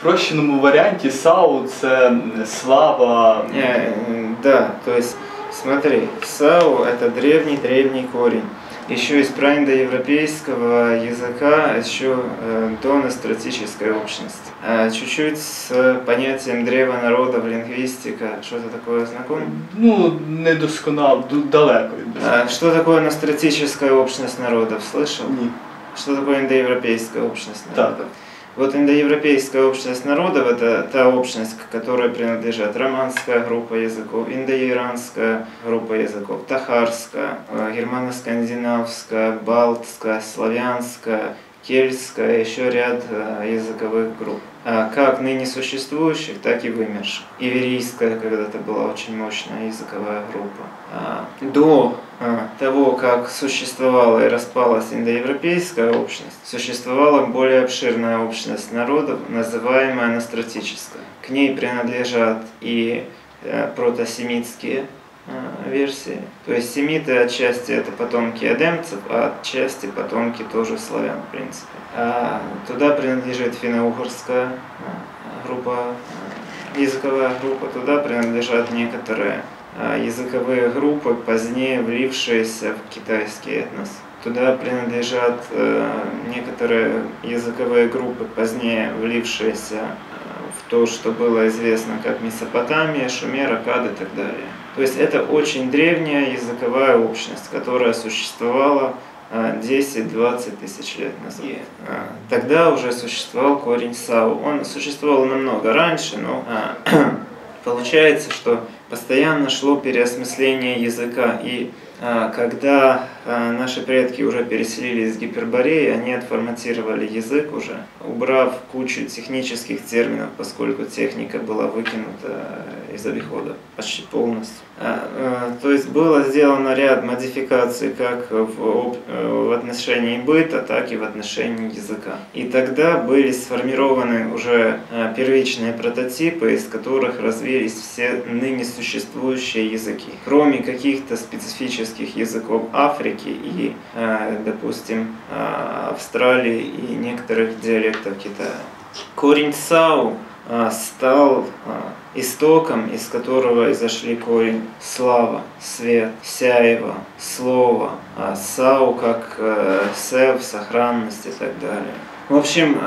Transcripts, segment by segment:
спрощеному варіанті САУ це слава. Э, Да, то есть, смотри, САУ это древний-древний корень. Еще из праиндоевропейского языка, еще э, до настратической общности. А чуть-чуть с понятием древа народов, лингвистика, что-то такое знакомо? Ну, недосконало, ду- далеко від без- А что такое настратическая общность народов, слышал? Ні. Что такое индоевропейская общность Так. народов? Вот индоевропейская общность народов – это та общность, к которой принадлежат романская группа языков, индоиранская группа языков, тахарская, э, германо-скандинавская, балтская, славянская, кельтская, еще ряд э, языковых групп. А Как ныне существующих, так и вымерших. Иверийская когда-то была очень мощная языковая группа. А, До а, того, как существовала и распалась индоевропейская общность, существовала более обширная общность народов, называемая настратическая. К ней принадлежат и э, протосемитские версии. То есть семиты отчасти это потомки адемцев, а отчасти потомки тоже славян, в принципе. А туда принадлежит финно-угорская э, группа, э, языковая группа, туда принадлежат некоторые языковые группы, позднее влившиеся в китайский этнос. Туда принадлежат э, некоторые языковые группы, позднее влившиеся э, в то, что было известно как Месопотамия, Шумер, Акад и так далее. То есть это очень древняя языковая общность, которая существовала э, 10-20 тысяч лет назад. Э, тогда уже существовал корень Сау. Он существовал намного раньше, но э, получается, что постоянно шло переосмысление языка. И а, когда а, наши предки уже переселились из Гипербореи, они отформатировали язык уже, убрав кучу технических терминов, поскольку техника была выкинута из обихода почти полностью. А, а, То есть было сделано ряд модификаций как в, э, в отношении быта, так и в отношении языка. И тогда были сформированы уже а, первичные прототипы, из которых развились все ныне существующие языки. Кроме каких-то специфических языков Африки и, а, допустим, а, Австралии и некоторых диалектов Китая. Корень Сау а, стал истоком, из которого изошли корень слава, свет, сяева, слово, а Сау как э, сев, сохранность и так далее. В общем,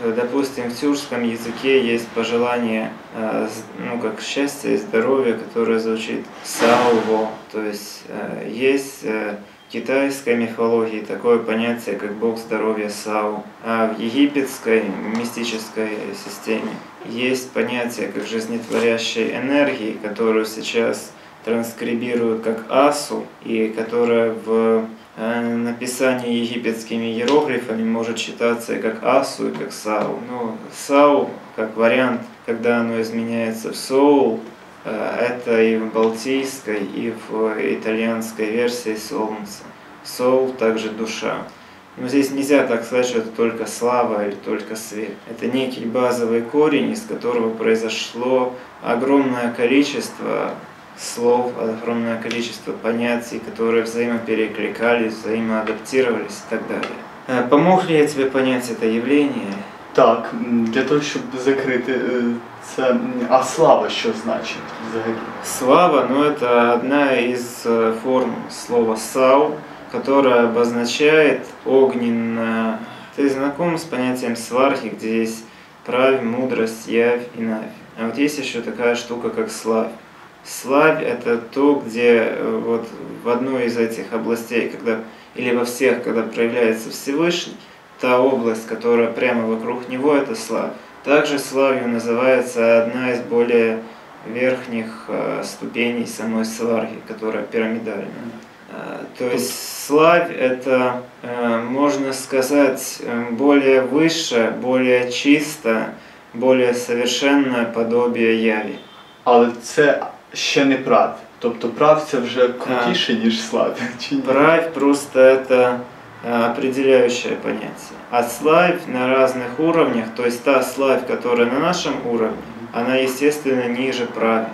допустим, в тюркском языке есть пожелание, з- ну, как счастья и здоровья, которое звучит сауво, то есть э, есть э, в китайской мифологии такое понятие, как бог здоровья Сау. А в египетской мистической системе есть понятие, как жизнетворящей энергии, которую сейчас транскрибируют как Асу, и которая в э, написании египетскими иероглифами может читаться и как Асу, и как Сау. Но Сау, как вариант, когда оно изменяется в Соул, э, это и в балтийской, и в итальянской версии Солнца. Соул также душа. Но здесь нельзя так сказать, что это только слава или только свет. Это некий базовый корень, из которого произошло огромное количество слов, огромное количество понятий, которые взаимоперекликались, взаимоадаптировались и так далее. Э, Помог ли я тебе понять это явление? Так, для того, щоб закрити е, це. А слава що значить взагалі? Слава, ну это одна из э, форм слова сау, которая обозначает огненное. Ты знаком с понятием свархи, где есть правь, мудрость, явь и навь. А вот есть еще такая штука, как славь. Славь – это то, где э, вот в одной из этих областей, когда или во всех, когда проявляется Всевышний, та область, которая прямо вокруг него, это славь. Также славью называется одна из более верхних э, ступеней самой сварги, которая пирамидальная. Э, То есть славь это, э, можно сказать, э, более высшее, более чисто, более совершенное подобие яви. Але це ще не прав. Тобто прав це вже крутіше, ніж слава. Чи ні? Правь просто это э, определяющее понятие. А славь на разных уровнях, то есть та славь, которая на нашем уровне, она, естественно, ниже прави.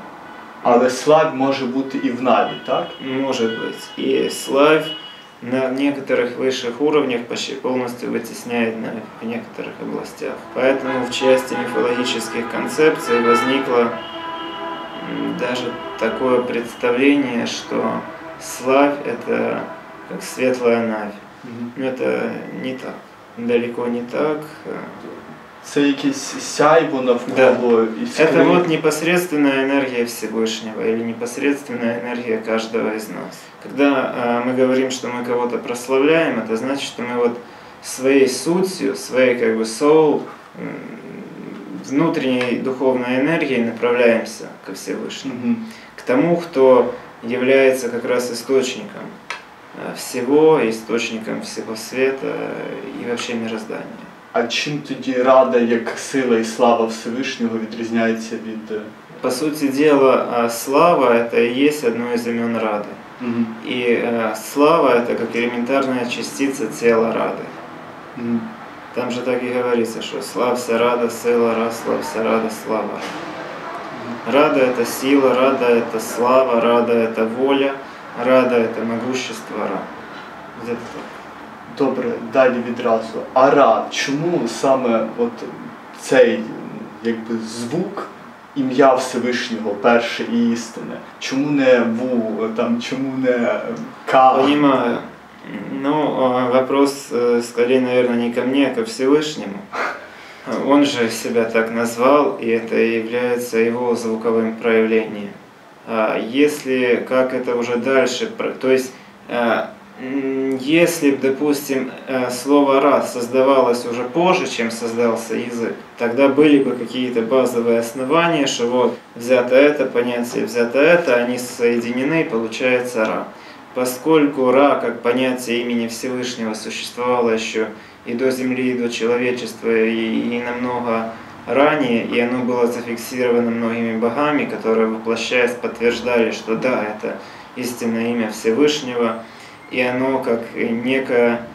Але слав може бути і в наві, так? Может быть. И славь на некоторых высших уровнях почти полностью вытесняет на, в некоторых областях. Поэтому в части мифологических концепций возникло даже такое представление, что славь – это как светлая навь. Но это не так. Далеко не так. Це якесь сяйво навколо да. Это вот непосредственная энергия Всевышнего или непосредственная энергия каждого из нас. Когда э, мы говорим, что мы кого-то прославляем, это значит, что мы вот своей сутью, своей как бы soul, внутренней духовной энергией направляемся ко Всевышнему, mm-hmm. к тому, кто является как раз источником э, всего, источником всего света и вообще мироздания. А чим тоді рада як сила і слава Всевишнього відрізняється від. По сути дела, слава это и есть одно из имен Рады. Угу. И э, слава это как элементарная частица тела Рады. Угу. Там же так и говорится, что славься Рада, сила Ра, славься Рада, слава. Рада это сила, Рада это слава, Рада это воля, Рада это могущество Ра. Где-то так. Добре, далі відразу. А ра, чому саме от цей якби, звук ім'я Всевишнього, перше і істине? Чому не Ву, там, чому не К? Понимаю. Ну, вопрос э, скорее, наверное, не ко мне, а ко Всевышнему. Он же себя так назвал, и это является его звуковым проявлением. А если, как это уже дальше, то есть э, если, допустим, э, слово «раз» создавалось уже позже, чем создался язык, тогда были бы какие-то базовые основания, что вот взято это понятие, взято это, они соединены, получается «ра». Поскольку «ра» как понятие имени Всевышнего существовало еще и до Земли, и до человечества, и, и намного ранее, и оно было зафиксировано многими богами, которые, воплощаясь, подтверждали, что да, это истинное имя Всевышнего – и оно как некое...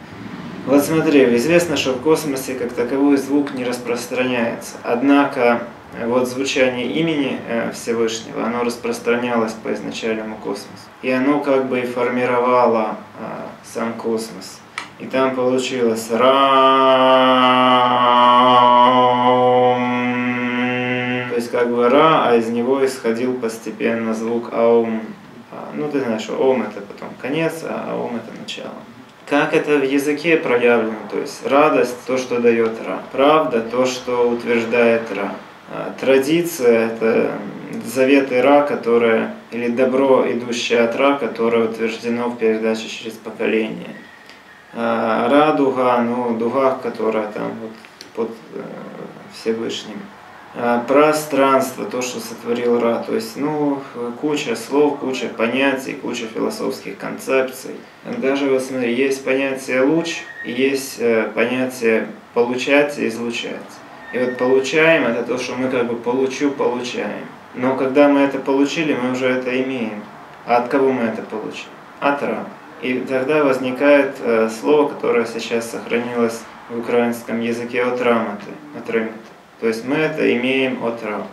Вот смотри, известно, что в космосе как таковой звук не распространяется. Однако вот звучание имени э, Всевышнего, оно распространялось по изначальному космосу. И оно как бы и формировало а, сам космос. И там получилось рам. То есть как бы ра, а из него исходил постепенно звук аум. Ну, ты знаешь, что ом это потом конец, а ом это начало. Как это в языке проявлено, то есть радость, то, что дает Ра, правда, то, что утверждает Ра. А традиция – это заветы Ра, которое, или добро, идущее от Ра, которое утверждено в передаче через поколение. А Ра дуга, ну, дуга, которая там вот под э, Всевышним. Э, пространство, то, что сотворил Ра, то есть, ну, куча слов, куча понятий, куча философских концепций. Даже, вот смотри, есть понятие луч, есть э, понятие получать и излучать. И вот получаем, это то, что мы как бы получу, получаем. Но когда мы это получили, мы уже это имеем. А от кого мы это получили? От Ра. И тогда возникает э, слово, которое сейчас сохранилось в украинском языке от раматы, от раматы. То есть мы это имеем от Ра.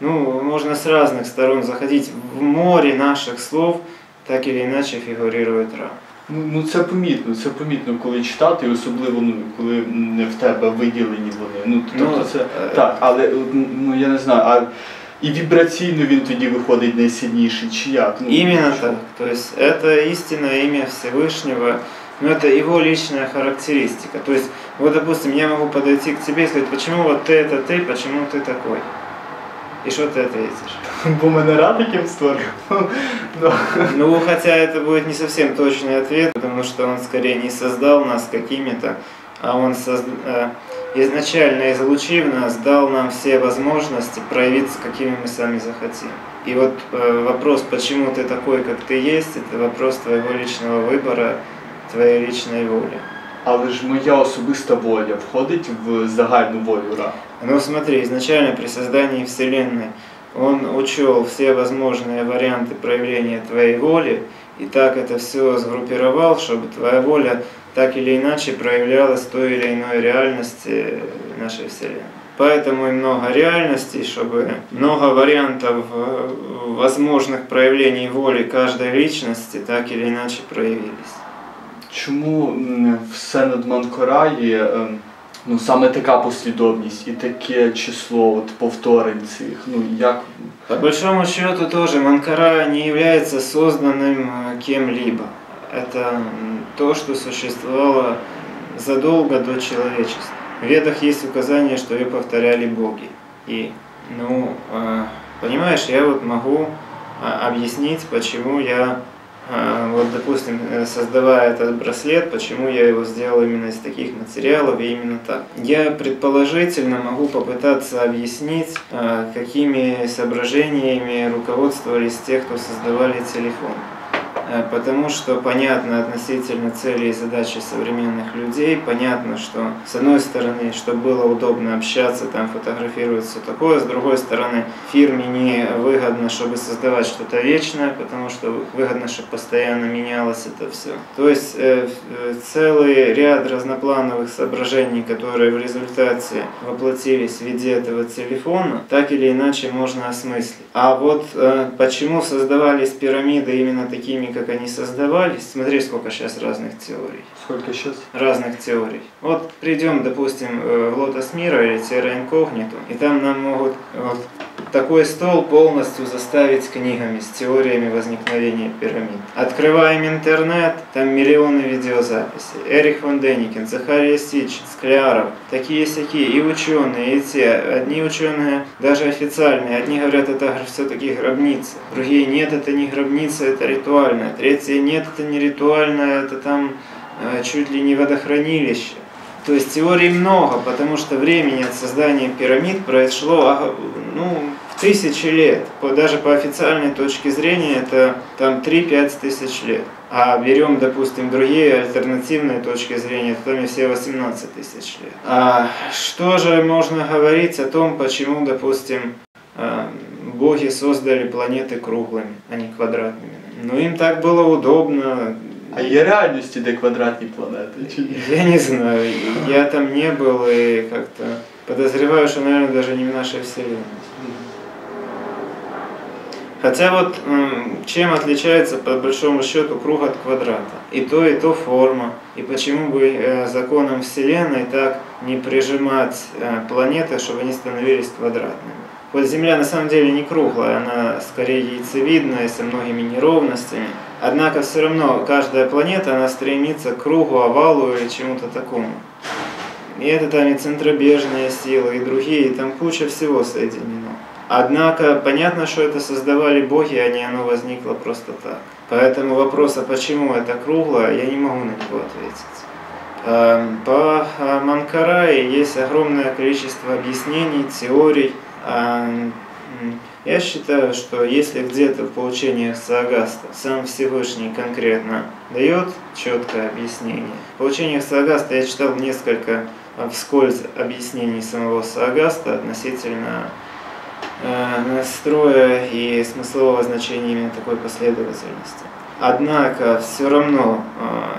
Ну, можно с разных сторон заходить. В море наших слов так или іначе фігурує Ра. Ну, ну це помітно, це помітно, коли читати, і особливо ну, коли не в тебе виділені вони. Ну, тобто ну, це, е... Так, але ну, я не знаю, а і вібраційно він тоді виходить найсильніший, чи як? Ну, Именно так. То есть это истинное имя Всевышнего, но это его личная характеристика. То есть, вот, допустим, я могу подойти к тебе и сказать, почему вот ты это ты, почему ты такой? И что ты ответишь? Бо мене таким створив. Ну, хотя это будет не совсем точный ответ, потому что он скорее не создал нас какими-то, а он созд... Э, изначально излучив нас, дал нам все возможности проявиться, какими мы сами захотим. И вот э, вопрос, почему ты такой, как ты есть, это вопрос твоего личного выбора, твоей личной воли. Але ж моя особиста воля входить в загальну волю Ра. Ну смотри, изначально при создании Вселенной он учел все возможные варианты проявления твоей воли, и так это все сгруппировал, чтобы твоя воля так или иначе проявлялась в той или иной реальности нашей Вселенной. Поэтому и много реальностей, чтобы много вариантов э, возможных проявлений воли каждой личности так или иначе проявились. чому м, в Сенедманкораї е, ну, саме така послідовність і таке число от, повторень цих? Ну, як По большому счету тоже Манкара не является созданным э, кем-либо. Это м, то, что существовало задолго до человечества. В Ведах есть указание, что ее повторяли боги. И, ну, э, понимаешь, я вот могу а, объяснить, почему я, а, вот, допустим, э, создавая этот браслет, почему я его сделал именно из таких материалов и именно так. Я предположительно могу попытаться объяснить, а, какими соображениями руководствовались те, кто создавали телефон. Э, Потому что понятно относительно цели и задачи современных людей, понятно, что с одной стороны, чтобы было удобно общаться, там фотографировать все такое, с другой стороны, фирме не выгодно, чтобы создавать что-то вечное, потому что выгодно, чтобы постоянно менялось это все. То есть э, э, целый ряд разноплановых соображений, которые в результате воплотились в виде этого телефона, так или иначе можно осмыслить. А вот почему создавались пирамиды именно такими, как они создавались, смотри, сколько сейчас разных теорий. скільки зараз? Разных теорий. Вот придем, допустим, э, в Лотос Мира или Терра Инкогниту, и там нам могут вот такой стол полностью заставить книгами с теориями возникновения пирамид. Открываем интернет, там миллионы видеозаписей. Эрих фон Деникин, Захария Сич, Скляров, такие-сякие, и ученые, и те. Одни ученые, даже официальные, одни говорят, это все-таки гробница. Другие, нет, это не гробница, это ритуальная. Третьи, нет, это не ритуальная, это там э, чуть ли не водохранилище. То есть теорий много, потому что времени от создания пирамид произошло ага, ну, в тысячи лет. Даже по официальной точке зрения это там 3-5 тысяч лет. А берем, допустим, другие альтернативные точки зрения, то там и все 18 тысяч лет. А что же можно говорить о том, почему, допустим, а, боги создали планеты круглыми, а не квадратными? Ну, им так было удобно, А є реальності, де квадратні планети? Чи ні? я не знаю, я там не был и как-то подозреваю, что, наверное, даже не в нашей вселенной. Хотя вот м, чем отличается по большому счету круг от квадрата? И то, и то форма. И почему бы э, законом Вселенной так не прижимать э, планеты, чтобы они становились квадратными? Вот Земля на самом деле не круглая, она скорее яйцевидная, со многими неровностями. Однако все равно каждая планета, она стремится к кругу, овалу или чему-то такому. И это там и центробежные силы, и другие, и там куча всего соединено. Однако понятно, что это создавали боги, а не оно возникло просто так. Поэтому вопрос, а почему это круглое, я не могу на него ответить. Эм, По э, Манкарае есть огромное количество объяснений, теорий. Я считаю, что если где-то в получениях Саагаста сам Всевышний конкретно дает четкое объяснение, в получениях Саагаста я читал несколько э, вскользь объяснений самого Саагаста относительно э, настроя и смыслового значения именно такой последовательности. Однако все равно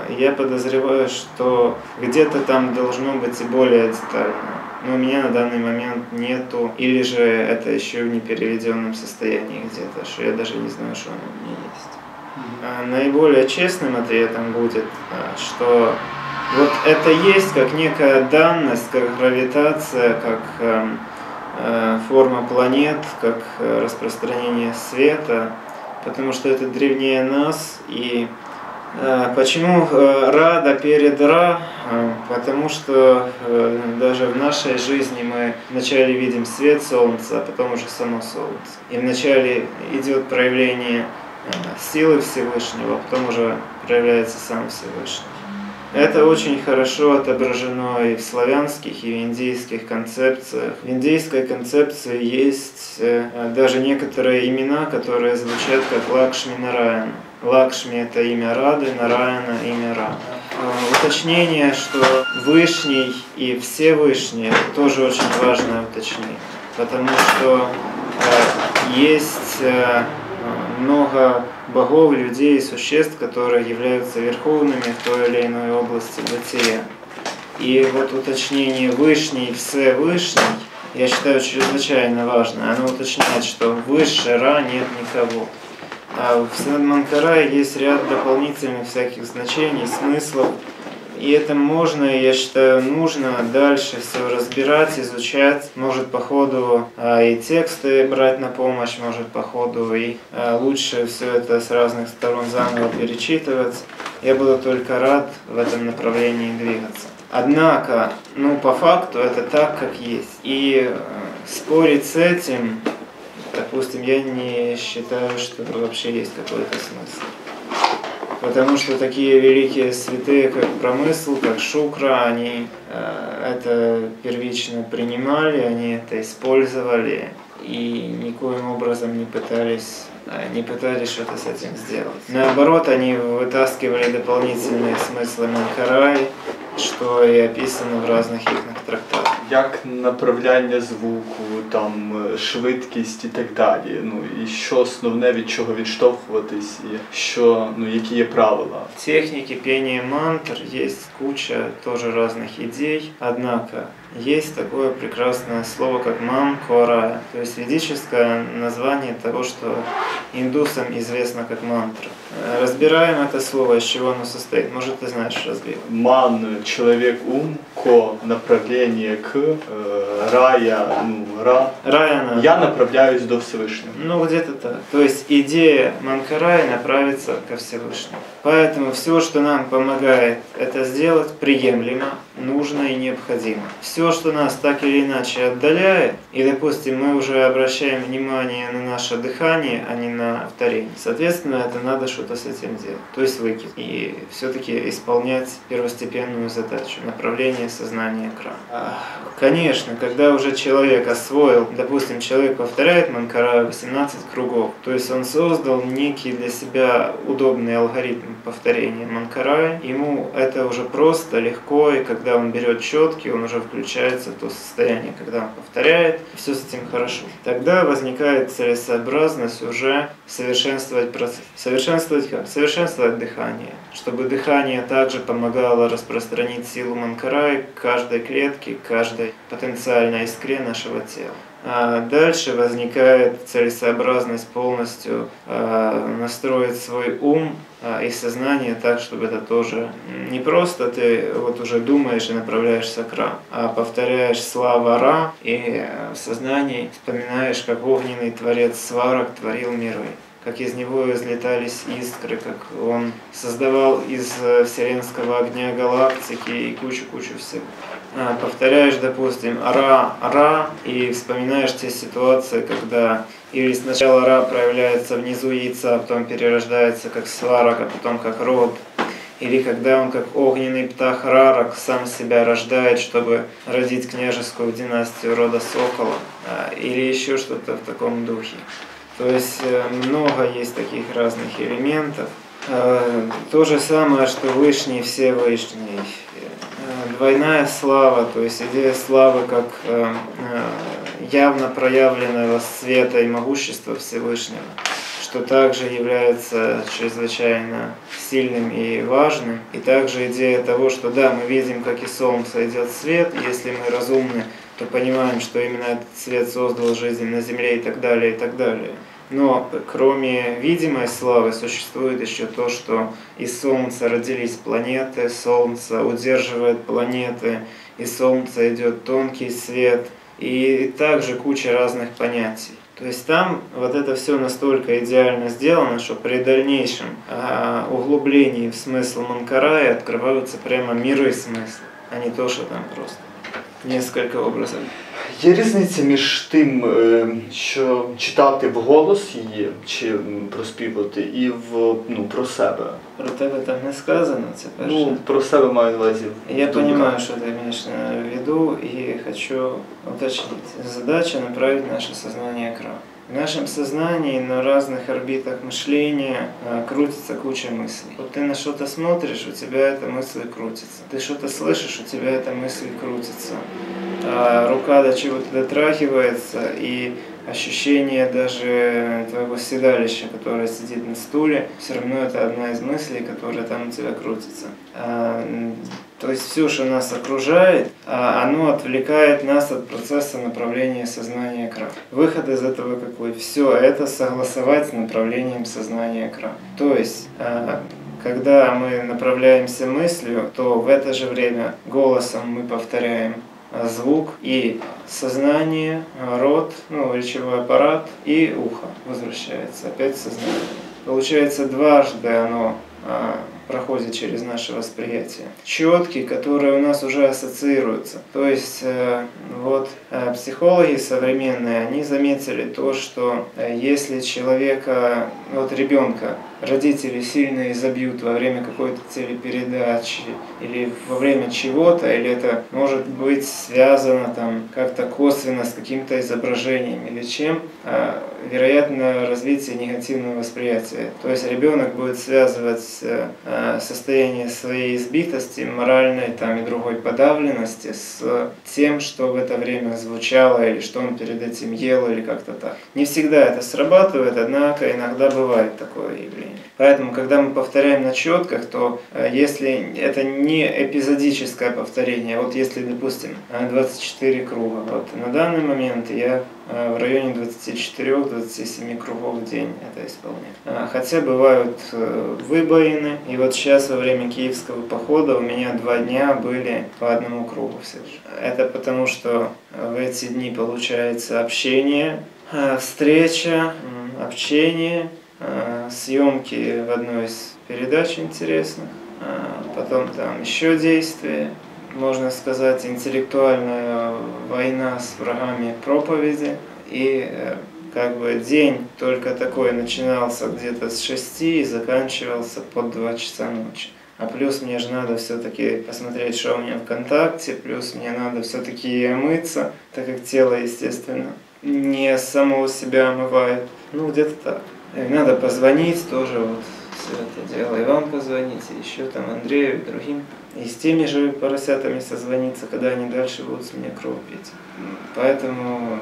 э, я подозреваю, что где-то там должно быть и более детально. Но у меня на данный момент нету, или же это еще в непереведенном состоянии где-то, что я даже не знаю, что оно у меня есть. А Наиболее честным ответом будет, а, что вот это есть как некая данность, как гравитация, как эм, э, форма планет, как э, распространение света, потому что это древнее нас. И почему э, Рада перед Ра? Э, Потому что э, даже в нашей жизни мы вначале видим свет Солнца, а потом уже само Солнце. И вначале идет проявление э, силы Всевышнего, а потом уже проявляется сам Всевышний. Это очень хорошо отображено и в славянских, и в индийских концепциях. В индийской концепции есть э, даже некоторые имена, которые звучат как Лакшми Нараяна. Лакшми – это имя Рады, Нараяна – имя Ра. Э, Уточнение, что Вышний и Всевышний – это тоже очень важное уточнение, потому что э, есть э, много богов, людей и существ, которые являются верховными в той или иной области бытия. И вот уточнение Вышний, Всевышний, я считаю чрезвычайно важно. Оно уточняет, что выше Ра нет никого. А в Санманкарае есть ряд дополнительных всяких значений, смыслов, и это можно, я считаю, нужно дальше все разбирать, изучать. Может, по ходу а, и тексты брать на помощь, может, по ходу и а, лучше все это с разных сторон заново перечитывать. Я буду только рад в этом направлении двигаться. Однако, ну, по факту это так, как есть. И э, спорить с этим, допустим, я не считаю, что вообще есть какой-то смысл. Потому что такие великие святые, как Промысл, как Шукра, они э, это первично принимали, они это использовали и никоим образом не пытались э, не пытались что-то с этим сделать. Наоборот, они вытаскивали дополнительные смыслы Манкарай, что и описано в разных их трактатах. Як направляння звуку, там швидкість і так далі. Ну і що основне від чого відштовхуватись, і що ну які є правила. Техники пения мантр есть куча тоже разных идей, однако есть такое прекрасное слово, как мам кора, то есть ведическое название того, что индусам известно как мантра. Разбираем это слово, из чего оно состоит. Может, ты знаешь разбив? Ман – человек ум, ко – направление к, э, рая, ну, ра. Раяна. Я направляюсь до Всевышнего. Ну, где-то так. То есть идея Манкарая направиться ко Всевышнему. Поэтому все, что нам помогает это сделать, приемлемо, нужно и необходимо. Все, что нас так или иначе отдаляет, и, допустим, мы уже обращаем внимание на наше дыхание, а не на повторение. Соответственно, это надо что-то с этим делать. То есть выкид. И все-таки исполнять первостепенную задачу. Направление сознания экрана. А, конечно, когда уже человек освоил, допустим, человек повторяет Манкара 18 кругов, то есть он создал некий для себя удобный алгоритм повторения Манкара, ему это уже просто, легко, и когда он берет четки, он уже включается в то состояние, когда он повторяет, все с этим хорошо. Тогда возникает целесообразность уже совершенствовать процесс. Совершенствовать как? Совершенствовать дыхание, чтобы дыхание также помогало распространить силу Манкарай к каждой клетке, к каждой потенциальной искре нашего тела. А дальше возникает целесообразность полностью э, настроить свой ум э, и сознание так, чтобы это тоже не просто ты вот уже думаешь и направляешься к Ра, а повторяешь слава Ра и в сознании вспоминаешь, как огненный творец Сварок творил миры как из него излетались искры, как он создавал из вселенского огня галактики и кучу-кучу всего. А, повторяешь, допустим, ара, ара, и вспоминаешь те ситуации, когда или сначала ра проявляется внизу яйца, а потом перерождается как сварок, а потом как род, или когда он как огненный птах Рарак сам себя рождает, чтобы родить княжескую династию рода Сокола, или еще что-то в таком духе. То есть э, много есть таких разных элементов. Э, то же самое, что Вышний Всевышний двойная слава, то есть идея славы как э, э, явно проявленного света и могущества Всевышнего, что также является чрезвычайно сильным и важным. И также идея того, что да, мы видим, как из Солнца идет свет, если мы разумны, то понимаем, что именно этот свет создал жизнь на Земле и так далее, и так далее. Но кроме видимой славы существует еще то, что из Солнца родились планеты, Солнце удерживает планеты, из Солнца идет тонкий свет, и также куча разных понятий. То есть там вот это все настолько идеально сделано, что при дальнейшем э, углублении в смысл Манкарая открываются прямо миры смысла, а не то, что там просто несколько образов. Є різниця між тим, е, що читати вголос її, чи проспівати, і в ну про себе. Про тебе там не сказано, це перше. Ну, про себе маю на увазі. Я розумію, що ти маєш на виду, і хочу уточнити. Задача направить наше сознание к В нашем сознании на разных орбитах мышления а, крутится куча мыслей. Вот ты на что-то смотришь, у тебя эта мысль крутится. Ты что-то слышишь, у тебя эта мысль крутится. А рука до чего-то дотрахивается, и ощущение даже твоего седалища, которое сидит на стуле, все равно это одна из мыслей, которая там у тебя крутится. А То есть все, что нас окружает, а, оно отвлекает нас от процесса направления сознания к Выход из этого какой? Все это согласовать с направлением сознания к То есть а, когда мы направляемся мыслью, то в это же время голосом мы повторяем звук и сознание, рот, ну, речевой аппарат и ухо возвращается, опять сознание. Получается, дважды оно а, проходит через наше восприятие. Четкие, которые у нас уже ассоциируются. То есть э, вот э, психологи современные, они заметили то, что э, если человека, вот ребенка, родители сильно изобьют во время какой-то телепередачи или во время чего-то, или это может быть связано там как-то косвенно с каким-то изображением или чем, вероятно развитие негативного восприятия. То есть ребенок будет связывать состояние своей избитости, моральной там, и другой подавленности с тем, что в это время звучало или что он перед этим ел или как-то так. Не всегда это срабатывает, однако иногда бывает такое явление. Поэтому, когда мы повторяем на четках, то э, если это не эпизодическое повторение, вот если, допустим, 24 круга, вот на данный момент я э, в районе 24-27 кругов в день это исполняю. Э, хотя бывают выбоины, и вот сейчас во время киевского похода у меня два дня были по одному кругу все же. Это потому, что в эти дни получается общение, встреча, общение, Э, съемки в одной из передач интересных, э, потом там еще действия, можно сказать, интеллектуальная война с врагами проповеди. И э, как бы день только такой начинался где-то с 6 и заканчивался под 2 часа ночи. А плюс мне же надо все-таки посмотреть, что у меня ВКонтакте, плюс мне надо все-таки омыться, так как тело, естественно, не самого себя омывает. Ну, где-то так. И надо позвонить тоже вот все это дело, и вам позвонить, и еще там Андрею и другим. И с теми же поросятами созвониться, когда они дальше будут с меня кровь пить. Поэтому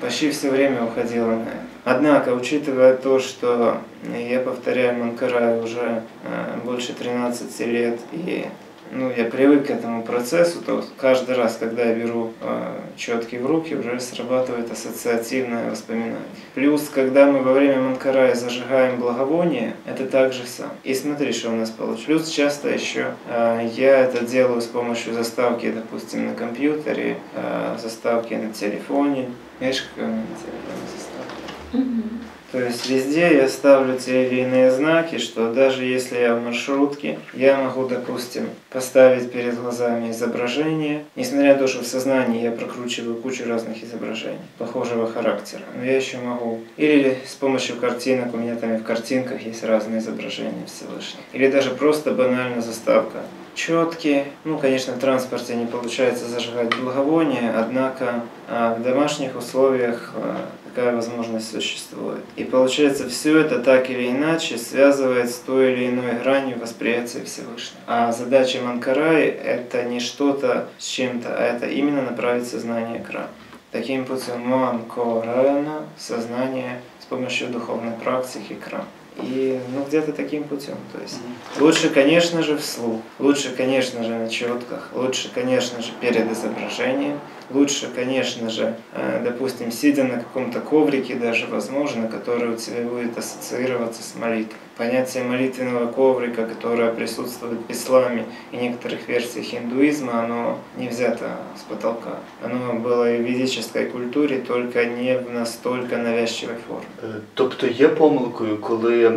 почти все время уходило на это. Однако, учитывая то, что я повторяю Манкарай уже э, больше 13 лет, и ну, я привык к этому процессу, то каждый раз, когда я беру э, четки в руки, уже срабатывает ассоциативное воспоминание. Плюс, когда мы во время манкарая зажигаем благовоние, это также сам. И смотри, что у нас получилось. Плюс часто еще э, я это делаю с помощью заставки, допустим, на компьютере, э, заставки на телефоне. Видишь, какая у меня на телефоне заставка? Mm-hmm. То есть везде я ставлю те или иные знаки, что даже если я в маршрутке, я могу, допустим, поставить перед глазами изображение, несмотря на то, что в сознании я прокручиваю кучу разных изображений похожего характера, но я еще могу. Или с помощью картинок, у меня там и в картинках есть разные изображения Всевышнего. Или даже просто банально заставка четкие. Ну, конечно, в транспорте не получается зажигать благовония, однако а, в домашних условиях а, такая возможность существует. И получается, все это так или иначе связывает с той или иной гранью восприятия Всевышнего. А задача Манкарай – это не что-то с чем-то, а это именно направить сознание к Ра. Таким путем Манкорана – сознание с помощью духовной практики к Ра. И ну где-то таким путем. То есть лучше, конечно же, вслух, лучше, конечно же, на четках, лучше, конечно же, перед изображением, лучше, конечно же, э, допустим, сидя на каком-то коврике даже, возможно, который у тебя будет ассоциироваться с молитвой. Понятие молитвенного коврика, которое присутствует в исламе и некоторых версиях индуизма, оно не взято с потолка. Оно было в ведической культуре, только не в настолько навязчивой форме. Тобто є помилкою, коли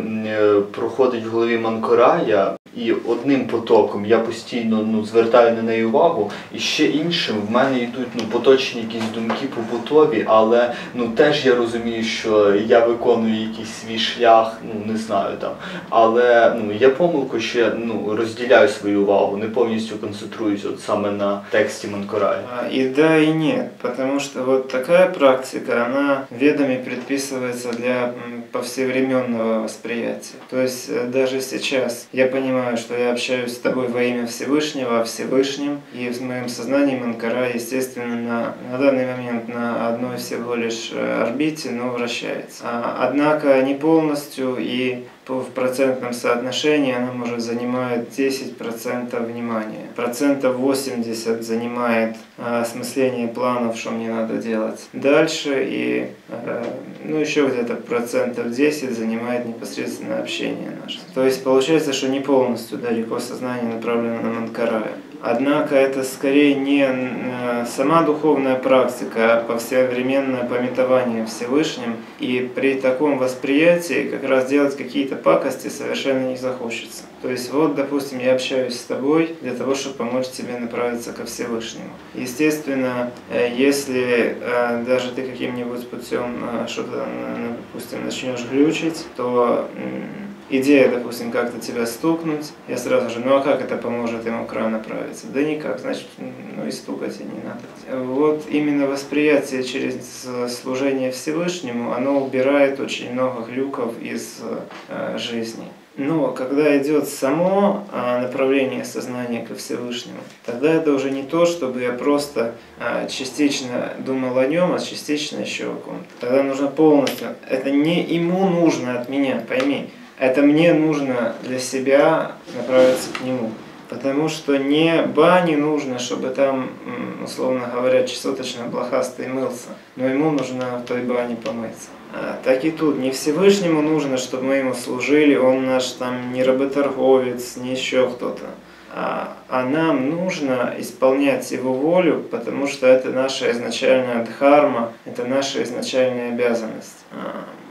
проходить в голові Манкорая, і одним потоком я постійно ну, звертаю на неї увагу, і ще іншим в мене йдуть ну, поточні якісь думки побутові, але ну, теж я розумію, що я виконую якийсь свій шлях, ну не знаю там. Але ну, є помилку, що я ну, розділяю свою увагу, не повністю концентруюсь от саме на тексті Манкорая. И да, и нет, потому что вот такая практика, она ведами предписывается для повсевременного восприятия. То есть э, даже сейчас я понимаю, понимаю, что я общаюсь с тобой во имя Всевышнего, о Всевышнем, и в моем сознании Манкара, естественно, на, на данный момент на одной всего лишь орбите, но вращается. А, однако не полностью и в процентном соотношении она может занимать 10% внимания. Процентов 80 занимает осмысление планов, что мне надо делать дальше, и э, ну, еще где-то процентов 10 занимает непосредственно общение наше. То есть получается, что не полностью далеко сознание направлено на Манкарая. Однако это скорее не э, сама духовная практика, а повсевременное пометование Всевышним. И при таком восприятии как раз делать какие-то пакости совершенно не захочется. То есть вот, допустим, я общаюсь с тобой для того, чтобы помочь тебе направиться ко Всевышнему. Естественно, э, если э, даже ты каким-нибудь путем что-то, допустим, начнешь глючить, то идея, допустим, как-то тебя стукнуть, я сразу же, ну а как это поможет ему к направиться? Да никак, значит, ну и стукать и не надо. Вот именно восприятие через служение Всевышнему, оно убирает очень много глюков из э, жизни. Но когда идет само а, направление сознания ко Всевышнему, тогда это уже не то, чтобы я просто а, частично думал о нем, а частично еще о ком-то. Тогда нужно полностью. Это не ему нужно от меня, пойми. Это мне нужно для себя направиться к нему. Потому что не бане нужно, чтобы там, условно говоря, чесоточно блохастый мылся, но ему нужно в той бане помыться. А, так и тут, не Всевышнему нужно, чтобы мы ему служили, он наш там не работорговец, не еще кто-то. А, а нам нужно исполнять его волю, потому что это наша изначальная дхарма, это наша изначальная обязанность.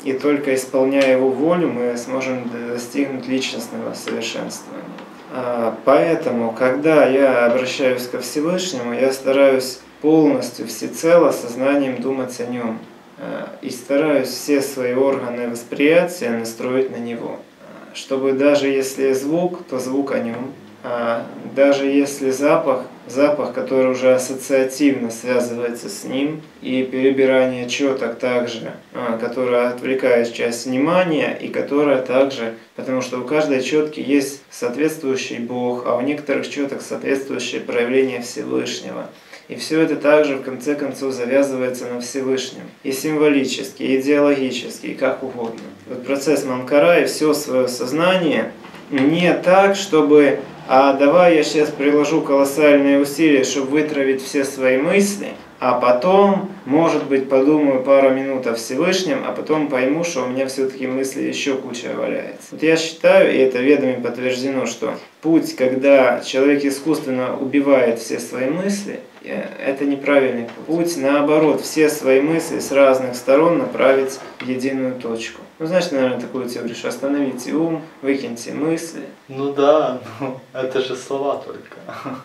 А, и только исполняя его волю, мы сможем достигнуть личностного совершенствования. А, поэтому, когда я обращаюсь ко Всевышнему, я стараюсь полностью, всецело сознанием думать о нем. А, и стараюсь все свои органы восприятия настроить на него. Чтобы даже если звук, то звук о нем. Даже если запах, запах, который уже ассоциативно связывается с ним, и перебирание четок также, а, которое отвлекает часть внимания, и которая также, потому что у каждой четки есть соответствующий Бог, а у некоторых четок соответствующее проявление Всевышнего. И все это также в конце концов завязывается на Всевышнем. И символически, и идеологически, и как угодно. Вот процесс Манкара и все свое сознание не так, чтобы а давай я сейчас приложу колоссальные усилия, чтобы вытравить все свои мысли, а потом, может быть, подумаю пару минут о Всевышнем, а потом пойму, что у меня все-таки мысли еще куча валяется. Вот я считаю, и это ведомо подтверждено, что путь, когда человек искусственно убивает все свои мысли, э, это неправильный. Путь, наоборот, все свои мысли с разных сторон направить в единую точку. Ну, знаешь, наверное, такую теорию, что остановите ум, выкиньте мысли. Ну да, ну, это же слова только.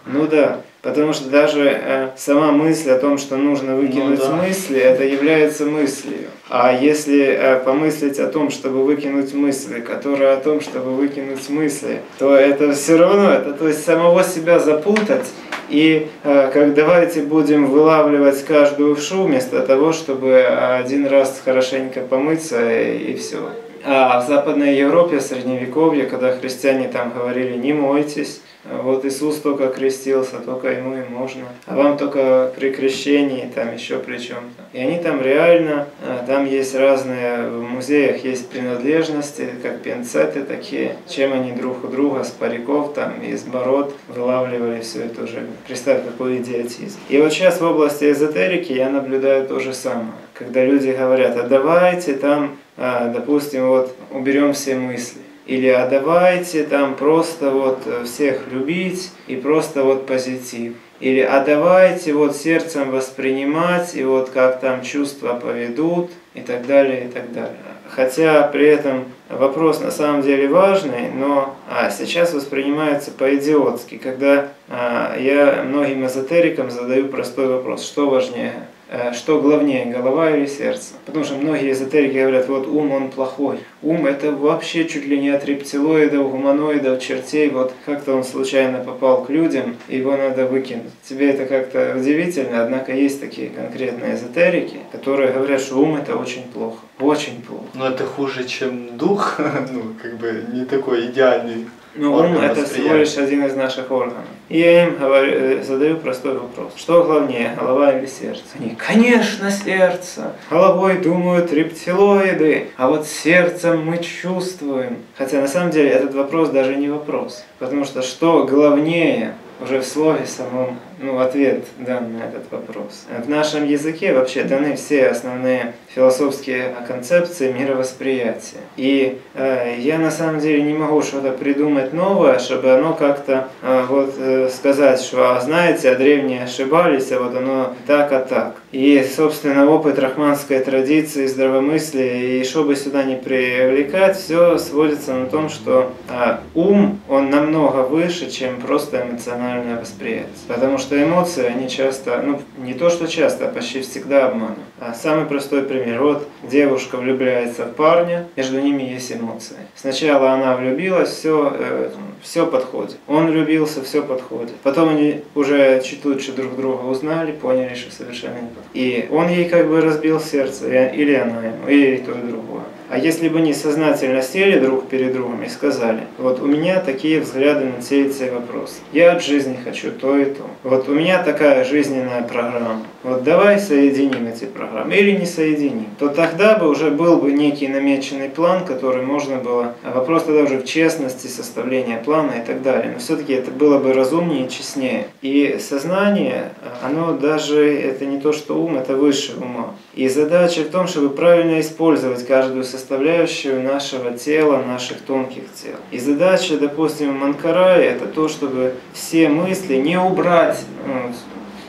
Ну да, потому что даже э, сама мысль о том, что нужно выкинуть ну, да. мысли, это является мыслью. А если э, помыслить о том, чтобы выкинуть мысли, которые о том, чтобы выкинуть мысли, то это все равно, это то есть самого себя запутать и э, как давайте будем вылавливать каждую вшу вместо того, чтобы один раз хорошенько помыться и, и все. А в Западной Европе, в Средневековье, когда христиане там говорили «не мойтесь», вот Иисус только крестился, только ему и можно. А вам только при крещении, там еще при чем-то. И они там реально, а, там есть разные, в музеях есть принадлежности, как пинцеты такие, чем они друг у друга с париков, там, из бород вылавливали все это уже. Представь, какой идиотизм. И вот сейчас в области эзотерики я наблюдаю то же самое. Когда люди говорят, а давайте там, а, допустим, вот уберем все мысли или а давайте там просто вот э, всех любить и просто вот позитив. Или а давайте вот сердцем воспринимать и вот как там чувства поведут и так далее, и так далее. Хотя при этом вопрос на самом деле важный, но а, сейчас воспринимается по-идиотски, когда а, я многим эзотерикам задаю простой вопрос, что важнее, что главнее, голова или сердце. Потому что многие эзотерики говорят, вот ум, он плохой. Ум это вообще чуть ли не от рептилоидов, гуманоидов, чертей. Вот как-то он случайно попал к людям, его надо выкинуть. Тебе это как-то удивительно, однако есть такие конкретные эзотерики, которые говорят, что ум это очень плохо. Очень плохо. Но это хуже, чем дух, ну, как бы не такой идеальный Ну, ум это всего лишь один из наших органов. И я им говорю, э, задаю простой вопрос. Что главнее, голова или сердце? Они, конечно, сердце. Головой думают рептилоиды, а вот сердцем мы чувствуем. Хотя на самом деле этот вопрос даже не вопрос. Потому что что главнее, уже в слове самом ну, ответ дан на этот вопрос. В нашем языке вообще даны все основные философские концепции мировосприятия. И э, я на самом деле не могу что-то придумать новое, чтобы оно как-то э, вот э, сказать, что, а знаете, а древние ошибались, а вот оно так, а так. И, собственно, опыт рахманской традиции, здравомыслия, и что бы сюда не привлекать, все сводится на том, что э, ум, он намного выше, чем просто эмоциональное восприятие. Потому что эмоции, они часто, ну, не то что часто, а почти всегда обманывают. А самый простой пример. Вот девушка влюбляется в парня, между ними есть эмоции. Сначала она влюбилась, все, э, все подходит. Он влюбился, все подходит. Потом они уже чуть лучше друг друга узнали, поняли, что совершенно не подходит. И он ей как бы разбил сердце, или она ему, или то и другое. А если бы не сознательно сели друг перед другом и сказали, вот у меня такие взгляды на те и те вопросы, я от жизни хочу то и то, вот у меня такая жизненная программа, вот давай соединим эти программы или не соединим, то тогда бы уже был бы некий намеченный план, который можно было, а вопрос тогда уже в честности составления плана и так далее, но все-таки это было бы разумнее и честнее. И сознание, оно даже, это не то, что ум, это выше ума. И задача в том, чтобы правильно использовать каждую составляющую нашего тела, наших тонких тел. И задача, допустим, Манкарая, это то, чтобы все мысли не убрать.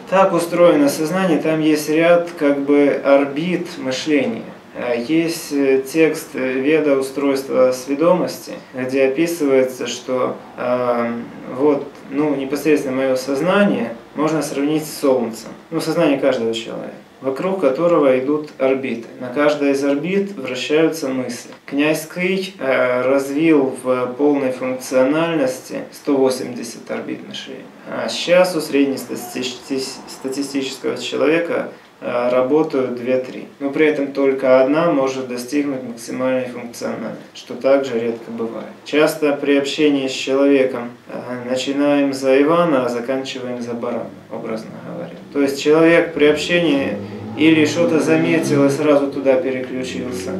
Так устроено сознание, там есть ряд как бы орбит мышления. А есть э, текст Веда устройства сведомости, где описывается, что э, вот, ну, непосредственно мое сознание можно сравнить с Солнцем. Ну, сознание каждого человека вокруг которого идут орбиты. На каждой из орбит вращаются мысли. Князь Кый э, развил в полной функциональности 180 орбит мышления. А сейчас у среднестатистического человека работают 2-3. Но при этом только одна может достигнуть максимальной функциональности, что также редко бывает. Часто при общении с человеком э, начинаем за Ивана, а заканчиваем за барана, образно говоря. То есть человек при общении или что-то заметил и сразу туда переключился.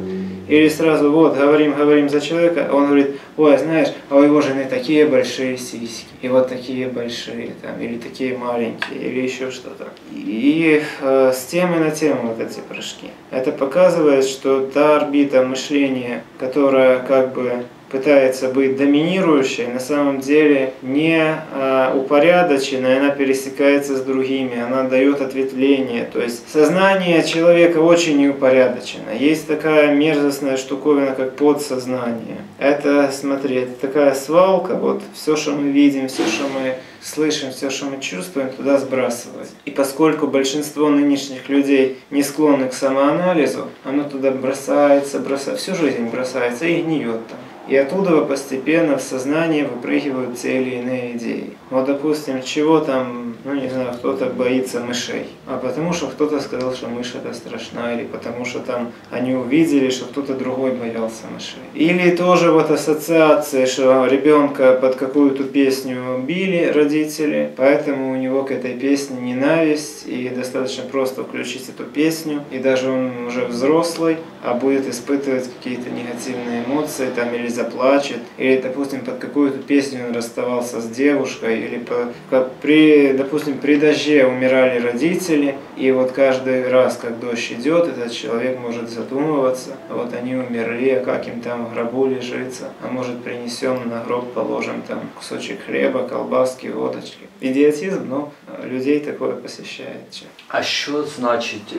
Или сразу, вот, говорим, говорим за человека, а он говорит, ой, знаешь, а у его жены такие большие сиськи, и вот такие большие, там, или такие маленькие, или еще что-то. И э, с темы на тему вот эти прыжки. Это показывает, что та орбита мышления, которая как бы пытается быть доминирующей, на самом деле не а, упорядоченной, она пересекается с другими, она дает ответвление. То есть сознание человека очень неупорядочено. Есть такая мерзостная штуковина, как подсознание. Это, смотри, это такая свалка, вот все, что мы видим, все, что мы слышим, все, что мы чувствуем, туда сбрасывать. И поскольку большинство нынешних людей не склонны к самоанализу, оно туда бросается, бросается, всю жизнь бросается и гниет там. И оттуда постепенно в сознание выпрыгивают те или иные идеи. Вот, допустим, чего там, ну не знаю, кто-то боится мышей, а потому что кто-то сказал, что мышь это страшна, или потому что там они увидели, что кто-то другой боялся мышей. Или тоже вот ассоциация, что ребенка под какую-то песню били родители, поэтому у него к этой песне ненависть, и достаточно просто включить эту песню, и даже он уже взрослый, будет испытывать какие-то негативные эмоции, там, или заплачет, или, допустим, под какую-то песню он расставался с девушкой, или по, как при, допустим, при дожде умирали родители, и вот каждый раз, как дождь идет, этот человек может задумываться, а вот они умерли, а как им там в гробу лежится, а может принесем на гроб, положим там кусочек хлеба, колбаски, водочки. Идиотизм, но людей такое посещает. А що значить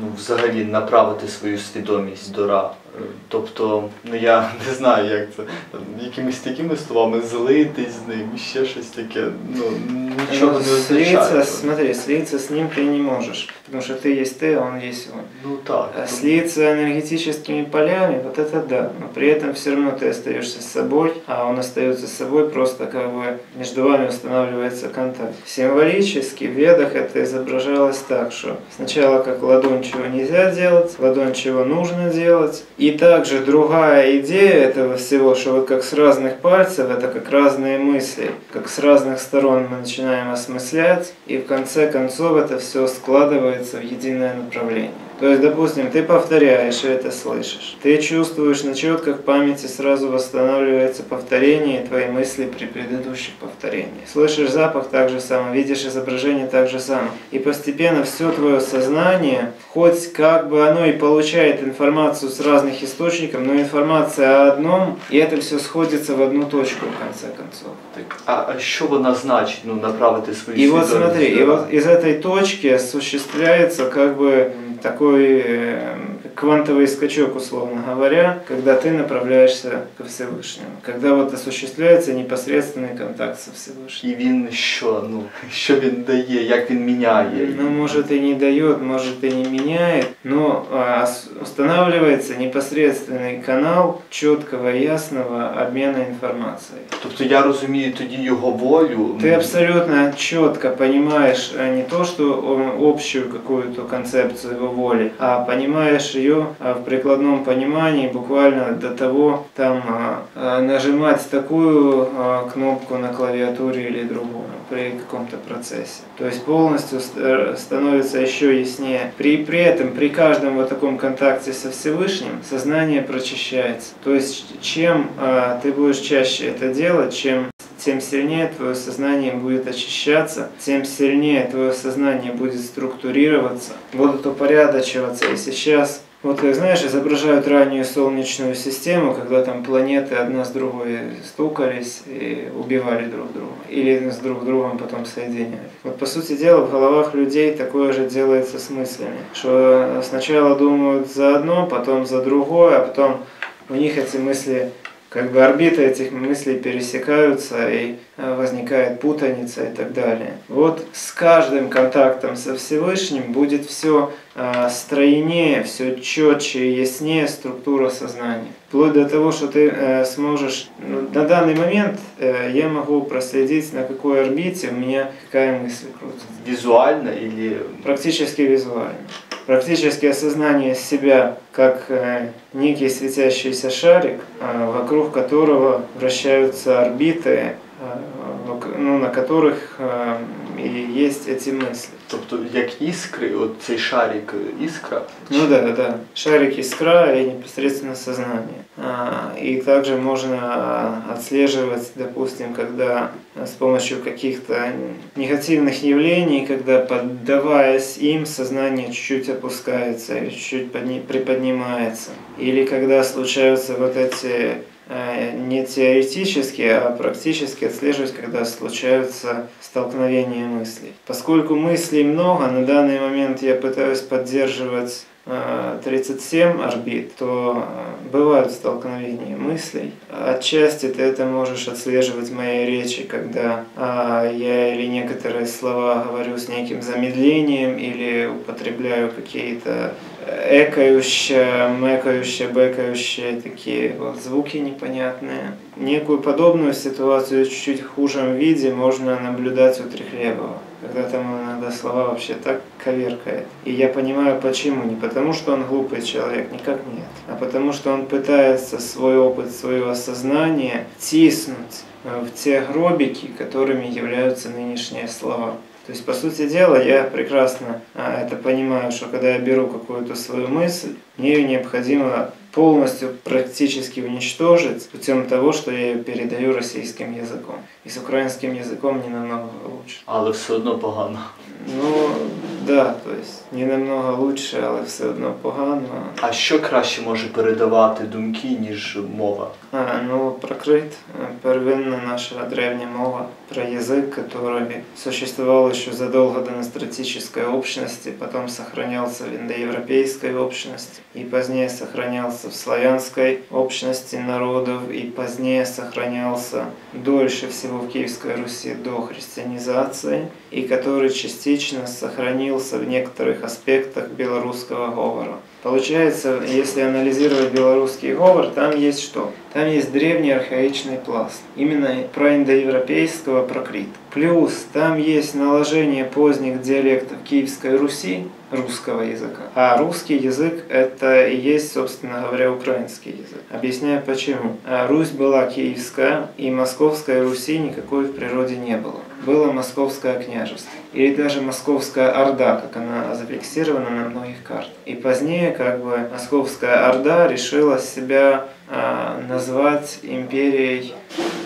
ну, взагалі направити свою свідомість До Ра? Тобто, ну я не знаю, як це там, якимись такими словами злитись з ним, ще щось таке. Ну нічого не означає. Слиться, смотри, слиться с ним ты не можешь. Потому что ты есть ты, а он есть он. Ну так. А слиться энергетическими полями, вот это да. Но при этом все равно ты остаешься с собой, а он остается с собой, просто как бы между вами устанавливается контакт. Символически в ведах это изображалось так, что сначала как ладонь чего нельзя делать, ладонь чего нужно делать. И также другая идея этого всего, что вот как с разных пальцев, это как разные мысли, как с разных сторон мы начинаем осмыслять, и в конце концов это все складывается в единое направление. То есть, допустим, ты повторяешь и это слышишь. Ты чувствуешь на четках памяти сразу восстанавливается повторение и твои мысли при предыдущих повторениях. Слышишь запах так же самое, видишь изображение так же самое. И постепенно все твое сознание, хоть как бы оно и получает информацию с разных источников, но информация о одном, и это все сходится в одну точку в конце концов. Так, а, а що вона значить, ну, направити свою И вот смотри, и вот из этой точки осуществляется как бы такой э, квантовый скачок, условно говоря, когда ты направляешься ко Всевышнему. Когда вот осуществляется непосредственный контакт со Всевышним. І він що? Ну, що він дає, як він міняє? Ну, может и не дает, может и не меняет, но а, ос- устанавливается непосредственный канал четкого и ясного обмена информацией. Тобто я розумію тоді його волю. Ты абсолютно четко понимаешь э, не то, что э, общую какую-то концепцию его воли, а понимаешь ее э, в прикладном понимании буквально до того, там э, э, нажимать такую кнопку на клавиатуре или другую при каком-то процессе. То есть полностью ст- э, становится еще яснее. При, при этом, при каждом вот таком контакте со Всевышним, сознание прочищается. То есть чем ты будешь чаще это делать, чем тем сильнее твое сознание будет очищаться, тем сильнее твое сознание будет структурироваться, будут упорядочиваться. И сейчас, вот как знаешь, изображают раннюю Солнечную систему, когда там планеты одна с другой стукались и убивали друг друга. Или с друг другом потом соединялись. Вот по сути дела в головах людей такое же делается с мыслями. Что сначала думают за одно, потом за другое, а потом у них эти мысли как бы орбиты этих мыслей пересекаются и э, возникает путаница и так далее. Вот с каждым контактом со Всевышним будет все стройнее, все четче и яснее структура сознания. Вплоть до того, что ты э, сможешь, ну, на данный момент э, я могу проследить, на какой орбите у меня какая мысль крутится. Візуально или Практически визуально. Практически осознание себя как э, некий светящийся шарик, э, вокруг которого вращаются орбиты, э, ну, на которых есть эти мысли. тобто як іскри, от цей шарик е, іскра. Ну да, да. Шарик искра и непосредственно сознание. А, И также можно отслеживать, допустим, когда с помощью каких-то негативных явлений, когда поддаваясь им, сознание чуть-чуть опускается чуть-чуть подни- приподнимается. Или когда случаются вот эти не теоретически, а практически отслеживать, когда случаются столкновения мыслей. Поскольку мыслей много, на данный момент я пытаюсь поддерживать э, 37 орбит, то э, бывают столкновения мыслей. Отчасти ты это можешь отслеживать в моей речи, когда а, я или некоторые слова говорю с неким замедлением или употребляю какие-то экающие, мэкающие, бэкающие такие вот звуки непонятные. Некую подобную ситуацию чуть-чуть в хужем виде можно наблюдать у Трехлебова, когда там иногда слова вообще так коверкает. И я понимаю почему. Не потому, что он глупый человек, никак нет, а потому, что он пытается свой опыт, свое осознание тиснуть э, в те гробики, которыми являются нынешние слова. То есть, по сути дела, я прекрасно а, это понимаю, что когда я беру какую-то свою мысль, мне ее необходимо полностью практически уничтожить путем того, что я ее передаю российским языком. И с украинским языком не намного лучше. Але все одно погано. Ну, да, то есть не намного лучше, але все одно погано. А що краще може передавати думки, ніж мова? А, ну, прокрыт э, первинна наша древняя мова про язык, который существовал еще задолго до настратической общности, потом сохранялся в индоевропейской общности, и позднее сохранялся в славянской общности народов, и позднее сохранялся дольше всего в Киевской Руси до христианизации. И который частично сохранился в некоторых аспектах белорусского говора. Получается, если анализировать белорусский говор, там есть что? Там есть древний архаичный пласт, именно проиндоевропейского прокрита. Плюс там есть наложение поздних диалектов Киевской Руси, русского языка. А русский язык это и есть, собственно говоря, украинский язык. Объясняю почему. А Русь была киевская, и Московской Руси никакой в природе не было. Было Московское княжество. Или даже Московская Орда, как она зафиксирована на многих картах. И позднее как бы Московская Орда решила себя а, назвать империей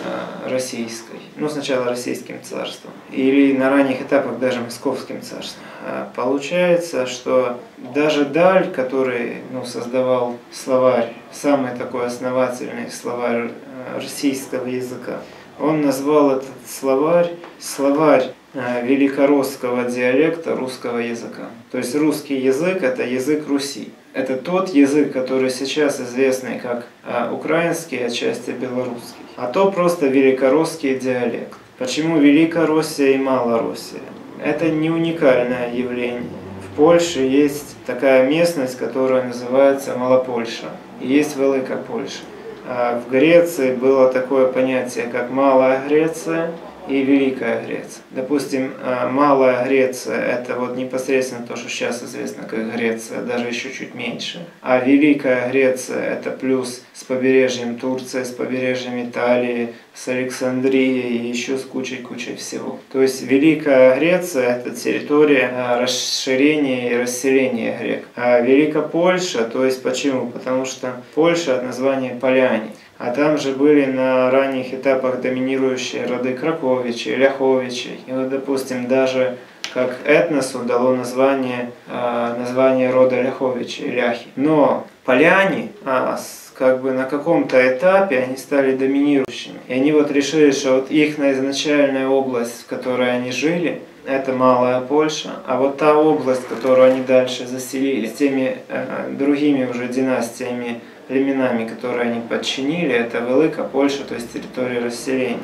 а, российской. Ну, сначала российским царством. Или на ранних этапах даже московским царством. А, получается, что даже Даль, который ну, создавал словарь, самый такой основательный словарь российского языка, он назвал этот словарь словарь великорусского диалекта русского языка. То есть русский язык – это язык Руси. Это тот язык, который сейчас известный как а, украинский, отчасти белорусский. А то просто великорусский диалект. Почему Великороссия и Малороссия? Это не уникальное явление. В Польше есть такая местность, которая называется Малопольша. И есть Велика Польша. А в Греции было такое понятие, как Малая Греция – и Великая Греция. Допустим, э, Малая Греция – это вот непосредственно то, что сейчас известно как Греция, даже еще чуть меньше. А Великая Греция – это плюс с побережьем Турции, с побережьем Италии, с Александрией и еще с кучей-кучей всего. То есть Великая Греция – это территория э, расширения и расселения грек. А Великопольша, то есть почему? Потому что Польша от названия поляне. А там же были на ранних этапах доминирующие роды Краковичей, Ляховичей. И вот, допустим, даже как этносу дало название, э, название рода Ляховичей, Ляхи. Но поляне, а, как бы на каком-то этапе они стали доминирующими. И они вот решили, что вот их изначальная область, в которой они жили, это Малая Польша, а вот та область, которую они дальше заселили с теми э, другими уже династиями племенами, которые они подчинили, это Велика Польша, то есть территория расселения.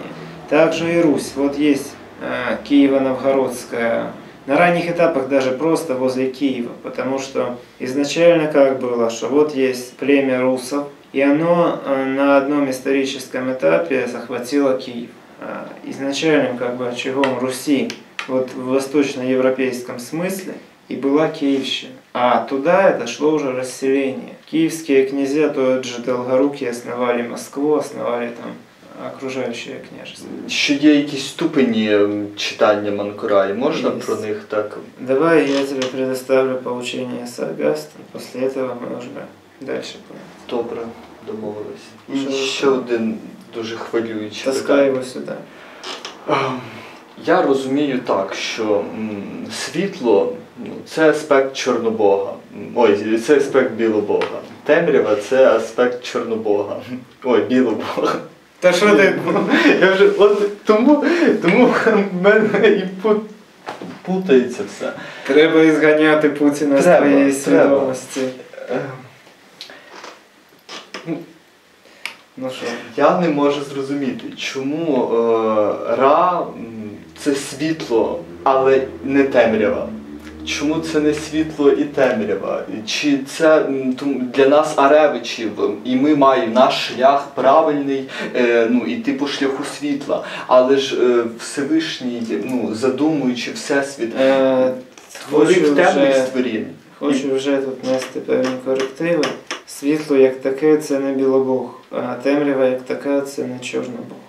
Также и Русь. Вот есть э, Киево-Новгородская, на ранних этапах даже просто возле Киева, потому что изначально как было, что вот есть племя русов, и оно э, на одном историческом этапе захватило Киев. Э, изначальным как бы очагом Руси, вот в восточноевропейском смысле, и была Киевщина. А туда это шло уже расселение. Киевские князья, тот же Долгоруки основали Москву, основали там окружающее княжество. Ще є якісь ступені читання Манкурай, можна Есть. про них так? Давай я тебе предоставлю поучение Саргаста, после этого мы уже дальше пойдем. Добре, домовились. І Що ще один дуже хвилюючий. Таскай його сюди. Я розумію так, що світло ну, це аспект Чорнобога. Ой, це аспект Білобога. Темрява це аспект Чорнобога. Ой, Білобога. Та що ти? Я вже, от Тому тому в мене і путається все. Треба ізганяти Путіна з твоєї свідомості. Ну що? Я не можу зрозуміти, чому е, Ра це світло, але не темрява. Чому це не світло і темрява? Чи це для нас Аревичів, і ми маємо наш шлях правильний, е, ну іти по шляху світла, але ж е, Всевишній, ну задумуючи всесвіт, е, творив темних створінь. Хочу вже тут нести певні корективи. Світло як таке це не білобог, а темрява як така це не чорнобог.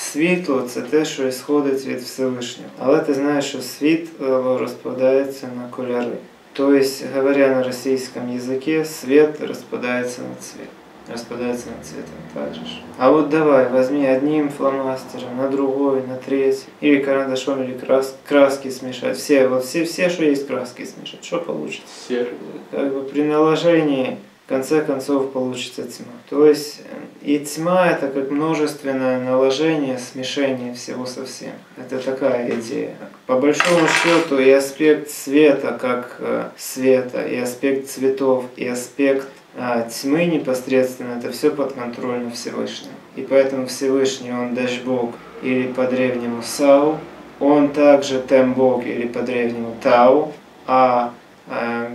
Світло це те, що ісходить від Всевишнього. Але ти знаєш, що світло розпадається на кольори. Тобто, говоря на російському языке, свет распадается на цвет. Распадается на цветом также. А вот давай, возьми одним фломастером, на другой, на третий. Или карандашом, или крас, краски смешать. Все, вот все, все, что есть краски смешать. Что получится? Серый. Как бы при наложении конце концов получится тьма. То есть и тьма это как множественное наложение, смешение всего со всем. Это такая идея. По большому счету и аспект света как э, света, и аспект цветов, и аспект а, тьмы непосредственно, это все подконтрольно Всевышнему. И поэтому Всевышний, он Дашбог, или по древнему Сау, он также тембог или по-древнему тау, а э,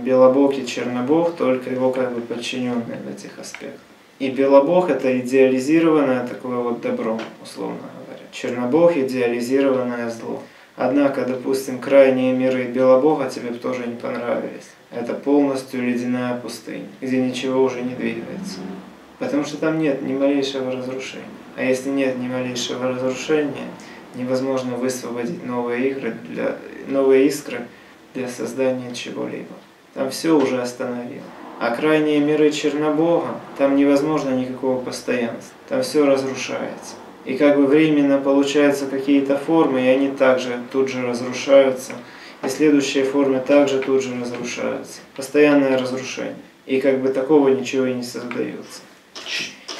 белобог и чернобог только его как бы подчиненные в этих аспектах. И белобог это идеализированное такое вот добро, условно говоря. Чернобог идеализированное зло. Однако, допустим, крайние миры белобога тебе тоже не понравились. Это полностью ледяная пустыня, где ничего уже не двигается. Потому что там нет ни малейшего разрушения. А если нет ни малейшего разрушения, невозможно высвободить новые игры для новые искры для создания чего-либо. Там все уже остановило. А крайние миры Чернобога, там невозможно никакого постоянства. Там все разрушается. И как бы временно получаются какие-то формы, и они также тут же разрушаются. И следующие формы также тут же разрушаются. Постоянное разрушение. И как бы такого ничего и не создается.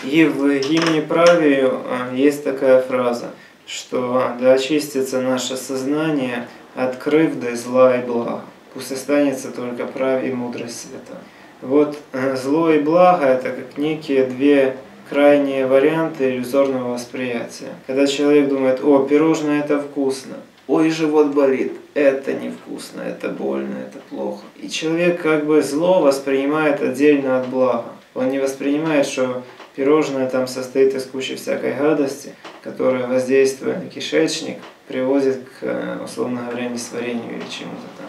И в гимне правию а, есть такая фраза, что да очистится наше сознание от крывды, зла и блага. Пусть останется только праве и мудрость света. Вот э, зло и благо – это как некие две крайние варианты иллюзорного восприятия. Когда человек думает, о, пирожное – это вкусно, ой, живот болит, это невкусно, это больно, это плохо. И человек как бы зло воспринимает отдельно от блага. Он не воспринимает, что пирожное там состоит из кучи всякой гадости, которая, воздействуя на кишечник, приводит к, э, условно говоря, несварению или чему-то там.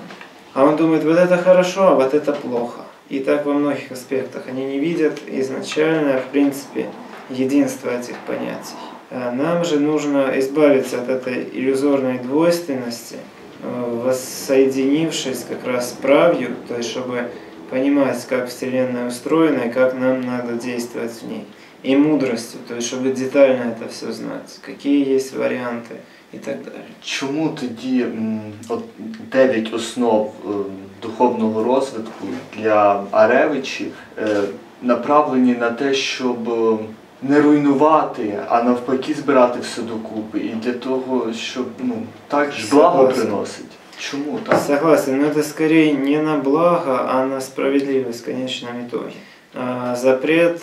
А он думает, вот это хорошо, а вот это плохо. И так во многих аспектах. Они не видят изначально, в принципе, единство этих понятий. А нам же нужно избавиться от этой иллюзорной двойственности, воссоединившись как раз с правью, то есть чтобы понимать, как Вселенная устроена и как нам надо действовать в ней. И мудростью, то есть чтобы детально это все знать, какие есть варианты і так далі. Чому тоді от, дев'ять основ духовного розвитку для Аревичі направлені на те, щоб не руйнувати, а навпаки збирати все докупи. І для того, щоб ну, так ж благо приносить. Чому так? Согласен, но это скорее не на благо, а на справедливость в конечном итоге. Запрет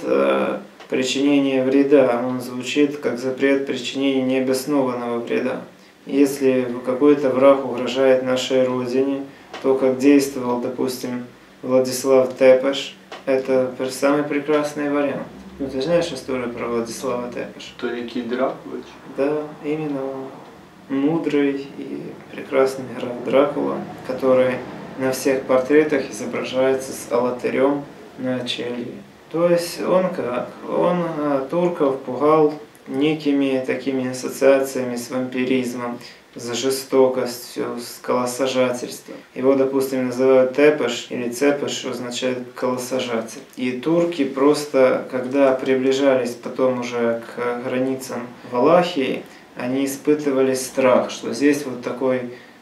причинения вреда, он звучит как запрет причинения необоснованного вреда. Если какой-то враг угрожает нашей Родине, то, как действовал, допустим, Владислав Тепеш, это самый прекрасный вариант. Ну, ты знаешь историю про Владислава Тепеш? То який Дракулович? Да, именно он. Мудрый и прекрасный граф Дракула, который на всех портретах изображается с алатырем на челе. То есть он как? Он турков пугал некими такими ассоциациями с вампиризмом, с жестокостью, с колосажательством. Его, допустим, называют тепеш или цепеш, что означает колосажатель. И турки просто, когда приближались потом уже к границам Валахии, они испытывали страх, что здесь вот такой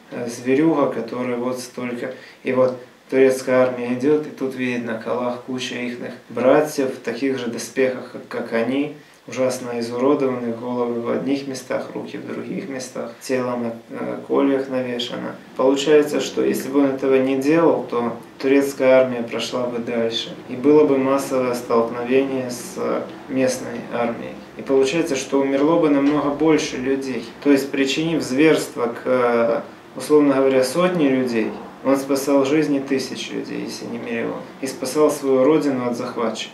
э, зверюга, который вот столько... И вот турецкая армия идет, и тут видит на колах куча их братьев в таких же доспехах, как они, ужасно изуродованные, головы в одних местах, руки в других местах, тело на э, кольях навешано. Получается, что если бы он этого не делал, то турецкая армия прошла бы дальше, и было бы массовое столкновение с местной армией. И получается, что умерло бы намного больше людей. То есть причинив зверство к, э, условно говоря, сотни людей, он спасал жизни тысяч людей, если не миллион, и спасал свою родину от захватчиков.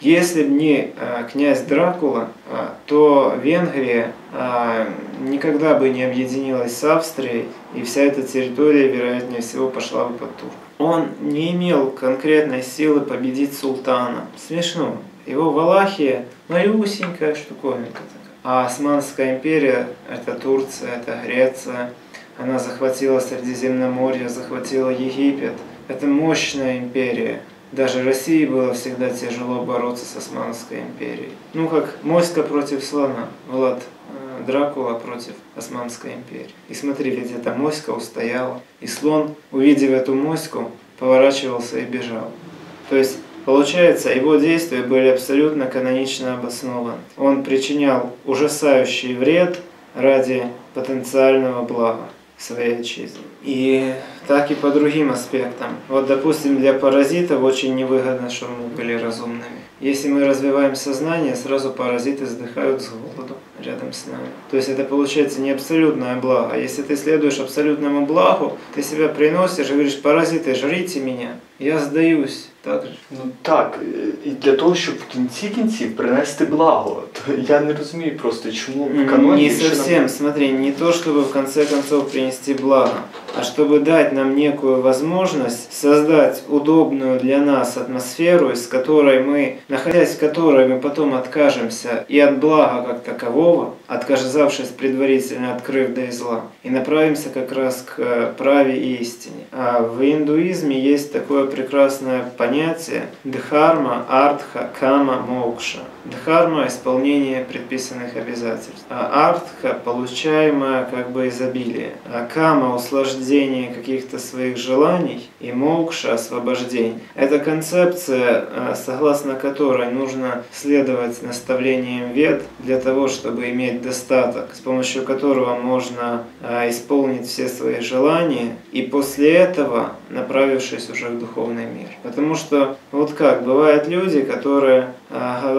Если бы не э, князь Дракула, э, то Венгрия э, никогда бы не объединилась с Австрией, и вся эта территория, вероятнее всего, пошла бы под тур. Он не имел конкретной силы победить султана. Смешно. Его Валахия малюсенькая штуковинка. А Османская империя – это Турция, это Греция. Она захватила Средиземноморье, захватила Египет. Это мощная империя. Даже России было всегда тяжело бороться с Османской империей. Ну, как моська против слона. Влад э, Дракула против Османской империи. И смотри, ведь эта моська устояла. И слон, увидев эту моську, поворачивался и бежал. То есть, получается, его действия были абсолютно канонично обоснованы. Он причинял ужасающий вред ради потенциального блага своей отчизны. И так и по другим аспектам. Вот, допустим, для паразитов очень невыгодно, чтобы мы были разумными. Если мы развиваем сознание, сразу паразиты сдыхают с голоду рядом с нами. То есть это получается не абсолютное благо. Если ты следуешь абсолютному благу, ты себя приносишь и говоришь, паразиты, жрите меня, я сдаюсь. Так? Ну так, і для того, щоб в кінці кінців принести благо. То я не розумію просто, чому в каноні... Не совсем, смотри, не то, чтобы в конце концов принести благо, а чтобы дать нам некую возможность создать удобную для нас атмосферу, из которой мы, находясь в которой мы потом откажемся и от блага как такового, отказавшись предварительно от крывда и зла, и направимся как раз к праве и истине. А в индуизме есть такое прекрасное понятие дхарма, артха, кама, мокша. Дхарма – исполнение предписанных обязательств, а артха – получаемое как бы изобилие, а кама – услаждение каких-то своих желаний и мокша – освобождение. Это концепция, а, согласно которой нужно следовать наставлениям вед для того, чтобы иметь достаток, с помощью которого можно а, исполнить все свои желания и после этого направившись уже в духовный мир. Потому что вот как, бывают люди, которые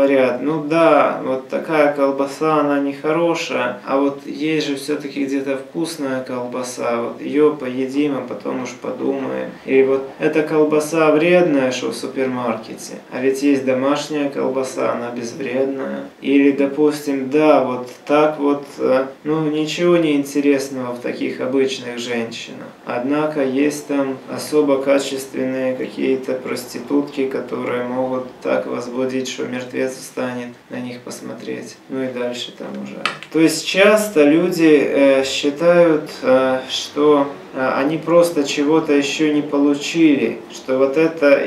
говорят, ну да, вот такая колбаса, она нехорошая, а вот есть же все-таки где-то вкусная колбаса, вот ее поедим, а потом уж подумаем. И вот эта колбаса вредная, что в супермаркете, а ведь есть домашняя колбаса, она безвредная. Или, допустим, да, вот так вот, э, ну ничего не интересного в таких обычных женщинах. Однако есть там особо качественные какие-то проститутки, которые могут так возбудить, что мертвец встанет на них посмотреть. Ну и дальше там уже. То есть часто люди э, считают, э, что э, они просто чего-то еще не получили, что вот это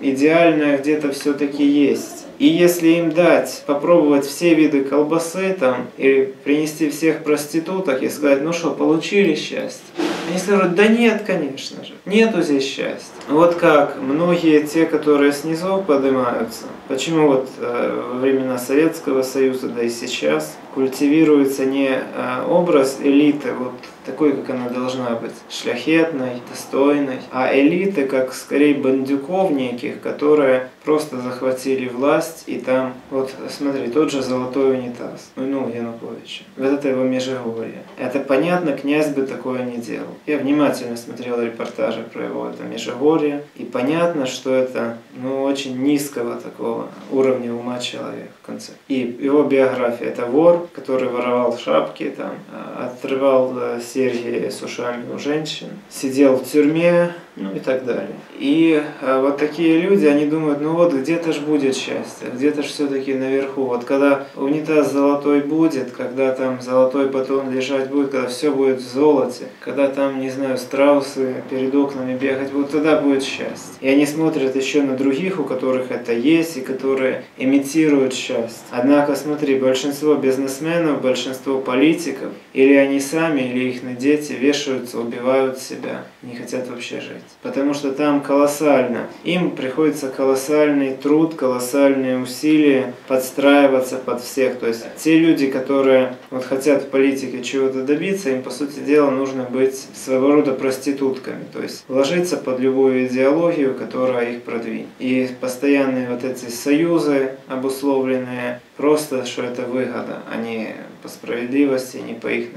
идеальное где-то все-таки есть. И если им дать попробовать все виды колбасы там, или принести всех проституток и сказать, ну что, получили счастье? Они скажут, да нет, конечно же, нету здесь счастья. Вот как многие те, которые снизу поднимаются, почему вот э, во времена Советского Союза, да и сейчас, культивируется не э, образ элиты, вот такой, как она должна быть, шляхетной, достойной, а элиты, как скорее бандюков неких, которые просто захватили власть, и там, вот смотри, тот же золотой унитаз, ну, Януковича, вот это его межегорье. Это понятно, князь бы такое не делал. Я внимательно смотрел репортажи про его это межегорье, и понятно, что это, ну, очень низкого такого уровня ума человека в конце. И его биография, это вор, который воровал шапки, там, отрывал э, серьги с ушами у женщин, сидел в тюрьме, ну и так далее. И а, вот такие люди, они думают, ну вот где-то ж будет счастье, где-то ж все-таки наверху. Вот когда унитаз золотой будет, когда там золотой батон лежать будет, когда все будет в золоте, когда там, не знаю, страусы перед окнами бегать будут, тогда будет счастье. И они смотрят еще на других, у которых это есть, и которые имитируют счастье. Однако, смотри, большинство бизнесменов, большинство политиков, или они сами, или их дети вешаются, убивают себя, не хотят вообще жить потому что там колоссально. Им приходится колоссальный труд, колоссальные усилия подстраиваться под всех. То есть те люди, которые вот хотят в политике чего-то добиться, им, по сути дела, нужно быть своего рода проститутками. То есть ложиться под любую идеологию, которая их продвинет. И постоянные вот эти союзы обусловленные просто, что это выгода, а не по справедливости, не по их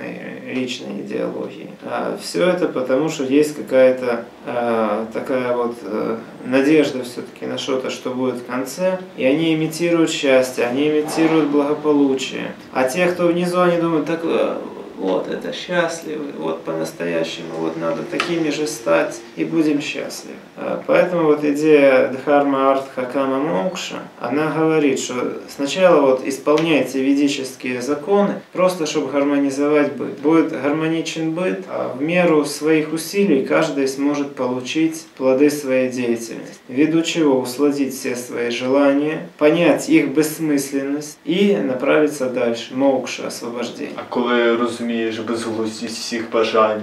личной идеологии. А все это потому, что есть какая-то а, такая вот а, надежда все-таки на что-то, что будет в конце, и они имитируют счастье, они имитируют благополучие. А те, кто внизу, они думают, так э, вот это счастливы, вот по-настоящему, вот надо такими же стать и будем счастливы. А, поэтому вот идея Дхарма Артха Кама Мокша, она говорит, что сначала вот исполняйте ведические законы, просто чтобы гармонизовать быт. Будет гармоничен быт, а в меру своих усилий каждый сможет получить плоды своей деятельности. Ввиду чего усладить все свои желания, понять их бессмысленность и направиться дальше. Мокша, освобождение. А коли розумієш безглуздість всіх бажань,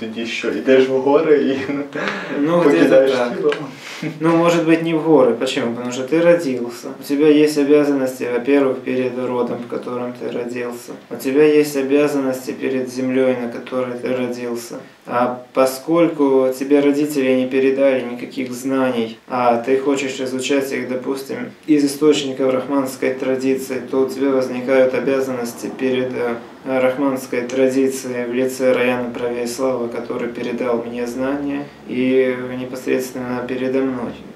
тоді що, йдеш в гори і ну, покидаєш тіло? Ну, может быть, не в горы. Почему? Потому что ты родился. У тебя есть обязанности, во-первых, перед родом, в котором ты родился. У тебя есть обязанности перед землей, на которой ты родился. А поскольку тебе родители не передали никаких знаний, а ты хочешь изучать их, допустим, из источников рахманской традиции, то у тебя возникают обязанности перед э, рахманской традицией в лице Раяна Правеслава, который передал мне знания, и непосредственно передо мной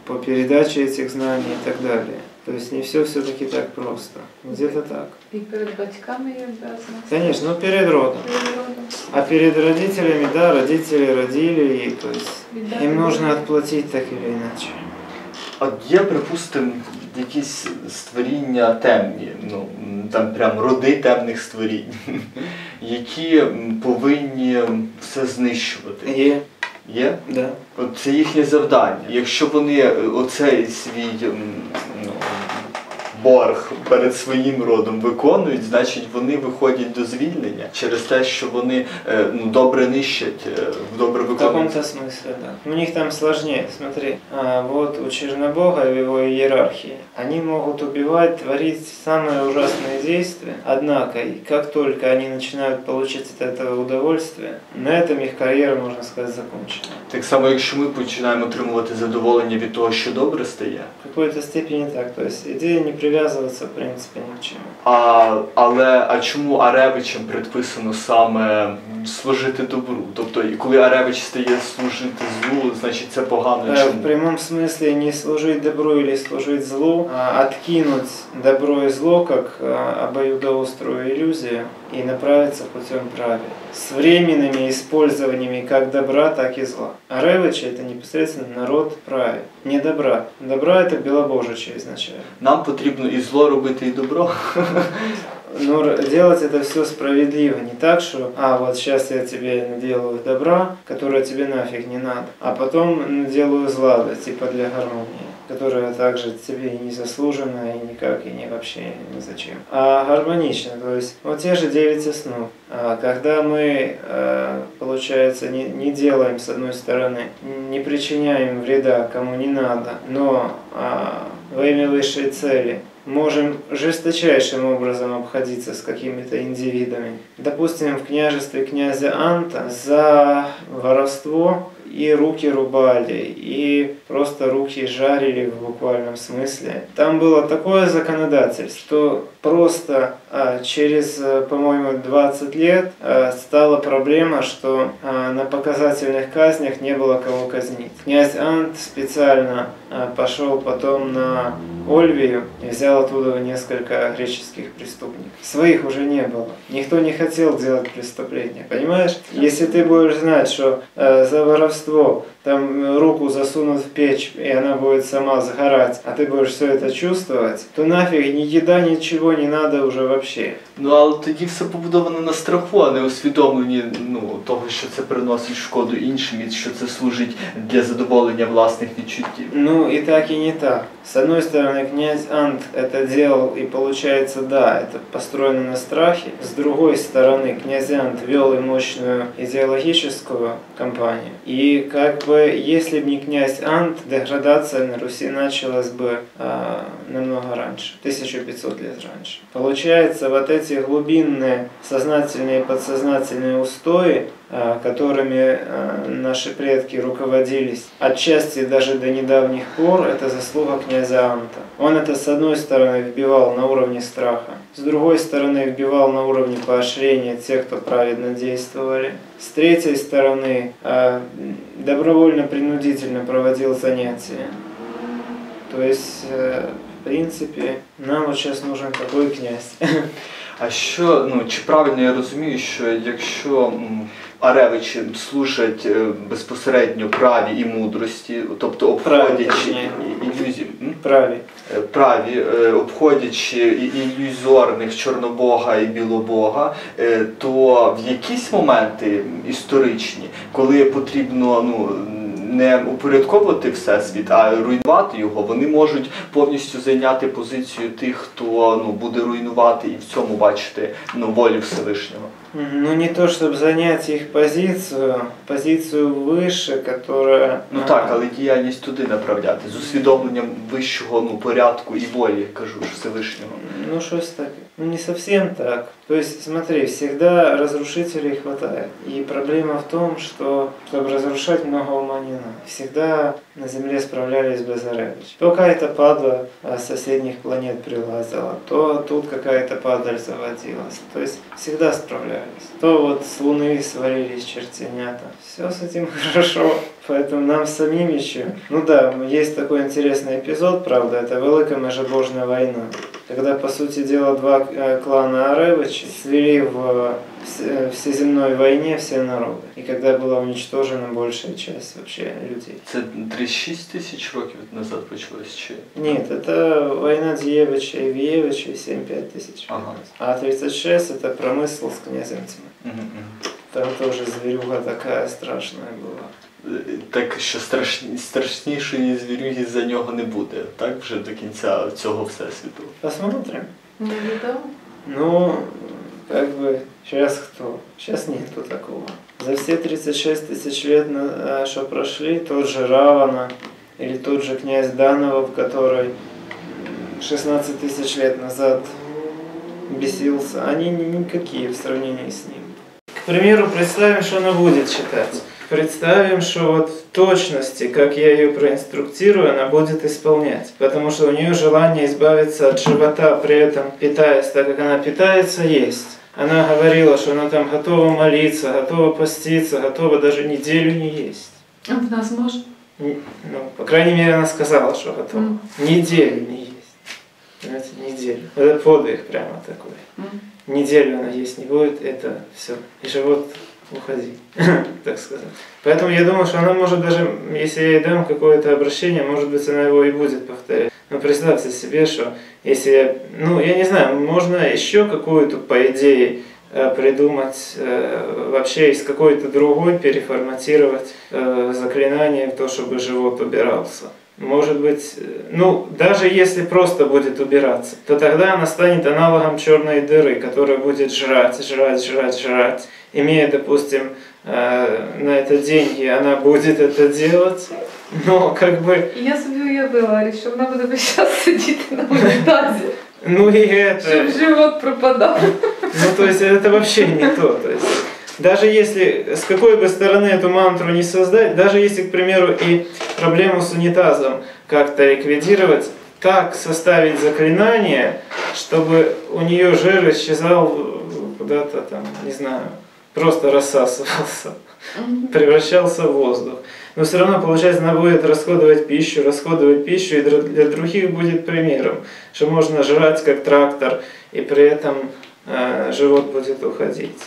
по передаче этих знаний и так далее. То есть не все все-таки так просто. Где-то так. І перед батьками є обов'язаність. Конечно, ну перед родом. Перед родом. А перед родителями, да, родители родили, и то есть Віддати им нужно Богу. отплатить так или иначе. От є, припустимо, якісь створіння темні, ну м, там прям роди темних створінь, які м, повинні все знищувати. Е, Є? да. От це їхнє завдання. Якщо вони е, оцей свій м, ну, борг перед своїм родом виконують, значить вони виходять до звільнення через те, що вони е, ну, добре нищать, е, добре В виконують. каком-то смысле, да. У них там сложнее, смотри. А, вот у Чернобога в его иерархии они могут убивать, творить самые ужасные действия. Однако, и как только они начинают получить от этого удовольствие, на этом их карьера, можно сказать, закончена. Так само, якщо ми починаємо отримувати задоволення від того, що добре стає. В какой-то степени так. То есть идея не привязываться, в принципе, ни к чему. А, але а чому Аревичам предписано саме служити добру? Тобто, і коли Аревич стає служити злу, значить це погано. Э, В Чому? прямом смысле не служить добру или служить злу, а откинуть добро и зло как а, обоюдоострую иллюзию и направиться путем правил. С временными использованиями как добра, так и зла. А Ревичи это непосредственно народ правил. Не добра. Добра это белобожичье изначально. Нам потрібно і зло робити, і добро. Но р- делать это все справедливо, не так, что, а вот сейчас я тебе наделаю добра, которое тебе нафиг не надо, а потом наделаю зла, да, типа для гармонии, которая также тебе не заслужена, и никак, и не вообще ни зачем. А гармонично, то есть вот те же девять основ. А, Когда мы, э, получается, не, не делаем, с одной стороны, не причиняем вреда кому не надо, но а, во имя высшей цели можем жесточайшим образом обходиться с какими-то индивидами. Допустим, в княжестве князя Анта за воровство и руки рубали, и просто руки жарили в буквальном смысле. Там было такое законодательство, что просто а, через, э, по-моему, 20 лет а, стала проблема, что а, на показательных казнях не было кого казнить. Князь Ант специально а, пошел потом на Ольвию и взял оттуда несколько греческих преступников. Своих уже не было. Никто не хотел делать преступления, понимаешь? Если ты будешь знать, что э, за воровство 人を там э, руку засунут в печь, и она будет сама сгорать, а ты будешь все это чувствовать, то нафиг ни еда, ничего не надо уже вообще. Ну але тоді все побудовано на страху, а не усвідомленні ну, того, що це приносить шкоду іншим і що це служить для задоволення власних відчуттів. Ну и так и не так. С одной стороны, князь Ант это делал, и получается, да, это построено на страхе. С другой стороны, князь Ант вел и мощную идеологическую кампанию. И как бы, если бы не князь Ант, деградация на Руси началась бы а, намного раньше, 1500 лет раньше. Получается, вот эти глубинные сознательные и подсознательные устои, а, которыми а, наши предки руководились, отчасти даже до недавних пор, это заслуга князя Анта. Он это с одной стороны вбивал на уровне страха, с другой стороны вбивал на уровне поощрения тех, кто праведно действовали, с третьей стороны а, добровольно-принудительно проводил занятия. То есть, э, в принципе, нам вот сейчас нужен такой князь. А що, ну чи правильно я розумію, що м, Аревичі служать е, безпосередньо праві і мудрості, тобто обходячи ілюзії, праві, Е, праві, е, обходячи ілюзорних Чорнобога і Білобога, то в якісь моменти історичні, коли потрібно ну. Не упорядковувати всесвіт, а руйнувати його, вони можуть повністю зайняти позицію тих, хто ну буде руйнувати і в цьому бачити ну волю Всевишнього. Ну, не то, чтобы занять их позицию, позицию выше, которая... Ну так, але діяльність туди направляти з усвідомленням вищого ну порядку і волі, кажу ж Всевишнього. Ну, щось таке. Ну, не совсем так. То есть, смотри, всегда разрушителей хватает. И проблема в том, что, чтобы разрушать, много ума не надо. Всегда на Земле справлялись Безаревич. То какая-то падла а, с соседних планет прилазила, то тут какая-то падаль заводилась. То есть, всегда справлялись. То вот с Луны свалились чертенята. Все с этим хорошо. Поэтому нам самим еще... Ну да, есть такой интересный эпизод, правда, это Великая Межебожная война. Когда, по сути дела, два э, клана Аревичи свели в э, всеземной войне все народы. И когда была уничтожена большая часть вообще людей. Це 36 тисяч років назад почалось чи? Нет, это война Дьевича и Виевича 7-5 тысяч. Ага. А 36 это промысл с князем тьмы. Мгм, мгм. Там тоже зверюга такая страшная была. Е, Так що страшні, страшнішої звірюги за нього не буде, так вже до кінця цього всесвіту. Посмотрим. Невідомо. Ну, как бы, сейчас кто? Сейчас нету такого. За все 36 тысяч лет, на- а, что прошли, тот же Равана или тот же князь Данова, который 16 тысяч лет назад бесился, они ни- никакие в сравнении с ним. К примеру, представим, что она будет читать. Представим, что вот в точности, как я ее проинструктирую, она будет исполнять. Потому что у нее желание избавиться от живота, при этом питаясь так, как она питается, есть. Она говорила, что она там готова молиться, готова поститься, готова даже неделю не есть. А в нас може? Не- Ну, по крайней мере, она сказала, что готова. М. Неделю не есть. Понимаете, неделю. Это подвиг прямо такой. М. Неделю она есть не будет, это все. И живот уходи, так сказать. Поэтому я думаю, что она может даже, если я ей дам какое-то обращение, может быть, она его и будет повторять. Но представьте себе, что если, ну, я не знаю, можно еще какую-то, по идее, э, придумать, э, вообще из какой-то другой переформатировать э, заклинание то, чтобы живот убирался Может быть, э, ну, даже если просто будет убираться, то тогда она станет аналогом черной дыры, которая будет жрать, жрать, жрать, жрать. Имея, допустим, э, на это деньги, она будет это делать, но как бы, І я собі уявила, Арі, що вона буде весь час сидіти на унітазі, ну и это... щоб живот пропадав. Ну, то есть это вообще не то. То есть, даже если с какой бы стороны эту мантру не создать, даже если, к примеру, и проблему с унитазом как-то ликвидировать, как составить заклинание, чтобы у нее жир исчезал куда-то там, не знаю, просто рассасывался, превращался в воздух. Но все равно, получается, она будет расходовать пищу, расходовать пищу, и для других будет примером, что можно жрать как трактор, и при этом э, живот будет уходить.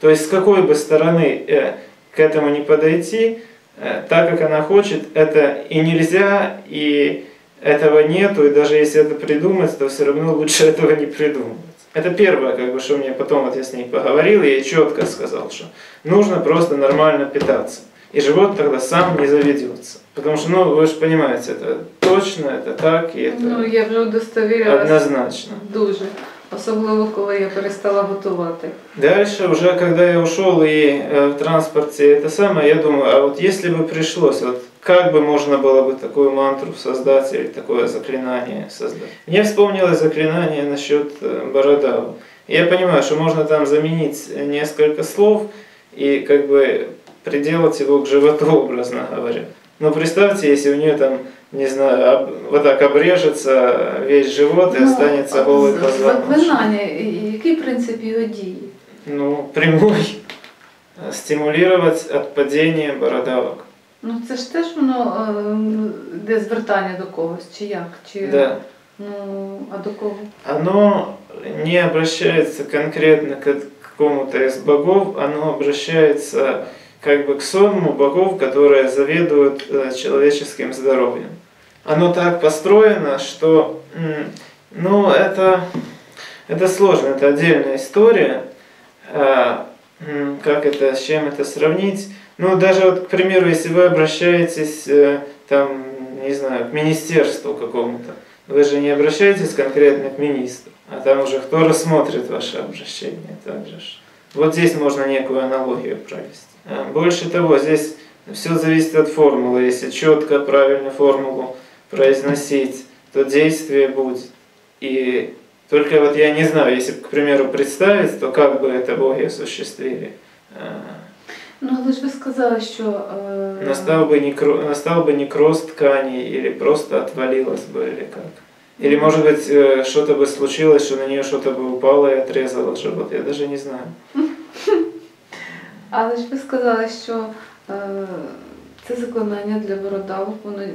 То есть с какой бы стороны э, к этому не подойти, э, так как она хочет, это и нельзя, и этого нету, и даже если это придумать, то все равно лучше этого не придумать. Это первое, как бы, что мне потом, вот я с ней поговорил, я ей четко сказал, что нужно просто нормально питаться. И живот тогда сам не заведется. Потому что, ну, вы же понимаете, это точно, это так, и это Ну, я вже удостовірилася однозначно. дуже. Особливо, коли я перестала готувати. Дальше уже, когда я ушел и э, в транспорте это самое, я думаю, а вот если бы пришлось, вот как бы можно было бы такую мантру создать или такое заклинание создать? Мне вспомнилось заклинание насчет э, бородавы. Я понимаю, что можно там заменить несколько слов и как бы приделать его к животу, образно говоря. Но представьте, если у нее там, не знаю, об- вот так обрежется весь живот и останется голый Ну, з- позвоночник. Заклинання, і- і який принцип його дії? Ну, прямой. Стимулировать отпадение бородавок. Ну це ж теж воно е, де звертання до когось, чи як? Чи, Да. Ну, а до кого? Оно не обращается конкретно к какому-то из богов, оно обращается как бы к сонму богов, которые заведуют э, человеческим здоровьем. Оно так построено, что ну, это, это сложно, это отдельная история. А, как это, с чем это сравнить? Ну, даже вот, к примеру, если вы обращаетесь, э, там, не знаю, к министерству какому-то, вы же не обращаетесь конкретно к министру, а там уже кто рассмотрит ваше обращение. также. Вот здесь можно некую аналогию провести. А, Больше того, здесь все зависит от формулы. Если четко, правильно формулу произносить, то действие будет. И Только вот я не знаю, если, к примеру, представить, то как бы это боги осуществили. А, Ну, але ж ви сказали, що е, Настал бы, некро... Настал бы некроз тканей или просто отвалилось бы, или как? Или, может быть, э, что-то бы случилось, что на нее что-то бы упало и отрезало живот. Я даже не знаю. але ж ви сказали, що е, це заклинання для бородавок, воно е,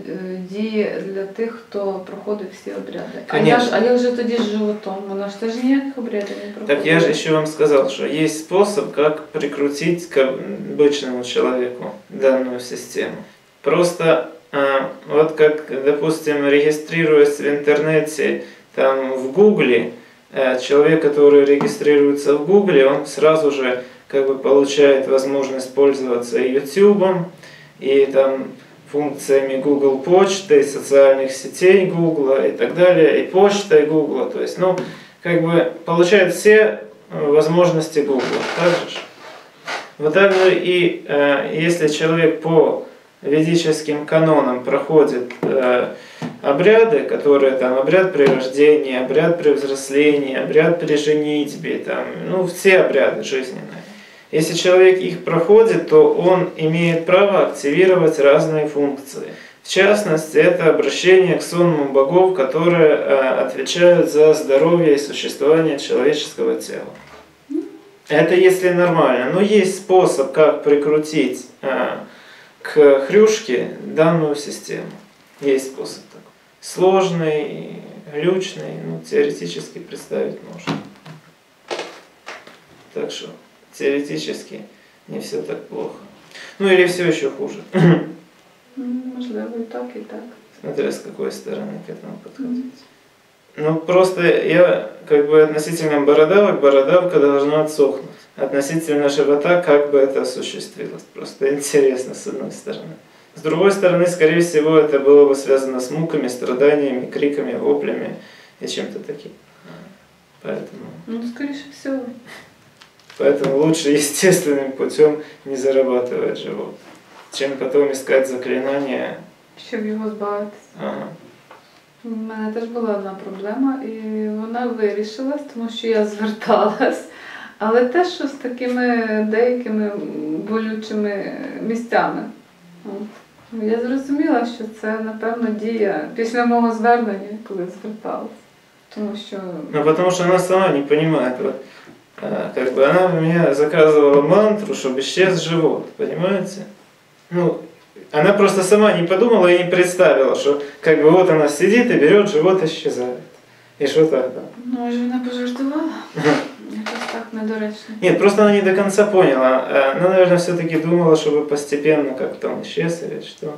діє для тих, хто проходить всі обряди. А я ж, Конечно. а як же тоді з животом? Вона ж теж ніяких обрядів не проходить. Так я же еще вам сказал, что есть способ, как прикрутить к обычному человеку данную систему. Просто а, вот как, допустим, регистрируясь в интернете, там в Гугле, э, человек, который регистрируется в Гугле, он сразу же как бы получает возможность пользоваться и YouTube, и там функциями Google почты, социальных сетей Google и так далее, и почтой Google. То есть, ну, как бы получает все э, возможности Google. Так же? Вот так же и э, если человек по ведическим канонам проходит э, обряды, которые там обряд при рождении, обряд при взрослении, обряд при женитьбе, там, ну, все обряды жизненные. Если человек их проходит, то он имеет право активировать разные функции. В частности, это обращение к сонмам богов, которые э, отвечают за здоровье и существование человеческого тела. Это если нормально. Но есть способ, как прикрутить э, к хрюшке данную систему. Есть способ такой. Сложный, глючный, ну, теоретически представить можно. Так что теоретически не все так плохо. Ну или все еще хуже. М, Можливо, і так, і так. Смотря с какой стороны к этому подходить. Ну, просто я как бы относительно бородавок, бородавка должна отсохнуть. Относительно живота, как бы это осуществилось. Просто интересно, с одной стороны. С другой стороны, скорее всего, это было бы связано с муками, страданиями, криками, воплями и чем-то таким. Поэтому, Ну, скоріше всього. поэтому лучше естественным путем не зарабатывать живот, чем потом искать заклинания. Щоб його збавитися. Ага. У мене теж була одна проблема, і вона вирішилась, тому що я зверталась. Але теж що з такими деякими болючими місцями. От. Ну, Я зрозуміла, що це, напевно, дія після мого звернення, коли зверталась. Тому що Ну, потому что она сама не понимает. А, как бы она у меня заказывала мантру, чтобы исчез живот, понимаете? Ну, она просто сама не подумала и не представила, что как бы вот она сидит и берет, живот исчезает. И что тогда? ну. Якось так недоречно. Нет, просто она не до конца поняла. А, Она, наверное, все-таки думала, чтобы постепенно как-то он исчез или что.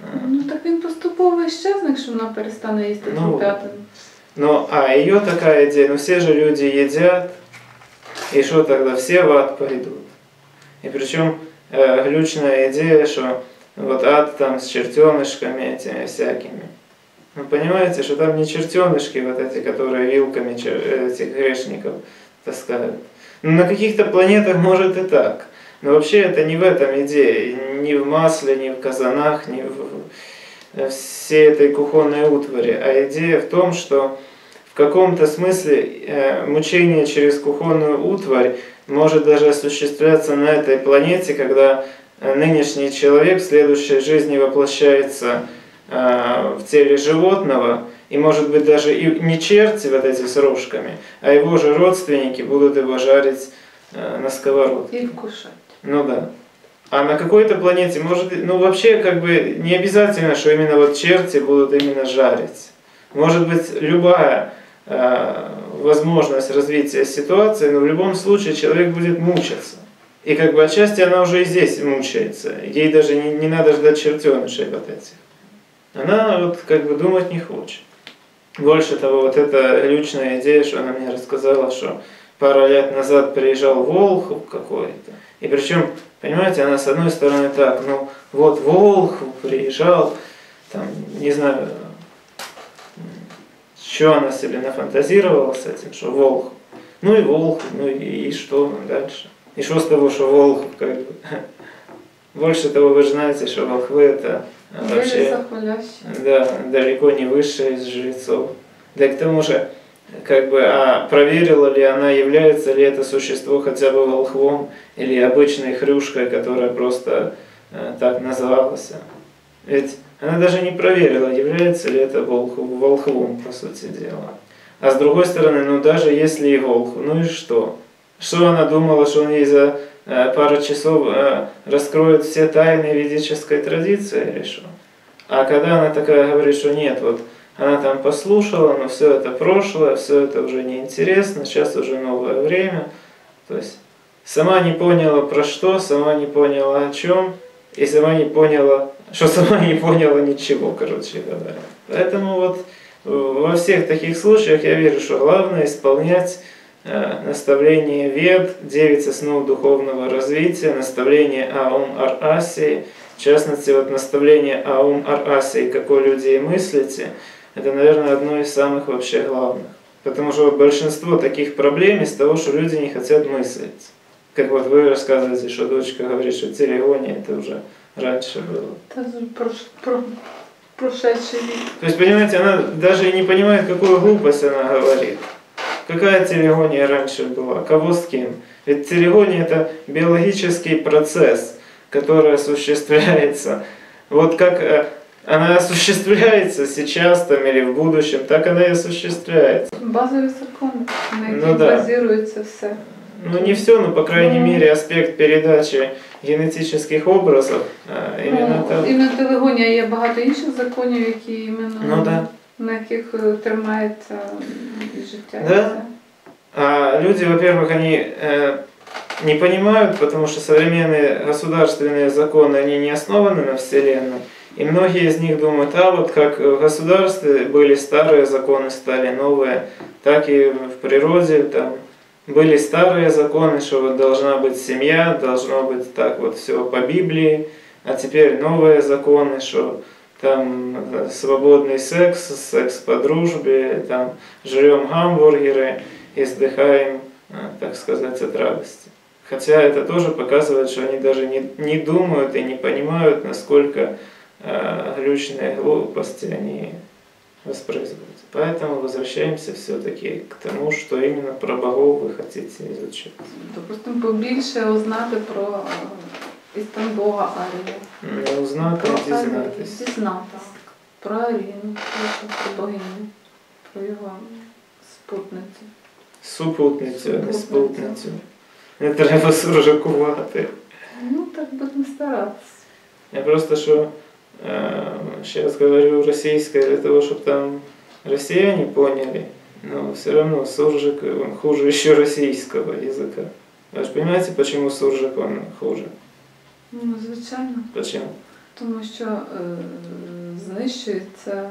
А, Ну так він поступово щезне, якщо вона перестане їсти Ну, трупятину. Ну, а ее такая идея, ну все же люди едят, и что тогда, все в ад пойдут. И причем э, глючная идея, что вот ад там с чертенышками этими всякими. Ну, понимаете, что там не чертенышки вот эти, которые вилками чер- этих грешников таскают. Ну, на каких-то планетах может и так. Но вообще это не в этом идея. Ни в масле, ни в казанах, ни в э, всей этой кухонной утвари. А идея в том, что в каком-то смысле э, мучение через кухонную утварь может даже осуществляться на этой планете, когда э, нынешний человек в следующей жизни воплощается э, в теле животного, и может быть даже и не черти вот эти с рожками, а его же родственники будут его жарить на сковородке. І вкушать. Ну да. А на какой-то планете, может, ну вообще как бы не обязательно, что именно вот черти будут именно жарить. Может быть любая возможность развития ситуации, но в любом случае человек будет мучиться. И как бы отчасти она уже и здесь мучается. Ей даже не, не надо ждать чертенышей вот этих. Она вот как бы думать не хочет. Больше того, вот эта личная идея, что она мне рассказала, что пару лет назад приезжал Волхов какой-то. И причем, понимаете, она с одной стороны так, ну вот Волхов приезжал, там, не знаю, что она себе нафантазировала с этим, что Волхов. Ну и Волхов, ну и, и что дальше? И что с того, что Волхов как бы... Больше того, вы же знаете, что волхвы это а, Єлі вообще... захвалящі. Да, далеко не высшие из жрецов. Да и к тому же, как бы, а проверила ли она, является ли это существо хотя бы волхвом или обычной хрюшкой, которая просто э, так называлась. Ведь она даже не проверила, является ли это волхвом, по сути дела. А с другой стороны, ну даже если и волхв, ну и что? Что она думала, что он ей за э, пару часов э, раскроет все тайны ведической традиции или что? А когда она такая говорит, что нет, вот она там послушала, но все это прошлое, все это уже неинтересно, сейчас уже новое время. То есть сама не поняла про что, сама не поняла о чем, и сама не поняла, что сама не поняла ничего, короче говоря. Поэтому вот во всех таких случаях я вижу, что главное исполнять э, наставление вед, девять основ духовного развития, наставление Аум Ар Аси, в частности, вот наставление Аум Ар Аси, какой людей мыслите, это, наверное, одно из самых вообще главных. Потому что большинство таких проблем из того, что люди не хотят мыслить. Как вот вы рассказываете, что дочка говорит, что телегония это уже раньше было. Это про, про, прошедший век. То есть, понимаете, она даже и не понимает, какую глупость она говорит. Какая телегония раньше была, кого с кем. Ведь телегония это биологический процесс, который осуществляется. Вот как э, она осуществляется сейчас там или в будущем, так она и осуществляется. Базовый закон, на ну, да. базируется все. Ну не все, но по крайней ну, мере аспект передачи генетичних образів. Іменно ну, іменно телегонія є багато інших законів, які іменно ну, да. на яких тримається життя. Да. А люди, во-первых, они э, не понимают, потому что современные государственные законы, они не основаны на Вселенной. И многие из них думают, а вот как в государстве были старые законы, стали новые, так и в природе, там, были старые законы, что вот должна быть семья, должно быть так вот все по Библии, а теперь новые законы, что там э, свободный секс, секс по дружбе, там жрем гамбургеры, издыхаем, э, так сказать, от радости. Хотя это тоже показывает, что они даже не, не думают и не понимают, насколько э, глючные глупости они воспроизводят. Поэтому возвращаемся все-таки к тому, что именно про богов вы хотите изучать. Допустим, побільше узнати про істин Бога Арію. Не узнати, а дізнатись. Дізнатись. Про Аріну, про богиню, про його спутницю. Супутницю, а не спутницю. Не треба суржикувати. Ну, так будемо старатися. Я просто що сейчас говорю российское для того, чтобы там россияне поняли, но все равно суржик он хуже еще российского языка. Вы же понимаете, почему суржик он хуже? Ну, звичайно. Почему? Тому що е, знищується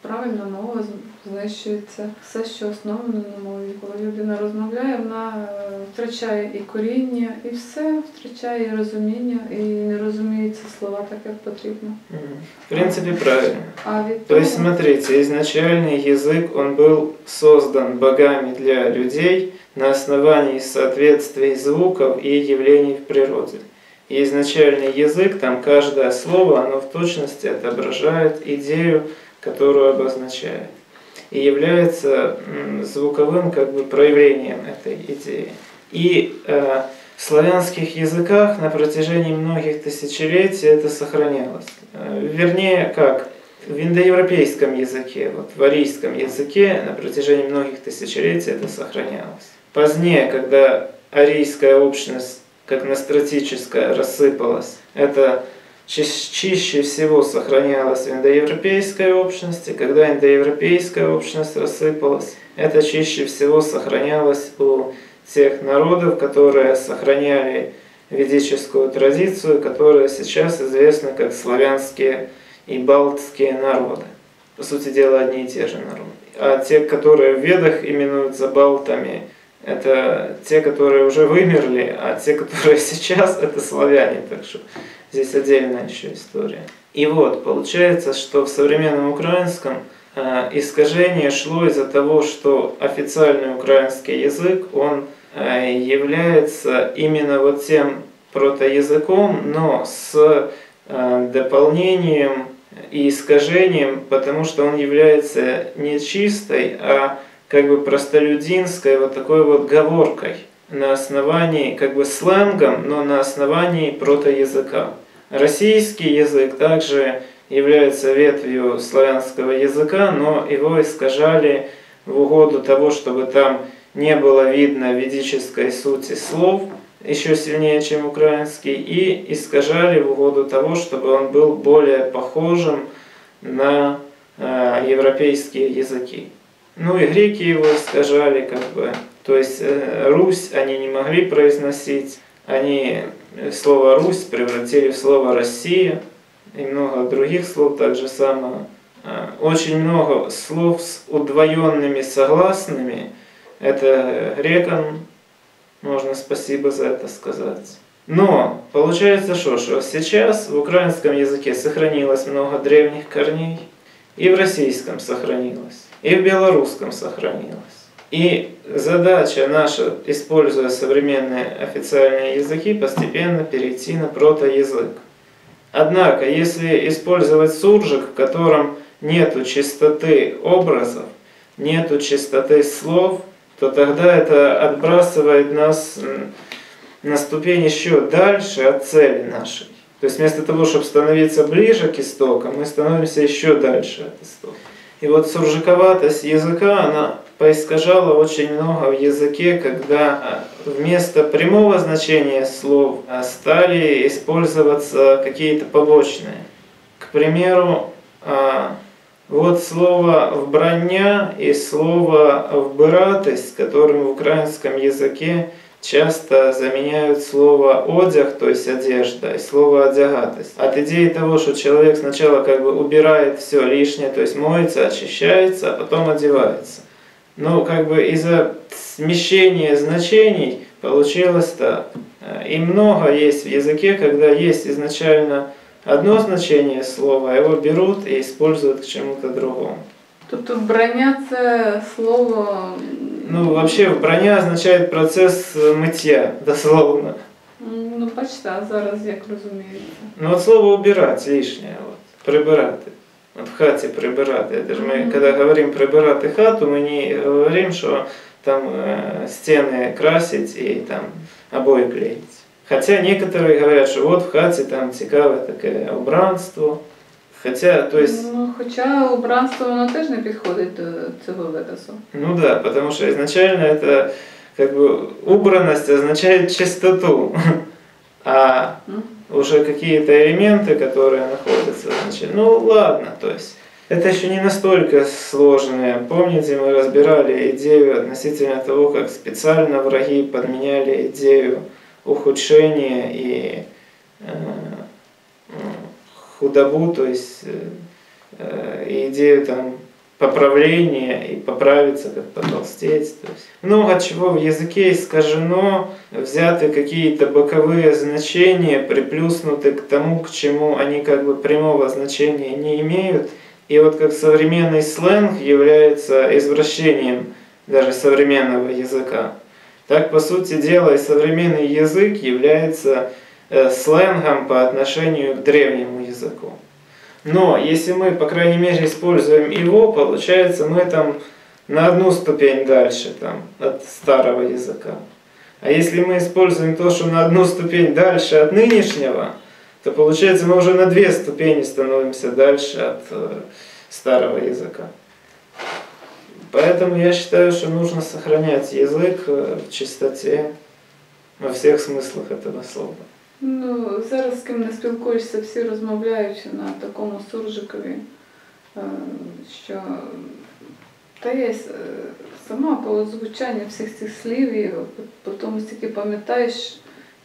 правильна мова, знищується все, що основано на мові. Коли людина розмовляє, вона е, втрачає і коріння, і все, втрачає і розуміння, і не розуміє ці слова так, як потрібно. В принципе, правильно. А від То есть, смотрите, изначальный язык, он был создан богами для людей на основании соответствий звуков и явлений в природе. И изначальный язык, там каждое слово, оно в точности отображает идею которую обозначает, и является звуковым как бы проявлением этой идеи. И э, в славянских языках на протяжении многих тысячелетий это сохранялось. Э, вернее, как в индоевропейском языке, вот в арийском языке на протяжении многих тысячелетий это сохранялось. Позднее, когда арийская общность как настратическая рассыпалась, это чище всего сохранялась в индоевропейской общности. Когда индоевропейская общность рассыпалась, это чище всего сохранялось у тех народов, которые сохраняли ведическую традицию, которая сейчас известна как славянские и балтские народы. По сути дела, одни и те же народы. А те, которые в ведах именуются балтами, это те, которые уже вымерли, а те, которые сейчас, это славяне. Так что Здесь отдельная еще история. И вот, получается, что в современном украинском э, искажение шло из-за того, что официальный украинский язык, он э, является именно вот тем протоязыком, но с э, дополнением и искажением, потому что он является не чистой, а как бы простолюдинской вот такой вот говоркой на основании, как бы сленгом, но на основании протоязыка. Российский язык также является ветвью славянского языка, но его искажали в угоду того, чтобы там не было видно ведической сути слов, еще сильнее, чем украинский, и искажали в угоду того, чтобы он был более похожим на э, европейские языки. Ну и греки его искажали, как бы, то есть э, Русь они не могли произносить, они слово Русь превратили в слово Россия, и много других слов так же самое. Э, очень много слов с удвоенными согласными. Это грекам можно спасибо за это сказать. Но получается что, что сейчас в украинском языке сохранилось много древних корней, и в российском сохранилось, и в белорусском сохранилось. И задача наша, используя современные официальные языки, постепенно перейти на протоязык. Однако, если использовать суржик, в котором нету чистоты образов, нету чистоты слов, то тогда это отбрасывает нас на ступень еще дальше от цели нашей. То есть вместо того, чтобы становиться ближе к истокам, мы становимся еще дальше от истока. И вот суржиковатость языка, она поискажала очень много в языке, когда вместо прямого значения слов стали использоваться какие-то побочные. К примеру, а, вот слово «вбрання» и слово «вбиратись», которым в украинском языке часто заменяют слово «одяг», то есть одежда, и слово «одягатость». От идеи того, что человек сначала как бы убирает все лишнее, то есть моется, очищается, а потом одевается. Но как бы из-за смещения значений получилось так. И много есть в языке, когда есть изначально одно значение слова, его берут и используют к чему-то другому. Тобто вбрання це слово. Ну, вообще вбрання означает процесс миття, дословно. Ну, бачите, а зараз як розуміється. Ну от слово убирать лишнее, от, прибирати От в хаті прибирати. Это же мы, mm-hmm. когда говорим прибирати хату, мы не говорим, что там э, стены красить и там обои клеить. Хотя некоторые говорят, что вот в хате там цікаве таке убранство. Хотя, то есть... Ну, хоча убранство воно теж не підходить до цього виразу. Ну да, потому что изначально это как бы убранность означает чистоту. А уже какие-то элементы, которые находятся, значит, ну ладно, то есть это еще не настолько сложное. Помните, мы разбирали идею относительно того, как специально враги подменяли идею ухудшение и э, худобу, то есть э, и идею там поправления и поправиться, как потолстеть. То есть много чего в языке искажено, взяты какие-то боковые значения, приплюснуты к тому, к чему они как бы прямого значения не имеют. И вот как современный сленг является извращением даже современного языка. Так, по сути дела, и современный язык является э, сленгом по отношению к древнему языку. Но если мы, по крайней мере, используем его, получается, мы там на одну ступень дальше там, от старого языка. А если мы используем то, что на одну ступень дальше от нынешнего, то получается мы уже на две ступени становимся дальше от э, старого языка. Поэтому я считаю, что нужно сохранять язык э, в чистоте во всіх смислах этого слова. Ну, зараз з ким не спілкуєшся, всі розмовляють на такому суржикові, е, що та є е, сама по звучанню всіх цих слів, і потім стільки пам'ятаєш,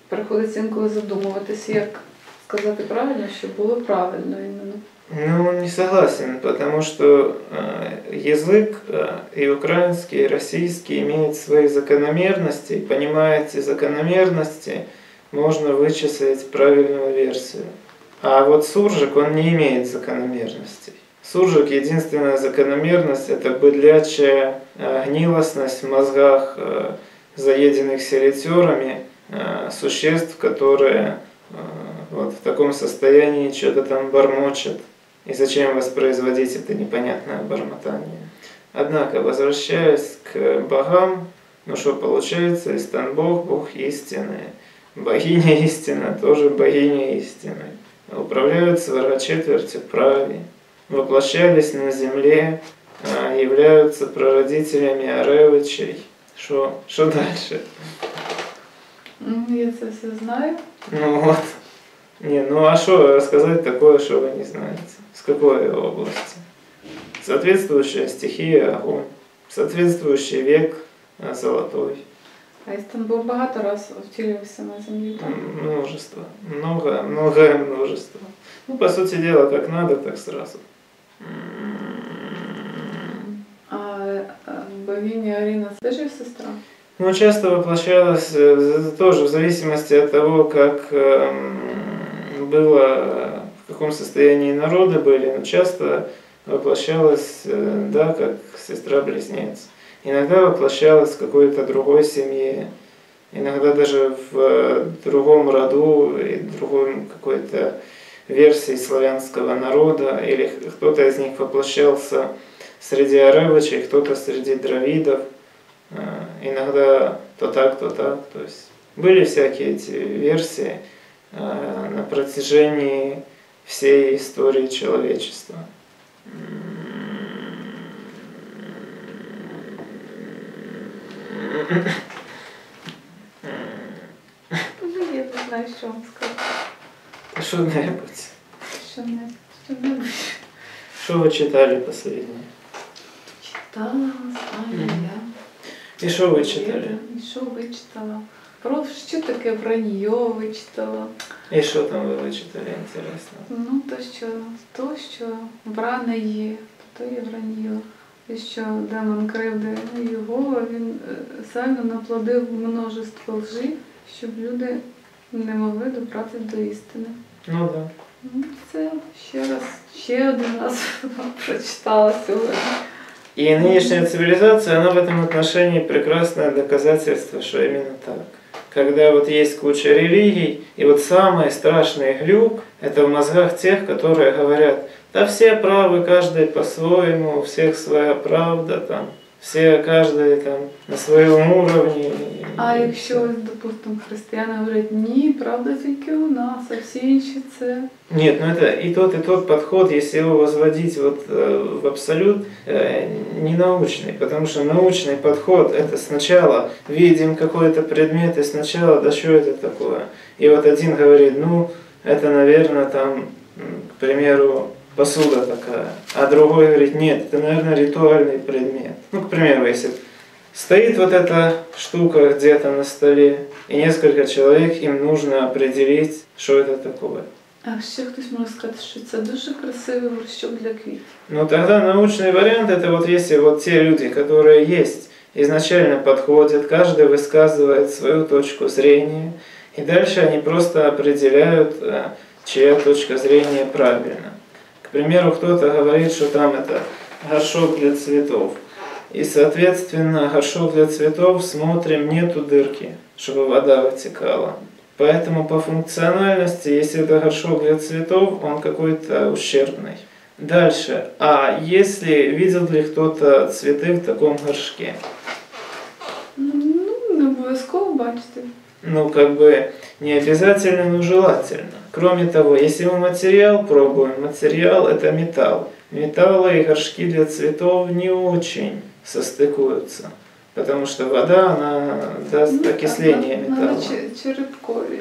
приходиться інколи задумуватися, як сказати правильно, щоб було правильно іменно. Ну, не согласен, потому что э, язык э, и украинский, и российский имеют свои закономерности, и понимая эти закономерности, можно вычислить правильную версию. А вот суржик, он не имеет закономерностей. Суржик, единственная закономерность, это быдлячая э, гнилостность в мозгах э, заеденных селитерами э, существ, которые вот в таком состоянии что-то там бормочет И зачем воспроизводить это непонятное бормотание? Однако, возвращаясь к богам, ну что получается, Истанбог – Бог истины. Богиня истина тоже богиня истины. Управляют свара четвертью прави. Воплощались на земле, а, являются прародителями Аревичей. Что дальше? Ну, я це все знаю. Ну вот. Не, ну а что рассказать такое, что вы не знаете? С какой области? Соответствующая стихия огонь. Соответствующий век а, золотой. А Істанбул багато раз втілювався на землі. так? Множество. Много, многое множество. Ну, по сути дела, как надо, так сразу. А е, богиня Аріна це теж її сестра? Ну, часто воплощалось э, тоже в зависимости от того, как эм, было, в каком состоянии народы были, но часто воплощалась, э, да, как сестра-близнец. Иногда воплощалась в какой-то другой семье, иногда даже в э, другом роду и другой какой-то версии славянского народа, или кто-то из них воплощался среди аревичей, кто-то среди дравидов, э, иногда то так, то так. То есть были всякие эти версии э, на протяжении всей истории человечества. Ну, я не знаю, що вам сказати. Что-нибудь. Що не що-небудь. Что вы читали последнее? Читала, знаю я. И что вы читали? І що вичитала? Про що таке враньо вичитала. И что там вы вычитали, интересно? Ну, то, що, то, що вране є, то є враньо. І що демон кривди його, він е, сильно наплодив множество лжи, щоб люди не могли добратися до істини. Ну да. Ну, Це ще раз, ще один раз прочитала сьогодні. И нынешняя цивилизация, она в этом отношении прекрасное доказательство, что именно так. Когда вот есть куча религий, и вот самый страшный глюк – это в мозгах тех, которые говорят, да все правы, каждый по-своему, у всех своя правда, там, все, каждый там на своем уровне. А якщо, допустимо, християни говорять, ні, правда тільки у нас, а всі інші це. Нет, ну это и тот, и тот подход, если его возводить вот э, в абсолют, э, не научный, потому что научный подход это сначала видим какой-то предмет и сначала, да что это такое? И вот один говорит, ну, это, наверное, там, м, к примеру, посуда такая, а другой говорит, нет, это, наверное, ритуальный предмет. Ну, к примеру, если стоит вот эта штука где-то на столе, и несколько человек, им нужно определить, что это такое. А ще хтось може сказати, що це дуже красивий горщок для квітів. Ну тогда научный вариант это вот если вот те люди, которые есть, изначально подходят, каждый высказывает свою точку зрения, и дальше они просто определяют, э, чья точка зрения правильна. Примеру, кто-то говорит, что там это горшок для цветов. И, соответственно, горшок для цветов смотрим, нету дырки, чтобы вода вытекала. Поэтому по функциональности, если это горшок для цветов, он какой-то ущербный. Дальше. А если видел ли кто-то цветы в таком горшке? Ну, не обов'язково бачити. Ну, как бы не обязательно, но желательно. Кроме того, если мы материал пробуем, материал это металл. Металлы и горшки для цветов не очень состыкуются. Потому что вода, она даст Ну, окисление металла. Надо че- черепкові.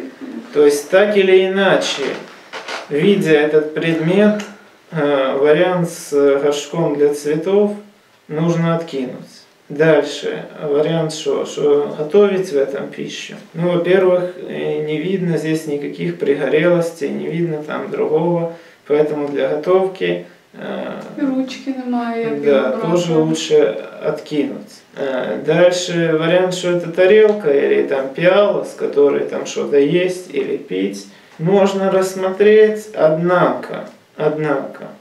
То есть так или иначе, видя этот предмет, э, вариант с горшком для цветов нужно откинуть. Дальше, вариант что? Что готовить в этом пищу? Ну, во-первых, э, не видно здесь никаких пригорелостей, не видно там другого, поэтому для готовки э, І ручки немає, да, тоже лучше откинуть. Э, Дальше вариант, что это тарелка или там пиала, с которой там что-то есть или пить, можно рассмотреть, однако, однако, э,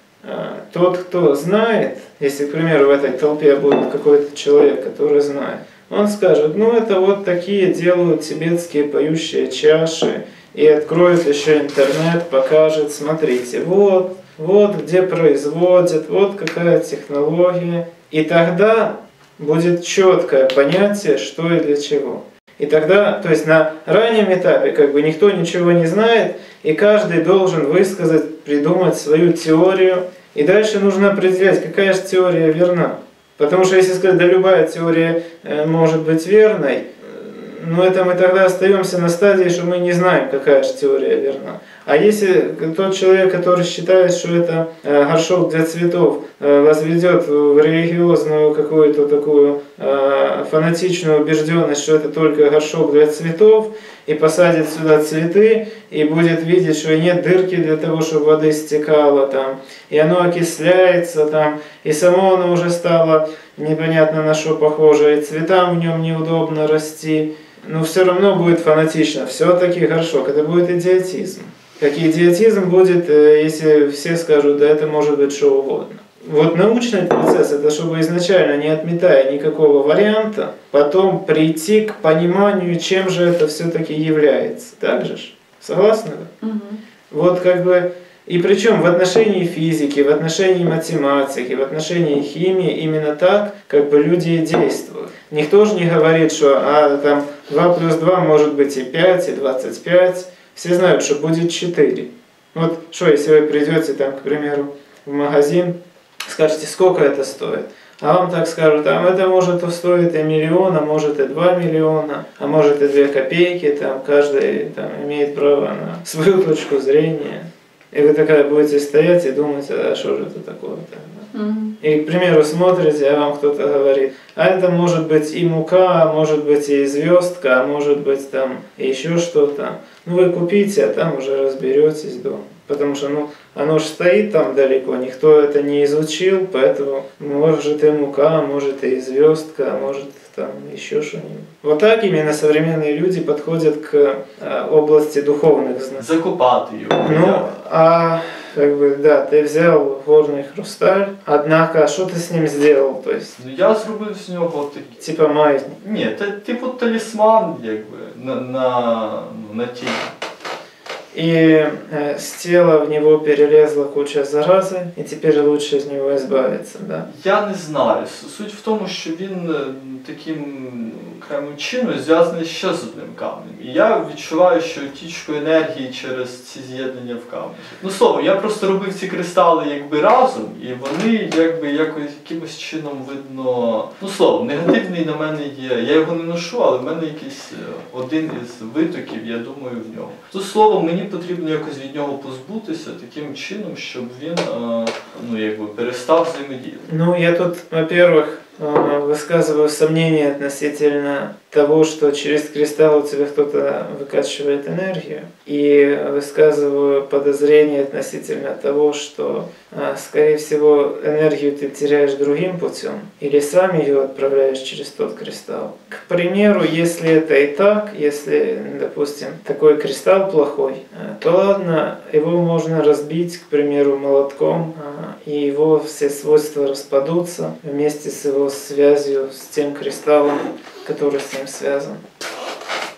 тот, кто знает, если, к примеру, в этой толпе будет какой-то человек, который знает, он скажет, ну это вот такие делают тибетские поющие чаши, и откроет еще интернет, покажет, смотрите, вот, вот где производят, вот какая технология. И тогда будет четкое понятие, что и для чего. И тогда, то есть на раннем этапе как бы никто ничего не знает, и каждый должен высказать, придумать свою теорию. И дальше нужно определять, какая же теория верна. Потому что если сказать, да любая теория э, может быть верной, э, но это мы тогда остаемся на стадии, что мы не знаем, какая же теория верна. А если тот человек, который считает, что это э, горшок для цветов, э, возведет в религиозную какую-то такую э, фанатичную убежденность, что это только горшок для цветов, и посадит сюда цветы, и будет видеть, что нет дырки для того, чтобы воды стекала там, и оно окисляется там, и само оно уже стало непонятно на что похоже, и цветам в нем неудобно расти, но все равно будет фанатично. Все-таки горшок, это будет идиотизм. Как идиотизм будет, э, если все скажут, да это может быть что угодно. Вот научный процесс, это чтобы изначально, не отметая никакого варианта, потом прийти к пониманию, чем же это все-таки является. Так же? Согласны? Угу. Вот как бы, и причем в отношении физики, в отношении математики, в отношении химии именно так, как бы люди и действуют. Никто же не говорит, что а, там 2 плюс 2 может быть и 5, и 25, все знают, что будет 4. Вот что, если вы придете, там, к примеру, в магазин, скажете, сколько это стоит, а вам так скажут, там это может стоить и миллион, а может и два миллиона, а может и две копейки, там каждый там, имеет право на свою точку зрения. И вы такая будете стоять и думать, а что же это такое тогда? И, к примеру, смотрите, а вам кто-то говорит, а это может быть и мука, а может быть и звездка, а может быть там еще что-то. Ну вы купите, а там уже разберетесь дома. Потому что ну, оно же стоит там далеко, никто это не изучил, поэтому может и мука, может и звездка, а может там еще что-нибудь. Вот так именно современные люди подходят к а, области духовных знаний. Закупать ее. Ну, а как бы, да, ты взял горний хрусталь, однако, а що ти з ним зробив? То есть, Ну я зробив з нього такий. типа маятник. Ні, це типу талісман, якби, на, на, ну, на тілі. И э, с тела в него перелезла куча заразы, и теперь лучше из него избавиться, да? Я не знаю. Суть в тому, що він е, таким окремим чином зв'язаний ще з одним каменем. І я відчуваю, що тічку енергії через ці з'єднання в камені. Ну слово, я просто робив ці кристали якби разом, і вони якби якось якимось чином видно. Ну слово, негативний на мене є. Я його не ношу, але в мене якийсь е, один із витоків, я думаю, в ньому. То слово, мені потрібно якось від нього позбутися таким чином, щоб він е, ну якби перестав взаимодействовать. Ну, я тут, во-первых, э, высказываю сомнения относительно того, что через кристалл у тебя кто-то выкачивает энергию. И высказываю подозрение относительно того, что, а, скорее всего, энергию ты теряешь другим путем. Или сам ее отправляешь через тот кристалл. К примеру, если это и так, если, допустим, такой кристалл плохой, а, то ладно, его можно разбить, к примеру, молотком, и его все свойства распадутся вместе с его связью с тем кристаллом, который с ним связан.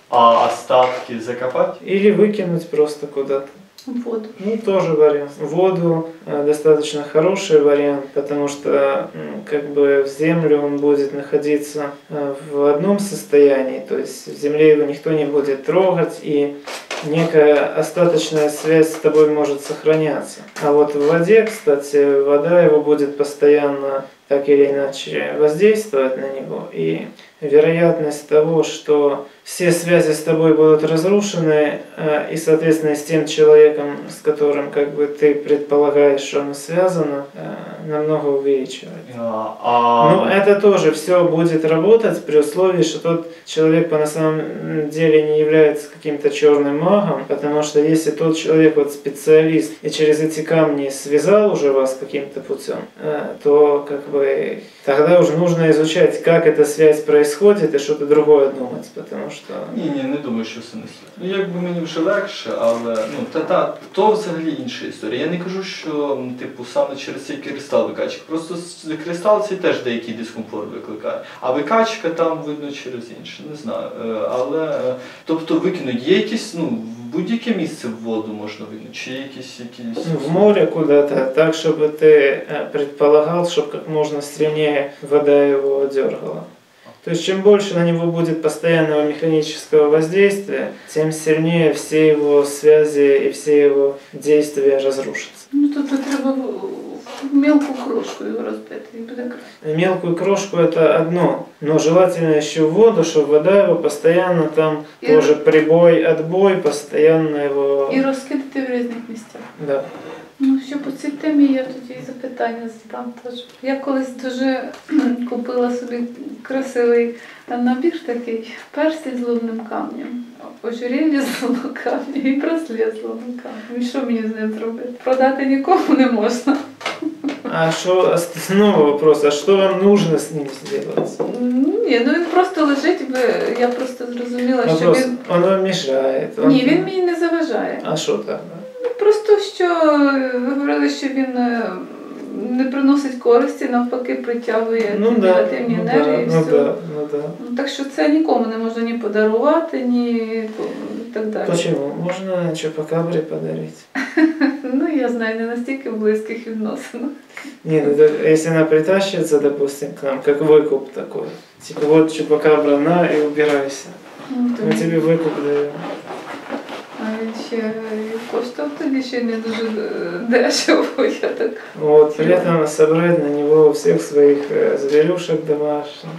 А остатки закопать? Или выкинуть просто куда-то. Воду. Ну, тоже вариант. Воду э, достаточно хороший вариант, потому что как бы в землю он будет находиться э, в одном состоянии, то есть в земле его никто не будет трогать, и некая остаточная связь с тобой может сохраняться. А вот в воде, кстати, вода его будет постоянно так или иначе воздействовать на него, и вероятность того, что все связи с тобой будут разрушены, э, и, соответственно, с тем человеком, с которым как бы ты предполагаешь, что оно связано, э, намного увеличивается. А, а... Но это тоже все будет работать при условии, что тот человек по на самом деле не является каким-то черным магом, потому что если тот человек вот специалист и через эти камни связал уже вас каким-то путем, э, то как бы тогда уже нужно изучать, как эта связь происходит и что-то другое думать, потому что что... Ні, ні, не думаю, що це не слід. Ну, якби мені вже легше, але ну та та то взагалі інша історія. Я не кажу, що м, типу саме через цей кристал викачка. Просто с- кристал цей теж деякий дискомфорт викликає. А викачка там видно через інше. Не знаю. Е, Але е, тобто викинуть є якісь, ну, в будь-яке місце в воду можна викинути, чи є якісь якісь. В море куда-то, так, чтобы ты э, предполагал, чтобы как можно сильнее вода его дергала. То есть чем больше на него будет постоянного механического воздействия, тем сильнее все его связи и все его действия разрушатся. Ну тут треба в в мілку крошку його розбити і буде краще. Мелкую крошку это одно, но желательно еще в воду, чтобы вода его постоянно там И- тоже прибой, отбой, постоянно его... І розкидати в різних місцях. Да. Ну, що по цій темі я тоді запитання задам теж. Я колись дуже купила собі красивий набір такий перстень з лунним камнем, ожерелье з лунного камня і браслет з лунним камнем. І що мені з ним зробити? Продати нікому не можна. А что, снова вопрос, а что вам нужно с ним сделать? Ні, ну він просто лежить, я просто зрозуміла, що він. мешает. он- Ні, він мені не заважає. А что тогда? Ну, Просто що е, ви говорили, що він е, не приносить користі, навпаки, притягує Ну да, негативні ну енергії. да, і ну все. да, ну да. Ну, так що це нікому не можна ні подарувати, ні і так далі. Почему? Можно чупакабре подарить. Ну, я знаю, не настільки в близьких відносинах. Нет, это, если она притащится, допустим, к нам, как выкуп такой. Типа вот чупакабра на и убирайся. Ну, то Мы він- тебе выкуп даем. А він ще і коштував тоді ще не дуже е, дешево, я так. Вот, при этом собрать на него всех своих э, зверюшек домашних.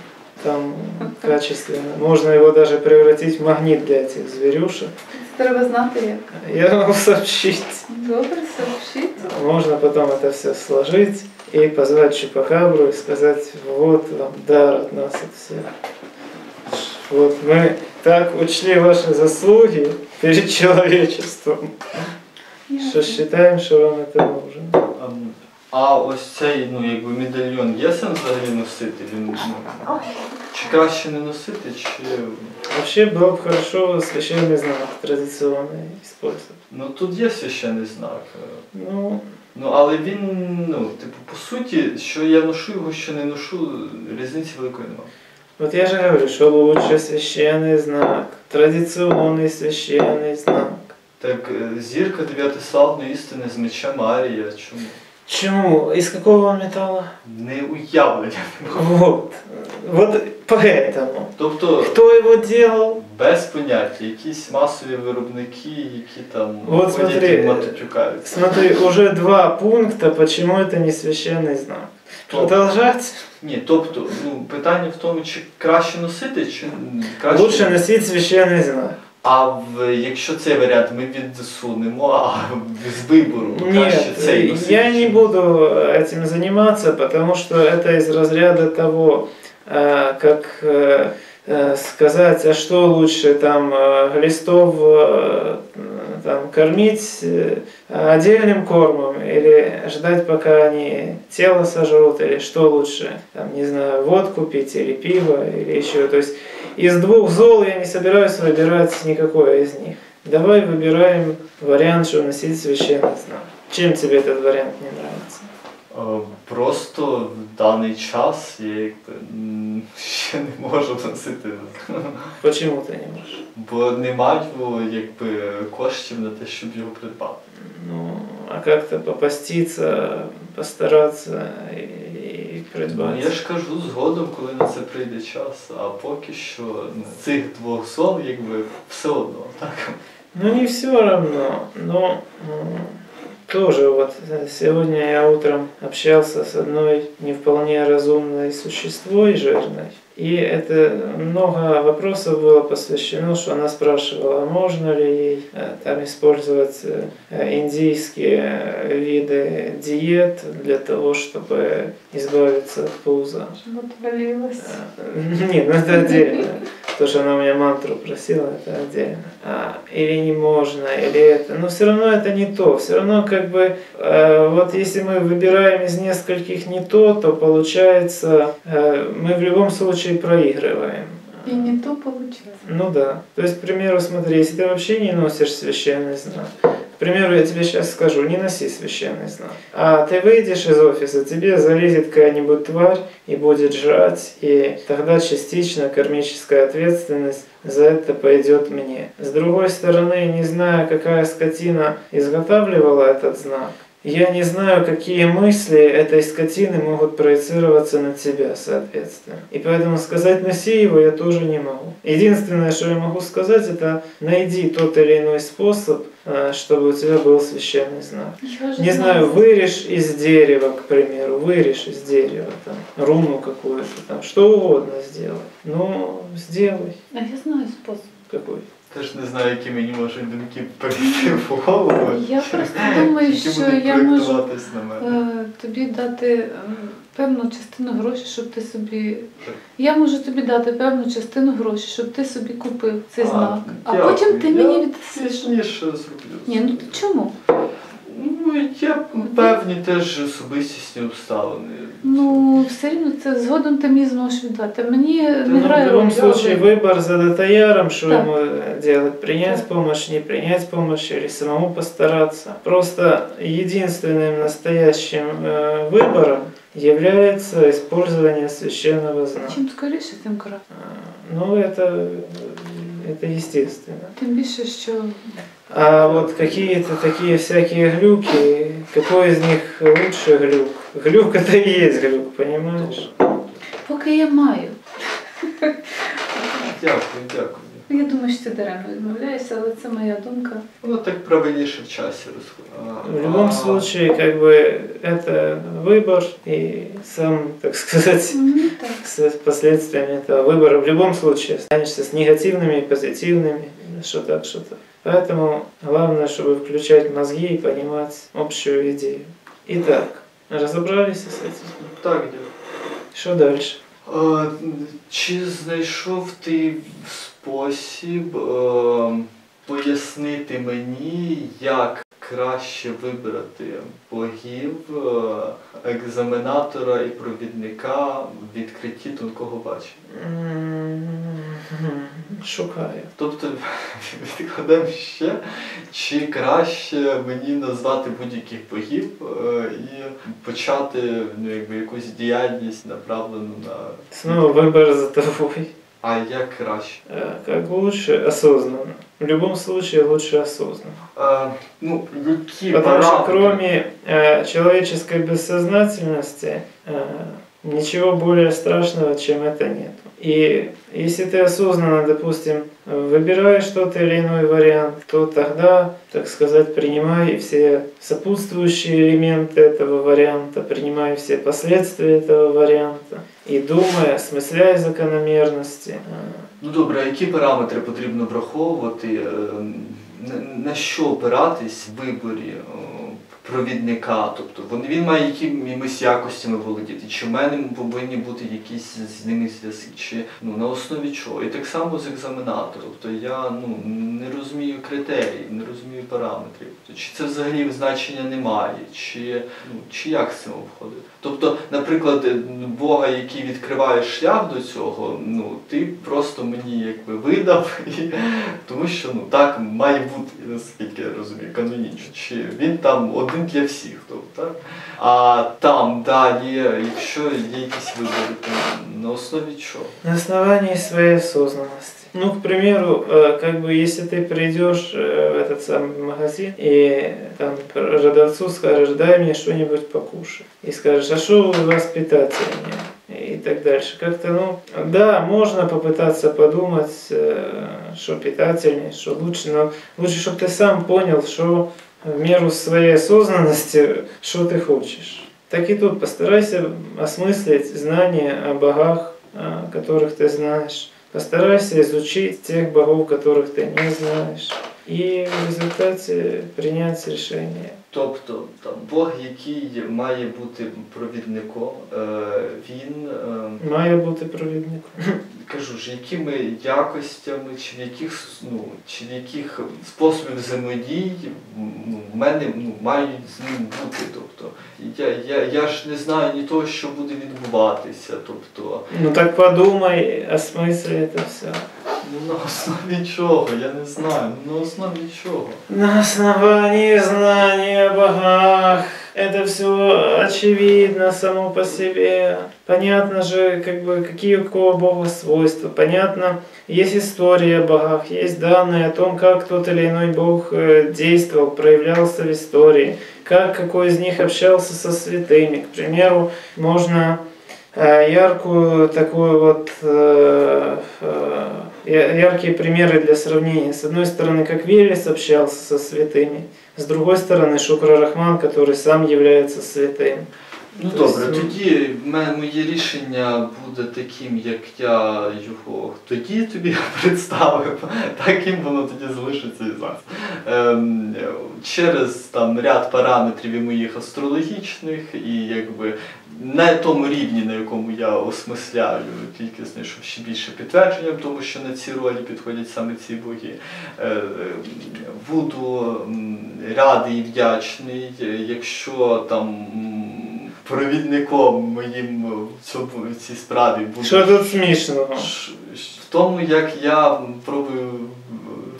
Там качественно. Можно его даже превратить в магнит для этих зверюшек. Це треба знати як. Я могу сообщить. Добре, сообщіть. Можно потом это все сложить и позвать Чупакабру и сказать, вот вам дар от нас от всех. Вот мы так учли ваши заслуги перед человечеством, что Ясно. считаем, что вам это нужно. Ем, А ось цей, ну якби медальйон є сенс взагалі носити? Він ну, чи краще не носити, чи Вообще было бы хорошо священный знак традиционный использовать. ну тут є священний знак. е, Ну, Ну але він, ну, типу, по суті, що я ношу його, що не ношу, різниці великої немає. вот я же говорю, что лучше священный знак, традиционный священный знак. Так, е, зірка дев'ятиславної істини з меча Марія, чому? Чему? Из какого металла? Не уявлення. Вот. Вот поэтому. Тобто Кто его делал? без поняття, якісь масові виробники, які там От ходять смотри, і матюкаються. Смотри, уже два пункта, почему это не священный знак. Тобто, Продолжать? ні, тобто, ну, питання в тому, чи краще носити, чи м, краще. Лучше носить священный знак. А в, якщо цей варіант ми відсунемо, а з вибору краще Нет, цей носити. я не чи- буду этим заниматься, потому что это из разряда того, э, как э, э, сказать, а что лучше там э, глистов э, там, кормить э, отдельным кормом или ждать, пока они тело сожрут, или что лучше, там, не знаю, водку пить или пиво, или еще. То есть из двух зол я не собираюсь выбирать никакое из них. Давай выбираем вариант, что носить священный знак. Чем тебе этот вариант не нравится? Е, Просто в даний час я якби ще не можу носити, Почему ты не можешь? бо не маю якби коштів на те, щоб його придбати. Ну, а как-то попаститься, постараться и, и Ну, я ж кажу згодом, коли на це прийде час, а поки що ну, цих двох зон якби все одно, так? Ну, не все равно, но м, тоже вот э, сегодня я утром общался с одной не вполне разумной существой жирной. И это много вопросов было посвящено, что она спрашивала, можно ли ей э, там использовать э, индийские виды диет для того, чтобы избавиться от пуза. Щоб отвалилось. Э, Не, ну это отдельно. То, что она у меня мантру просила, это отдельно. А, или не можно, или это. Но все равно это не то. Все равно как бы, э, вот если мы выбираем из нескольких не то, то получается, э, мы в любом случае проигрываем. И не то получилось. Ну да. То есть, к примеру, смотри, если ты вообще не носишь священный знак, примеру, я тебе сейчас скажу, не носи священный знак. А ты выйдешь из офиса, тебе залезет какая-нибудь тварь и будет жрать, и тогда частично кармическая ответственность за это пойдет мне. С другой стороны, не знаю, какая скотина изготавливала этот знак, я не знаю, какие мысли этой скотины могут проецироваться на тебя, соответственно. И поэтому сказать носи его я тоже не могу. Единственное, что я могу сказать, это найди тот или иной способ, э, чтобы у тебя был священный знак. Не знаю, вырежь из дерева, к примеру, вырежь из дерева там руну какую-то, там что угодно сделай. Ну, сделай. А я знаю спосіб. Какой? Теж не знаю, які мені можуть думки прийти в голову. Я просто думаю, що я можу е, тобі дати певну частину грошей, щоб ти собі. Я можу тобі дати певну частину грошей, щоб ти собі купив цей знак. А потім ти мені зроблю. Ні, ну ти чому? Ну, є певні теж особистісні обставини. Ну, все рівно це згодом ти мені зможеш віддати. Мені не Ну, в грає роль. любом случае выбор за датаяром, что Да. ему делать, принять помощь, не принять помощь или самому постараться. Просто единственным настоящим э, выбором является использование священного знака. Чим скоріше, тим краще. А, Ну, это, это естественно. Тим більше, що А вот какие-то такие всякие глюки, какой из них лучше глюк? Глюк это и есть глюк, понимаешь? поки я маю. Дякую, дякую. Я думаю, що ти даремно відмовляєшся, але це моя думка. Воно так правильніше в часі розходить. В любом случае, как бы это выбор и сам, так сказать, Ну, так. с последствиями этого выбора в любом случае останешься с негативными и позитивными, что так, что так. Поэтому главное, чтобы включать мозги и понимать общую идею. Итак, разобрались с этим? Так, дякую. Что дальше? А, Чи знайшов ти спосіб е, пояснити мені, як краще вибрати богів, е, екзаменатора і провідника в відкритті тонкого бачення? Шукаю. Тобто відкладемо ще, чи краще мені назвати будь-яких богів е, і почати ну, якби, якусь діяльність направлену на. Снова выбор за тобой. А як краще? Э, Как лучше? Осознанно. В любом случае лучше осознанно. Е, ну, які Потому что параметри? кроме э, человеческой бессознательности э, ничего более страшного, чем это нет. И если ты осознанно, допустим, выбираешь тот или иной вариант, то тогда, так сказать, принимай все сопутствующие элементы этого варианта, принимай все последствия этого варианта и думай, осмысляй закономерности. э, Ну добре, а які параметри потрібно враховувати, е, на- що опиратись в виборі е, провідника? Тобто він має якимись якостями володіти, чи в мене повинні бути якісь з ними зв'язки, чи ну на основі чого? І так само з екзаменатором. Тобто я ну не розумію критерії, не розумію параметрів. Тобто, чи це взагалі значення немає, чи ну чи як з цим обходити? Тобто, наприклад, Бога, який відкриває шлях до цього, ну ти просто мені якби видав, і, тому що ну так має бути, наскільки я розумію, канонічно. Чи він там один для всіх, тобто, так? А там далі, якщо є якісь вибори, то на основі чого? На основании своей осознанности. Ну, к примеру, э, как бы если ты придешь э, в этот самый магазин и там продавцу скажешь, дай мне что-нибудь покушать. И скажешь, а что у вас питательнее? И так дальше. Как-то, ну, да, можно попытаться подумать, э, что питательнее, что лучше, но лучше, чтобы ты сам понял, что в меру своей осознанности, что ты хочешь. Так и тут постарайся осмыслить знания о богах, которых ты знаешь. Постарайся изучить тех богов, которых ты не знаешь. И в результате принять решение. Тобто там Бог, який має бути провідником, е, він е, Має бути провідником. Кажу ж, якими якостями, чи в яких ну, чи в яких способів взаємодій ну, в мене ну, мають з ним бути. Тобто я, я, я ж не знаю ні того, що буде відбуватися. Тобто, Ну так подумай о це все. На основі чого, я не знаю. Ну на основі чого. На основании знаний о богах. Это все очевидно само по себе. Понятно же, как бы, какие у кого бога свойства. Понятно, есть история о богах, есть данные о том, как тот или иной бог э, действовал, проявлялся в истории, как какой из них общался со святыми. К примеру, можно э, яркую такую вот э, яркие примеры для сравнения. С одной стороны, как Велес общался со святыми, с другой стороны, Шукра Рахман, который сам является святым. Ну добре, тоді моє рішення буде таким, як я його тоді тобі представив, таким воно тоді залишиться і зараз. Ем, через там ряд параметрів і моїх астрологічних, і якби на тому рівні, на якому я осмисляю, тільки знайшов ще більше підтвердження, тому що на ці ролі підходять саме ці боги. Е, е, Буду радий і вдячний, якщо там провідником моїм в цьому в цій справі буде Что тут? Ш- ш- в тому, як я пробую е,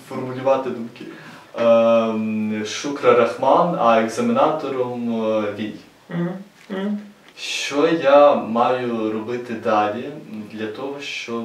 формулювати думки. Ем, Шукра Рахман, а екзаменатором е, Вій. Мгм. Що я маю робити далі для того, щоб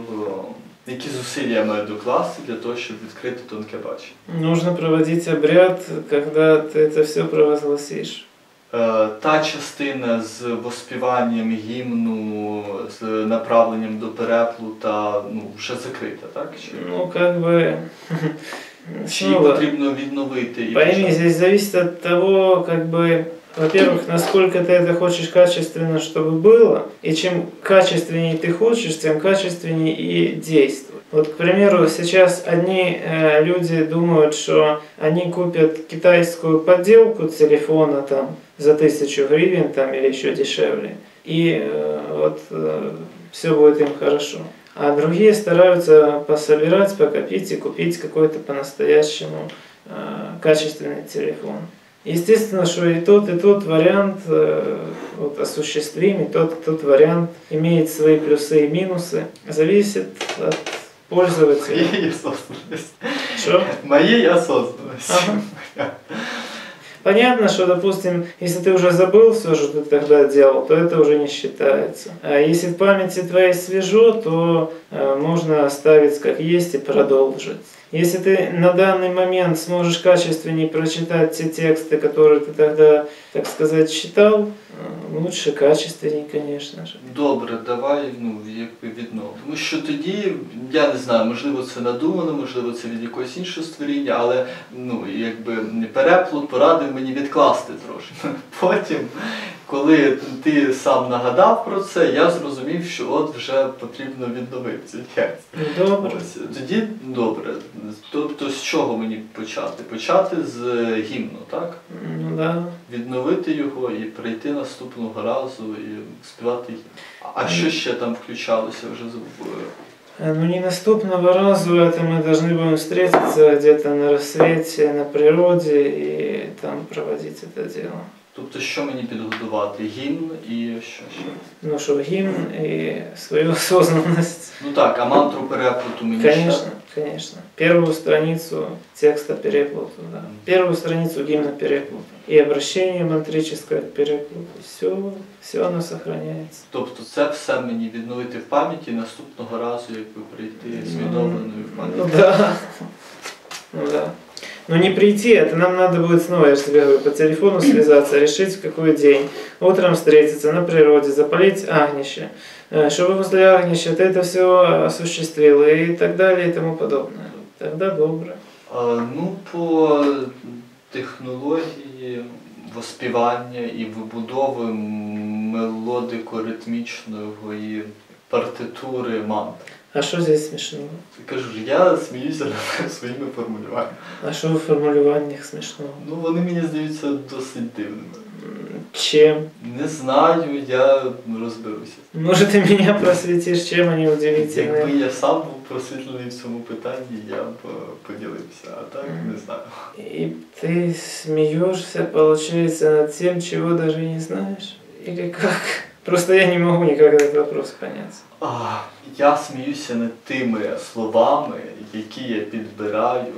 е, які зусилля я маю докласти для того, щоб відкрити тонке бачення? Нужно проводить обряд, когда ты это все провозгласишь. Е, Та частина з воспіванням гімну, з направленням до переплута, ну, вже закрита, так? Чи, Ну, как бы... чи її снова, потрібно відновити і Пойми, почати? здесь зависит от того, как бы, во-первых, насколько ты это хочешь качественно, чтобы было, и чем качественнее ты хочешь, тем качественнее и действуй. Вот, к примеру, сейчас одни э, люди думают, что они купят китайскую подделку телефона там за тысячу гривен там или еще дешевле, и э, вот все будет им хорошо. А другие стараются пособирать, покопить и купить какой-то по-настоящему э, качественный телефон. Естественно, что и тот, и тот вариант э, вот, осуществим, и тот, и тот вариант имеет свои плюсы и минусы. Зависит от пользователя. Моєї осознанності. Что? Моєї осознанності. Ага. Понятно, что, допустим, если ты уже забыл все, что ты тогда делал, то это уже не считается. А если в памяти твоей свежо, то э, можно оставить как есть и продолжить. Если ты на данный момент сможешь качественнее прочитать те тексты, которые ты тогда, так сказать, читал, э, лучше качественнее, конечно же. Добре, давай ну, якби відновимо. Тому що тоді, я не знаю, можливо, це надумано, можливо, це від якогось іншого створіння, але ну, якби переплут порадив мені відкласти трошки. Потім, коли ти сам нагадав про це, я зрозумів, що от вже потрібно відновити цей текст. Ну, Добре. Ось, тоді добре. Тобто з чого мені почати? Почати з гімну, так? Ну да. відновити його і прийти наступного разу і співати гімн. А що ще там включалося вже з Э, Ну, не наступного разу это мы должны будем встретиться где-то на рассвете, на природе и там проводить это дело. Тобто, що мені підготувати? Гімн і що ще? Ну, что гимн и свою осознанность. Ну так, а мантру переплуту мені Конечно, конечно. Первую страницу текста переплуту, да. Первую страницу гимна переплуту. И обращение мантрическое переплуту. Все, все оно сохраняется. Тобто це все мені відновити в пам'яті наступного разу, якби прийти свідомленою в Ну пам'яті. да. Ну да. Но не прийти, это нам надо будет снова, я же тебе говорю, по телефону связаться, решить в какой день. Утром встретиться на природе, запалить огнище. Э, Чтобы возле огнища ты это все осуществил и так далее и тому подобное. Тогда добро. А, ну, по технології воспівання і вибудови мелодико-ритмічної партитури мантри. А что здесь смешного? Кажу ж, я сміюся над своїми формулюваннями. А что в формулированиях смешного? Ну, вони мені здаються досить дивними. Чем? Не знаю, я розберуся. Может, ты меня просветишь, чем они удивительны? Якби я сам був просвітлений в цьому питанні, я б е, поділився, а так не знаю. И ты смеешься, получается, над тем, чего даже не знаешь? Или как? Просто я не могу никак этот вопрос понять. А, я сміюся над тими словами, які я підбираю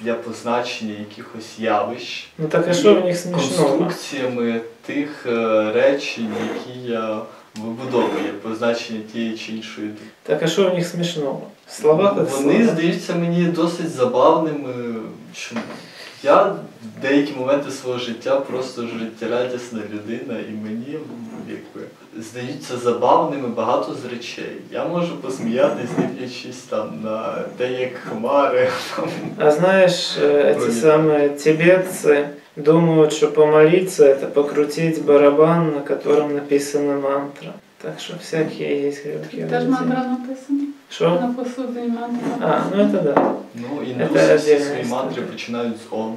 для позначення якихось явищ. Ну так а что в них смешного? конструкціями тих е, речень, які я вибудовую, позначення тієї чи іншої думки. Так а что в них смешного? В словах Вони слова. здаються мені досить забавними. Чому? Я в деякі моменти свого життя просто життєрадісна людина, і мені якби здаються забавними багато з речей. Я можу посміятись, дивлячись там на те, як хмари. Там. А знаешь, э, эти Вроде самые тибетцы думают, что помолиться это покрутить барабан, на котором написана мантра. Так что всякие есть греки. Теж мантра написана. Что? На посуді мантра. А, ну это да. Ну, Це індуси всі отдельна свої історія. мантри починають з он.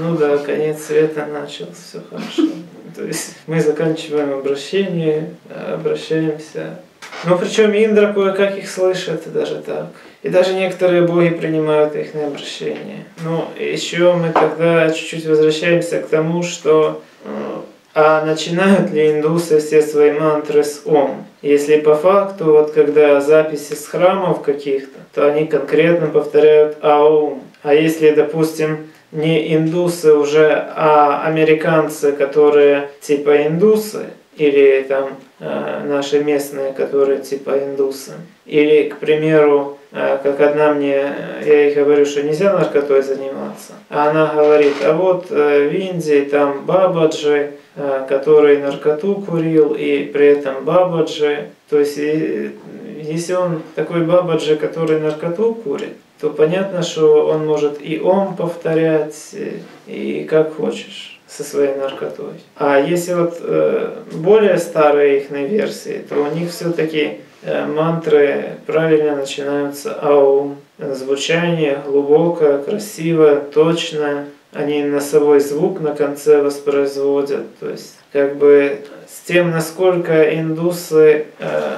Ну да, конец света начался, все хорошо. То есть мы заканчиваем обращение, а обращаемся. Ну причем Индра кое-как их слышит, и даже так. И даже некоторые боги принимают их на обращение. Ну, еще мы тогда чуть-чуть возвращаемся к тому, что э, а начинают ли индусы все свои мантры с Ом? Если по факту, вот когда записи с храмов каких-то, то они конкретно повторяют Аум. А если, допустим, не индусы уже, а американцы, которые типа индусы, или там э, наши местные, которые типа индусы. Или, к примеру, как одна мне, я ей говорю, что нельзя наркотой заниматься. А она говорит, а вот э, в Индии там Бабаджи, э, который наркоту курил, и при этом Бабаджи. То есть, если он такой Бабаджи, который наркоту курит, то понятно, что он может и ом повторять, и как хочешь со своей наркотой. А если вот э, более старые их версии, то у них все-таки мантры правильно начинаются аум. Звучание глубокое, красивое, точное. Они носовой звук на конце воспроизводят. То есть как бы с тем, насколько индусы э,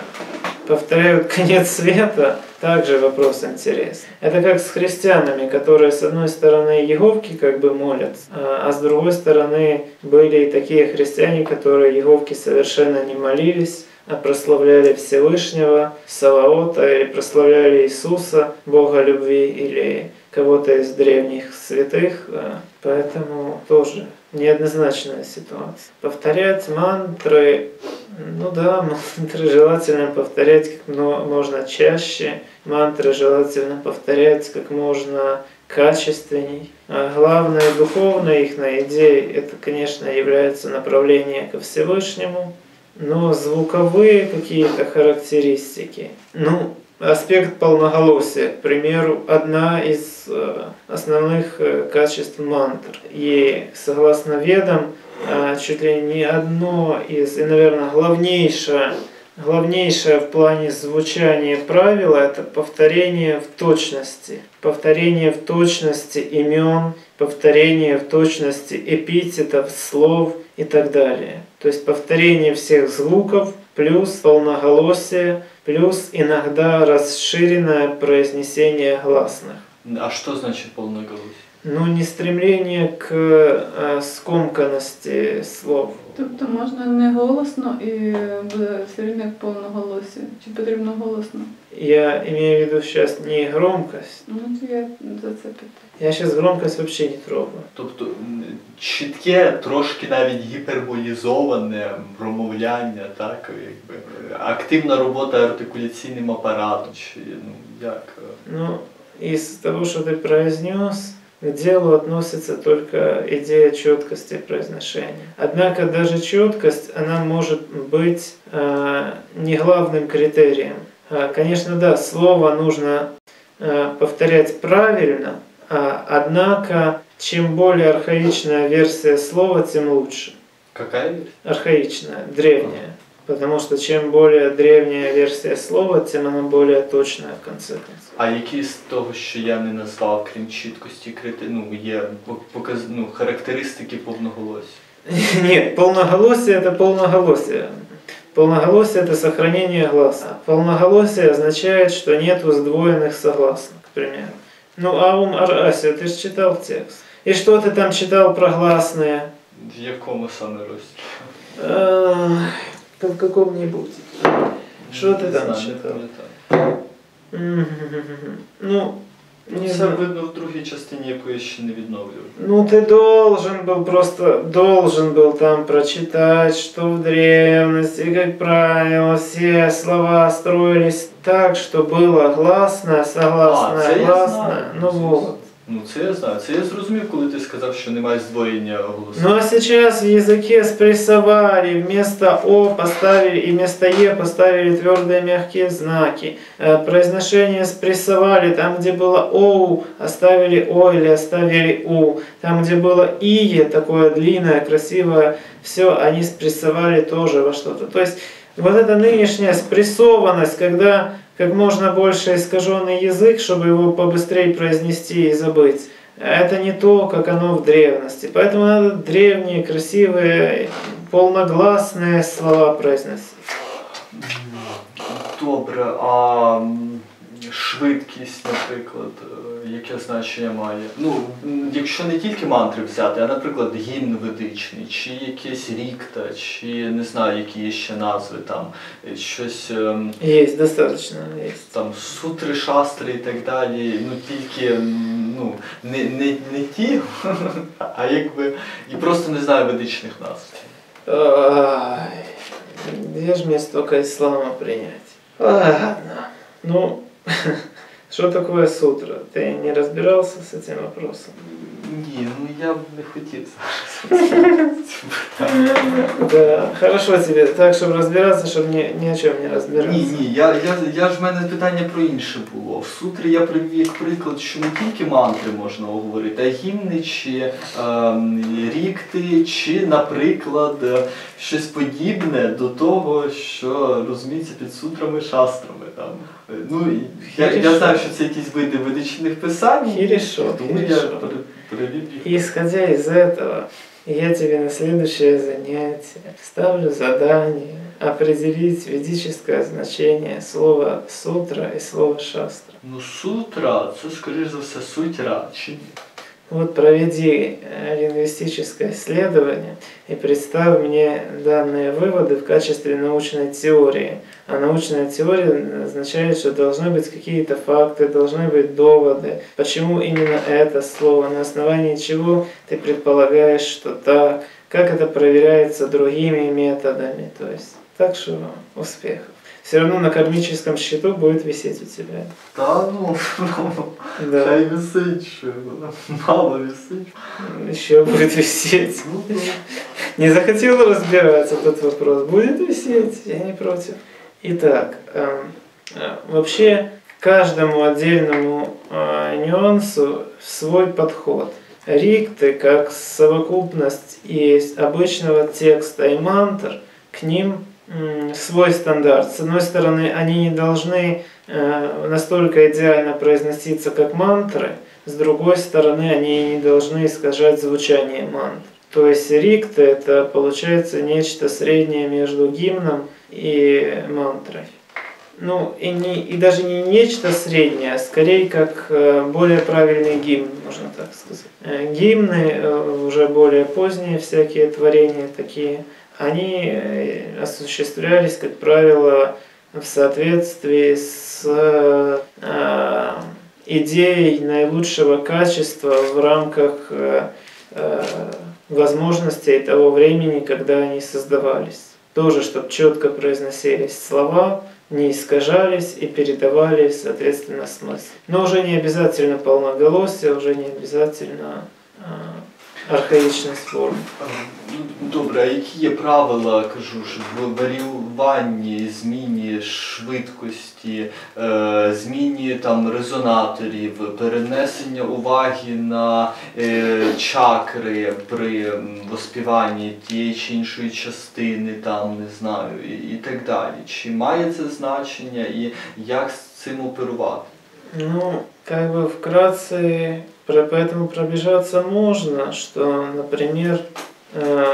повторяют конец света, также вопрос интересный. Это как с христианами, которые с одной стороны Еговки как бы молятся, а а с другой стороны были и такие христиане, которые Еговки совершенно не молились, прославляли Всевышнего, Саваота, или прославляли Иисуса, Бога любви, или кого-то из древних святых, а, поэтому тоже неоднозначная ситуация. Повторять мантры, ну да, мантры желательно повторять как можно чаще, мантры желательно повторять как можно качественней. А главное, духовная их на идее, это, конечно, является направление ко Всевышнему, но звуковые какие-то характеристики, ну, аспект полноголосия, к примеру, одна из э, основных э, качеств мантр. И согласно ведам, э, чуть ли не одно из, и, наверное, главнейшее, главнейшее в плане звучания правило – это повторение в точности. Повторение в точности имен, повторение в точности эпитетов, слов и так далее. То есть повторение всех звуков плюс полноголосие, плюс иногда расширенное произнесение гласных. А що значить повноголосие? Ну, не стремление к э, скомканности слов. Тобто можна не голосно і буде все рівно як повноголосі. Чи потрібно голосно? Я имею в виду сейчас не громкость. Ну, то я за це питаю. Я сейчас громкость вообще не трогаю. Тобто м, чітке, трошки навіть гіперболізоване промовляння, так, якби е, активна робота артикуляційним апаратом, чи ну як. е, Ну, из того, что ты произнес, к делу относится только идея четкости произношения. Однако даже четкость, она может быть э, не главным критерием. А, конечно, да, слово нужно э, повторять правильно, а, однако чем более архаичная версия слова, тем лучше. Какая версія? Архаичная, древняя. Потому что чем более древняя версия слова, тем она более точная в конце концов. А які з того, що я не назвав, крім чіткості, крити... ну, є показ... ну, характеристики повноголосся? Нет, полноголосие это полноголосие. Полноголосие это сохранение гласа. Полноголосие означает, что нет сдвоенных согласных, к примеру. Ну, аум ар ася, ты же читал текст. И что ты там читал про гласные? В якому саме розділі? А, В каком-нибудь. Ти Не там. Мгм. Ну, Ну, не це знаю. видно в другій частині, яку я ще не відновлював. Ну, ты должен был просто, должен был там прочитать, что в древности, как правило, все слова строились так, что было гласное, А, согласное, це я гласное. знаю. Ну вот. Ну, це я знаю. Це я зрозумів, коли ти сказав, що немає здвоєння голосу. Ну а сейчас в языке спрессовали, вместо О поставили и вместо Е поставили твердые мягкие знаки. Э, Произношение спрессовали, там где было Оу, оставили О или оставили У. Там где было Ие, такое длинное, красивое, все они спрессовали тоже во что-то. То есть вот эта нынешняя спрессованность, когда как можно больше искаженный язык, чтобы его побыстрее произнести и забыть. Это не то, как оно в древности. Поэтому надо древние, красивые, полногласные слова произносить. Добре, а швидкість, наприклад, е, яке значення має? Ну, якщо не тільки мантри взяти, а, наприклад, гімн ведичний, чи якесь рікта, чи не знаю, які є ще назви там, щось ем, Есть, достаточно есть. там сутри, шастри і так далі. Ну тільки ну, не, не, не ті, а якби і просто не знаю ведичних назв. Ай, где же мне столько ислама принять? Ладно. Ну, что такое сутра? Ты не разбирался с этим вопросом? Ні, ну я б не хотів зараз. Да, хорошо тебе, так, чтобы разбираться, чтобы ни, ни о чем не разбираться. Ні, ні, я, я, я ж в мене питання про інше було. В сутрі я привів як приклад, що не тільки мантри можна оговорити, а гімни чи ем, рікти, чи, наприклад, е, щось подібне до того, що розуміється під сутрами шастрами. Там. Е, Ну, і я, я Хорошо. знаю, що це якісь види ведичних писань, Хорошо, тому я хорошо. пере- перевів їх. И исходя из этого, я тебе на следующее занятие ставлю задание определить ведическое значение слова сутра и слова шастра. Ну, сутра, це, скоріш за все, сутра, чи ні? Вот проведи э, лингвистическое исследование и представь мне данные выводы в качестве научной теории. а научная теория означает, что должны быть какие-то факты, должны быть доводы. Почему именно это слово, на основании чего ты предполагаешь, что так, как это проверяется другими методами. То есть, так что успехов. Все равно на кармическом счету будет висеть у тебя. Та ну, Да. хай висить, що мало висить. Еще будет висеть. Ну, ну. Не захотел разбираться этот вопрос. Будет висеть, я не против. Итак, эм, э, вообще каждому отдельному э, нюансу свой подход. Рикты, как совокупность из обычного текста и мантр, к ним свой стандарт. С одной стороны, они не должны э, настолько идеально произноситься, как мантры, с другой стороны, они не должны искажать звучание мантр. То есть рикта это получается нечто среднее между гимном мантрой. Ну, и, не, и даже не нечто среднее, а скорее как э, более правильный гимн, можно так сказать. Э, Гимны, э, уже более поздние всякие творения такие, они осуществлялись, как правило, в соответствии с э, идеей наилучшего качества в рамках э, возможностей того времени, когда они создавались. Тоже, чтобы четко произносились слова, не искажались и передавали, соответственно, смысл. Но уже не обязательно полноголосие, уже не обязательно а, архаичных форм. Ну, Добре, а які є правила, кажу ж, в варіюванні, зміні швидкості, е, зміні там резонаторів, перенесення уваги на е, чакри при воспіванні тієї чи іншої частини, там не знаю, і, так далі. Чи має це значення і як з цим оперувати? Ну, как бы вкратце поэтому пробежаться можно, что, например, э,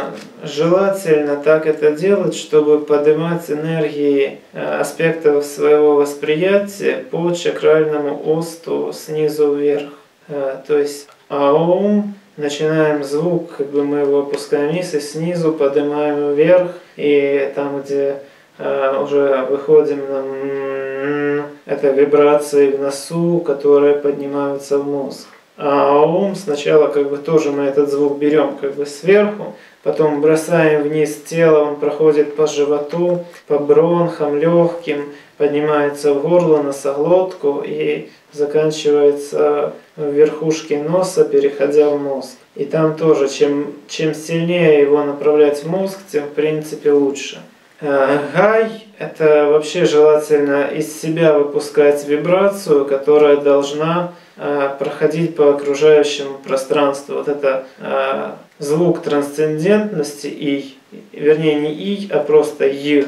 желательно так это делать, чтобы поднимать энергии э, аспектов своего восприятия по чакральному осту снизу вверх. Э, То есть аум, начинаем звук, как бы мы его опускаем вниз и снизу поднимаем вверх, и там, где уже выходим на это вибрации в носу, которые поднимаются в мозг. А ум сначала как бы тоже мы этот звук берем как бы сверху, потом бросаем вниз тело, он проходит по животу, по бронхам, легким, поднимается в горло, носоглотку и заканчивается в верхушке носа, переходя в мозг. И там тоже, чем, чем сильнее его направлять в мозг, тем в принципе лучше. Э, Гай – это вообще желательно из себя выпускать вибрацию, которая должна э, проходить по окружающему пространству. Вот это э, звук трансцендентности и, вернее не и, а просто и,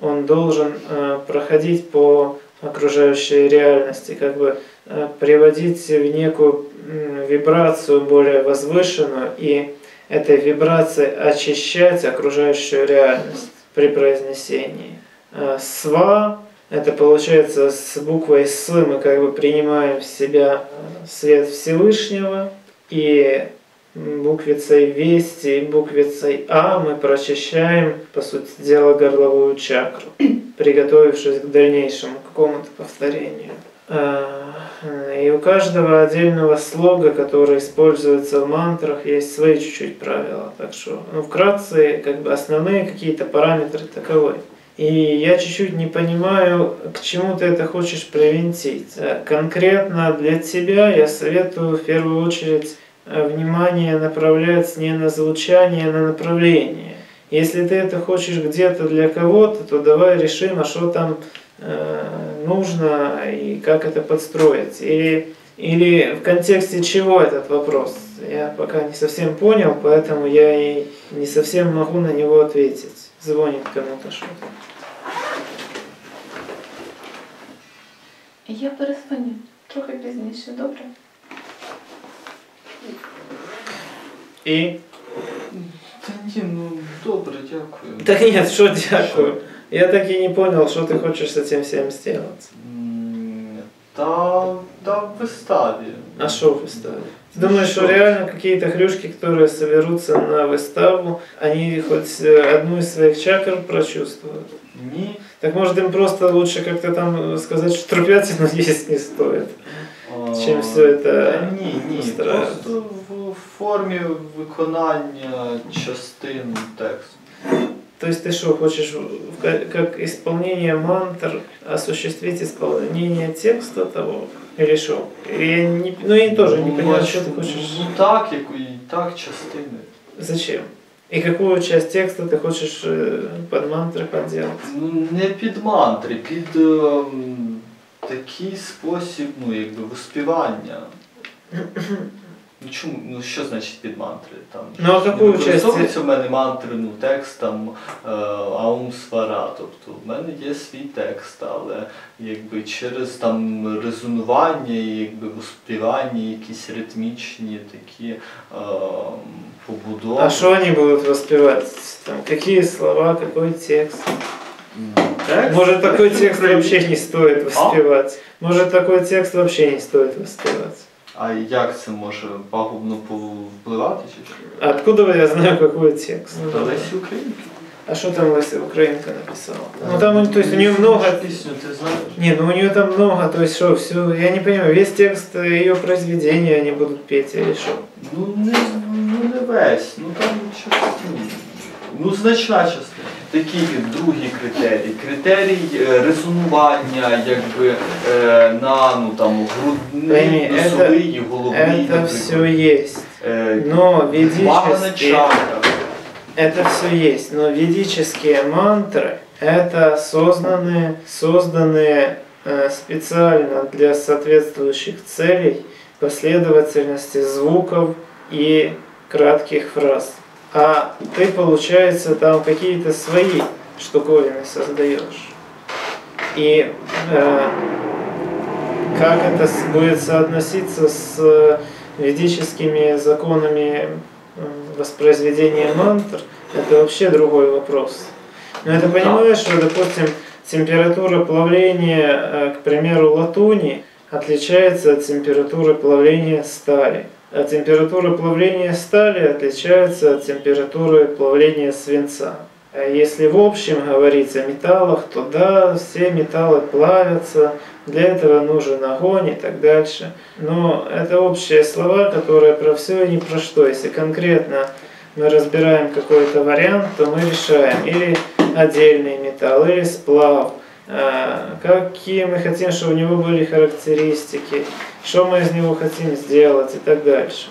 он должен проходить по окружающей реальности, как бы приводить в некую вибрацию более возвышенную и этой вибрацией очищать окружающую реальность при произнесении. Э, Сва это получается с буквой С мы как бы принимаем в себя э, свет Всевышнего и буквицей Вести и буквицей А мы прочищаем, по сути дела, горловую чакру, приготовившись к дальнейшему какому-то повторению. Э, И у каждого отдельного слога, который используется в мантрах, есть свои чуть-чуть правила. Так что, ну, вкратце, как бы основные какие-то параметры таковы. И я чуть-чуть не понимаю, к чему ты это хочешь привинтить. Э, Конкретно для тебя я советую в первую очередь э, внимание направлять не на звучание, а на направление. Если ты это хочешь где-то для кого-то, то давай решим, а что там нужно и как это подстроить. Или, или в контексте чего этот вопрос. Я пока не совсем понял, поэтому я и не совсем могу на него ответить. Звонит кому-то что-то. Я перезвоню трохи пізніше, добре? И? Та ні, ну добре, дякую. Так нет, что дякую. Я так и не понял, что ты хочешь с этим всем сделать. М, Та, та в виставі. А что в выставе? Ты думаешь, что реально какие-то хрюшки, которые соберутся на выставу, они хоть э, одну из своих чакр прочувствуют? Ні. Так может им просто лучше как-то там сказать, что трупятину есть не стоит? А, Чим все це Та ні, ні. устраивает? Просто в формі виконання частин тексту. То есть ты что, хочешь в ка- как исполнение мантр осуществить исполнение текста того? Или что? Я не, ну я тоже не Ну, понимаю, а что ты чому? хочешь. Ну так, як і так частини. Зачем? И какую часть текста ты хочешь э, под мантры подделать? Ну, не під мантри, під ем, такий спосіб, ну, якби виспівання. Ну чому? Ну що значить під мантри? Там Ну, не використовуються в мене мантри, ну текст там е, аум свара. Тобто в мене є свій текст, але якби через там резонування, якби виспівання, якісь ритмічні такі е, побудови. А что они будут воспевать? Там, какие слова, какой текст? Текст, Может, такой текст вообще не стоит воспевать? Может, такой текст вообще не стоит воспевать? А як це може пагубно повпливати чи що? А Откуда я знаю, какой текст? Та Лесі Українки. А что там Леся Украинка написала? Ну там, то есть у нее много... пісню, ти знаєш? Не, ну у нее там много, то есть что, все, я не понимаю, весь текст ее произведения они будут петь или что? Ну не, ну не весь, ну там частина. Ну значна частина. Такий другий критерій. Критерій е, резонування, якби е, на ну там грудний, Пойми, носовий і головний, Это наприклад. все есть. е, Но увага на ведические... чакрах. Это все есть, но ведические мантры это созданные, созданные э, специально для соответствующих целей последовательности звуков и кратких фраз. А ты, получается, там какие-то свои штуковины создаешь. И э, как это будет соотноситься с э, ведическими законами э, воспроизведения мантр, это вообще другой вопрос. Но это понимаешь, что, допустим, температура плавления, э, к примеру, латуни отличается от температуры плавления стали. А температура плавления стали отличается от температуры плавления свинца. А если в общем говорить о металлах, то да, все металлы плавятся, для этого нужен огонь и так дальше. Но это общие слова, которые про все и ни про что. Если конкретно мы разбираем какой-то вариант, то мы решаем или отдельный металл, или сплав, а, какие мы хотим, чтобы у него были характеристики, что мы из него хотим сделать и так дальше.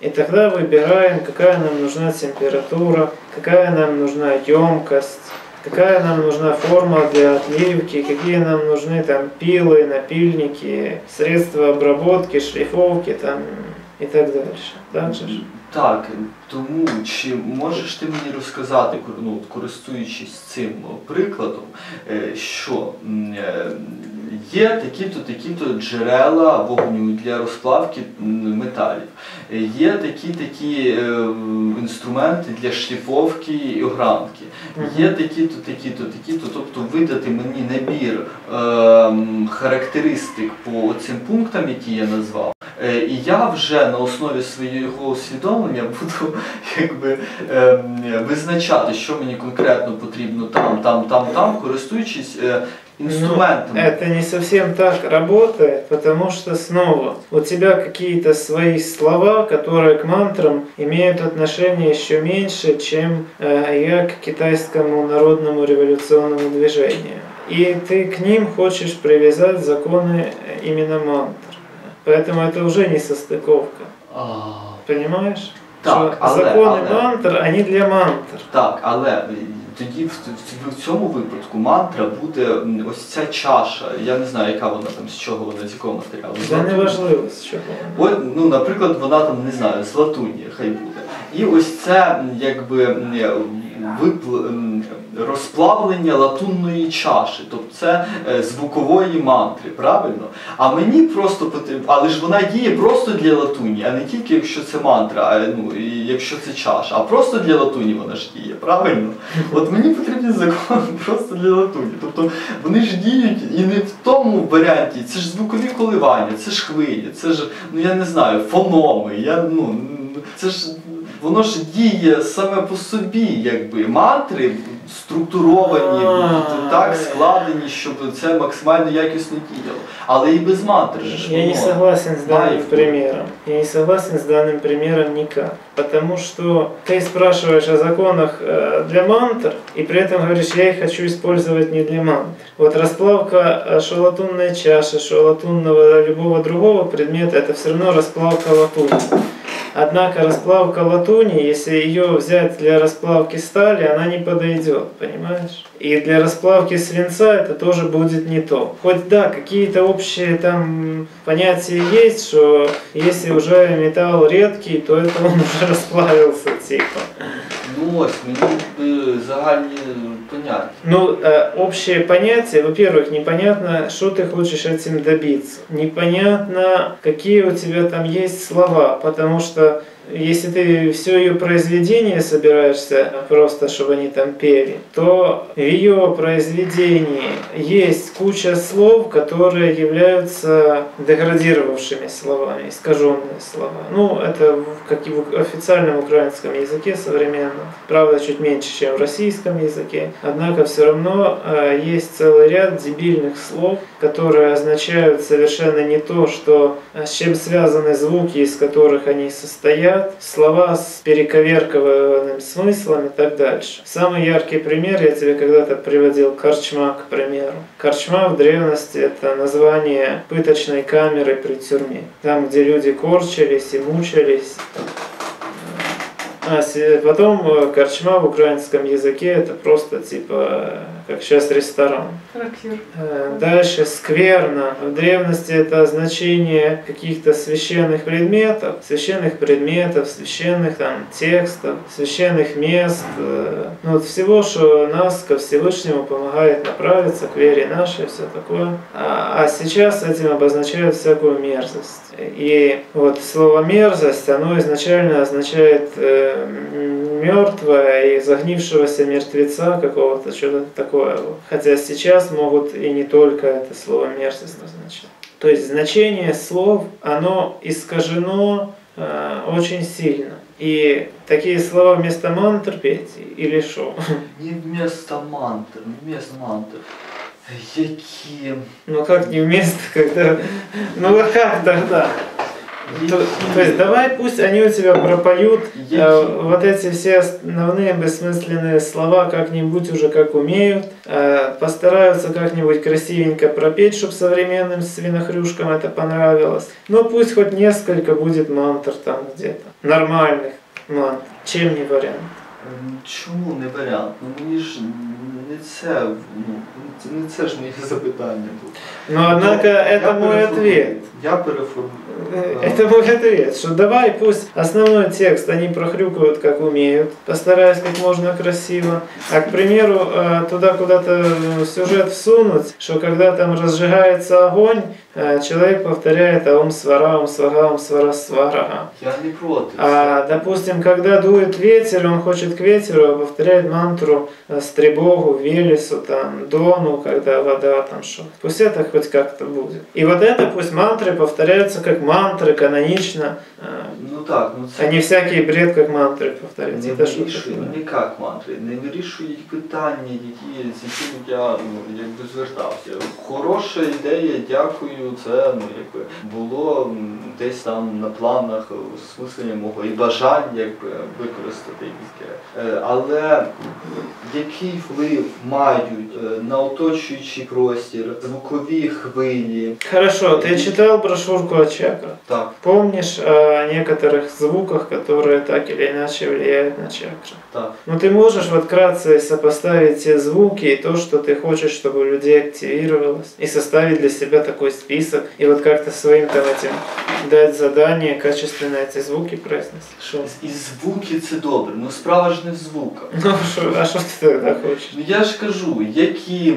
И тогда выбираем, какая нам нужна температура, какая нам нужна емкость, какая нам нужна форма для отливки, какие нам нужны там пилы, напильники, средства обработки, шлифовки там і так же ж? Так, тому чи можеш ти мені розказати, ну, користуючись цим прикладом, е, що е, є такі-то такі-то джерела вогню для розплавки металів, Е, є такі-такі е, інструменти для шліфовки і огранки, є такі-то, такі-то, такі-то, тобто видати мені набір е, характеристик по цим пунктам, які я назвав. Е, І я вже на основі свого усвідомлення буду якби ем, визначати, що мені конкретно потрібно там, там, там, там, користуючись е, інструментами. Это не совсем так работает, потому что снова у тебя какие-то свои слова, которые к мантрам имеют отношение еще меньше, чем э, я к китайскому народному революционному движению. И ты к ним хочешь привязать законы э, именно мантр. Поэтому это уже не состыковка. А, Понимаешь? Так, що але- закони але- мантр, они для мантр. Так, але тоді в, в, в цьому випадку мантра буде ось ця чаша. Я не знаю, яка вона там, з чого вона, з якого матеріалу. Це З латуні. неважливо, з чого. воно. От, ну, наприклад, вона там не знаю, з латуні, хай буде. І ось це якби розплавлення латунної чаші, тобто це е, звукової мантри, правильно? А мені просто потрібно, але ж вона діє просто для латуні, а не тільки якщо це мантра, а ну якщо це чаша, а просто для латуні вона ж діє, правильно? От мені потрібен закон просто для латуні. Тобто вони ж діють і не в тому варіанті, це ж звукові коливання, це ж хвилі, це ж, ну я не знаю, фономи. Я, ну, це ж воно ж діє саме по собі, якби мантри структуровані, А. так складені, щоб це максимально якісно діяло. Але і без мантри ж Я не воно. согласен с данным Має примером. Я не согласен с данным примером никак. Потому что ты спрашиваешь о законах э, для мантр, и при этом говоришь, я их хочу использовать не для мантр. Вот расплавка э, шалатунной чаши, шалатунного любого другого предмета, это все равно расплавка латуни. Однако расплавка латуни, если ее взять для расплавки стали, она не подойдет, понимаешь? И для расплавки свинца это тоже будет не то. Хоть да, какие-то общие там понятия есть, что если уже металл редкий, то это он уже расплавился типа. Ну ось мені е, загальні поняття. Ну, э, общее понятие, во-первых, непонятно, что ты хочешь этим добиться. Непонятно, какие у тебя там есть слова, потому что если ты все ее произведение собираешься просто, чтобы они там пели, то в ее произведении есть куча слов, которые являются деградировавшими словами, искаженные слова. Ну, это как и в официальном украинском языке современном. Правда, чуть меньше, чем в российском языке. Однако все равно э, есть целый ряд дебильных слов, которые означают совершенно не то, что, э, с чем связаны звуки, из которых они состоят, говорят слова с перековеркованным смыслом и так дальше. Самый яркий пример я тебе когда-то приводил корчма, к примеру. Корчма в древности это название пыточной камеры при тюрьме. Там, где люди корчились и мучились. А потом э, корчма в украинском языке это просто типа как сейчас ресторан. Трактир. Э, дальше скверно. В древности это значение каких-то священных предметов, священных предметов, священных там текстов, священных мест, э, ну вот всего, что нас ко Всевышнему помогает направиться к вере нашей, все такое. А, а сейчас этим обозначают всякую мерзость. И вот слово мерзость, оно изначально означает э, мертвое и загнившегося мертвеца какого-то, что-то такое. Хотя сейчас могут и не только это слово мерзость означать. То есть значение слов, оно искажено э, очень сильно. И такие слова вместо мантр петь или что? Не вместо мантр, вместо мантр. Які? Ну как не вместо, когда... Ну а как тогда? То, то есть давай пусть они у тебя пропоют э, вот эти все основные бессмысленные слова как-нибудь уже как умеют, э, постараются как-нибудь красивенько пропеть, чтобы современным свинохрюшкам это понравилось. Ну пусть хоть несколько будет мантр там где-то, нормальных мантр, чем не вариант. Чому не варіант? Ну мені ж не це, ну, не це ж моє запитання було. Но однако это мой ответ. Я переформую. Это мой ответ, что давай пусть основной текст они прохрюкают как умеют, постараясь как можно красиво, а к примеру э, туда куда-то сюжет всунуть, что когда там разжигается огонь, э, человек повторяет аум свара, аум свара, аум свара, свара. Я не против. А, допустим, когда дует ветер, он хочет к ветеру, а повторяет мантру э, Стребогу, Велесу, там, Дону, когда вода там что. Пусть это хоть как-то будет. И вот это пусть мантры повторяются как мантры канонично. Ну так, ну це... А не всякий бред, як мантри повторять. Не вирішує, ну не як мантри, не вирішують питання, які, з якими я ну, якби звертався. Хороша ідея, дякую, це ну, якби, було десь там на планах осмислення мого і бажання якби, використати таке. Е, але який вплив мають е, на оточуючий простір, звукові хвилі? Хорошо, ти читав брошурку о чакрах? Так. Помнишь о некоторых звуках, которые так или иначе влияют на чакры? Так. Но ну, ты можешь вот вкратце сопоставить те звуки и то, что ты хочешь, чтобы у людей активировалось, и составить для себя такой список, и вот как-то своим там этим дать задание качественно эти звуки произнести. Шо? І звуки це добре, ну справа не звуках. Ну, шо, а що ти тоді хочеш? Ну я ж кажу, які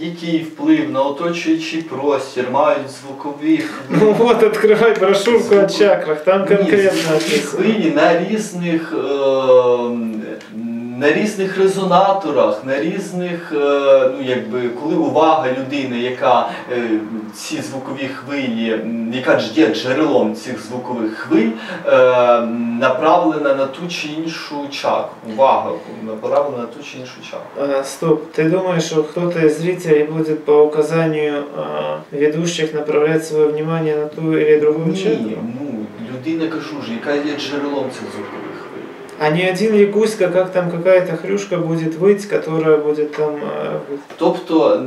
який вплив на оточуючий простір, мають звукові. Ну от відкривай брошурку о чакрах, там конкретно. Ні, хвилі на різних. Е на різних резонаторах, на різних, е, ну якби коли увага людини, яка е, ці звукові хвилі, яка ж є джерелом цих звукових хвиль, е, направлена на ту чи іншу чакру. Увага направлена на ту чи іншу чакру. Стоп, ти думаєш, що хтось із зрителей буде по указанню ведущих направляти своє внимание на ту или другу чакру? Ні, ну людина кажу ж, яка є джерелом цих звукових а не один якуська, как там какая-то хрюшка будет выть, которая будет там... Э, тобто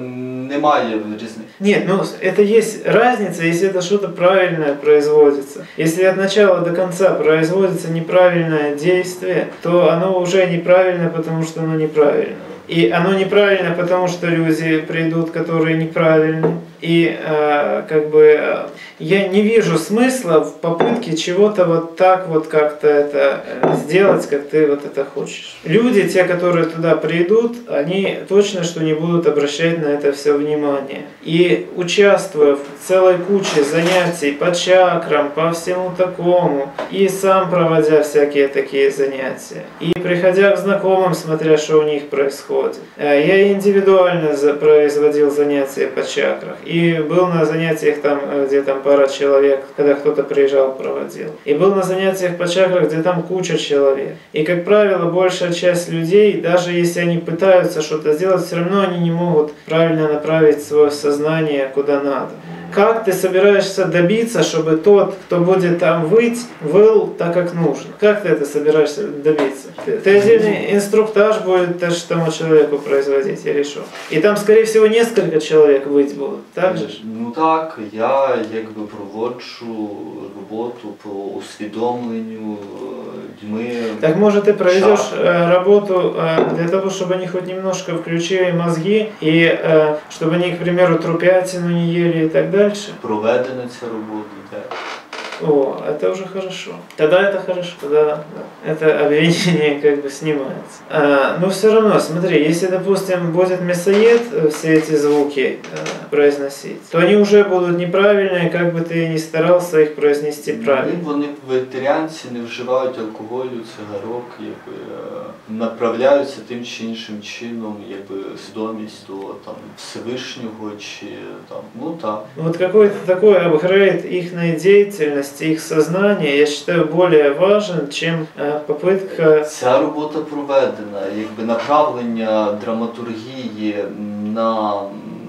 немає різниці? Нет, ну это есть разница, если это что-то правильное производится. Если от начала до конца производится неправильное действие, то оно уже неправильно, потому что оно неправильно. И оно неправильно, потому что люди придут, которые неправильные. И э, как бы э, я не вижу смысла в попытке чего-то вот так вот как-то это э, сделать, как ты вот это хочешь. Люди, те, которые туда придут, они точно что не будут обращать на это все внимание. И участвуя в целой куче занятий по чакрам, по всему такому, и сам проводя всякие такие занятия, и приходя к знакомым, смотря, что у них происходит. Э, я индивидуально производил занятия по чакрах и был на занятиях там, э, где там пара человек, когда кто-то приезжал, проводил. И был на занятиях по чакрах, где там куча человек. И, как правило, большая часть людей, даже если они пытаются что-то сделать, все равно они не могут правильно направить свое сознание куда надо. Как ты собираешься добиться, чтобы тот, кто будет там выть, выл так, как нужно? Как ты это собираешься добиться? Ты, ты отдельный инструктаж будет теж тому человеку производить или что? И там, скорее всего, несколько человек выть будут, так же? Ну так, я якби проводжу роботу по усвідомленню людьми. Так может ты проведешь э, работу э, для того, чтобы они хоть немножко включили мозги и э, чтобы они, к примеру, трупятину не ели и так дальше? Проведена ця робота. О, это уже хорошо. Тогда это хорошо, тогда да, это обвинение как бы снимается. А, но все равно, смотри, если, допустим, будет мясоед э, все эти звуки э, произносить, то они уже будут неправильные, как бы ты ни старался их произнести правильно. Ну, Вони вегетаріанці не вживають алкоголю, цигарок, якби е, направляються тим чи іншим чином, якби свідомість до там Всевишнього чи там, ну так. Вот какой-то такой апгрейд их деятельности, их сознания, я считаю, более важен, чем э, попытка Ця робота проведена, якби направлення драматургії на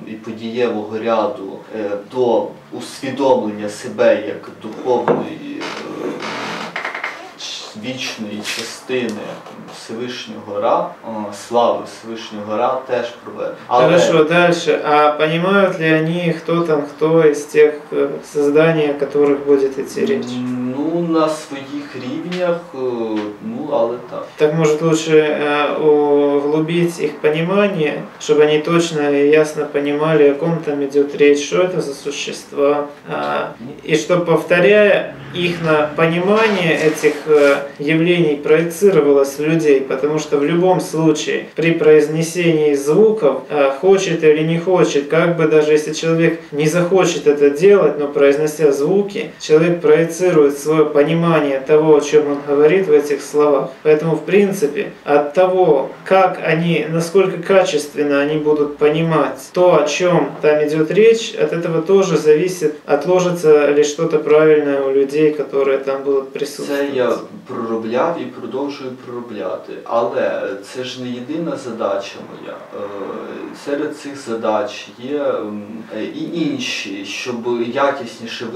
і подієвого ряду е, до усвідомлення себе як духовної е, вічної частини Всевишнього Ра, о, слави Всевишнього Ра теж проведена. Хорошо, дальше. А понимают ли они, кто там, кто из тех э, созданий, о которых будет идти речь? Ну, на своїх рівнях, е, ну, але так. Так может лучше э, углубить их понимание, чтобы они точно и ясно понимали, о ком там идет речь, что это за существа, а, и чтобы повторяя их на понимание этих э, явлений проецировалось в людей, потому что в любом случае при произнесении звуков, э, хочет или не хочет, как бы даже если человек не захочет это делать, но произнося звуки, человек проецирует свое понимание того, о чем он говорит в этих словах. Поэтому, в принципе, от того, как они, насколько качественно они будут понимать то, о чем там идет речь, от этого тоже зависит, отложится ли что-то правильное у людей, которые там будут присутствовать. Проробляв і продовжую проробляти. Але це ж не єдина задача моя. Е, Серед цих задач є е, і інші, щоб якісніше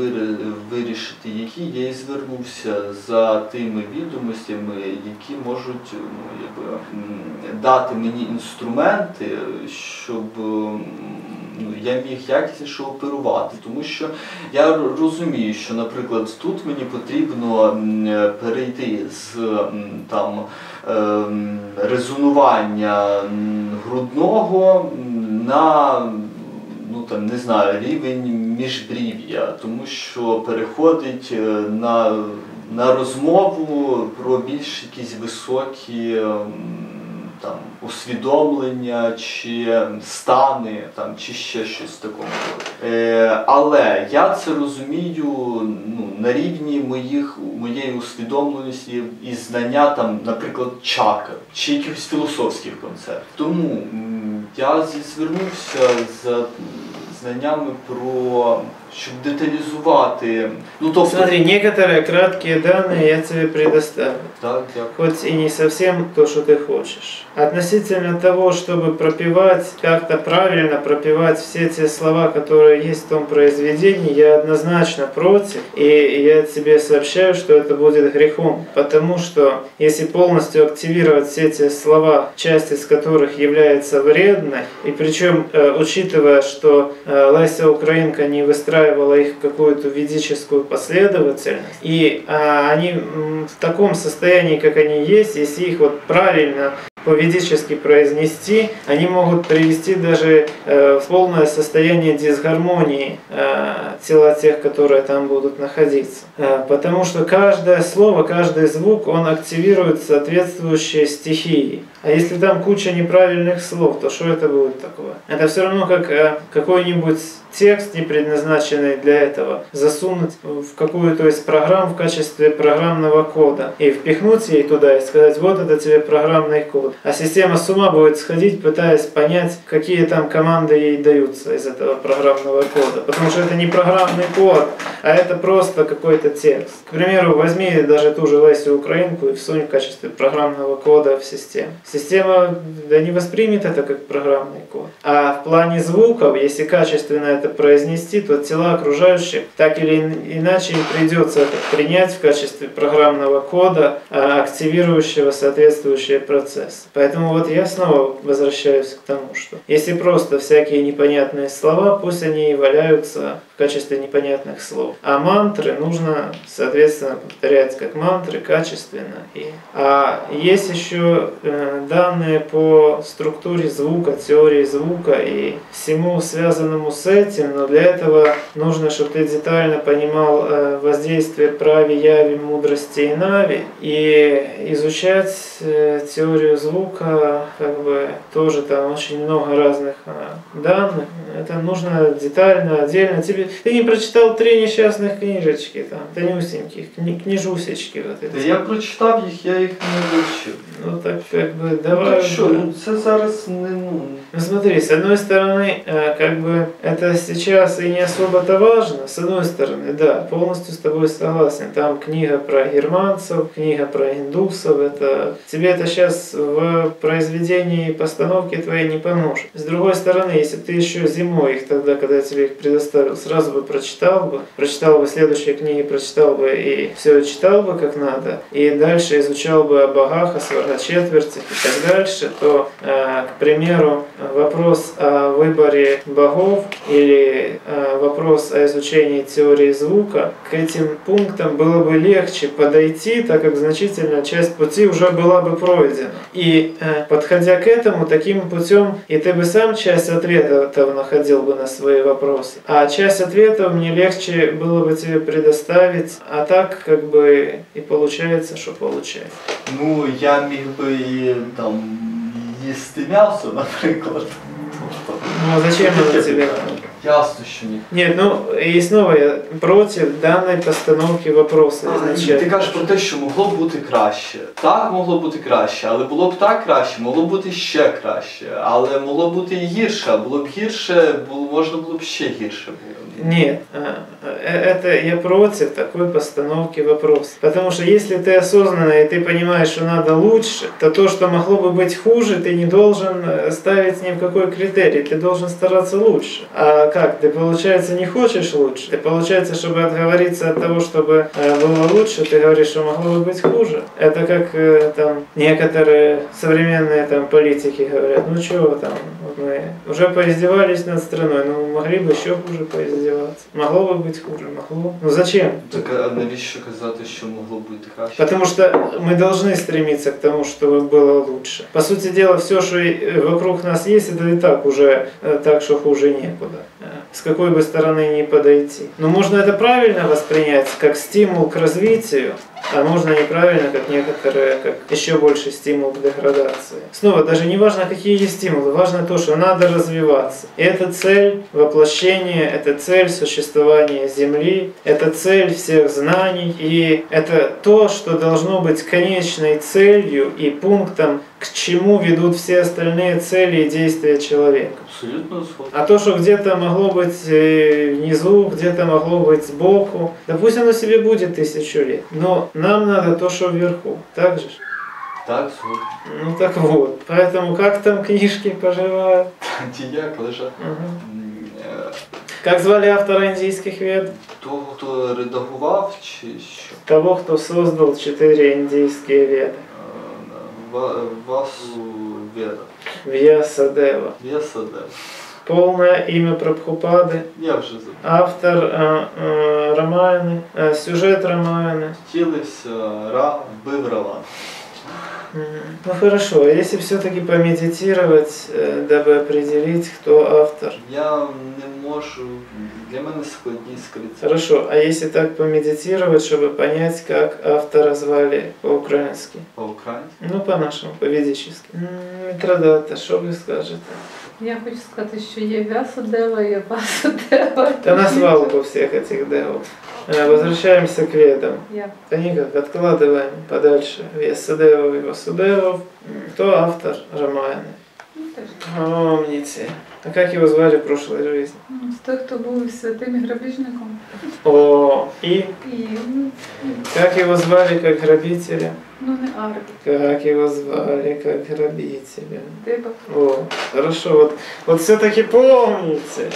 вирішити які, я і звернувся за тими відомостями, які можуть ну, якби, дати мені інструменти, щоб ну, я міг якісніше оперувати. Тому що я розумію, що, наприклад, тут мені потрібно м, е, з там ем, резонування грудного на ну там не знаю рівень міжбрів'я, тому що переходить е, на, на розмову про більш якісь високі. Там усвідомлення чи стани, там чи ще щось в такому. Е, але я це розумію ну, на рівні моїх моєї усвідомленості і знання там, наприклад, чакр чи якихось філософських концептів. Тому я звернувся за знаннями про щоб деталізувати. Ну тобто, Смотри, некоторые краткие данные я тебе предоставлю. так, дякую. хоть и не совсем то, что ты хочешь. Относительно того, чтобы пропивать, как-то правильно пропивать все те слова, которые есть в том произведении, я однозначно против. И я тебе сообщаю, что это будет грехом. Потому что если полностью активировать все те слова, часть из которых является вредной, и причем э, учитывая, что э, Леся Украинка не выстраивала их какую-то ведическую последовательность, и а, они в таком состоянии, как они есть, если их вот правильно поведически произнести, они могут привести даже э, в полное состояние дисгармонии э, тела тех, которые там будут находиться. Э, потому что каждое слово, каждый звук, он активирует соответствующие стихии. А если там куча неправильных слов, то что это будет такое? Это все равно как какой-нибудь текст, не предназначенный для этого, засунуть в какую-то из программ в качестве программного кода и впихнуть ей туда и сказать, вот это тебе программный код. А система с ума будет сходить, пытаясь понять, какие там команды ей даются из этого программного кода. Потому что это не программный код, а это просто какой-то текст. К примеру, возьми даже ту же Лесю Украинку и всунь в качестве программного кода в систему. Система да не воспримет это как программный код. А в плане звуков, если качественно это произнести, то тела окружающих так или иначе им придется это принять в качестве программного кода, а, активирующего соответствующие процессы. Поэтому вот я снова возвращаюсь к тому, что если просто всякие непонятные слова, пусть они и валяются в качестве непонятных слов. А мантры нужно, соответственно, повторять как мантры качественно. И... А есть еще э, данные по структуре звука, теории звука и всему связанному с этим, но для этого нужно, чтобы ты детально понимал э, воздействие прави, яви, мудрости и нави, и изучать э, теорию звука, как бы тоже там очень много разных э, данных. Это нужно детально, отдельно. Тебе ты не прочитал три несчастных книжечки там, тонюсеньких, кни, книжусечки вот эти. Та я прочитав їх, я їх не вивчив. Ну так как бы давай. ну це зараз не ну. Ну смотри, с одной стороны, э, как бы это сейчас и не особо-то важно, с одной стороны, да, полностью с тобой согласен. Там книга про германцев, книга про индусов, это тебе это сейчас в произведении и постановке твоей не поможет. С другой стороны, если ты еще зимой их тогда, когда я тебе их предоставил, сразу бы прочитал бы, прочитал бы следующие книги, прочитал бы и все читал бы как надо, и дальше изучал бы о богах, о сваргочетвертях и так дальше, то, к примеру, вопрос о выборе богов или вопрос о изучении теории звука, к этим пунктам было бы легче подойти, так как значительная часть пути уже была бы пройдена. И э, подходя к этому таким путем, и ты бы сам часть ответов находил бы на свои вопросы, а часть ответов мне легче было бы тебе предоставить, а так как бы и получается, что получается. Ну, я міг би і там їсти м'ясо, наприклад. Тобто, Ну а зачем оно тебе? Ясно, що ні. Нет, ну и снова я против данной постановки вопроса Ти изначально. кажеш про те, що могло б бути краще. Так могло бути краще, але було б так краще, могло б бути ще краще, але могло б бути і гірше, а було б гірше, було, можна було б ще гірше було. Нет, а, э, это я против такой постановки вопроса. Потому что если ты осознанно и ты понимаешь, что надо лучше, то то, что могло бы быть хуже, ты не должен э, ставить ни в какой критерий, ты должен стараться лучше. А как? Ты, получается, не хочешь лучше? Ты, получается, чтобы отговориться от того, чтобы э, было лучше, ты говоришь, что могло бы быть хуже? Это как э, там некоторые современные там политики говорят, ну чего там, вот мы уже поиздевались над страной, ну могли бы еще хуже поиздеваться. Могло бы быть хуже, могло. Ну зачем? Так а навіщо казати, що могло бути краще? Потому что мы должны стремиться к тому, чтобы было лучше. По сути дела, все, что и вокруг нас есть, это и так уже э, так, что хуже некуда. Э, С какой бы стороны ни подойти. Но можно это правильно воспринять как стимул к развитию, а можно неправильно, как некоторые, как еще больше стимул к деградации. Снова, даже не важно, какие есть стимулы, важно то, что надо развиваться. И это цель воплощения, это цель существования Земли, это цель всех знаний, и это то, что должно быть конечной целью и пунктом, к чему ведут все остальные цели и действия человека. Абсолютно. А то, что где-то могло быть э, внизу, где-то могло быть сбоку, да пусть оно себе будет тысячу лет. Но нам надо то, что вверху. Так же? Так, згоден. Ну так вот. Поэтому как там книжки поживают? Ті як лежать. Ага. М, е, Как звали автора индийских вед? Того, хто редагував, чи що? Того, кто создал четыре индийские веды. Е, Ва- Васу Веда. Вьясадева. В'ясадев. Полное имя Прабхупады. Я вже забув. Автор э, э, Рамаяны, э, сюжет Рамаяны. Втілився, Ра, вбив Раван. Мгм. Ну хорошо, а если все-таки помедитировать, э, дабы определить, кто автор? Я не можу. Для мене складні скриті. Хорошо, а если так помедитировать, чтобы понять, как автора звали по-украински? По-українськи. Ну, по-нашему, по-ведически. М, Митродата, что вы скажете? Я хочу сказати, що є Вясудева, є Васудева. Да на свалку всех этих девов. Э, Возвращаемся к ведам. Я. Они как откладываем подальше Весадевов и Васудевов. М, Кто автор Рамаяны? Ну, теж. Помните. а как его звали в прошлой жизни? З той, хто був святим і грабіжником. О, и І ну, как его звали как грабителя? ну не Арк, Как его звали как грабителя? Деба. О, хорошо, вот, вот все-таки помните,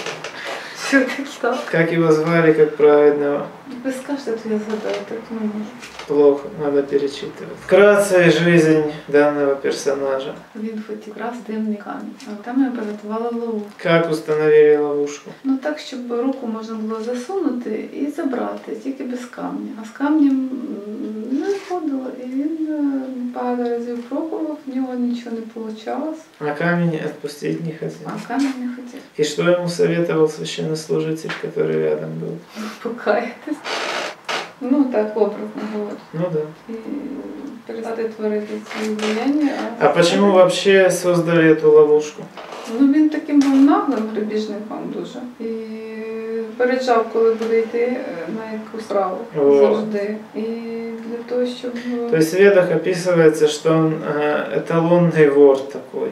Що таке так? как его звали как праведного. Ви скажете, то я згадаю, так не можу. Плохо, надо перечитывать. Вкратце жизнь данного персонажа. Він хотів раз димний камінь, а там я приготувала лову. Как установили ловушку? Ну так, щоб руку можна було засунути і забрати, тільки без камня. А з камнем м, не виходило. І він е, пару разів пробував, в нього нічого не вийшло, А камень отпустить не хотел. а камінь не хотів. И что ему советовал священнослужитель, который рядом был? Покаятись. Ну так образно говорю. Ну да. І перестати творити ці влияння. А почему вообще создали эту ловушку? Ну він таким був наглим грабіжником дуже. І переджав, коли буде йти на якусь справу завжди. І для того, щоб То есть в ведах описывается, что он эталонный вор такой,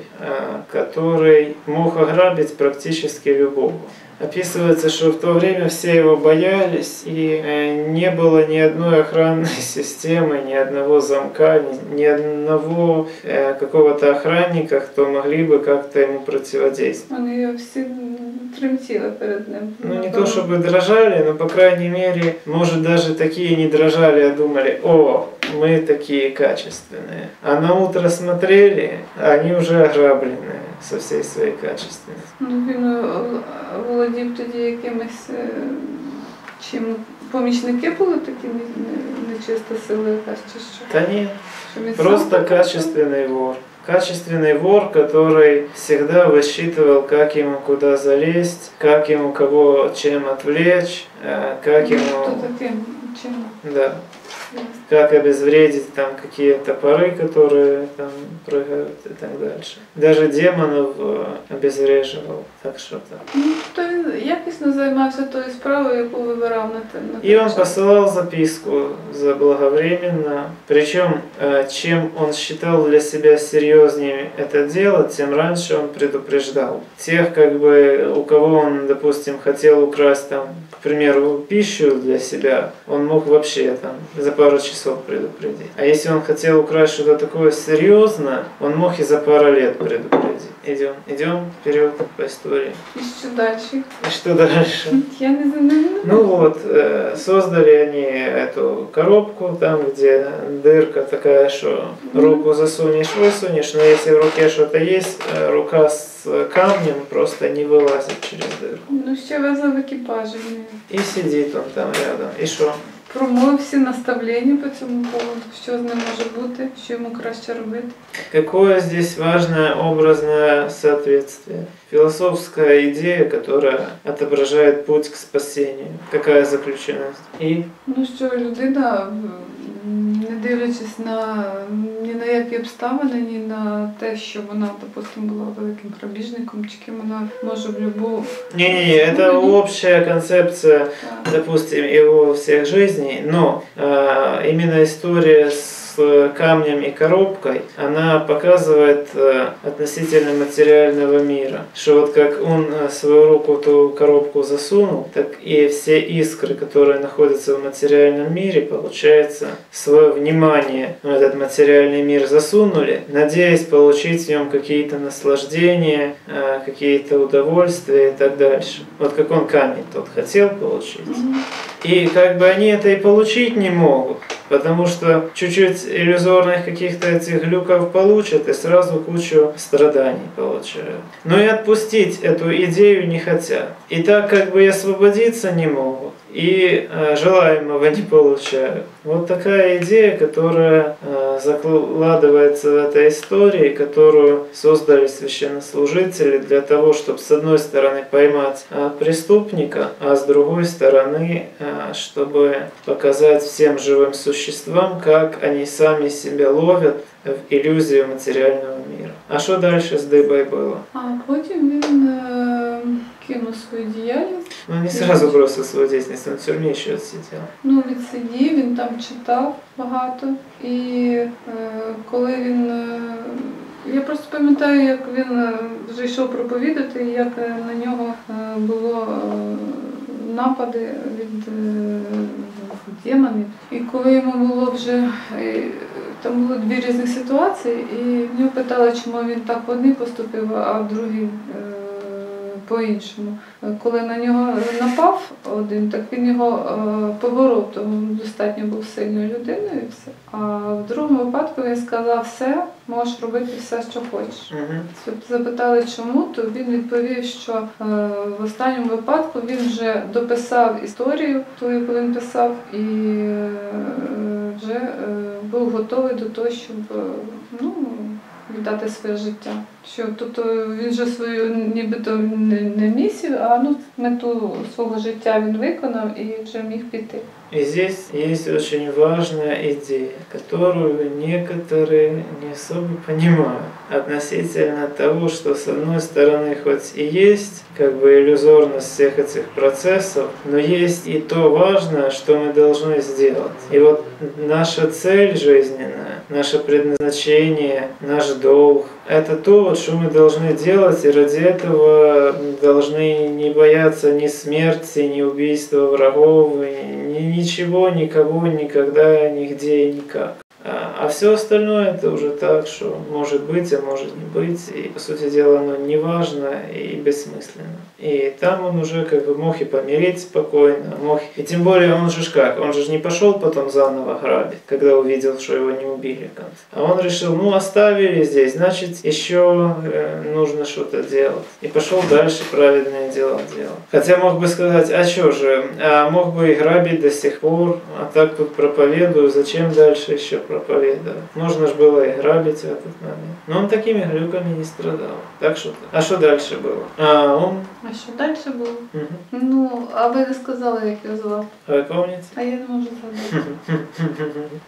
который мог ограбить практически любого. Описывается, что в то время все его боялись, и э, не было ни одной охранной системы, ни одного замка, ни, одного э, какого-то охранника, кто могли бы как-то ему противодействовать. вони всі тремтіли перед ним. Ну, не то чтобы дрожали, но, по крайней мере, может, даже такие не дрожали, а думали, о, мы такие качественные. А на утро смотрели, а они уже ограбленные со всей своей качественностью. Ну, він е, володів тоді якимось е, чим помічники були такі не- не- нечиста сила якась чи що. Да нет, Що він сам просто так качественный вор. Качественный вор, который всегда высчитывал, как ему куда залезть, как ему кого чем отвлечь, э, как Ну, ему... Хто таким? Чим? Да, как обезвредить там какие-то пары, которые там прыгают и так дальше. Даже демонов э, обезвреживал, так что то Ну, то він якісно займався тою справою, яку вибирав на те. на он час. посылал записку заблаговременно. Причем, э, чем он считал для себя серьезнее это дело, тем раньше он предупреждал. Тех, как бы, у кого он, допустим, хотел украсть там, к примеру, пищу для себя, он мог вообще там за пару часов предупредить. А если он хотел украсть что-то такое серьезное, он мог и за пару лет предупредить. Идем, идем вперед по истории. І що далі? И что дальше? Я не знаю. Ну вот, э, создали они эту коробку, там, где дырка такая, что руку засунешь, высунешь, но если в руке что-то есть, э, рука с камнем просто не вылазит через дырку. Ну, ще везли в екіпажі. И сидит он там рядом. И что? Промовив всі наставлення по цьому поводу, що з ним може бути, що йому краще робити. Какое здесь важное образное соответствие? Философская идея, которая отображает путь к спасению. Какая заключена? И Ну що людина, м, не дивлячись на ні на які обставини, ні на те, що вона, допустим, була великим грабіжником, чи ким вона може в любу не-не-не, это общая концепция так, допустим, его всех жизней, но э, именно история с камнем и коробкой, она показывает э, относительно материального мира, что вот как он э, свою руку в ту коробку засунул, так и все искры, которые находятся в материальном мире, получается, свое внимание в этот материальный мир засунули, надеясь получить в нем какие-то наслаждения, э, какие-то удовольствия и так дальше. Вот как он камень тот хотел получить. И как бы они это и получить не могут, потому что чуть-чуть иллюзорных каких-то этих глюков получат и сразу кучу страданий получают. Но и отпустить эту идею не хотят. И так как бы и освободиться не могут, и э, желаемого не получают. Вот такая идея, которая э, закладывается в этой истории, которую создали священнослужители для того, чтобы с одной стороны поймать э, преступника, а с другой стороны, чтобы показать всем живым существам, как они сами себя ловят в иллюзию материального мира. А что дальше с Дыбой было? А потім він він кинув свою діяльність. Ну, не сразу бросил свою деятельность, он в тюрьме еще отсидел. Ну, відсидів, він там читав багато. І е, коли він. Е, я просто пам'ятаю, як він вже йшов проповідати, як е, на нього е, було е, напади від демонів. І коли йому було вже. Там були дві різні ситуації, і в нього питали, чому він так в одній поступив, а в другій по-іншому. Коли на нього напав один, так він його е, поборов, тому достатньо був сильною людиною і все. А в другому випадку він сказав, все, можеш робити все, що хочеш. Мгм. Запитали, чому, то він відповів, що е, в останньому випадку він вже дописав історію, ту, яку він писав, і е, вже був готовий до того, щоб ну, віддати своє життя. Що, тобто він вже свою нібито не, не місію, а ну, мету свого життя він виконав і вже міг піти. И здесь есть очень важная идея, которую некоторые не особо понимают относительно того, что с одной стороны хоть и есть как бы иллюзорность всех этих процессов, но есть и то важное, что мы должны сделать. И вот наша цель жизненная, наше предназначение, наш долг, это то, вот, что мы должны делать, и ради этого должны не бояться ни смерти, ни убийства врагов, ни ничего, никого, никогда, нигде и никак. А, а все остальное это уже так, что может быть, а может не быть. И по сути дела оно не важно и бессмысленно. И там он уже как бы мог и помереть спокойно, мог... И тем более он же как, он же не пошел потом заново грабить, когда увидел, что его не убили. А он решил, ну оставили здесь, значит еще э, нужно что-то делать. И пошел дальше праведное дело делать. Хотя мог бы сказать, а что же, а мог бы и грабить до сих пор, а так тут проповедую, зачем дальше еще проповедовать? Можно же было и грабить в этот момент. Но он такими глюками не страдал. Так что, а что дальше было? А он, А що далі було? мгм. Ну, а не сказали, як його звав. вы помните? А я не можу згадати.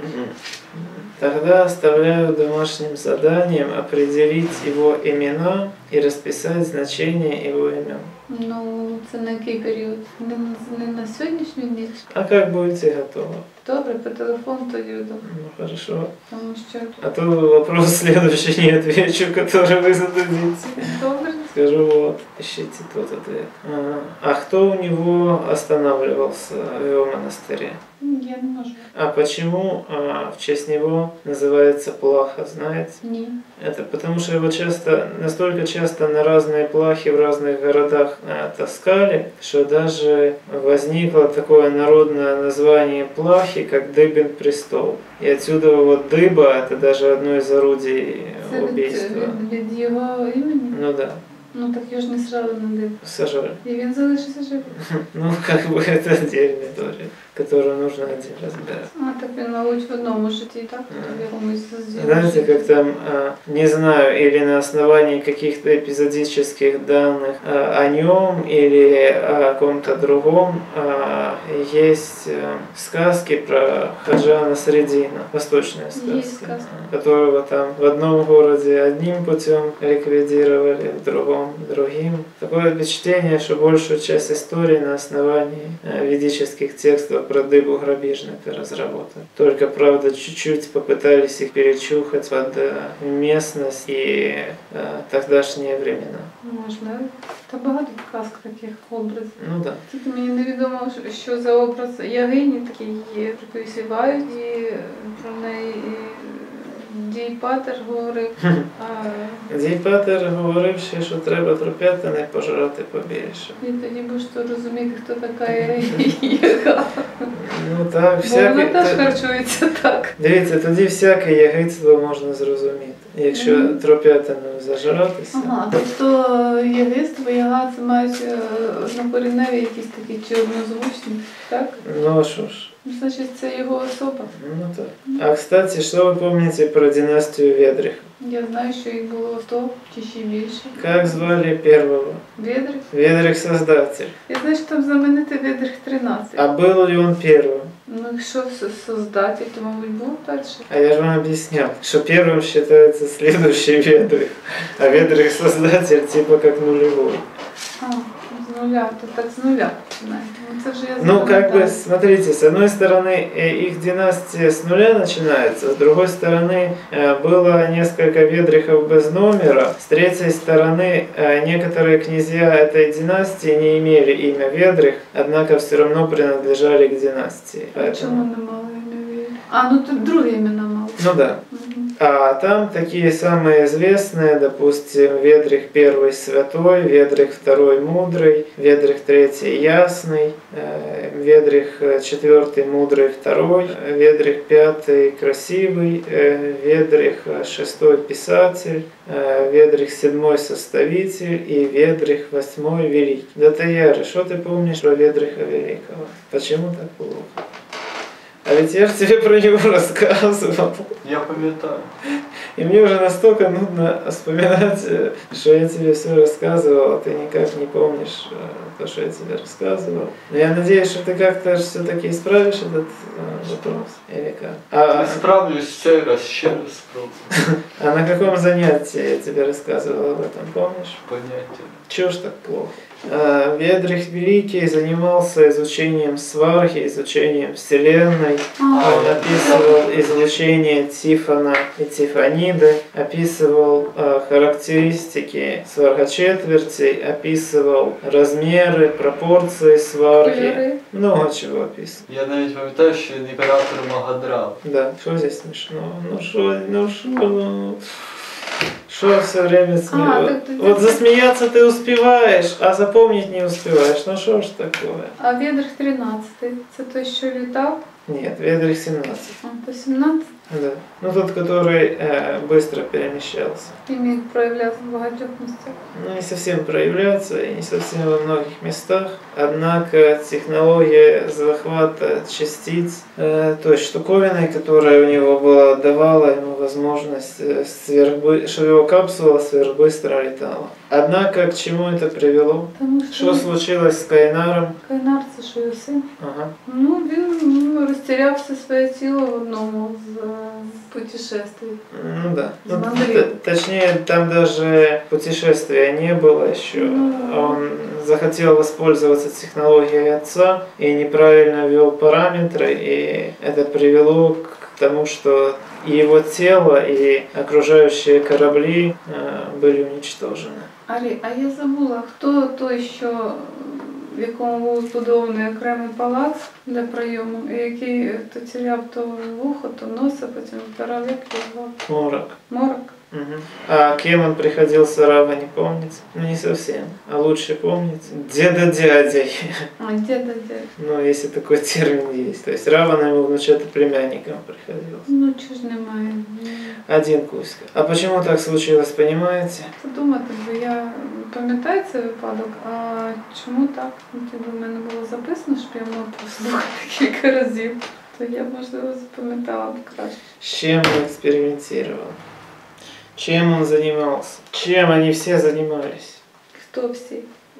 Тогда оставляю домашним заданием определить его имена и расписать значение его имен. Ну, це на який період? Не, на- не на сьогоднішню ніч. А как будете готовы? Добре, по телефону тоді вдома. Ну хорошо. Тому що А то вопрос следующий не отвечу, который вы зададите. добре. Скажу вот, ищите тот ответ. Ага. А кто у него останавливался в его монастыре? Я не можу. А почему а, в честь него называется плаха, знаете? Ні. Это потому что его часто, настолько часто на разные плахи в разных городах а, таскали, что даже возникло такое народное название плахи, как дыбин престол. И отсюда вот дыба, это даже одно из орудий Це від, убийства. від, від його імені. Ну да, Ну так його ж не сразу не див. сажали. І він залишився живий. Ну, как бы это отдельная история, которую нужно один разбирать. А так мабуть, в одному житті, так? З Знаете, как там, а, не знаю, или на основании каких-то эпизодических данных а, о нем или о ком-то другом а, есть э, сказки про Хаджана Средина, восточные сказки, сказки. которого там в одном городе одним путем ликвидировали, в другом другим. Такое впечатление, что большую часть истории на основании э, ведических текстов про дыбу грабежника разработали. Только, правда, чуть-чуть попытались их перечухать под э, местность и э, тогдашние времена. Можливо. Та багато в казках таких образів. Ну да. Тільки мені невідомо, що- що за образ Ягині такий є. Приписівають і про неї і Дій Патер говорив. А Дійпатер говорив ще, що треба троп'ятини пожрати побільше. і тоді будеш то розуміти, хто така Яга. Ну так, Бо вона теж харчується так. Дивіться, тоді всяке ягидство можна зрозуміти. Якщо троп'ятиною зажиратися. Ага, тобто ягиство, яга це мають е, однокоріневі якісь такі чи однозвучні, так? Ну що ж, Ну, Значить, це його особа. Ну так. А кстати, что вы помните про династию Ведрих? Я знаю, що їх було 100 чи ще більше. Как звали первого? Ведрих. Ведрих создатель. Я знаю, що там знаменитий Ведрих 13. А был ли он первым? Ну, якщо со- создатель, то, мабуть, був перший. А я же вам объяснял, что первым считается следующий Ведрих, а Ведрих создатель типа как нулевой. А, нуля, то так з нуля починається. Ну, Ну, как бы, смотрите, с одной стороны, э, их династия с нуля начинается, с другой стороны, э, было несколько ведрихов без номера, с третьей стороны, э, некоторые князья этой династии не имели имя Ведрих, однако все равно принадлежали к династии. Поэтому... ім'я Ведрих? А, ну тут друге імена мали. Ну да. А там такие самые известные, допустим, Ведрих первый святой, Ведрих второй мудрый, Ведрих третий ясный, э, Ведрих э, четвертый мудрый второй, Ведрих пятый красивый, э, Ведрих шестой писатель, Ведрих седьмой составитель и Ведрих восьмой великий. Да Таяра, что ты помнишь про Ведриха Великого? Почему так плохо? А ведь я же тебе про него рассказывал. Я пам'ятаю. И мне уже настолько нудно вспоминать, э, что я тебе все рассказывал, а ты никак не помнишь э, то, что я тебе рассказывал. Но я надеюсь, что ты как-то все-таки исправишь этот э, вопрос. Или как? А, Справлюсь цей раз, ще раз а на каком занятии я тебе рассказывал об этом, помнишь? Поняття. Чего ж так плохо? А, Ведрих Великий занимался изучением свархи, изучением Вселенной, А, Он описывал излучение Тифона и Тифаниды, описывал э, характеристики свархочетвертей, описывал размеры, пропорции свархи. кольори. Много чего описывал. Я навіть пам'ятаю, що він імператор Магадрав. Да, что здесь смешно? Ну что, ну что, ну... Что все время так ты- Вот засмеяться ты успеваешь, а запомнить не успеваешь. Ну что ж такое? А Ведрих 13 це той, що літав, Нет, Ведрих 17. а то 17 Да. Ну тот, который э, быстро перемещался. і міг проявлятися в багатьох місцях. ну, не совсем проявляться и не совсем во многих местах. Однако технология захвата частиц э, той штуковиной, которая у него была, давала ему возможность, э, сверхбы... чтобы его капсула сверхбыстро летала. Однако к чему это привело? Тому Что що случилось с Кайнаром? Кайнар це що його син. Ага. Ну, він ну, розтіряв все своє тіло в одному з е, путешествий. Ну да. Ну, Смотри. т- точнее, там даже путешествия не было еще. Ну. Он захотел воспользоваться технологией отца и неправильно ввел параметры, и это привело к тому, что и его тело, и окружающие корабли э, были уничтожены. Арі, а я забула, хто той, що в якому був збудований окремий палац для прийому, і який то тіряв то вухо, то носа, потім вбирав, як його звав? Морок. Морок. Мгм. А кем он приходился, Рава не помнит? Ну, не совсем. А лучше помнить? Деда дядей. А, діда, дядя. Ну, если такой термин есть. То есть Равана ему внучата племянником приходился. Ну, чи ж немає? Один Кузька. А почему так случилось, понимаете? Подумати, бо я пам'ятаю цей випадок, а чому так? Ну, Тобі в мене було записано, щоб я могла послухати кілька разів. То я, можливо, запам'ятала б краще. С чем он экспериментировал? Чем он занимался? Чем они все занимались? Хто всі?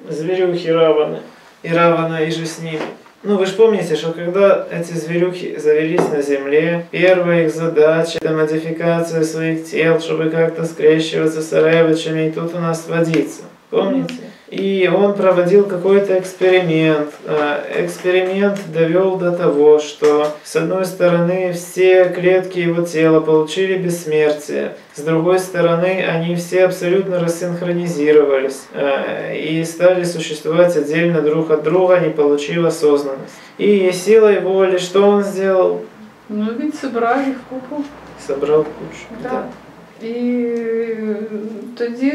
Зверюхи Раваны. И Равана и же с ними. Ну, вы же помните, что когда эти зверюхи завелись на Земле, первая их задача – это модификация своих тел, чтобы как-то скрещиваться с Аревичами, и тут у нас водиться. Помните? И он проводил какой-то эксперимент. А, Эксперимент довел до того, что с одной стороны все клетки его тела получили бессмертие, с другой стороны они все абсолютно рассинхронизировались а, и стали существовать отдельно друг от друга, не получив осознанность. И силой воли что он сделал? Ну, він зібрав їх в купу. Собрал кучу. Да. І тоді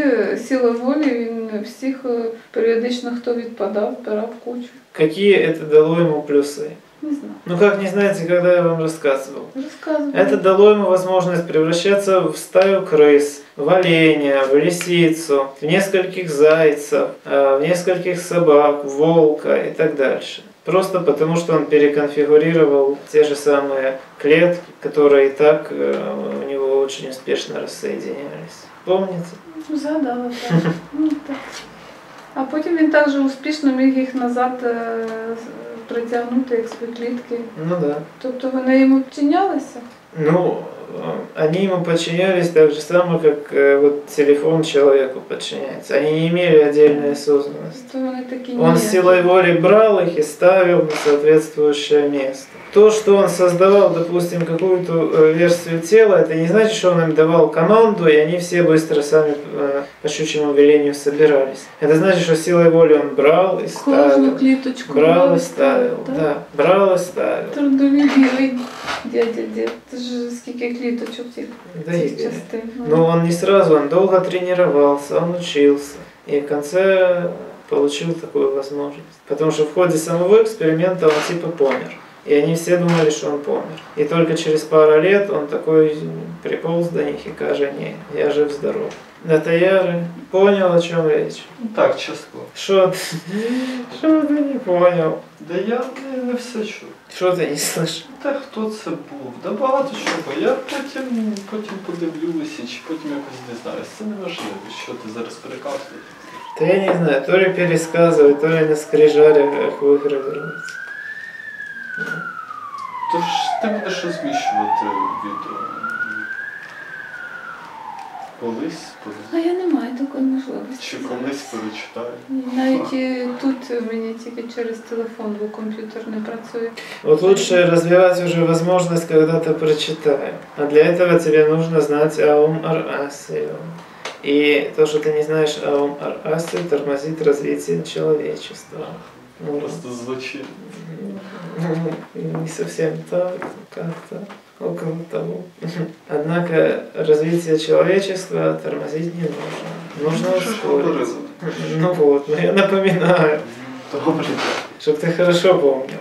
силою волі він всіх е, періодично хто відпадав, збирав в кучу. Какие это дало ему плюсы? Не знаю. Ну как не знаете, когда я вам рассказывал? Розказував. Это дало ему возможность превращаться в стаю крыс, в оленя, в лисицу, в нескольких зайцев, э, в нескольких собак, в волка и так дальше. Просто потому, что он переконфигурировал те же самые клетки, которые и так э, у него очень успешно рассоединялись. Помните? Ну, Згадала, так. Ну, так. А потім він також успішно міг їх назад е, притягнути, як свої клітки. Ну да. Тобто вони йому підчинялися? Ну, э, они ему подчинялись так же само, как э, вот телефон человеку подчиняется. Они не имели отдельной осознанности. То вони такі Он ні. силой воли брал их и ставил на соответствующее место. То, что он создавал, допустим, какую-то э, версию тела, это не значит, что он им давал команду, и они все быстро сами э, по щучьему велению собирались. Это значит, что силой воли он брал и Кожну ставил. кліточку Брал и ставил, так? да. Брал и ставил. Трудовий дядя дід. Це ж скільки кліточок цих, Да, цих Игорь. частин. Но он не сразу, он долго тренировался, он учился. И в конце получил такую возможность. Потому что в ходе самого эксперимента он типа помер. И они все думали, что он помер. И только через пару лет он такой приполз до них и каже, не, я жив-здоров. Натаяры понял, о чем речь. Ну, Так, частково. Что ты, что ты не понял? Да я не, не все чув. Что ты не слышал? Та хто це був? Да багато чого. Я потім, потім подивлюся, чи потім якось дізнаюся. Це не важливо, що ти зараз переказуєш. Да я не знаю, то ли пересказывать, то ли на скрижалях выгравировать. Тож ти будеш розміщувати відео. Колись, колись. А я не маю такої можливості. Чи колись перечитаю. Навіть і тут мені тільки через телефон, бо комп'ютер не працює. Вот лучше развивать уже возможность, когда ты прочитаю. А для этого тебе нужно знать Аум Ар-Асию. И то, что ты не знаешь Аум Ар-Асию, тормозит развитие человечества. Ну, Просто звучить. ну, не совсем так, как-то около того. Однако развитие человечества тормозить не нужно. Нужно Ну, ускорить. Ну вот, но я напоминаю. Чтобы ты хорошо помнил,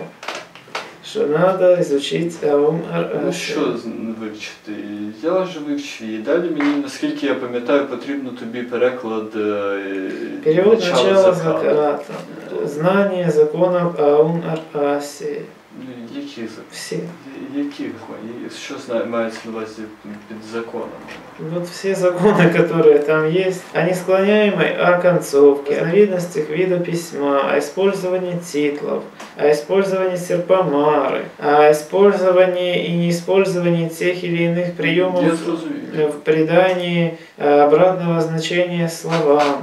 Що треба изучить Аум Ну що вивчити? Я вже вивчив. І далі мені, наскільки я пам'ятаю, потрібно тобі переклад. Е, Перевод начала закрата. Е, знання законів Аум Ар-Асії. які закони? Все. Які що зна- мається на увазі під законом? Вот все законы, которые там есть, о несклоняемой о концовке, о разновидностях вида письма, о использовании титлов, о использовании серпомары, о использовании и неиспользовании тех или иных приемов Я зрозумів. в придании э, обратного значения словам.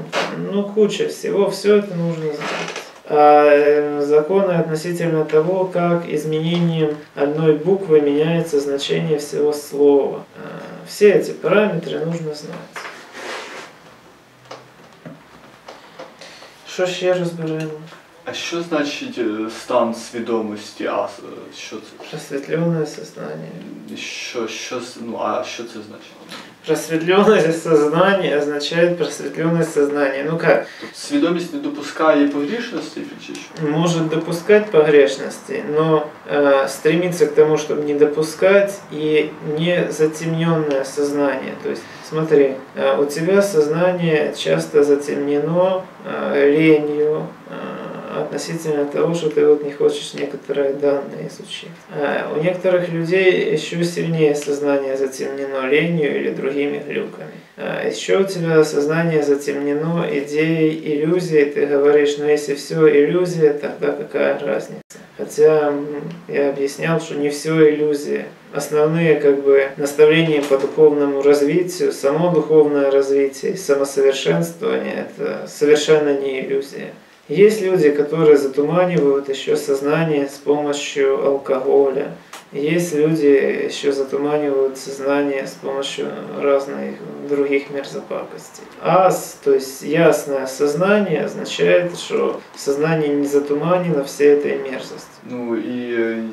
Ну, куча всего, все это нужно знать. А э, законы относительно того, как изменением одной буквы меняется значение всего слова. А, Все эти параметры нужно знать. Що ще розберемо? А що значить е, стан свідомості? А е, що це? Просветленное сознание. Що, що, з- ну, а що це значить? Просветленное сознание означает просветленное сознание. Ну как? Тобто свідомість не допускає погрішності чи що? может допускать погрешности, но э, стремиться к тому, чтобы не допускать и не затемненное сознание. То есть, смотри, э, у тебя сознание часто затемнено э, ленью э, относительно того, что ты вот не хочешь некоторые данные изучить. Э, у некоторых людей еще сильнее сознание затемнено ленью или другими глюками. А Еще у тебя сознание затемнено идеей иллюзии. Ты говоришь, ну если все иллюзия, тогда какая разница? Хотя я объяснял, что не все иллюзия. Основные как бы наставления по духовному развитию, само духовное развитие самосовершенствование – это совершенно не иллюзия. Есть люди, которые затуманивают еще сознание с помощью алкоголя. Есть люди, еще затуманивают сознание с помощью разных других мерзопакостей. Ас, то есть ясное сознание, означает, что сознание не затуманено всей этой мерзости. Ну і е,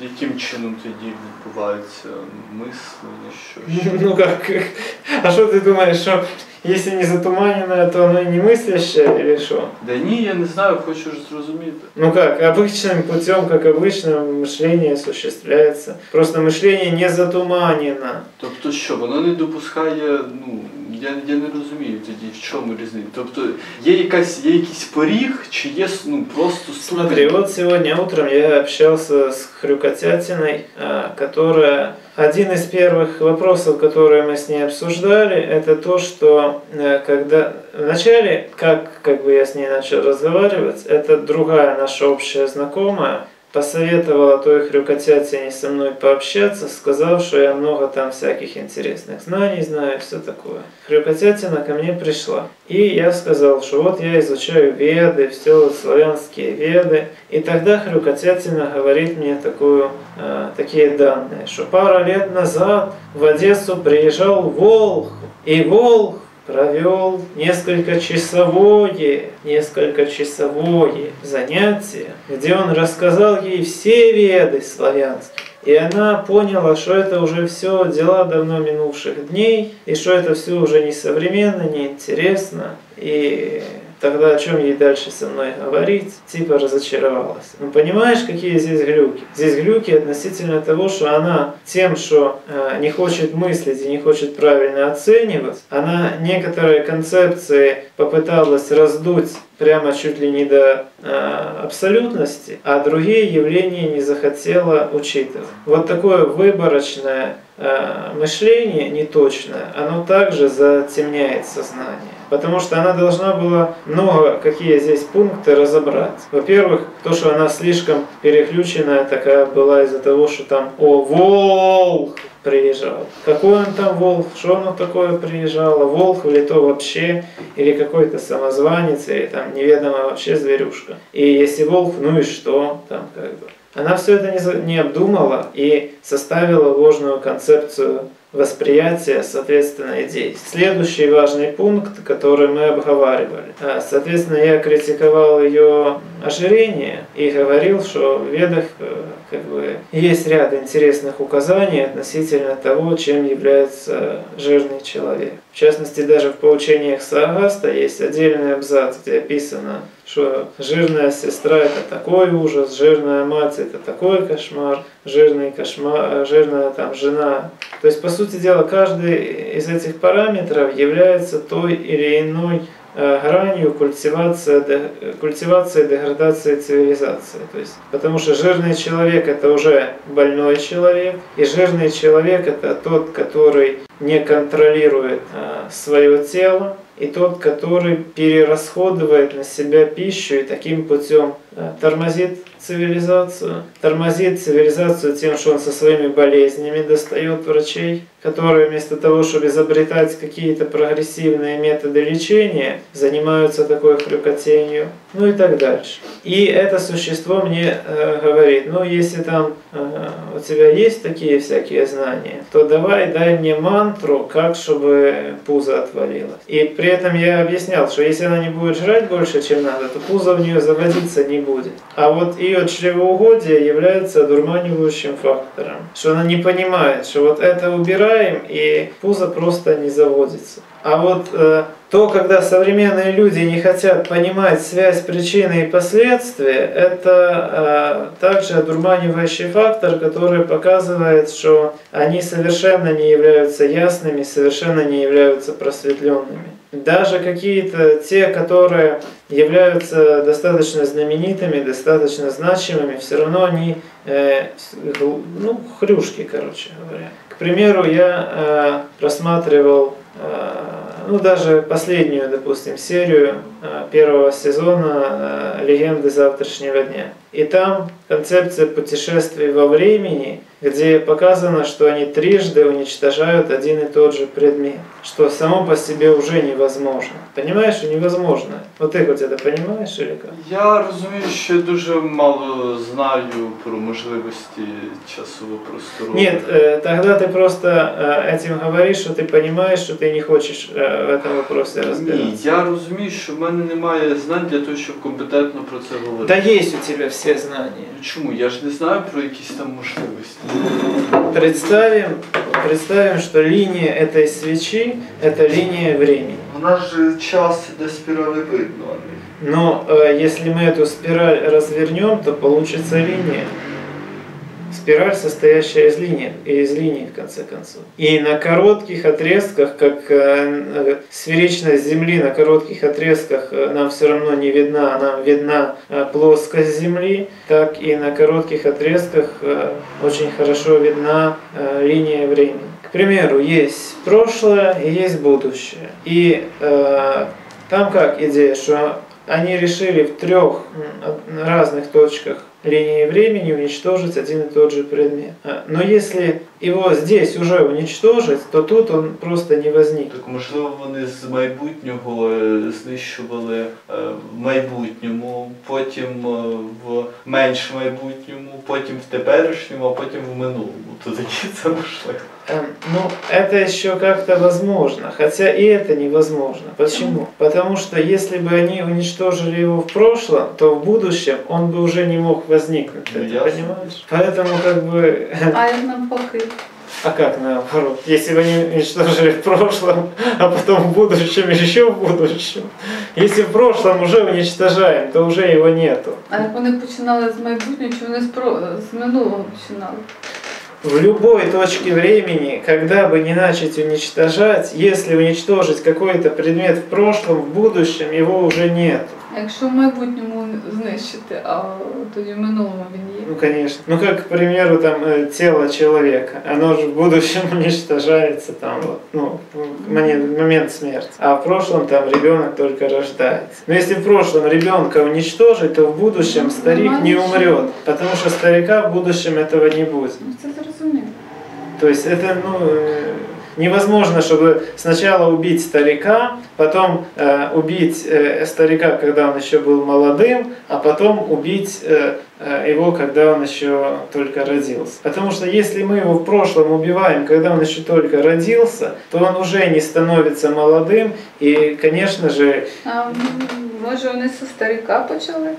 яким чином тоді відбувається мислення, що, що? Ну как? А что ты думаешь, что если не затуманенное, то оно и не мыслящее или что? Да ні, я не знаю, хочу ж зрозуміти. Ну как, обычным путем, как обычно, мышление осуществляется. Просто мышление не затуманено. Тобто що, воно не допускає ну, Я, я не розумію тоді, в чому різниця. Тобто є якась є якийсь поріг, чи є ну просто ступень? Смотри, вот сегодня утром я общался с Хрюкотятиной, а, которая... Один из первых вопросов, которые мы с ней обсуждали, это то, что э, когда... Вначале, как, как бы я с ней начал разговаривать, это другая наша общая знакомая, посоветовала той хрюкотятине со мной пообщаться, сказав, что я много там всяких интересных знаний знаю, все такое. Хрюкотятина ко мне пришла. И я сказал, что вот я изучаю веды, все славянские веды. И тогда Хрюкотятина говорит мне такую, э, такие данные, что пара лет назад в Одессу приезжал Волх, и Волх провел несколько часовое, несколько часовое занятие, где он рассказал ей все веды славянские. И она поняла, что это уже все дела давно минувших дней, и что это все уже не современно, не интересно. И тогда о чем ей дальше со мной говорить, типа разочаровалась. Ну понимаешь, какие здесь глюки? Здесь глюки относительно того, что она тем, что э, не хочет мыслить и не хочет правильно оценивать, она некоторые концепции попыталась раздуть прямо чуть ли не до э, абсолютности, а другие явления не захотела учитывать. Вот такое выборочное мышление неточное, оно также затемняет сознание. Потому что она должна была много, какие здесь пункты разобрать. Во-первых, то, что она слишком переключенная такая была из-за того, что там «О, волк!» приезжал. Какой он там волк, что оно такое приезжало, волк или то вообще, или какой-то самозванец, или там неведомая вообще зверюшка. И если волк, ну и что, там как бы. Она все это не, обдумала и составила ложную концепцию восприятия, соответственно, и действий. Следующий важный пункт, который мы обговаривали. А, соответственно, я критиковал ее ожирение и говорил, что в ведах э, как бы, есть ряд интересных указаний относительно того, чем является жирный человек. В частности, даже в поучениях Саагаста есть отдельный абзац, где описано, что жирная сестра это такой ужас, жирная мать это такой кошмар, жирный кошмар, жирная там жена. То есть, по сути дела, каждый из этих параметров является той или иной Э, гранью культивация, культивация и деградация цивилизации. То есть, потому что жирный человек это уже больной человек, и жирный человек это тот, который не контролирует э, свое тело, и тот, который перерасходывает на себя пищу и таким путем э, тормозит цивилизацию, тормозит цивилизацию тем, что он со своими болезнями достает врачей, которые вместо того, чтобы изобретать какие-то прогрессивные методы лечения, занимаются такой хрюкотенью, ну и так дальше. И это существо мне э, говорит, ну если там э, у тебя есть такие всякие знания, то давай дай мне мантру, как чтобы пузо отвалилось. И при этом я объяснял, что если она не будет жрать больше, чем надо, то пузо в нее заводиться не будет. А вот ее чревоугодие является одурманивающим фактором, что она не понимает, что вот это убираем, и пузо просто не заводится. А вот э, то, когда современные люди не хотят понимать связь причины и последствия, это э, также одурманивающий фактор, который показывает, что они совершенно не являются ясными, совершенно не являются просветленными. Даже какие-то те, которые являются достаточно знаменитыми, достаточно значимыми, все равно они, э, ну, хрюшки, короче говоря примеру, я э, просматривал, э, ну, даже последнюю, допустим, серию э, первого сезона э, «Легенды завтрашнего дня». И там концепция путешествий во времени, где показано, что они трижды уничтожают один и тот же предмет, что само по себе уже невозможно. Понимаешь, невозможно. Вот ты хоть это понимаешь или как? Я розумію, що я дуже мало знаю про можливості часово-просторової. Нет, э, тогда ты просто э, этим говоришь, что ты понимаешь, что ты не хочешь э, в этом вопросе разбираться. Ні, я розумію, що в мене немає знань для того, щоб компетентно про це говорити. Да есть у тебя все знания. Чому? Я ж не знаю про якісь там можливості. Представим, представим, что линия этой свечи – это линия времени. Вона ж час іде спірали видно. а Но э, если мы эту спираль развернем, то получится линия. спираль, состоящая из линий, из линий в конце концов. И на коротких отрезках, как э, сферичность Земли на коротких отрезках э, нам все равно не видна, нам видна э, плоскость Земли, так и на коротких отрезках очень хорошо видна линия времени. К примеру, есть прошлое и есть будущее. И э, там как идея, что они решили в трех разных точках линии времени уничтожить один и тот же предмет. А, но если его здесь уже уничтожить, то тут он просто не возник. Так можливо вони з майбутнього знищували в майбутньому, потім в менш майбутньому, потім в теперішньому, а потім в минулому. То такі це можливо. Ну, это еще как-то возможно, хотя и это невозможно. Почему? Потому что если бы они уничтожили его в прошлом, то в будущем он бы уже не мог возникнуть. Ну, ты понимаешь? Поэтому как бы... А это навпаки. А как наоборот? Если бы они уничтожили в прошлом, а потом в будущем еще в будущем. Если в прошлом уже уничтожаем, то уже его нету. А як вони починали з майбутнього, чи вони з, про... з минулого починали? в любой точке времени, когда бы не начать уничтожать, если уничтожить какой-то предмет в прошлом, в будущем его уже нет. Якщо в майбутньому знищити, а тоді в минулому він є. Ну, конечно. Ну, как, к примеру, там, э, тело человека, оно же в будущем уничтожается, там, вот, ну, в момент, момент смерти. А в прошлом, там, ребенок только рождается. Но если в прошлом ребенка уничтожить, то в будущем ну, старик не умрет, потому что старика в будущем этого не будет. Ну, це зрозуміло. То есть это, ну, э, невозможно, чтобы сначала убить старика, потом э, убить э, старика, когда он еще был молодым, а потом убить э, э, его, когда он еще только родился. Потому что если мы его в прошлом убиваем, когда он еще только родился, то он уже не становится молодым, и, конечно же... А, може вони со старика почали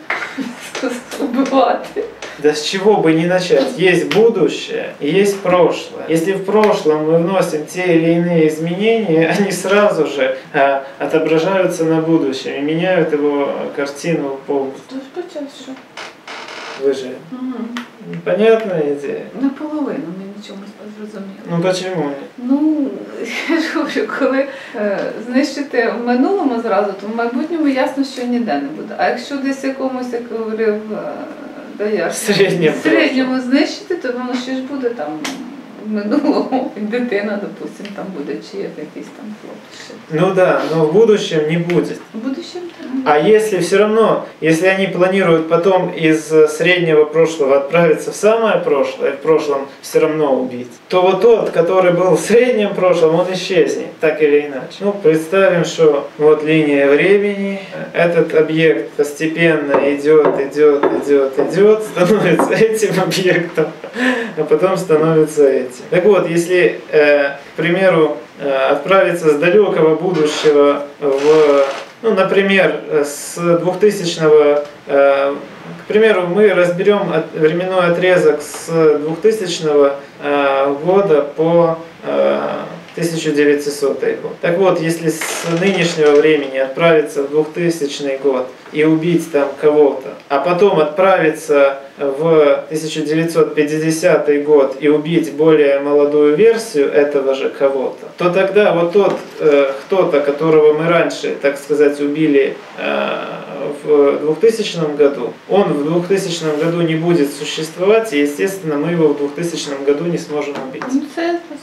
убивати? Да с чего бы не начать? Есть будущее и есть прошлое. Если в прошлом мы вносим те или иные изменения, они сразу же а, отображаются на будущем и меняют его картину полностью. Вы же. Угу. Понятная идея? Наполовину ми нічого не зрозуміли. Ну почему? Ну, я ж говорю, коли е, знищити в минулому зразу, то в майбутньому ясно, що ніде не буде. А якщо десь якомусь, як говорив е, Даяр, в середньому знищити, то воно ще ж буде там минулому дитина, допустим, там буде, чи якийсь там хлопчик. Ну да, но в будущем не будет. В будущем, да. А если все равно, если они планируют потом из среднего прошлого отправиться в самое прошлое, в прошлом все равно убить, то вот тот, который был в среднем прошлом, он исчезнет, так или иначе. Ну, представим, что вот линия времени, этот объект постепенно идет, идет, идет, идет, становится этим объектом, а потом становится этим. Так вот, если, э, к примеру, э, отправиться с далекого будущего в, ну, например, с 2000 э, к примеру, мы разберем временной отрезок с 2000 года по 1900 год. Так вот, если с нынешнего времени отправиться в 2000 год и убить там кого-то, а потом отправиться в 1950 год и убить более молодую версию этого же кого-то, то тогда вот тот э, кто-то, которого мы раньше, так сказать, убили э, в 2000 году, он в 2000 году не будет существовать, и, естественно, мы его в 2000 году не сможем убить.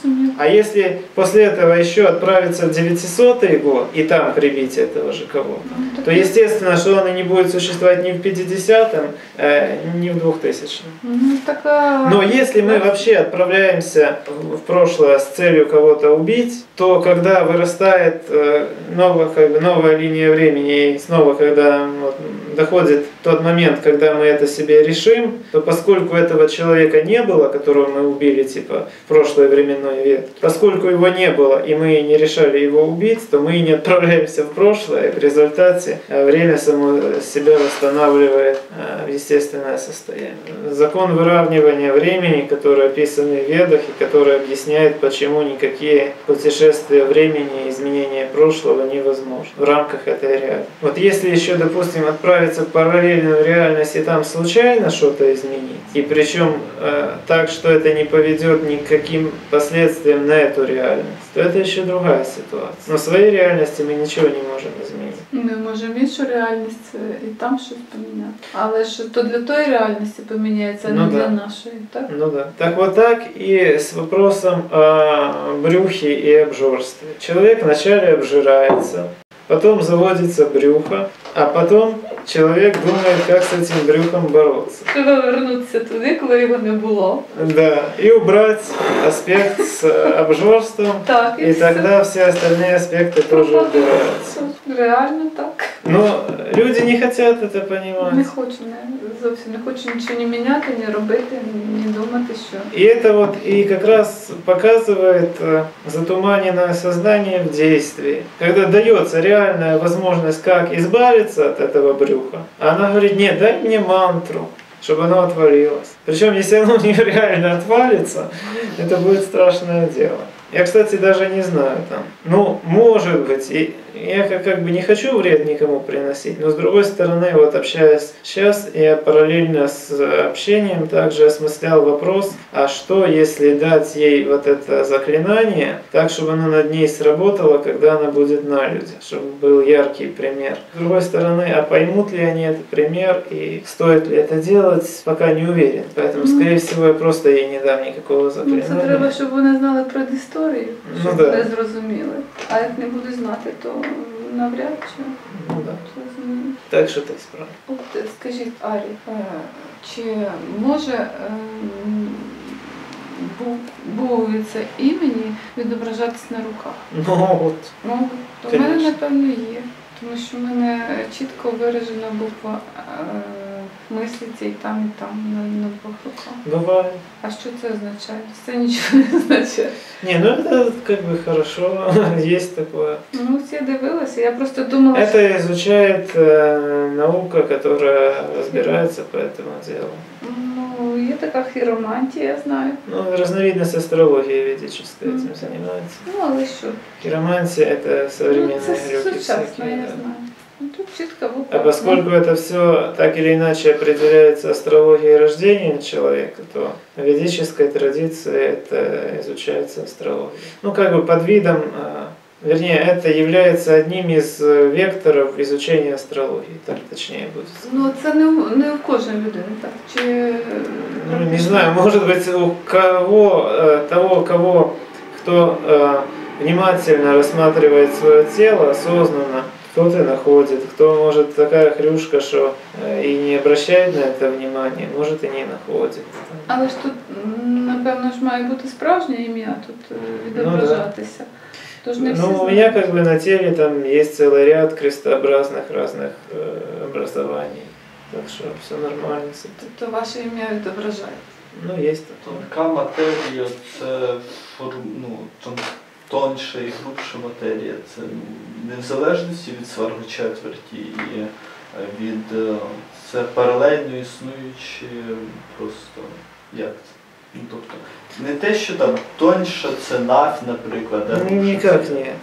Ну, а если после этого еще отправиться в 900 год и там прибить этого же кого-то, ну, то естественно, что он и не будет существовать ни в 50-м, э, ни в 2000 ну, так, а... Но если мы вообще отправляемся в прошлое с целью кого-то убить, то когда вырастает э, новая, как бы, новая линия времени, и снова когда вот, доходит тот момент, когда мы это себе решим, то поскольку этого человека не было, которого мы убили типа в прошлый временной век, поскольку его не было и мы не решали его убить, то мы не отправляемся в прошлое, и в результате э, время само себя восстанавливает э, в естественное состояние. Закон выравнивания времени, который описан в Ведах и который объясняет, почему никакие путешествия времени и изменения прошлого невозможны в рамках этой реальности. Вот если еще, допустим, допустим, отправиться в параллельную реальность и там случайно что-то изменить, и причем э, так, что это не поведет ни к каким последствиям на эту реальность, то это еще другая ситуация. Но в своей реальности мы ничего не можем изменить. Ми можемо іншу реальність е, і там щось поміняти. Але ж то для тої реальності поміняється, а Ну не да. для нашої, так? Ну да. Так вот так и с вопросом о брюхе и обжорстве. Человек вначале обжирается, потом заводится брюхо, а потом человек думает, как с этим брюхом бороться. Треба вернутися туди, коли його не було. Да, и убрать аспект с э, обжорством, Так, и все. тогда все остальные аспекты тоже убираются. Реально так. Но люди не хотят это Не понимать. хочу, не, зовсім не хочу нічого ні міняти, ні робити, ні думати, що. И это вот и как раз показывает э, затуманенное сознание в действии. Когда дается реальная возможность, как избавиться от этого брюха, а она говорит, нет, дай мне мантру, чтобы оно отвалилось. Причем, если оно у нее реально отвалится, это будет страшное дело. Я, кстати, даже не знаю там. Ну, может быть, и я как, как бы не хочу вред никому приносить, но с другой стороны, вот общаясь сейчас, я параллельно с общением также осмыслял вопрос, а что если дать ей вот это заклинание, так, чтобы оно над ней сработало, когда она будет на людях, чтобы был яркий пример. С другой стороны, а поймут ли они этот пример и стоит ли это делать, пока не уверен. Поэтому, Мгм. скорее всего, я просто ей не дам никакого Ну, це заклинания. треба, щоб вони знали про історію, Ну, щоб да. вони зрозуміли. А як не будуть знати, то навряд чи Ну да. Так що ти справа. От е, скажіть, Арі, е, чи може ем, бу- буквиця імені відображатись на руках? Ну от. Ну, то в мене Конечно. напевно є. Тому що в мене чітко виражена буква е, мислиться і там, і там на, на двох руках. Бывает. А що це означає? Це нічого не означає. Не, ну это как бы хорошо, есть такое. Ну, от я дивилася, я просто думала, що Это изучает э, наука, которая разбирается по этому делу. ну, є така хіромантія, я знаю. Ну, разновидность астрологии ведической Мгм. этим занимается. Ну, але що? Хиромантия это Ну, современные це глюки сучасно, всякие. я да. знаю. Ну, тут чітка буква. А поскольку это все так или иначе определяется астрологией рождения человека, то в ведической традиции это изучается астрология. Ну, как бы под видом, а, вернее, это является одним из э, векторов изучения астрологии, так точнее будет. сказать. Ну, це не, в- не в кожній людині, так? Чи... Ну, не знаю, может быть, у кого, э, того, кого, кто э, внимательно рассматривает свое тело осознанно, кто-то находит, кто может такая хрюшка, что э, и не обращает на это внимания, может и не находит. Але ж тут, м, напевно, ж має бути справжнє ім'я тут е, відображатися. Тож не всі Ну, у знають. меня как бы на теле там есть целый ряд крестообразных разных э, образований. Так что все нормально с этим. Тобто ваше ім'я відображає. Ну, есть такое. Тонка матерія це форм, ну, тон, тонша і грубша матерія. Це ну, не в залежності від сварги четверті і е, від е, це паралельно існуючі просто як це? Ну, тобто, не те, що там тоньша це нафь, наприклад, да, Ну, никак це- нет.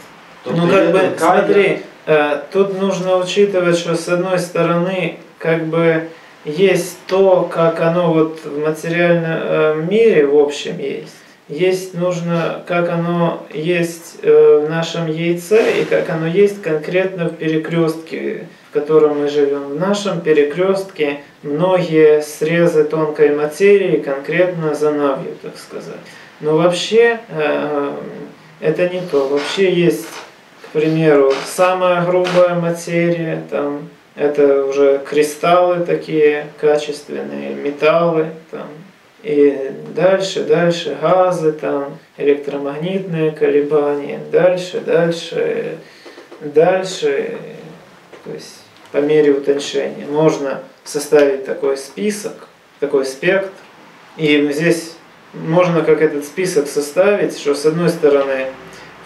Тобто ну, как бы, смотри, э, тут нужно учитывать, что с одной стороны, как бы есть то, как оно вот в материальном э, мире в общем есть. Есть нужно, как оно есть э, в нашем яйце и как оно есть конкретно в перекрестке, котором мы живем. В нашем перекрестке многие срезы тонкой материи конкретно за навью, так сказать. Но вообще э, это не то. Вообще есть, к примеру, самая грубая материя, там это уже кристаллы такие качественные, металлы, там, и дальше, дальше газы, там, электромагнитные колебания, дальше, дальше, дальше, то есть по мере утончения. Можно составить такой список, такой спектр, и здесь можно как этот список составить, что с одной стороны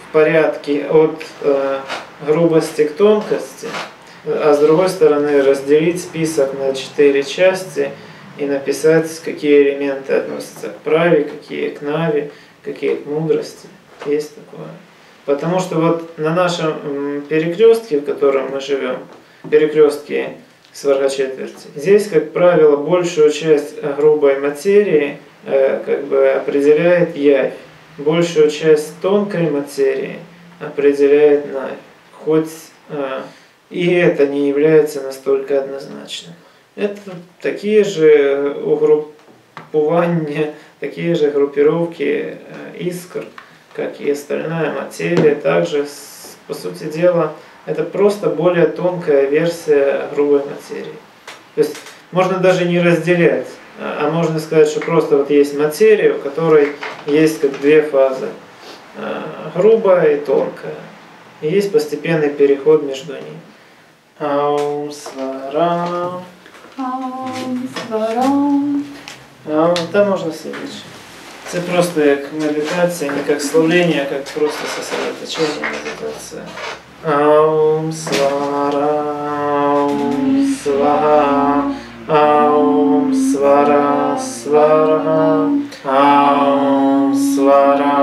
в порядке от э, грубости к тонкости, а с другой стороны разделить список на четыре части и написать, какие элементы относятся к праве, какие к нави, какие к мудрости. Есть такое. Потому что вот на нашем перекрестке, в котором мы живем, перекрестке сварга четверти. Здесь, как правило, большую часть грубой материи э, как бы определяет явь. Большую часть тонкой материи определяет навь. Хоть э, и это не является настолько однозначным. Это такие же угруппования, такие же группировки э, искр, как и остальная материя. Также, по сути дела, это просто более тонкая версия грубой материи. То есть можно даже не разделять, а, а можно сказать, что просто вот есть материя, у которой есть как две фазы, э, грубая и тонкая. И есть постепенный переход между ними. Аум свара. Аум свара. А, там можна сидіти. Це просто як медитація, не як славлення, а як просто сосредоточення медитація. Аум свара, аум сваха, аум свара, сварха, аум свара,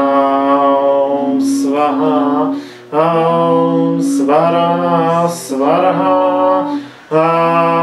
аум сваха, аум свара, сварха, аум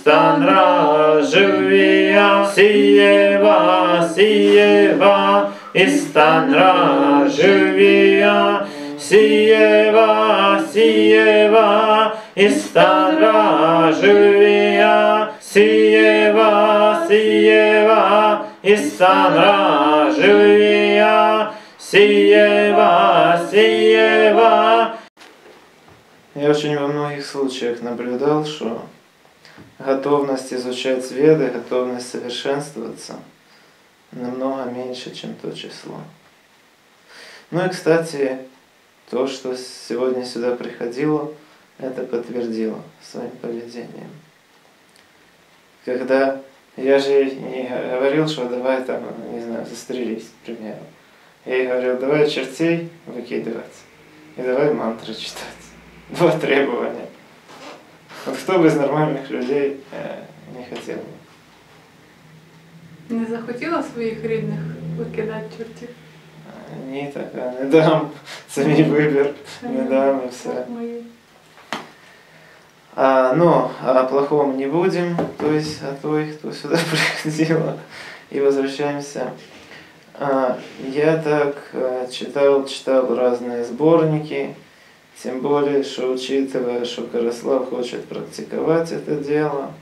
Истанра, Живия, Сиева, Сиева, Истанра, Живия, Сиева, Сиева, Истанра, Живия, Сиева, Сиева, Истанра, Живия, Сиева, Сиева. Я очень во многих случаях наблюдал, что готовность изучать веды, готовность совершенствоваться намного меньше, чем то число. Ну и, кстати, то, что сегодня сюда приходило, это подтвердило своим поведением. Когда я же не говорил, что давай там, не знаю, застрелись, к примеру. Я ей говорил, давай чертей выкидывать и давай мантры читать. Два требования. Вот кто бы из нормальных людей э, не хотел бы. Не захотіла своїх рідних викидати чортів? А, Ні, так, а, не дам. Це мій вибір. Не дам і все. Мої. А, но о плохом не будем, то есть о той, кто сюда приходила. И возвращаемся. А, я так а, читал, читал разные сборники, тем более, что учитывая, что Караслав хочет практиковать это дело,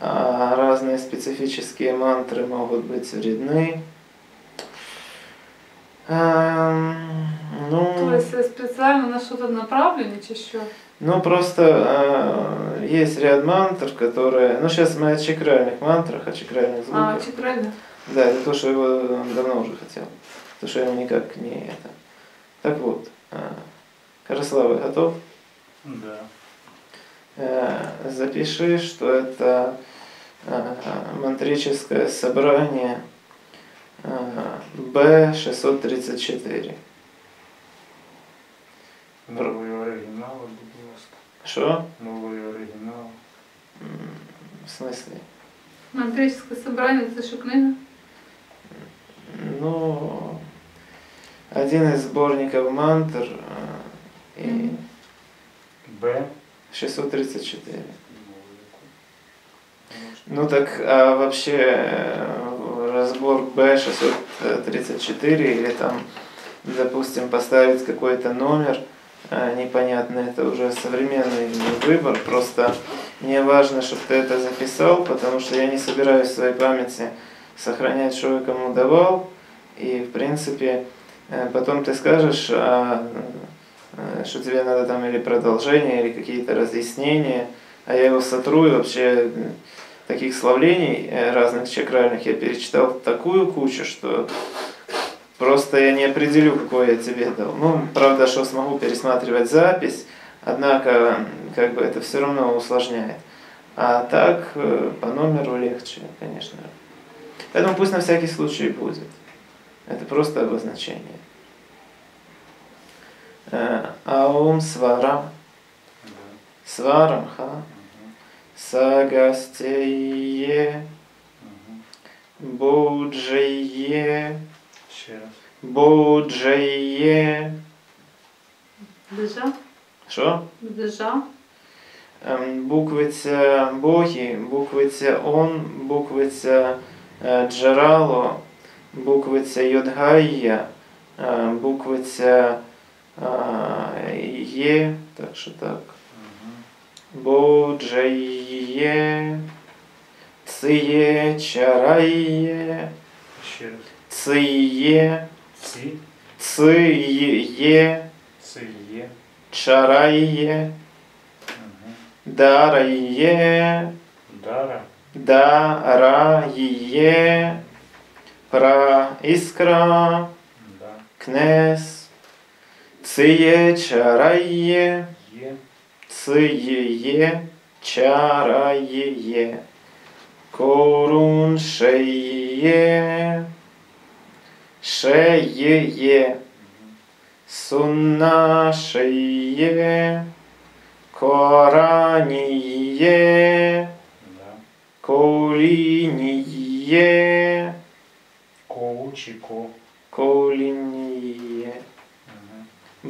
а разные специфические мантры могут быть вредны. Ам, ну... Тобто спеціально на щось направлені чи? Ну, просто э, есть ряд мантр, которые... Ну, сейчас мы о чакральных мантрах, о чакральных А, звуках. чи правильно? Да, это то, что его давно уже хотел. То, что я ему никак не это. Так вот, э, Караслава, готов? Да. Э, запиши, что это э, мантрическое собрание э, Б-634. Новий оригінал, будь ласка. Что? Новий оригінал. М, В смысле? Мантрическое собрание, це що книга? Ну, один из сборников мантр э, и. Б. 634. Может, Ну так, а вообще э, разбор Б634 или там, допустим, поставить какой-то номер э, непонятный, это уже современный выбор, просто мне важно, чтобы ты это записал, потому что я не собираюсь в своей памяти сохранять, что я кому давал, и, в принципе, э, потом ты скажешь, а, что тебе надо там или продолжение, или какие-то разъяснения, а я его сотру, и вообще таких славлений э, разных чакральных я перечитал такую кучу, что просто я не определю, какое я тебе дал. Ну, правда, что смогу пересматривать запись, однако, как бы это все равно усложняет. А так, э, по номеру легче, конечно. Поэтому пусть на всякий случай будет. Это просто обозначение. Э, Аум свара, Да. сварам ха, сагастее, раз. буджее. Дежа? Що? Дежа? Ем, Буквиця Богі, буквиця Он, буквиця е, Джерало, буквиця Йодгайя, е, буквиця Є, так що так. Боджає, Циє, Чарає, Ще раз. Циє, Ці, Циє, це є. Чарає, Мгм. Дарає. Дара. Дарає, пра іскра, Да. кнес, циє чарає, Є. циє чарає, корун шеє, шеє, Мгм. сунна шеє, кораніє, Да. колініє. Коу чи ко. Колініє,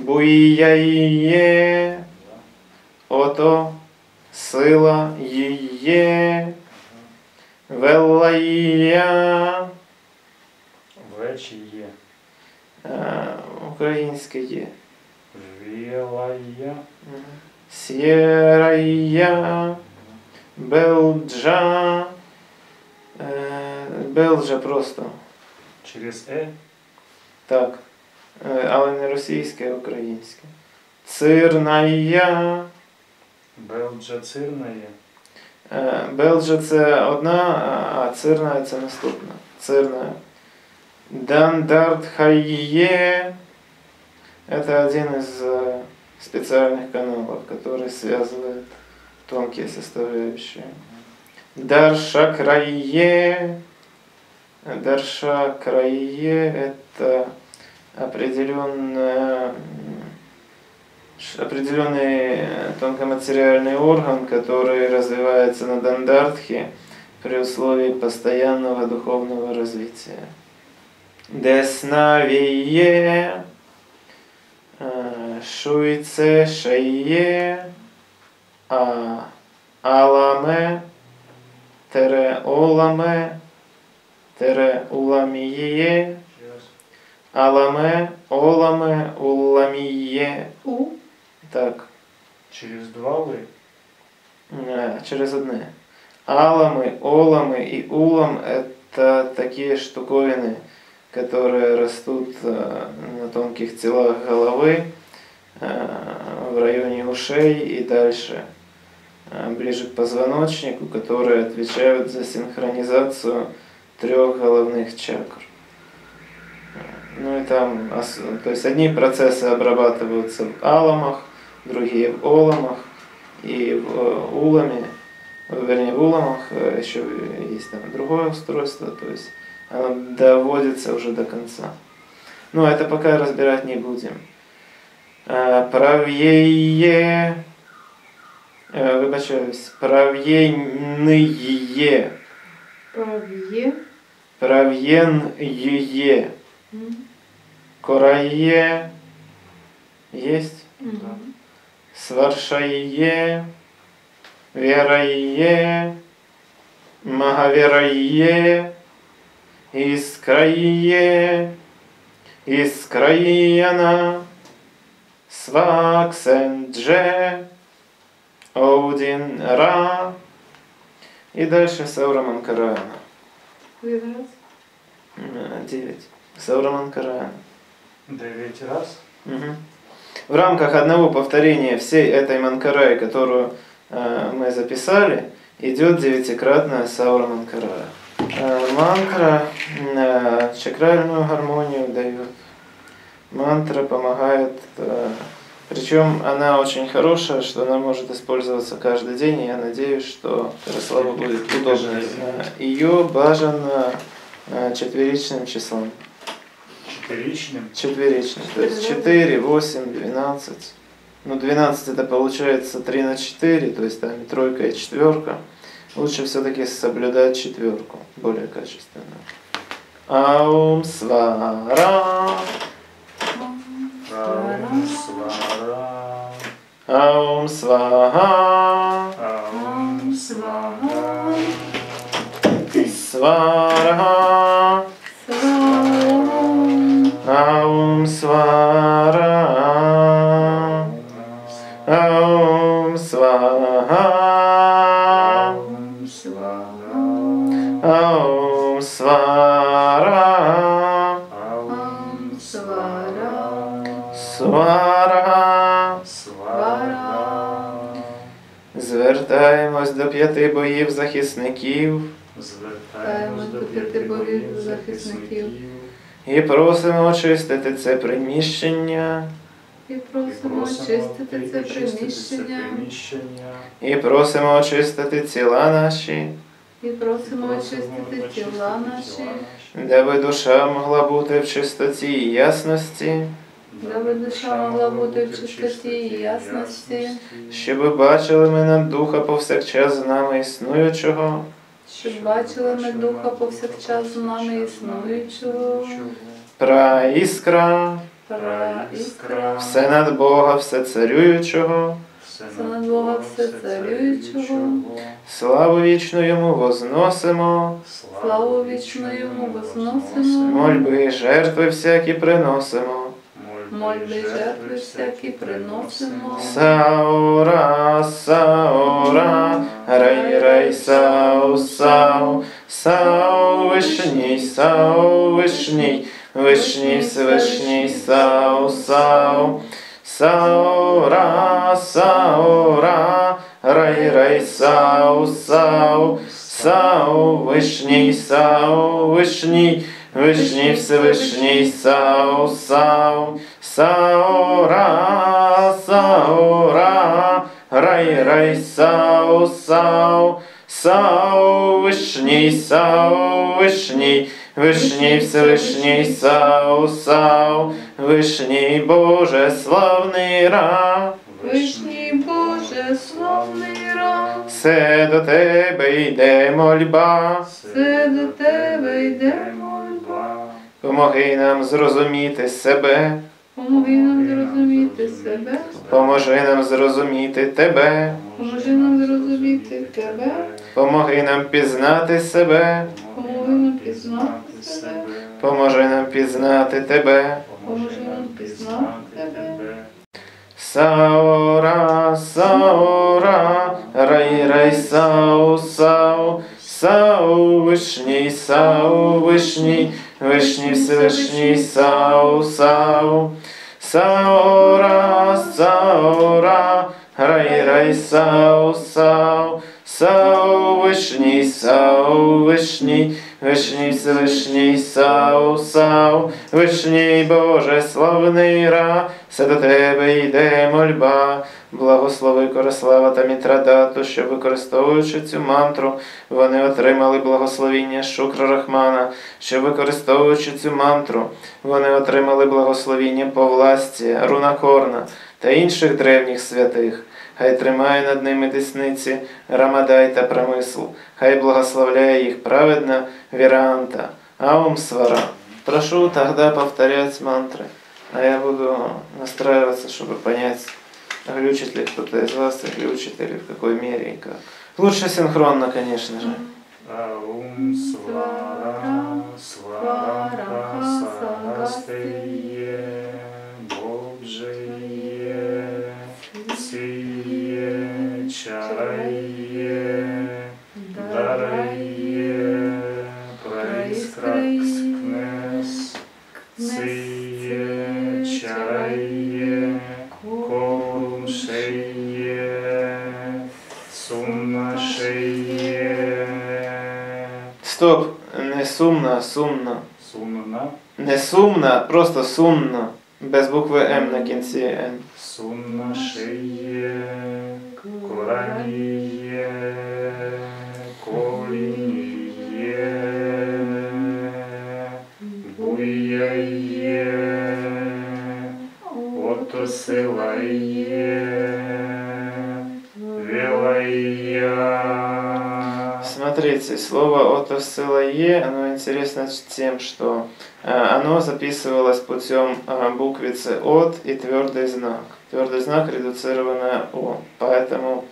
Мгм. буяє, Да. ото сила їє, велая, В чи є. е, українське є, Вілая. сєрая, белджа, е, белджа просто, Через Е. так, е, але не російське, а українське. Цирная, Белджа цирна є. Е, Белджа це одна, а цирна це наступна. Цирна. Дандарт Хайе это один из э, специальных каналов, который связывает тонкие составляющие. Даршакрайе. Даршакрайе это определенная ш- определенный э, тонкоматериальный орган, который развивается на дандартхе при условии постоянного духовного развития. Деснавие, э, шуйце шае, а аламе, тере оламе, тере уламие. Аламе, оламе, уламие. У. Так, Через два ви. э, через одне. Аламы, оламы и улам – это такие штуковины, которые растут э, на тонких телах головы, э, в районе ушей и дальше, ближе к позвоночнику, которые отвечают за синхронизацию трех головных чакр. Ну и там, ос- то есть одни процессы обрабатываются в аламах, другие в оламах и в э, уламе, э, вернее в уламах э, еще есть там другое устройство, то есть оно доводится уже до конца. Ну, это пока разбирать не будем. Э, Правее, э, вибачаюсь, правєнные, Прав'є. правєн'є, М. корае, есть? Мгм. Сваршае, Верае, Магаверае, Искрае, Искраияна, Сваксендже, Один Ра. И дальше Саура Манкарана. Один раз. 9. Дев'ять раз. Мгм. В рамках одного повторения всей этой манкарай, которую э, мы записали, идет девятикратная саура манкарая. Э, мантра э, чакральную гармонию дает. Мантра помогает, э, причем она очень хорошая, что она может использоваться каждый день, и я надеюсь, что Ярославу будет удобно. Ее бажано э, четверичным числом. Четыричним. Четверичный. То есть 4, 8, 12. Ну, 12 это получается 3 на 4, то есть там и тройка, и четверка. Лучше все-таки соблюдать четверку, более качественно. Аум свара, Аум свара. аум сваха, Аум свара. свара, Om Swara. Om Swaha. Om Swara. Свара, свара, Om Звертаємось до п'яти боїв захисників. Звертаємось до п'яти боїв захисників і просимо очистити це приміщення, І просимо очистити це приміщення. і просимо очистити тіла наші, І просимо очистити тіла наші, даби душа могла бути в чистоті і ясності, даби душа могла бути в чистоті і ясності, щоб бачили ми над духа повсякчас з нами існуючого, щоб бачили ми духа повсякчас з нами існуючого, пра іскра, пра іскра, все над Бога, все царюючого. Все над Бога все царюючого. Славу вічну йому возносимо, славу вічну йому возносимо, мольби і жертви всякі приносимо. мольби й жертви всякі приносимо. Саура, саура, рай, рай, сау, сау, сау, вишній, сау, вишній, вишній, всевишній, сау, сау. Саура, саура, рай, рай, сау, сау, сау, вишній, сау, вишній, вишній, всевишній, сау, сау, саура, саура, рай, рай, сау, сау, сау, вишній, сау, вишній, вишній, всевишній, сау, сау, вишній, Боже, славний ра. Вишній Боже, славний рай, Все до тебе йде мольба, все до тебе йде мольба. Помоги нам зрозуміти себе, Помоги нам зрозуміти себе, поможи нам зрозуміти тебе, поможи нам зрозуміти тебе, помоги нам пізнати себе, поможи нам пізнати себе, поможи нам пізнати тебе. поможи нам пізнати тебе. Саура, саура, рай, рай, сау, сау, сау, вишній, сау, вишній, вишній, всевишній, сау, сау. Саура, саура, рай, рай, сау, сау, сау, вишній, сау, вишній, вишній, всевишній, сау, сау, вишній, Боже, славний ра, все до тебе йде мольба. Благослови Корислава та Мітрадату, що використовуючи цю мантру, вони отримали благословіння Шукра Рахмана, що використовуючи цю мантру, вони отримали благословіння Повласті, Рунакорна та інших древніх святих. Хай тримає над ними десниці Рамадай та Промисл, хай благословляє їх праведна Віранта, Аум Свара. Прошу тогда повторять мантры, а я буду настраиваться, чтобы понять, глючит ли кто-то из вас, и глючит или в какой мере и как. Лучше синхронно, конечно же. Аум свара, сварамха, сагастеє, Божеє, Стоп, не сумно, а сумно. Сумна. Не сумно, просто сумно. Без букви М на кінці Н. Сумна шиє. Кораніє. Колініє. Буяє. Ото Смотрите, слово «отосылае», оно интересно тем, что э, оно записывалось путем э, буквицы «от» и твердый знак. Твердый знак редуцированное «о». Поэтому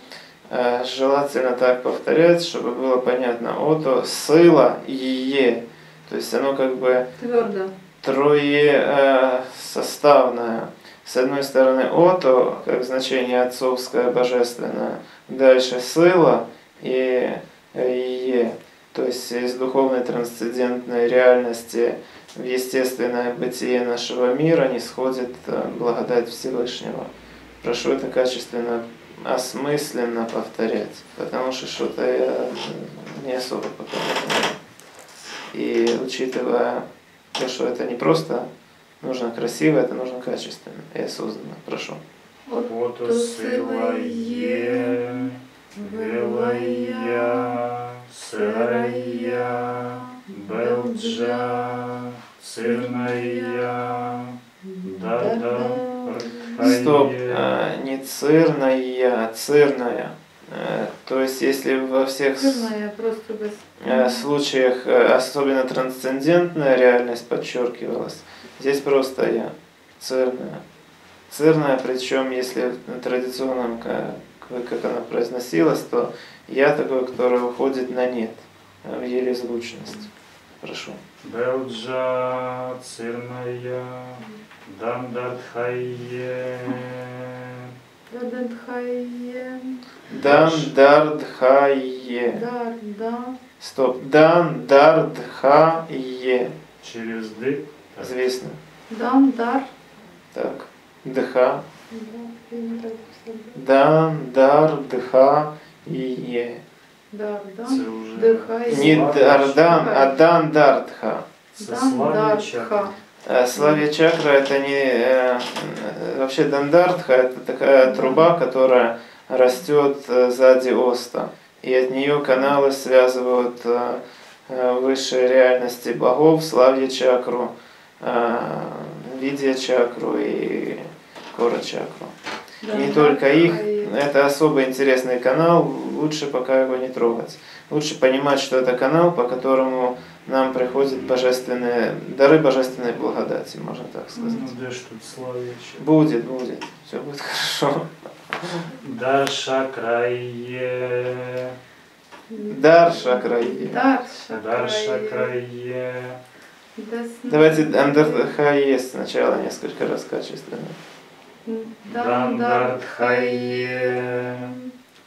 э, желательно так повторять, чтобы было понятно. «Ото сила е». То есть оно как бы Твердо. трое составное. С одной стороны ото, как значение отцовское, божественное, дальше сила и е. То есть из духовной трансцендентной реальности в естественное бытие нашего мира не сходит э, благодать Всевышнего. Прошу это качественно, осмысленно повторять, потому что что-то я не особо пока. И учитывая то, что это не просто нужно красиво, это нужно качественно и осознанно. Прошу. Ото сила є. Велая. Сирая. Белджа. Сирная. Да-да. Стоп, а, не цирная, а цирная. Э, То есть, если во всех без... э, случаях э, особенно трансцендентная реальность подчеркивалась, здесь просто я, цирная. Цирная, причем, если в традиционном, как, как она произносилась, то я такой, который уходит на нет, э, в еле звучность. Прошу. Белджа. Цирная. Дандадхайє. Дададхайє. Дандардхае. Дар, да. Стоп. Дандардхае. Через ди. Так. Звісно. Дан, дар. Так. Дха. Да, я не так писала. Дандардхае. Дар, да. Це вже Дихай. Не Дардан, а Дан, дар, чакра. ха. Э, Славья чакра это не... э, Вообще дандартха это такая труба, которая растет э, сзади оста. И от нее каналы связывают высшие реальности богов, славья чакру, видя чакру и кора чакру Дан, Не дар, только их, дхайє. это особо интересный канал, лучше пока его не трогать. Лучше понимать, что это канал, по которому нам приходят божественные, дары божественной благодати, можно так сказать. Ну де ж тут славя чакра? Будет, будет, все будет хорошо. Дарша крає. Дар шакраи. Дар, Дарша шакрає. крає. Десна. Давайте Андартхае сначала несколько раз качественно. Дан, дар, Дандардхайє.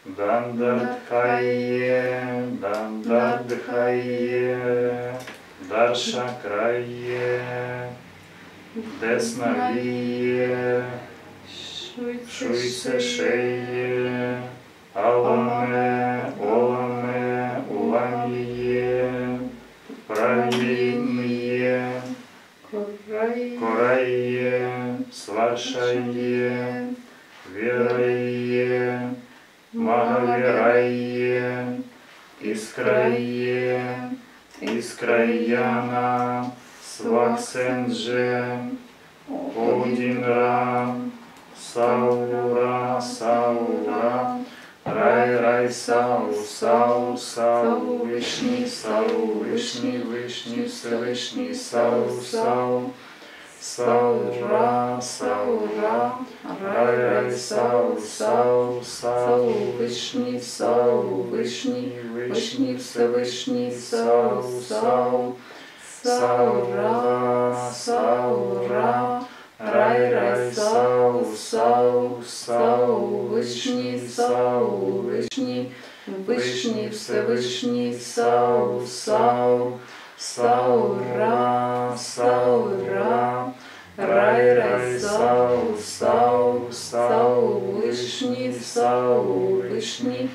Дандардхайє. Дандардхайє. Дарша крає. Десна віє. Шуйце шеє. Аламе, оламе, уламіє. Правідніє. Корай. Корає. Сваршає. Вірає. Магавірає. Іскрає. Іскраяна. Сваксендже. Одінра. Саура, Саура, Рай, Рай, Сау, Сау, Сау, Вишні, Сау, Вишні, Вишні, Всевишній, Сау, Сау, Саура, Саура, Рай, Рай, Сау, Сау, Сау, Вишні, Сау, Вишні, Вишні, Всевишній, Сау, Сау, Саура, Саура, Рай, рай, сау, сау, сау, вишні, сау, вишні, вишні, всевишній, сау, сау, саура, саура, рай, рай, сау, сау, сау, вишні, сау, вишні,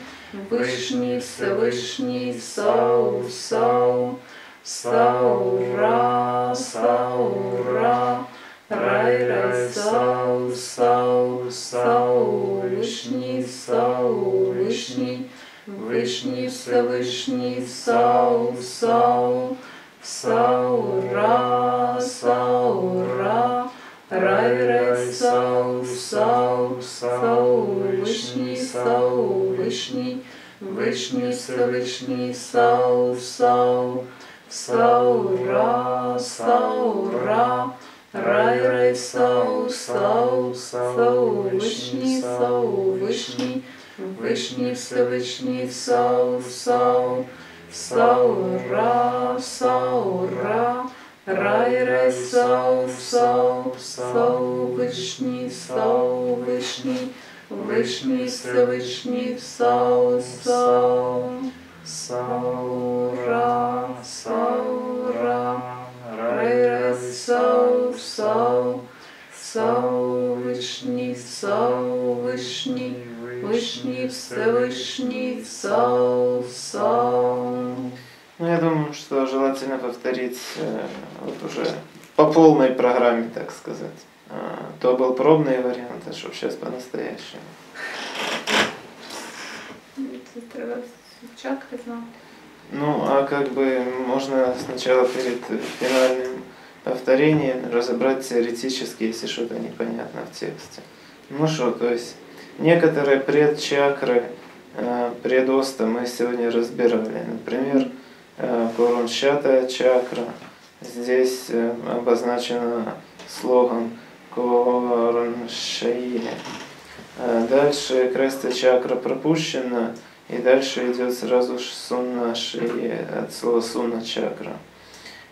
вишні, всевишній, сау, сау, Саура, Саура, Рай, Рай, Сау, Сау, Сау, Вышний, Сау, Вышний, Вышний, Всевышний, Сау, Сау, Саура, Саура, Рай, Рай, Сау, Сау, Сау, Вышний, Сау, Вышний, Вышний, Всевышний, Сау, Сау, Саура, Саура, Рай, Рай, Сау, Сау, Сау, Вышний, Сау, Вышний, Вышний, Всевышний, Сау, Сау, Саура, Саура, Рай, Рай, Сау, Сау, Сау, Вышний, Сау, Вышний, Вышний, Всевышний, Сау, Сау, Саура, Саура, Рай, Рай, Сау, Сау, Сау, Вышний, Сау, Вышний, Вышний, Всевышний, Сау, Сау. Ну, я думаю, что желательно повторить э, вот уже по полной программе, так сказать. А, то был пробный вариант, а чтобы сейчас по-настоящему. Ну, а как бы можно сначала перед финальным повторением разобрать теоретически, если что-то непонятно в тексте. Ну что, то есть некоторые предчакры, э, предоста мы сегодня разбирали. Например, э, Куроншата чакра. Здесь э, обозначено слогом Куроншаи. Э, Дальше Креста чакра пропущена, и дальше идет сразу сунна шии от слова сунна чакра.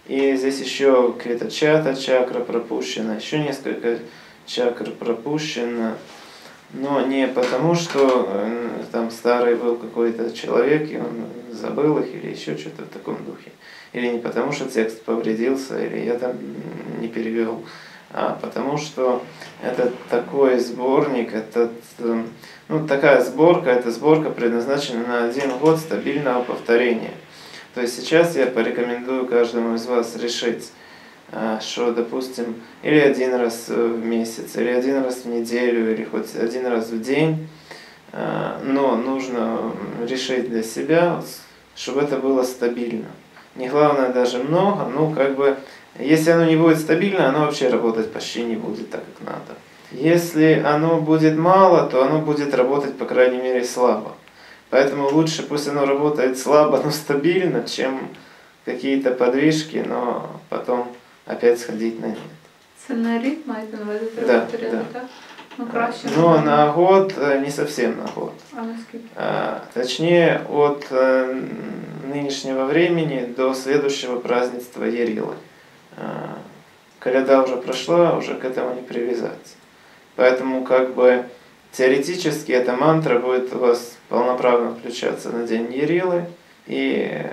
И здесь еще квитачата чакра пропущена, еще несколько чакр пропущено, но не потому, что э, там старый был какой-то человек, и он забыл их, или еще что-то в таком духе. Или не потому, что текст повредился, или я там не перевел, а потому что это такой сборник, это э, ну, такая сборка, эта сборка предназначена на один год стабильного повторения. То есть сейчас я порекомендую каждому из вас решить, что, допустим, или один раз в месяц, или один раз в неделю, или хоть один раз в день, а, но нужно решить для себя, чтобы это было стабильно. Не главное даже много, ну как бы, если оно не будет стабильно, оно вообще работать почти не будет так, как надо. Если оно будет мало, то оно будет работать, по крайней мере, слабо. Поэтому лучше пусть оно работает слабо, но стабильно, чем какие-то подвижки, но потом опять сходить на нет. Це на рік маєте на увазі Да, треба повторяти, да. так? Ну краще. Но на год э, не совсем на год. А наскільки? А, Точнее, от э, нынешнего времени до следующего празднества Ярилы. А, Коляда уже прошла, уже к этому не привязаться. Поэтому как бы теоретически эта мантра будет у вас полноправно включаться на день Ярилы, и э,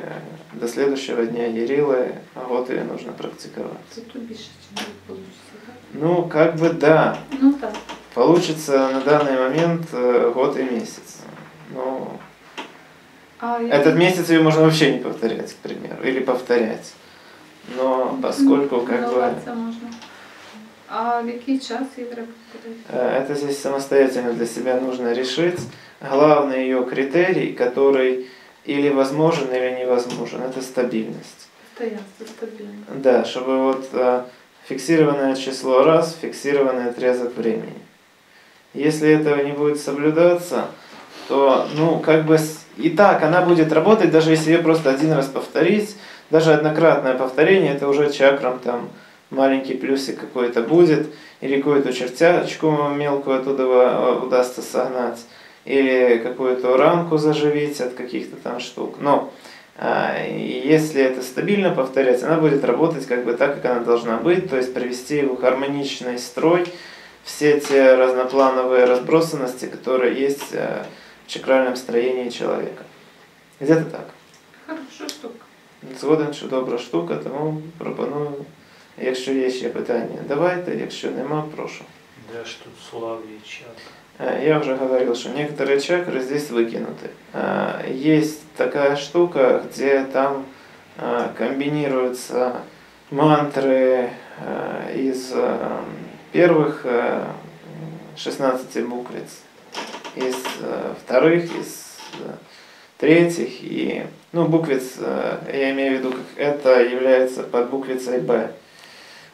до следующего дня Ярилы год ее нужно практиковать. Це тут більше, ніж вийде, так? Ну, как бы да, Ну так. получится на данный момент э, год и месяц. Ну, А Этот месяц ее можно вообще не повторять, к примеру, или повторять. Но поскольку как бы Тренуватися можна. А в який час її треба повторяти? э, это здесь самостоятельно для себя нужно решить. Главный ее критерий, который или возможен, или невозможен, это стабильность. Стоянство стабільно. Да, чтобы вот э, фиксированное число раз, фиксированный отрезок времени. Если этого не будет соблюдаться, то, ну, как бы и так она будет работать, даже если ее просто один раз повторить, даже однократное повторение, это уже чакрам там маленький плюсик какой-то будет, или какую-то чертячку мелкую оттуда э, удастся согнать, или какую-то рамку заживить от каких-то там штук. Но а, если это стабильно повторять, она будет работать как бы так, как она должна быть, то есть привести в гармоничный строй все те разноплановые разбросанности, которые есть э, в чакральном строении человека. Где-то так. Хороша штука. Згоден, що добра штука, тому пропоную, якщо є ще питання, давайте, якщо нема, прошу. Де ж тут славі чак? Э, Я уже говорил, что некоторые чакры здесь выкинуты. Э, Есть такая штука, где там э, комбинируются мантры из э, первых э, 16 буквиц, из вторых, из третьих и ну буквиц я имею в виду как это является под буквицей Б.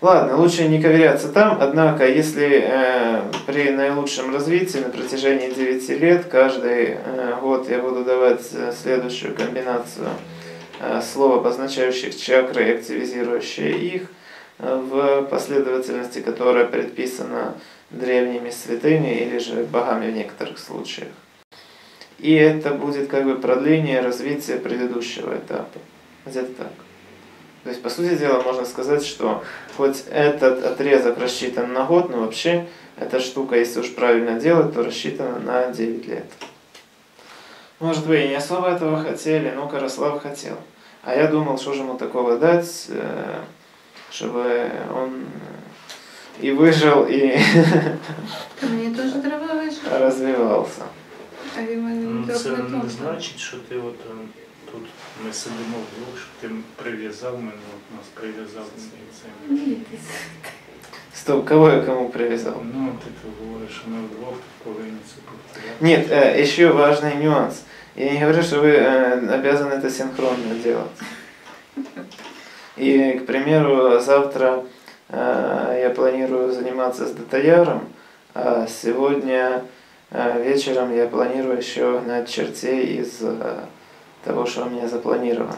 Ладно, лучше не ковыряться там, однако, если э, при наилучшем развитии на протяжении 9 лет каждый э, год я буду давать э, следующую комбинацию э, слов, обозначающих чакры и активизирующие их э, в последовательности, которая предписана древними святыми или же богами в некоторых случаях. И это будет как бы продление развития предыдущего этапа. Где-то так. То есть, по сути дела, можно сказать, что хоть этот отрезок рассчитан на год, но вообще эта штука, если уж правильно делать, то рассчитана на 9 лет. Может, вы и не особо этого хотели, но Караслав хотел. А я думал, что же ему такого дать, э, чтобы он и выжил, и теж треба вижити. развивался. А він мене Ну, трохи Це не не значить, що ти от е, тут ми сидимо вдвох, що ти прив'язав мене, от нас прив'язав цим Стоп, кого я кому привязал? Ну, ти то говориш, що ми вдвох повинні це повторяти. Нет, э, еще важный нюанс. Я не говорю, что вы э, обязаны это синхронно делать. И, к примеру, завтра э, я планирую заниматься с Датаяром, а сегодня э, вечером я планирую еще гнать чертей из э, того, что у меня запланировано.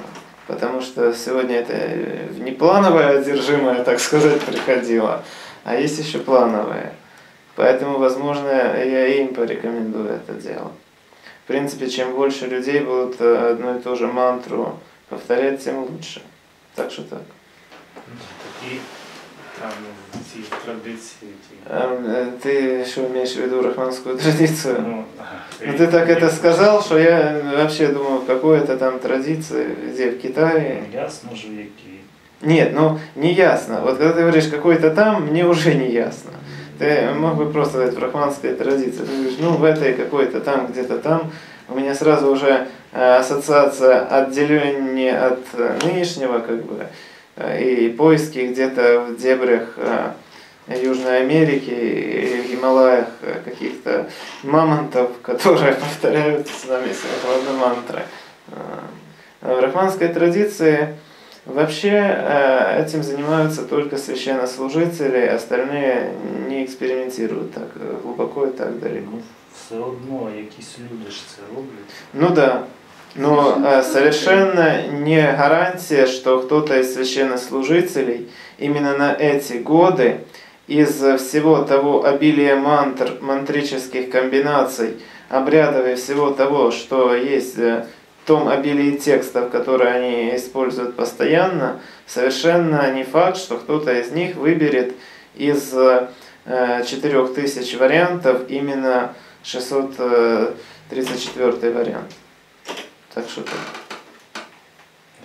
Потому что сегодня это э, неплановое одержимое, так сказать, приходило, а есть еще плановое. Поэтому, возможно, я им порекомендую это дело. В принципе, чем больше людей будут э, одну и ту же мантру повторять, тем лучше. Так что так. Такі там ці традиції, ті. Эм, э, Ты что имеешь в виду рахманскую традицию? Ну, Ну ты так это сказал, что я вообще думал, какой это там традиция, где в Китае. Ясно ж, які. Нет, ну не ясно. Вот когда ты говоришь какой-то там, мне уже не ясно. Ты мог бы просто сказать в рахманской традиции. Ты говоришь, ну в этой какой-то там, где-то там. У меня сразу уже э, ассоциация отделения от э, нынешнего, как бы, э, и поиски где-то в дебрях э, Южной Америки в Гималаях э, каких-то мамонтов, которые повторяют с нами синхронно мантры. Э, В рахманской традиции Вообще э, этим занимаются только священнослужители, остальные не экспериментируют так глубоко и так далеко. Ну, все одно якісь люди ж це роблять. Ну да, но совершенно не гарантия, что кто-то из священнослужителей именно на эти годы из всего того обилия мантр, мантрических комбинаций, обрядов и всего того, что есть э, в том обилии текстов, которые они используют постоянно, совершенно не факт, что кто-то из них выберет из э, 4000 вариантов именно 634 вариант. Так что так. А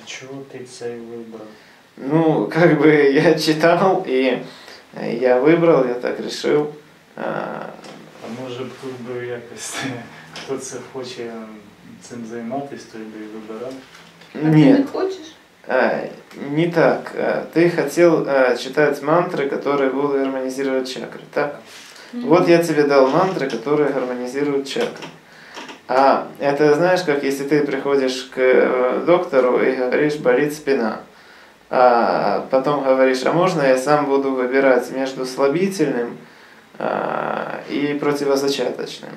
чого ти цей вибрав? Ну, как бы я читал, и э, я выбрал, я так решил. А, А може б тут би якось хто це хоче цим займатися, той би і вибирав. А Нет, хочеш? а, не так. Ты хотел читать мантры, которые будут гармонизировать чакры, так? Вот я тебе дал мантры, которые гармонизируют чакры. А это знаешь, как если ты приходишь к э, доктору и говоришь, болит спина А потом говоришь, а можно я сам буду выбирать между слабительным а, и противозачаточным?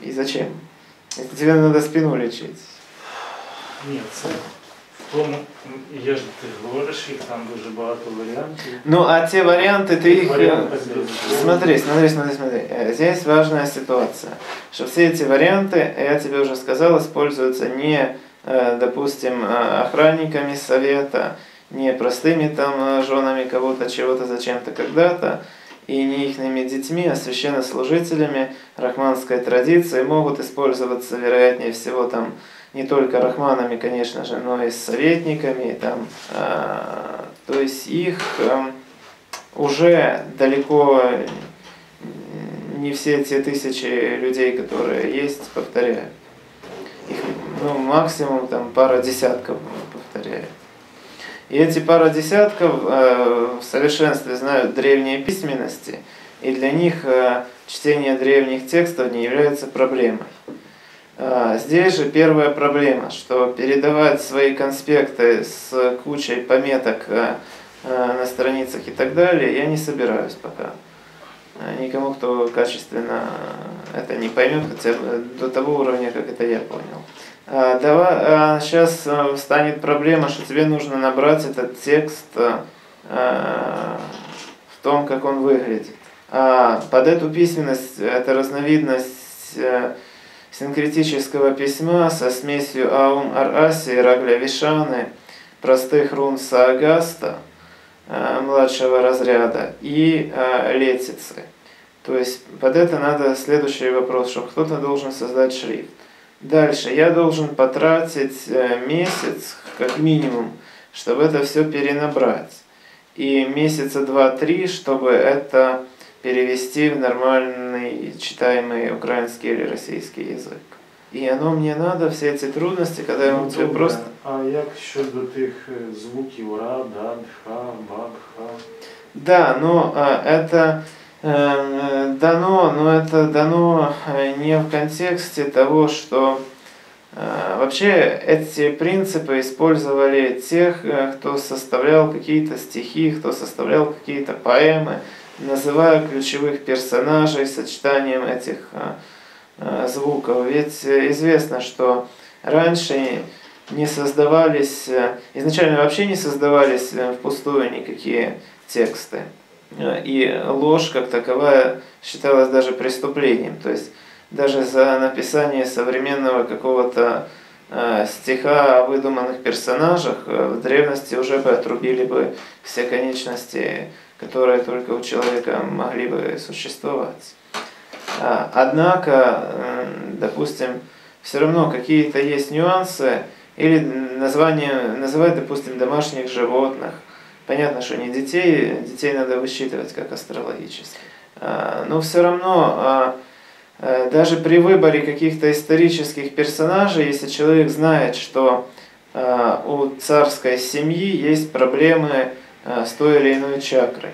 И зачем? Если тебе надо спину лечить. Ні, це в тому, є ж ти говориш, їх там дуже багато варіантів. Ну, а те варианты, ты их... э, Варіанти дуже Смотри, смотри, смотри, смотри. Э, Здесь важная ситуация, что все эти варианты, я тебе уже сказал, используются не, э, допустим, э, охранниками совета, не простыми там э, женами кого-то, чего-то, зачем-то, когда-то, и не ихными детьми, а священнослужителями рахманской традиции могут использоваться, вероятнее всего, там не только рахманами, конечно же, но и советниками, там, а, то есть их эм, уже далеко не все те тысячи людей, которые есть, повторяют. Их, ну, максимум там пара десятков повторяют. И эти пара десятков э, в совершенстве знают древние письменности, и для них э, чтение древних текстов не является проблемой. Э, здесь же первая проблема, что передавать свои конспекты с кучей пометок э, э, на страницах и так далее я не собираюсь пока. Никому, кто качественно это не поймет, хотя бы до того уровня, как это я понял. А, давай, сейчас а, станет проблема, что тебе нужно набрать этот текст а, в том, как он выглядит. Под эту письменность, это разновидность э, синкретического письма со смесью аум араси, рагля вишаны, простых рун саагаста, младшего разряда и летицы. То есть под это надо следующий вопрос, что кто-то должен создать шрифт. Дальше я должен потратить э, месяц, как минимум, чтобы это все перенабрать. И месяца два-три, чтобы это перевести в нормальный читаемый украинский или российский язык. І оно мне надо, все эти трудности, когда ну, тебе просто. А як щодо тих звуків ра, дад, ха, баб, ха? Да, но а, это Эм, дано, но это дано э, не в контексте того, что э, вообще эти принципы использовали тех, э, кто составлял какие-то стихи, кто составлял какие-то поэмы, называя ключевых персонажей сочетанием этих звуков. Ведь известно, что раньше не создавались, изначально вообще не создавались впустую никакие тексты. И ложь как таковая считалась даже преступлением. То есть даже за написание современного какого-то э, стиха о выдуманных персонажах э, в древности уже бы отрубили бы все конечности, которые только у человека могли бы существовать. А, однако, допустим, все равно какие-то есть нюансы, или название, называть, допустим, домашних животных, Понятно, что не детей, детей надо высчитывать как астрологически. А, но все равно, а, э, даже при выборе каких-то исторических персонажей, если человек знает, что у царской семьи есть проблемы с той или иной чакрой,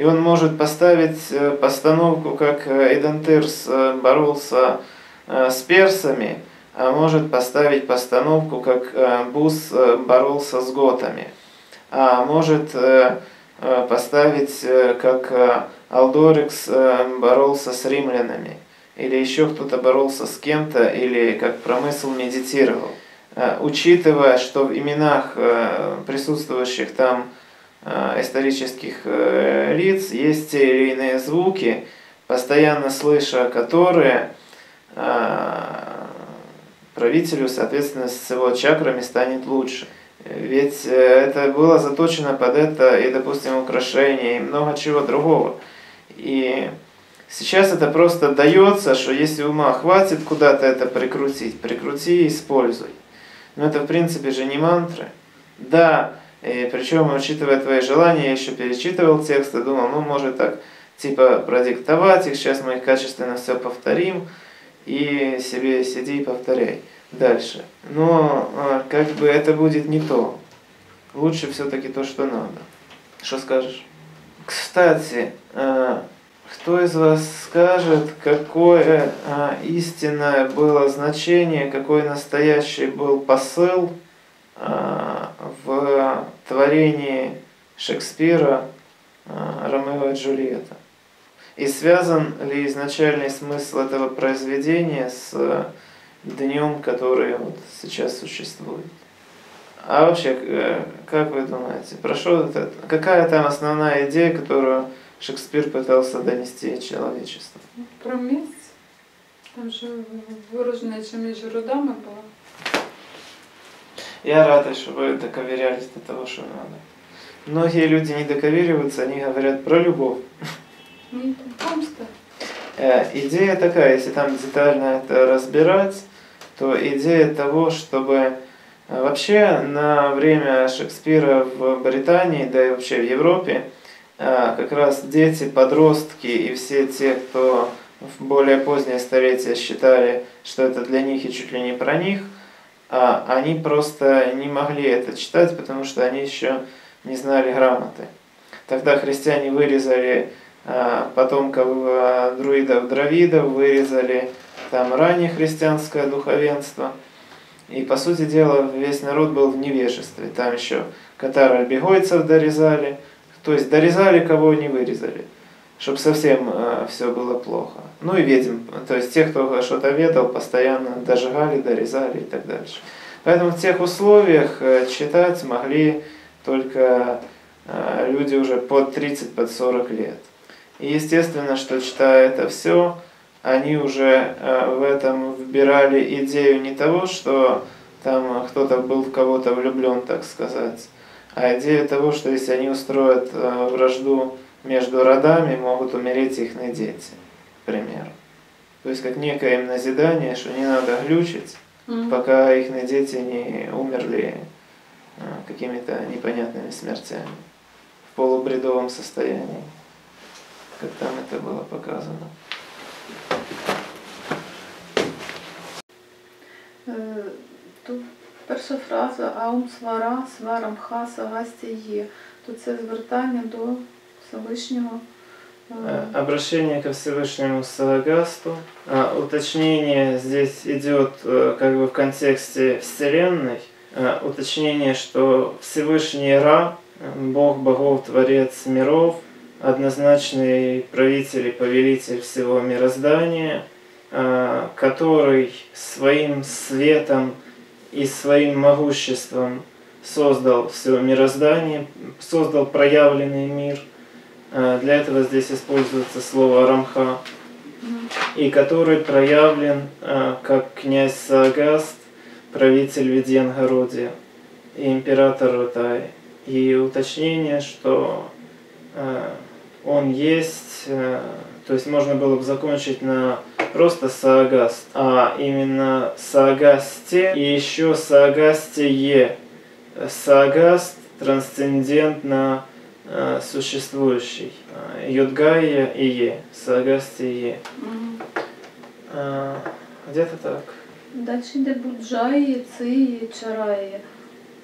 и он может поставить э, постановку, как Эдентырс э, боролся с персами, а может поставить постановку, как Бус боролся с готами – а может э, э, поставить, э, как Алдорикс боролся с римлянами, или еще кто-то боролся с кем-то, или как промысл медитировал. Учитывая, что в именах присутствующих там исторических лиц есть те или иные звуки, постоянно слыша которые, правителю, соответственно, с его чакрами станет лучше. Ведь э, это было заточено под это и, допустим, украшение, и много чего другого. И сейчас это просто дается, что если ума хватит куда-то это прикрутить, прикрути и используй. Но это в принципе же не мантры. Да, и причем, учитывая твои желания, я еще перечитывал текст и думал, ну, может так, типа, продиктовать их, сейчас мы их качественно все повторим, и себе сиди и повторяй дальше. Но а, как бы это будет не то. Лучше все-таки то, что надо. Что скажешь? Кстати, а, кто из вас скажет, какое а, истинное было значение, какой настоящий был посыл в творении Шекспира Ромео и Джульетта? И связан ли изначальный смысл этого произведения с днем, который вот сейчас существует. А вообще, э, как вы думаете, про что это? Какая там основная идея, которую Шекспир пытался донести человечеству? Про месть. Там же ворожнеча между родами была. Я рад, что вы доковерялись до того, что надо. Многие люди не доковериваются, они говорят про любовь. Не помста. Э, идея такая, если там детально это разбирать, то идея того, чтобы вообще на время Шекспира в Британии, да и вообще в Европе, как раз дети, подростки и все те, кто в более позднее столетие считали, что это для них и чуть ли не про них, они просто не могли это читать, потому что они еще не знали грамоты. Тогда христиане вырезали а, потомков а, друидов дравидов, вырезали там ранее христианское духовенство. И, по сути дела, весь народ был в невежестве. Там еще катар альбегойцев дорезали, то есть дорезали, кого не вырезали, чтобы совсем э, все было плохо. Ну и ведьм, то есть тех, кто что-то ведал, постоянно дожигали, дорезали и так дальше. Поэтому в тех условиях э, читать могли только э, люди уже под 30, под 40 лет. И естественно, что читая это все, они уже э, в этом вбирали идею не того, что там кто-то был в кого-то влюблен, так сказать, а идею того, что если они устроят э, вражду между родами, могут умереть их дети, к примеру. То есть как некое им назидание, что не надо глючить, mm-hmm. пока их дети не умерли э, какими-то непонятными смертями в полубредовом состоянии, как там это было показано. Тут перша фраза Аум свара, сварам ха, сагасті є. То це звертання до Всевишнього. Обращение ко Всевышнему Сагасту. Уточнение здесь идет как бы в контексте Вселенной. Уточнение, что Всевышний Ра, Бог богов, Творец миров, однозначный правитель и повелитель всего мироздания, который своим светом и своим могуществом создал все мироздание, создал проявленный мир. А, для этого здесь используется слово Рамха, и который проявлен а, как князь Саагаст, правитель Видьянгороди и император Рутай. И уточнение, что а, он есть, то есть можно было бы закончить на просто Саагаст, а именно Саагасте и еще Саагастие. Саагаст трансцендентно э, существующий. Йодгая и Е. Саагастие. Угу. А, где-то так. Дальше йде Буджає, Циє, Чарає.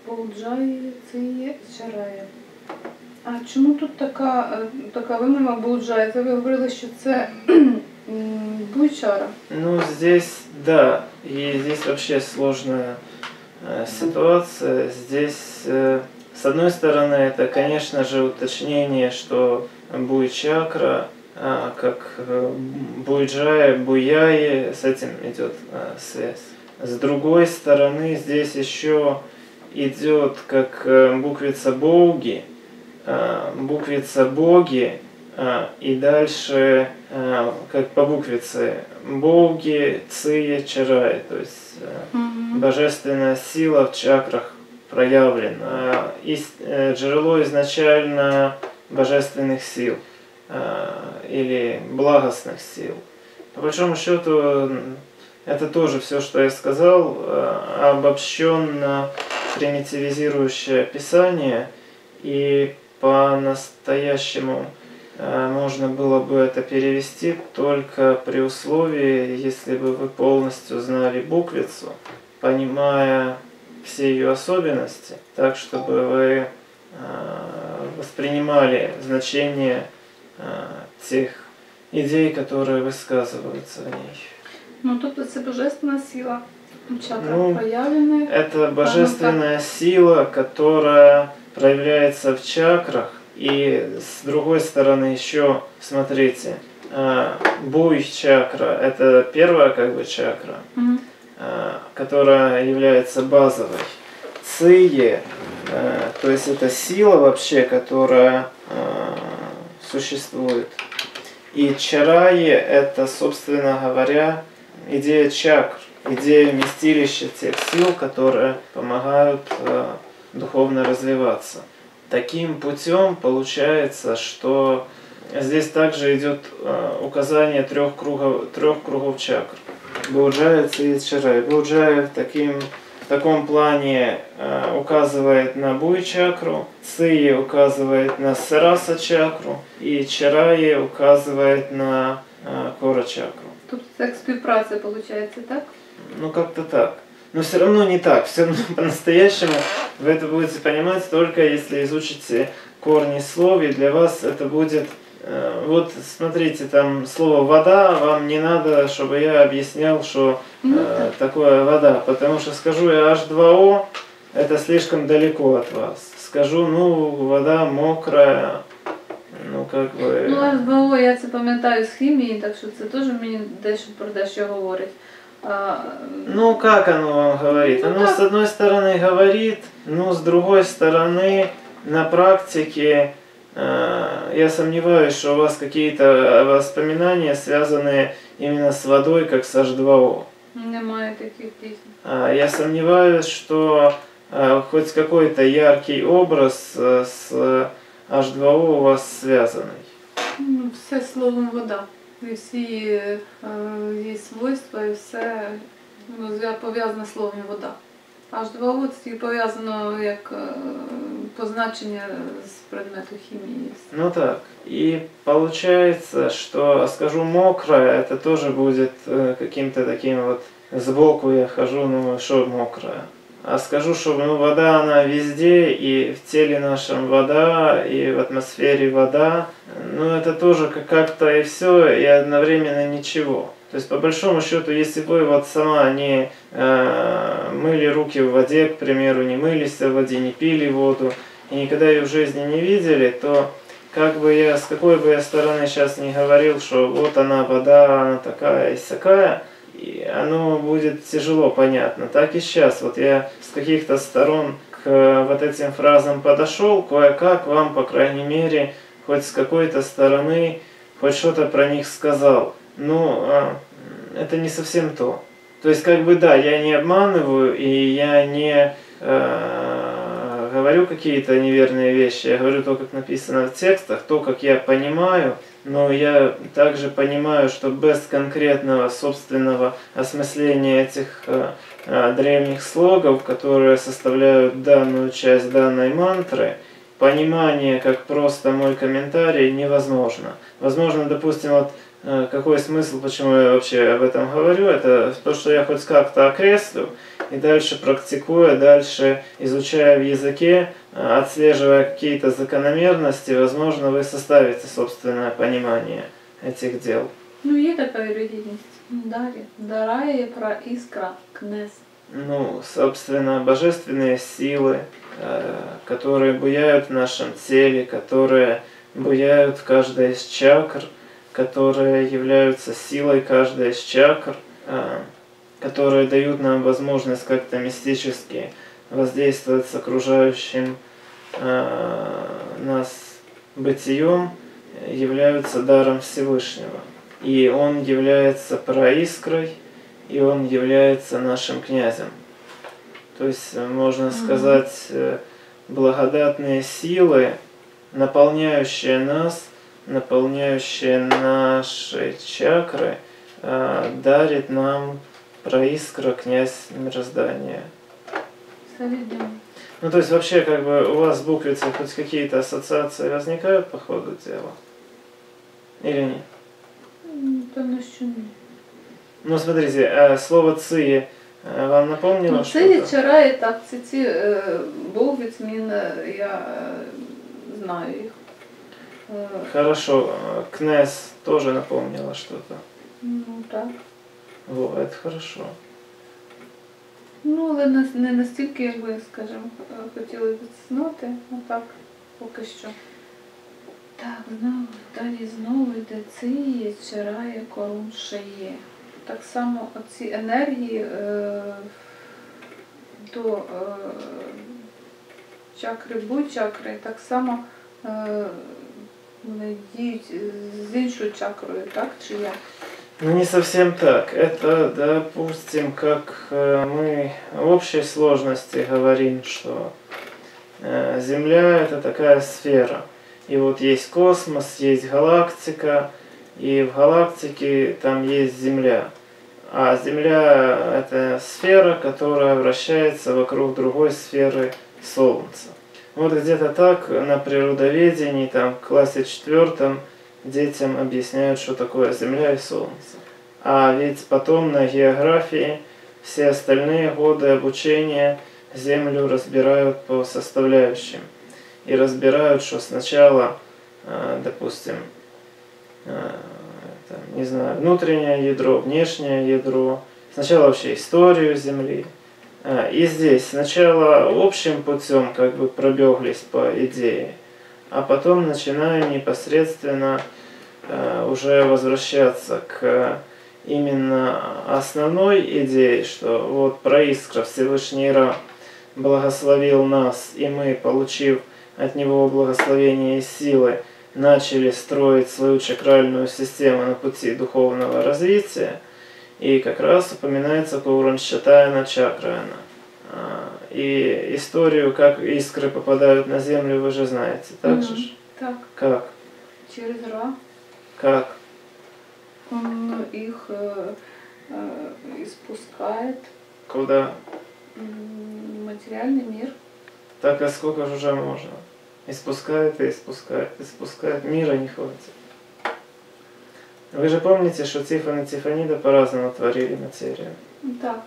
Буджає, Циє, Чарає. А чому тут така така вимова Буджає? Це ви говорили, що це Буйчара. Ну, здесь, да, и здесь вообще сложная э, ситуация. Здесь, э, с одной стороны, это, конечно же, уточнение, что Буйчакра, э, как э, Буйджая, Буяи, с этим идет э, связь. С другой стороны, здесь еще идет как э, буквица Боуги, э, буквица Боги, а, и дальше, а, как по буквице, Боги, Ция, Чарай, то есть угу. божественная сила в чакрах проявлена. И э, жерло изначально божественных сил или благостных сил. По большому счету, это тоже все, что я сказал, обобщенно примитивизирующее описание и по-настоящему можно было бы это перевести только при условии, если бы вы полностью знали буквицу, понимая все ее особенности, так чтобы вы э, воспринимали значение э, тех идей, которые высказываются в ней. Ну, тобто це божественная сила. Чакра ну, проявленная. Это божественная сила, которая проявляется в чакрах, и с другой стороны еще, смотрите, а, буй чакра – это первая как бы чакра, mm-hmm. Которая является базовой. Цие, а, то есть это сила вообще, которая существует. И чарае – это, собственно говоря, идея чакр, идея вместилища тех сил, которые помогают духовно развиваться. Таким путем получается, что здесь также идет э, указание трех кругов, трех кругов чакр. Буджая, Цвичарай. Буджая таким, в таком плане э, указывает на Буй чакру, Ци указывает на Сараса чакру и Чарае указывает на э, Кора чакру. Тут так співпраця получается, так? Ну как-то так. Но все равно не так. Все равно по-настоящему вы это будете понимать только если изучите корни слов, и для вас это будет вот смотрите, там слово вода, вам не надо, чтобы я объяснял, что Ну, э, такое вода, потому что скажу я H2O, это слишком далеко от вас. Скажу, ну, вода мокрая, ну как бы. Ну, СБО, я це пам'ятаю з хімії, так що це теж мені дещо про дещо говорить. А, Ну, как оно вам говорит? Ну, Оно как? с одной стороны говорит, но с другой стороны на практике э, я сомневаюсь, что у вас какие-то воспоминания связанные именно с водой, как с H2O. Немає таких дійсно. А, Я сомневаюсь, что а, хоть какой-то яркий образ э, с H2O у вас связанный. Ну, Все словом вода. І всі е, її свойства, і все ну, зв'я- пов'язане з словом вода. Аж два о, це тільки пов'язано як е, позначення з предмету хімії. Ну так. И получается, что скажу мокрое, это тоже будет э, каким-то таким вот сбоку я хожу, ну что мокрое. А скажу, что ну, вода, она везде, и в теле нашем вода, и в атмосфере вода. Ну, это тоже как- как-то и все, и одновременно ничего. То есть, по большому счету, если вы вот сама не э, мыли руки в воде, к примеру, не мылись в воде, не пили воду, и никогда ее в жизни не видели, то как бы я, с какой бы я стороны сейчас не говорил, что вот она, вода, она такая и сякая, и оно будет тяжело понятно. Так и сейчас. Вот я с каких-то сторон к э, вот этим фразам подошел, кое-как вам, по крайней мере, хоть с какой-то стороны, хоть что-то про них сказал. Ну, а, это не совсем то. То есть, как бы, да, я не обманываю, и я не э, говорю какие-то неверные вещи, я говорю то, как написано в текстах, то, как я понимаю, но я также понимаю, что без конкретного собственного осмысления этих э, э, древних слогов, которые составляют данную часть данной мантры, понимание, как просто мой комментарий, невозможно. Возможно, допустим, вот какой смысл, почему я вообще об этом говорю, это то, что я хоть как-то окреслю, и дальше практикуя, дальше изучая в языке, э, отслеживая какие-то закономерности, возможно, вы составите собственное понимание этих дел. Ну, є така вірогідність. Далі. Дарає про іскра кнес. Ну, собственно, божественные силы, э, которые буяют в нашем теле, которые буяют в каждой из чакр, которые являются силой каждой из чакр, э, которые дают нам возможность как-то мистически воздействовать с окружающим э, нас бытием, являются даром Всевышнего. И он является проискрой, и он является нашим князем. То есть, э, можно сказать, э, благодатные силы, наполняющие нас, наполняющие наши чакры, э, дарит нам проискра князь мироздания. Все відомо. Ну, то есть, вообще, как бы, у вас с буквицей хоть какие-то ассоциации возникают по ходу дела? Или нет? М, Певно, що ні. Ну, смотрите, э, слово «ци» э, вам напомнило Ну, что це є чараї, так, це ці е, Бог відмін, я е, знаю їх. Е, Хорошо, э, Кнес тоже напомнила что-то. ну, так. Во, это хорошо. Ну, але не, настільки, як ви, скажімо, е, хотіли знати, а так, поки що. Так, знову, далі знову йде циє, чарає, корун шиє. Так само оці енергії е, до е, чакри будь-чакри, так само е, вони діють з іншою чакрою, так чи як? Не совсем так. Это, допустим, как э, мы в общей сложности говорим, что э, Земля это такая сфера. И вот есть космос, есть галактика, и в галактике там есть Земля. А Земля это сфера, которая вращается вокруг другой сферы Солнца. Вот где-то так на природоведении, там в классе четвертом, детям объясняют, что такое Земля и Солнце. А ведь потом на географии все остальные годы обучения Землю разбирают по составляющим. И разбирают, что сначала, э, допустим, э, не знаю, внутреннее ядро, внешнее ядро, сначала вообще историю Земли. А, И здесь сначала общим путем как бы пробеглись по идее, а потом начинаем непосредственно э, уже возвращаться к именно основной идее, что вот про искра Всевышний Ра благословил нас, и мы, получив от него благословение и силы, начали строить свою чакральную систему на пути духовного развития, и как раз упоминается Кауран Шатаяна Чакрана. А, И историю, как искры попадают на землю, вы же знаете, так Мгм. же? Так, Как? через Ра Как? он их э, э, испускает Куда? материальный мир. Так, а сколько же уже можно? И спускает, и спускает, и спускает. Мира не хватит. Вы же помните, что Тифон и Тифанида по-разному творили материю. Так.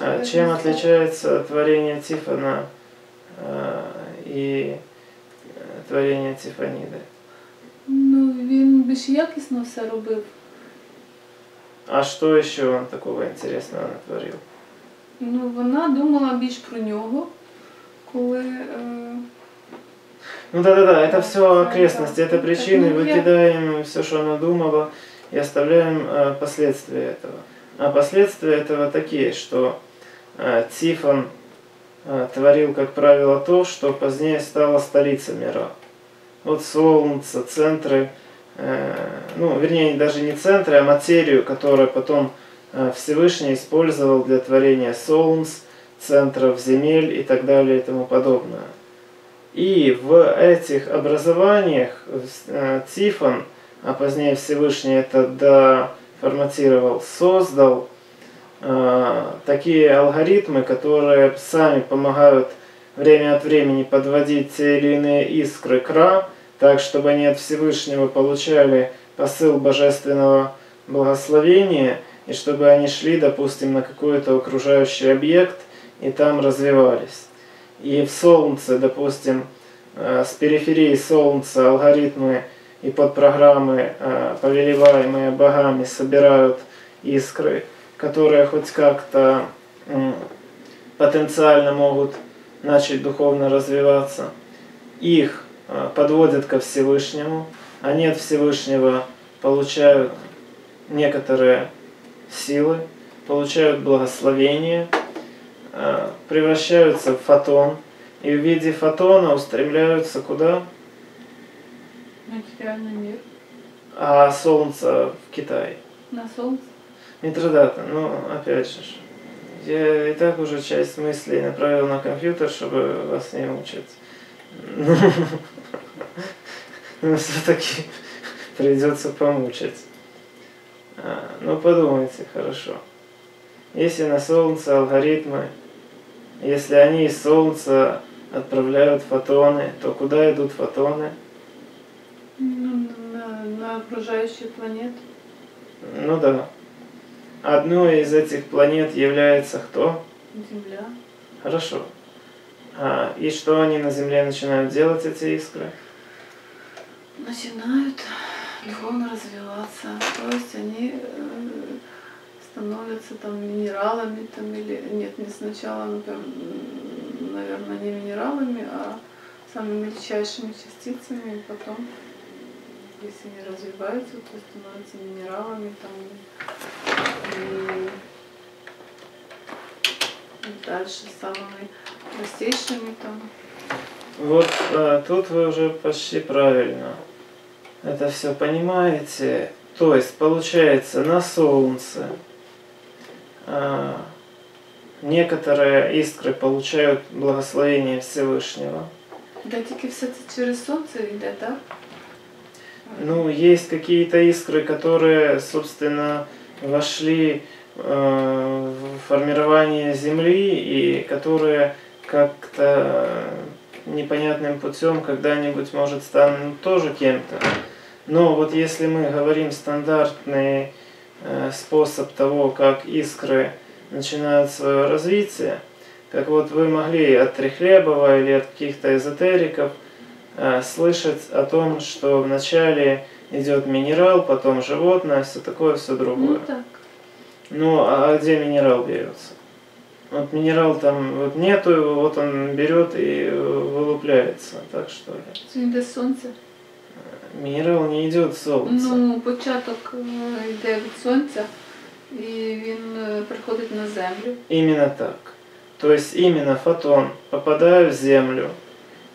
А Что чем это за- отличается творение Тифона а, и э, творение Тифаниды? Ну, він більш якісно все робив. А что еще он такого интересного натворил? Ну, вона думала більш про нього, коли. Е, Ну да-да-да, это Да, все окрестности, это причины, выкидаем все, что она думала, и оставляем э, последствия этого. А последствия этого такие, что э, Тифон э, творил, как правило, то, что позднее стало столицей мира. Вот солнце, центры, э, ну, вернее, даже не центры, а материю, которую потом э, Всевышний использовал для творения солнц, центров земель и так далее и тому подобное. И в этих образованиях э, Тифон, а позднее Всевышний это доформатировал, создал э, такие алгоритмы, которые сами помогают время от времени подводить те или иные искры к Ра, так, чтобы они от Всевышнего получали посыл божественного благословения, и чтобы они шли, допустим, на какой-то окружающий объект и там развивались. И в Солнце, допустим, э, с периферии Солнца алгоритмы и подпрограммы, э, повелеваемые богами, собирают искры, которые хоть как-то потенциально могут начать духовно развиваться. Их э, подводят ко Всевышнему, они от Всевышнего получают некоторые силы, получают благословение, превращаются в фотон, и в виде фотона устремляются куда? матеріальний мір А Солнце в Китай. на сонце. Митродата, ну, опять же, я и так уже часть мыслей направил на компьютер, чтобы вас не мучить. Ну, но все-таки придется помучить. А, ну, подумайте хорошо. Если на Солнце алгоритмы, если они из Солнца отправляют фотоны, то куда идут фотоны? Ну, на, на окружающие планеты. Ну да. Одной из этих планет является кто? Земля. Хорошо. А, и что они на Земле начинают делать, эти искры? Начинают духовно развиваться. То есть они э, становятся там минералами там или нет, не сначала, м, наверное, не минералами, а самыми мельчайшими частицами, и потом, если они развиваются, то становятся минералами там и, и дальше самыми простейшими там. Вот а, тут вы уже почти правильно это все понимаете. То есть, получается, на Солнце некоторые искры получают благословение Всевышнего. Да тільки все це через сонце йде, так? Ну, есть какие-то искры, которые, собственно, вошли э, в формирование Земли и которые как-то непонятным путем когда-нибудь, может, станут тоже кем-то. Но вот если мы говорим стандартный э, способ того, как искры начинают свое развитие, как вот вы могли от Трехлебова или от каких-то эзотериков э, слышать о том, что вначале идет минерал, потом животное, все такое, все другое. Ну так. Ну, а где минерал берется? Вот минерал там вот нету вот он берет и э, вылупляется, так что ли. Сонце. Минерал не идет с солнца. Ну, початок е, йде від сонця, і він е, приходить на землю. Именно так. То есть именно фотон, попадая в Землю,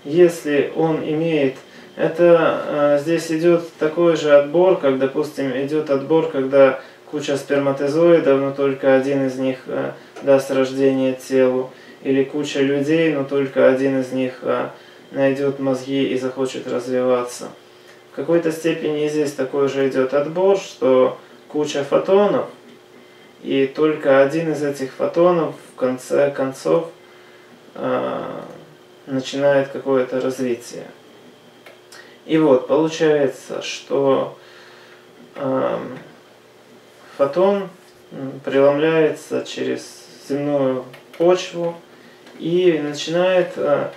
если он имеет... Это э, здесь идет такой же отбор, как, допустим, идет отбор, когда куча сперматозоидов, но только один из них э, даст рождение телу, или куча людей, но только один из них э, найдет мозги и захочет развиваться. В какой-то степени здесь такой же идет отбор, что куча фотонов, и только один из этих фотонов в конце концов э, начинает какое-то развитие. И вот получается, что э, фотон преломляется через земную почву и начинает, э,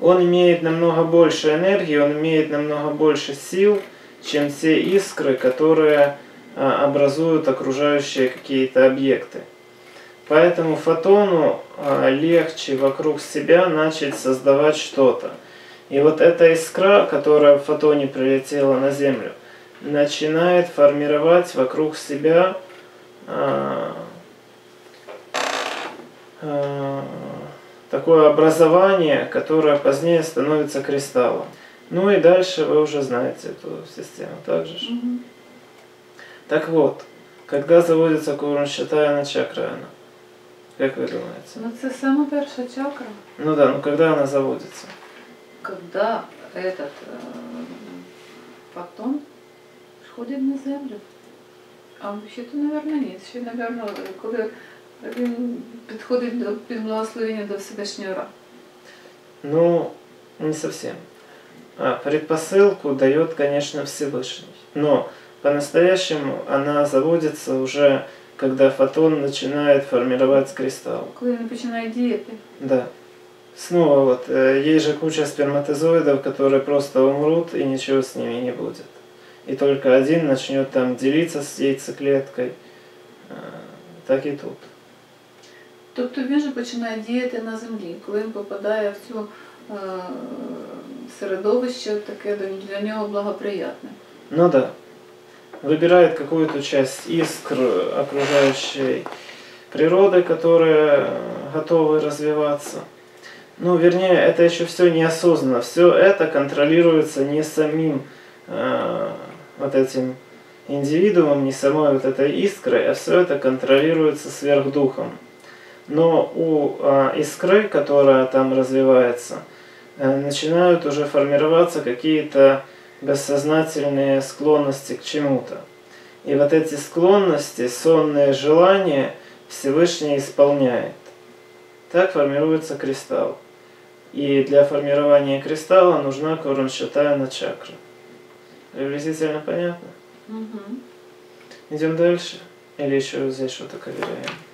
он имеет намного больше энергии, он имеет намного больше сил, чем те искры, которые а, образуют окружающие какие-то объекты. Поэтому фотону а, легче вокруг себя начать создавать что-то. И вот эта искра, которая в фотоне прилетела на Землю, начинает формировать вокруг себя а, такое образование, которое позднее становится кристаллом. Ну и дальше вы уже знаете эту систему также. ж. Мгм. Так вот, когда заводится Куруншатаяна чакрана? Как вы думаете? Ну, це саме перша чакра. Ну да, ну когда она заводится? Когда этот э, фотон сходить на землю. А взагалі-то, наверное, ні. Ще, наверное, коли він підходить до під благословення до Всевишнього Ра. Ну, не совсем. А, предпосылку дает, конечно, Всевышний. Но по-настоящему она заводится уже, когда фотон начинает формировать кристалл. Коли він починає діяти. Да. Снова вот, э, есть же куча сперматозоидов, которые просто умрут и ничего с ними не будет. И только один начнет там делиться с яйцеклеткой. А, Так и тут. Тобто він же починає діяти на землі, коли він попадає в цю е, середовище, таке до- для нього благоприятне. Ну да. Выбирает какую-то часть искр окружающей природы, которые э, готовы развиваться. Ну, вернее, это еще все неосознанно. Все это контролируется не самим э, вот этим индивидуумом, не самой вот этой искрой, а все это контролируется сверхдухом. Но у э, искры, которая там развивается, э, начинают уже формироваться какие-то бессознательные склонности к чему-то. И вот эти склонности, сонные желания Всевышний исполняет. Так формируется кристалл. И для формирования кристалла нужна Куруншатаяна чакра. Приблизительно понятно? Угу. Идем дальше? Или еще здесь что-то ковыряем?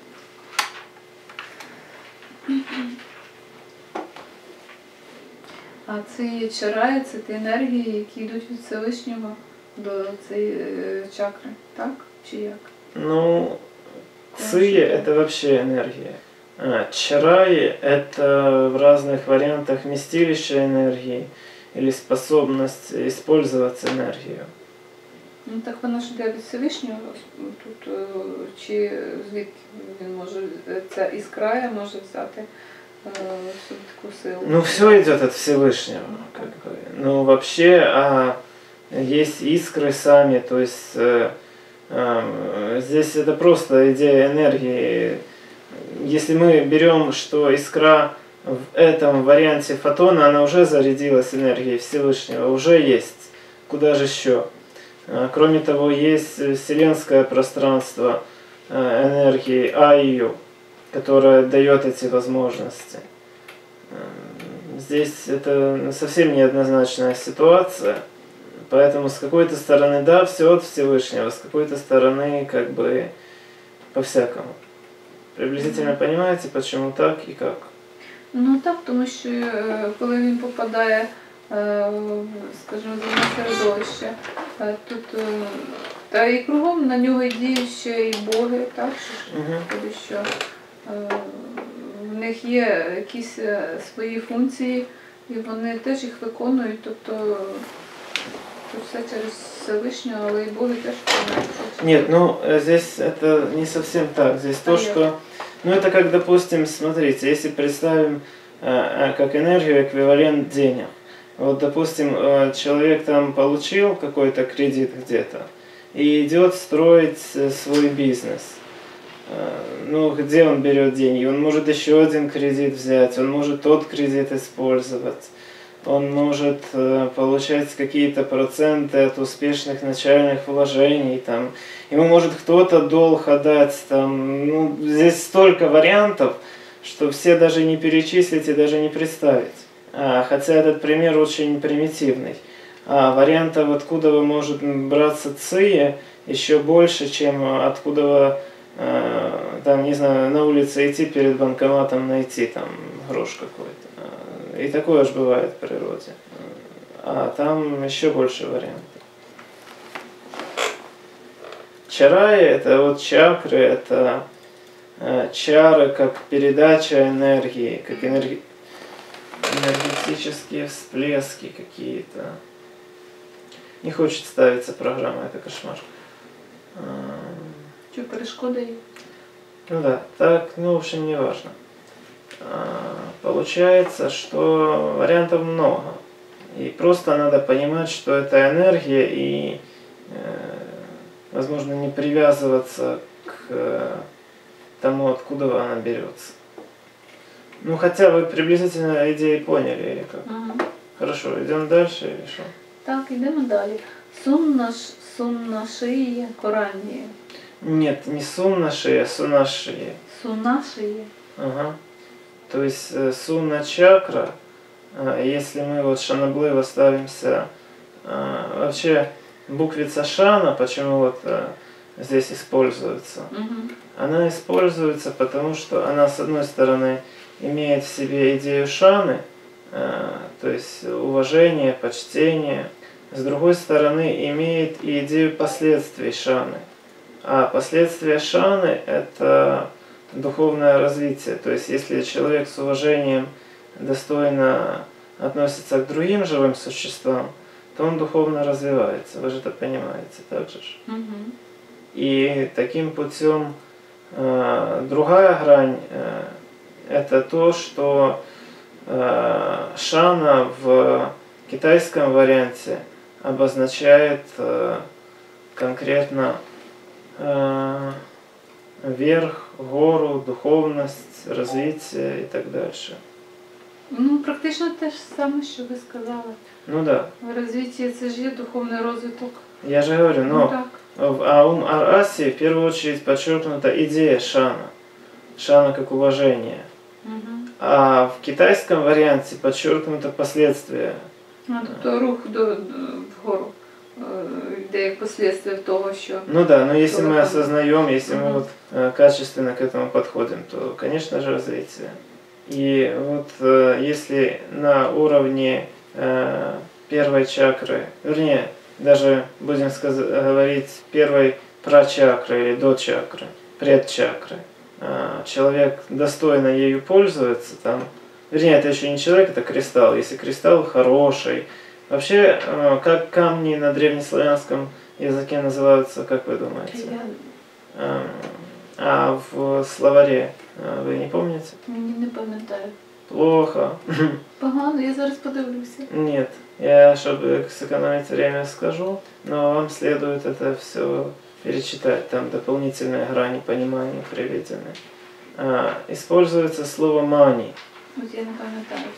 А ці чараї це ті енергії, які йдуть від Всевишнього до цієї е, чакри, так? Чи як? Ну, ци это вообще энергия. А, чараи это в разных вариантах вместилище энергии или способность использовать энергию. Ну так воно ж йде від Всевишнього тут, е, чи звідки він може, ця іскра може взяти е, собі таку силу? Ну, все идет от Всевышнего. Как бы. Ну, вообще, а, есть искры сами, то есть э, э, здесь это просто идея энергии. Если мы берем, что искра в этом варианте фотона, она уже зарядилась энергией Всевышнего, уже есть. Куда же еще? А, Кроме того, есть вселенское пространство э, энергии Айю, которое дает эти возможности. Эм, Здесь это совсем неоднозначная ситуация, поэтому с какой-то стороны да, все от Всевышнего, с какой-то стороны как бы по-всякому. Приблизительно понимаете, почему так и как? Ну так, тому що коли він попадає, скажімо, в середовище, е, тут е, та і кругом на нього діють ще і боги, так? що ж Угу. виходить, що е, в них є якісь е, свої функції, і вони теж їх виконують. Тобто це все через Всевишнього, але і боги теж виконують. Нет, ну э, здесь это не совсем так. Здесь то, Понятно. что... Ну это как, допустим, смотрите, если представим э, э, как энергию эквивалент денег. Вот, допустим, э, человек там получил какой-то кредит где-то и идет строить э, свой бизнес. Э, Ну, где он берет деньги? Он может еще один кредит взять, он может тот кредит использовать. Он может получать какие-то проценты от успешных начальных вложений, там, ему может кто-то долг отдать, там, ну, здесь столько вариантов, что все даже не перечислить и даже не представить. А, хотя этот пример очень примитивный. А вариантов, откуда вы может браться ЦИE, еще больше, чем откуда вы, э, там, не знаю, на улице идти перед банкоматом найти там грош какой-то. А, И такое же бывает в природе. А там еще больше вариантов. Чараи это вот чакры, это чары как передача энергии, как энерги- энергетические всплески какие-то. Не хочет ставиться программа, это кошмар. Що перешкода є? Ну да, так, ну в общем, не важно. А, Получается, что вариантов много. И просто надо понимать, что это энергия и, э, возможно, не привязываться к э, тому, откуда она берется. Ну, хотя вы приблизительно идеи поняли, или как? Ага. Хорошо, идем дальше или что? Так, йдемо далі. Сунна, ш- сунна шиє, коранні. Нет, не суннаши, а сунаши. Сунна шиє. Ага. То есть э, сунна чакра, э, если мы вот шанаблыва ставимся, э, вообще буквица шана, почему вот э, здесь используется? Угу. Она используется потому, что она с одной стороны имеет в себе идею шаны, э, то есть уважение, почтение, с другой стороны имеет и идею последствий шаны. А последствия шаны – это духовное развитие. То есть если человек с уважением достойно относится к другим живым существам, то он духовно развивается. Вы же это понимаете, так же? ж? Угу. И таким путем э, другая грань э, это то, что э, шана в китайском варианте обозначает э, конкретно э, верх, гору, духовность, развитие и так дальше. Ну, практично те ж саме, що ви сказали. Ну да, В розвитті це ж є духовний розвиток. я же говорю, Ну но так. В Аум Ар-Асе в первую очередь подчеркнута идея шана. Шана как уважение. Угу. А в китайском варианте подчеркнуто последствия. А, тобто рух до, до вгору йде як послідствие того, що Ну да, но если мы осознаем, если мы вот э, качественно к этому подходим, то, конечно же, развитие. И вот э, если на уровне э, первой чакры, вернее, даже будем сказ- говорить первой прачакры или до чакры, предчакры, э, человек достойно ею пользуется, там, вернее, это еще не человек, это кристалл. Если кристалл хороший, вообще, э, как камни на древнеславянском языке называются, как вы думаете? Эм, А в словаре вы не помните? мені не пам'ятаю. Плохо. Погано, я зараз подивлюся. Нет. Я, чтобы сэкономить время, скажу, но вам следует это все перечитать. Там дополнительные грани понимания приведены. А, Используется слово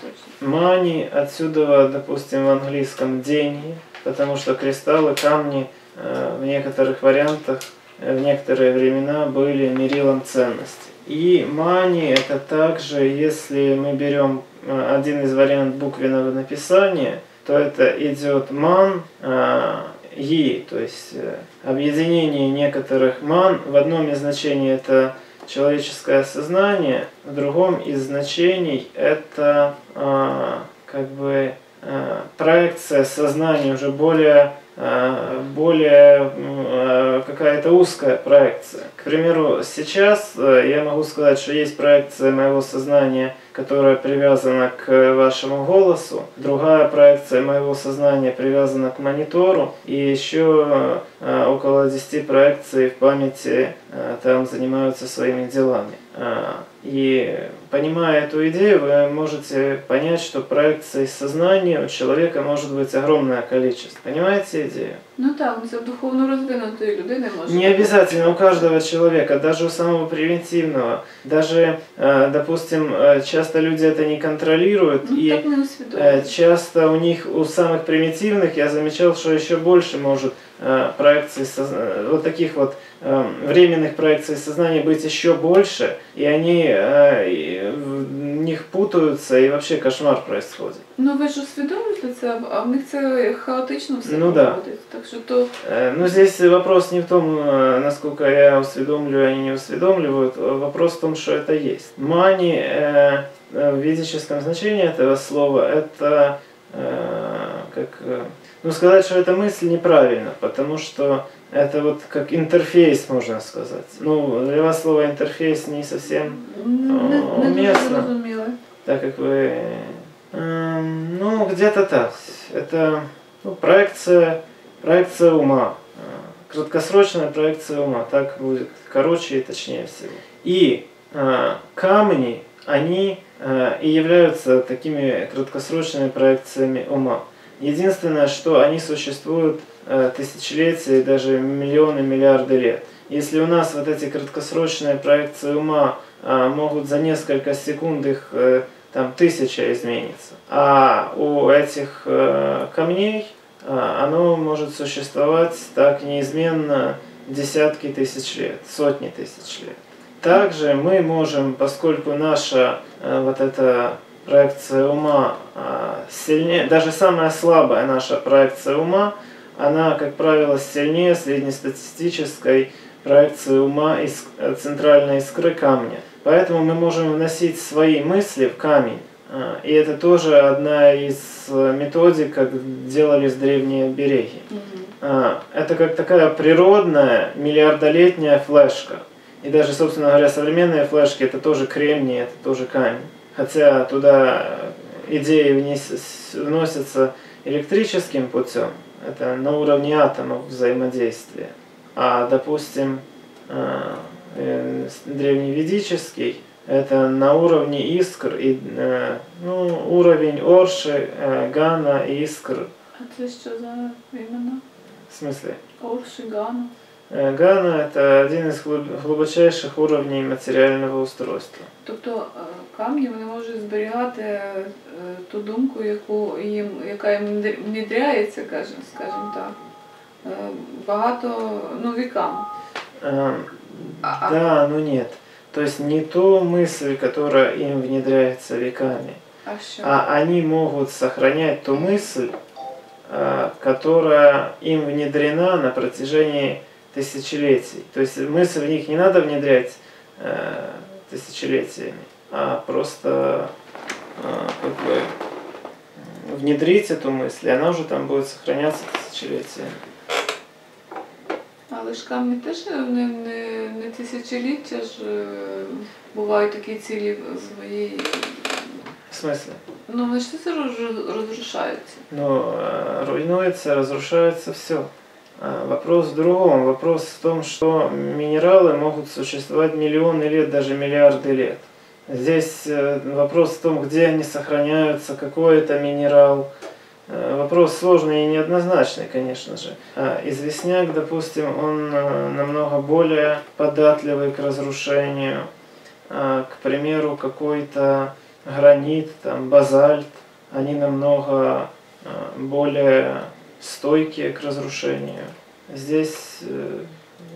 точно. Мани отсюда, допустим, в английском деньги, потому что кристаллы, камни э, в некоторых вариантах э, в некоторые времена были мерилом ценности. И мани это также, если мы берем э, один из вариантов буквенного написания, то это идет ман, э, и, то есть э, объединение некоторых ман. В одном из значений это человеческое сознание, в другом из значений это а, как бы а, проекция сознания уже более а, более какая-то узкая проекция. К примеру, сейчас э, я могу сказать, что есть проекция моего сознания, которая привязана к вашему голосу, другая проекция моего сознания привязана к монитору, и еще э, около 10 проекций в памяти э, там занимаются своими делами. И понимая эту идею, вы можете понять, что проекций сознания у человека может быть огромное количество. Понимаете идею? Ну так, це духовно розвинутої людини може. Не обязательно у каждого человека, даже у самого превентивного. Даже, э, допустим, э, часто люди это не контролируют, Ну, и так не э, часто у них, у самых примитивных, я замечал, что еще больше может проекций, созна- вот таких вот э, временных проекций сознания быть еще больше, и они э, в них путаются, и вообще кошмар происходит. Ну ви ж усвідомлюєте це, а в них це хаотично все Ну, да. Так що то Э, Ну, здесь вопрос не в том, э, насколько я усведомлю, они не усведомливают. а Вопрос в том, что это есть. Мани э, э, в ведическом значении этого слова это э, как... э, Ну, сказать, что это мысль неправильно, потому что это вот как интерфейс, можно сказать. Ну, для вас слово интерфейс не совсем не дуже умісно. зрозуміли. так как вы... эм, ну, где-то так. Это ну, проекция, проекция ума. Э, Краткосрочная проекция ума. Так будет короче и точнее всего. И э, камни, они э, и являются такими краткосрочными проекциями ума. Единственное, что они существуют э, тысячелетия и даже миллионы, миллиарды лет. Если у нас вот эти краткосрочные проекции ума а, могут за несколько секунд их э, там тысяча изменится, а у этих э, камней оно может существовать так неизменно десятки тысяч лет, сотни тысяч лет. Также мы можем, поскольку наша э, вот эта проекция ума а, сильнее, даже самая слабая наша проекция ума, она, как правило, сильнее среднестатистической проекции ума из э, центральной искры камня. Поэтому мы можем вносить свои мысли в камень. А, И это тоже одна из э, методик, как делали с древние береги. А, Это как такая природная миллиардолетняя флешка. И даже, собственно говоря, современные флешки это тоже кремний, это тоже камень. Хотя туда идеи внес- вносятся электрическим путем, это на уровне атомов взаимодействия. А, допустим, э, с- древневедический это на уровне искр и э, ну, уровень Орши, э, Гана и искр. А це що за іменно? В смысле? Оршигана. Э, Гана это один из глуб- глубочайших уровней материального устройства. Тобто е, камні вони можуть зберігати е, ту думку, яку їм, яка їм внедря- внедряється, кажем, скажімо так, е, багато ну, вікам. Эм, А- Да, но нет. То есть не ту мысль, которая им внедряется веками, А що? а они могут сохранять ту мысль, э, которая им внедрена на протяжении тысячелетий. То есть мысль в них не надо внедрять э, тысячелетиями, а просто э, как бы м, внедрить эту мысль, и она уже там будет сохраняться тысячелетиями. Але ж камні теж не, не, не тисячоліття ж е, бувають такі цілі свої. В смысле? Ну вони ж все роз- розрушаються. Но э, руйнуется, разрушается все. Вопрос в другом. Вопрос в том, что минералы могут существовать миллионы лет, даже миллиарды лет. Здесь э, вопрос в том, где они сохраняются, какой это минерал. Э, Вопрос сложный и неоднозначный, конечно же. А Известняк, допустим, он э, намного более податливый к разрушению. А, К примеру, какой-то гранит, там, базальт, они намного более стойкие к разрушению. Здесь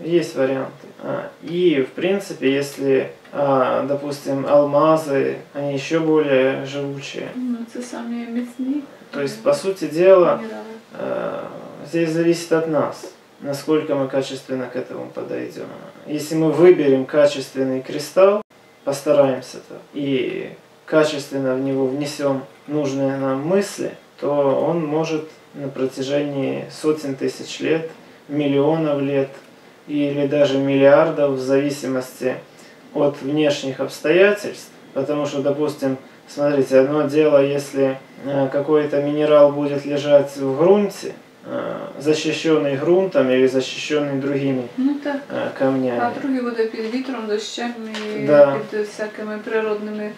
есть варианты. А, И, в принципе, если, а, допустим, алмазы, они еще более живучие. Ну це самі міцні. То есть, по сути дела, мінерали. э, здесь зависит от нас. насколько мы качественно к этому подойдем. Если мы выберем качественный кристалл, постараемся так, и качественно в него внесем нужные нам мысли, то он может на протяжении сотен тысяч лет, миллионов лет или даже миллиардов в зависимости от внешних обстоятельств. Потому что, допустим, смотрите, одно дело, если э, какой-то минерал будет лежать в грунте, э, защищенный грунтом или защищенный другими Ну так. э, камнями. А другий буде під вітром, дощем і Да. під всякими природними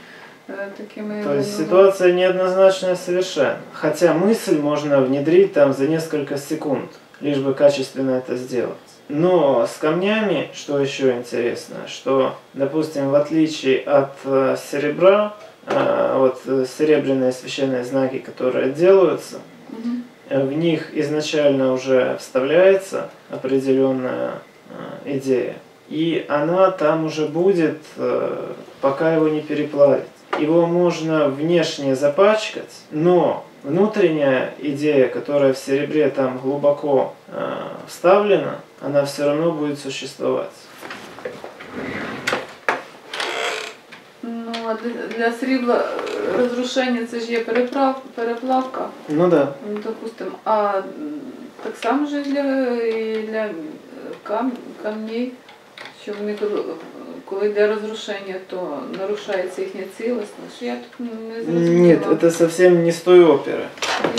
е, такими. То есть ну, ситуация неоднозначная совершенно. Хотя мысль можно внедрить там за несколько секунд, лишь бы качественно это сделать. Но с камнями, что еще интересно, что, допустим, в отличие от э, серебра, э, вот э, серебряные священные знаки, которые делаются, э, в них изначально уже вставляется определенная э, идея, и она там уже будет, э, пока его не переплавить. Его можно внешне запачкать, но внутренняя идея, которая в серебре там глубоко э, вставлена, она все равно будет существовать. Ну, а для- для срібла е, розрушення це ж є переплав, переплавка, Ну да. ну, допустим. А м, так само ж і для, і для е, кам, камней, що вони коли, коли йде розрушення, то нарушається їхня цілісність. Я тут не зрозуміла. Нет, это совсем не с той оперы.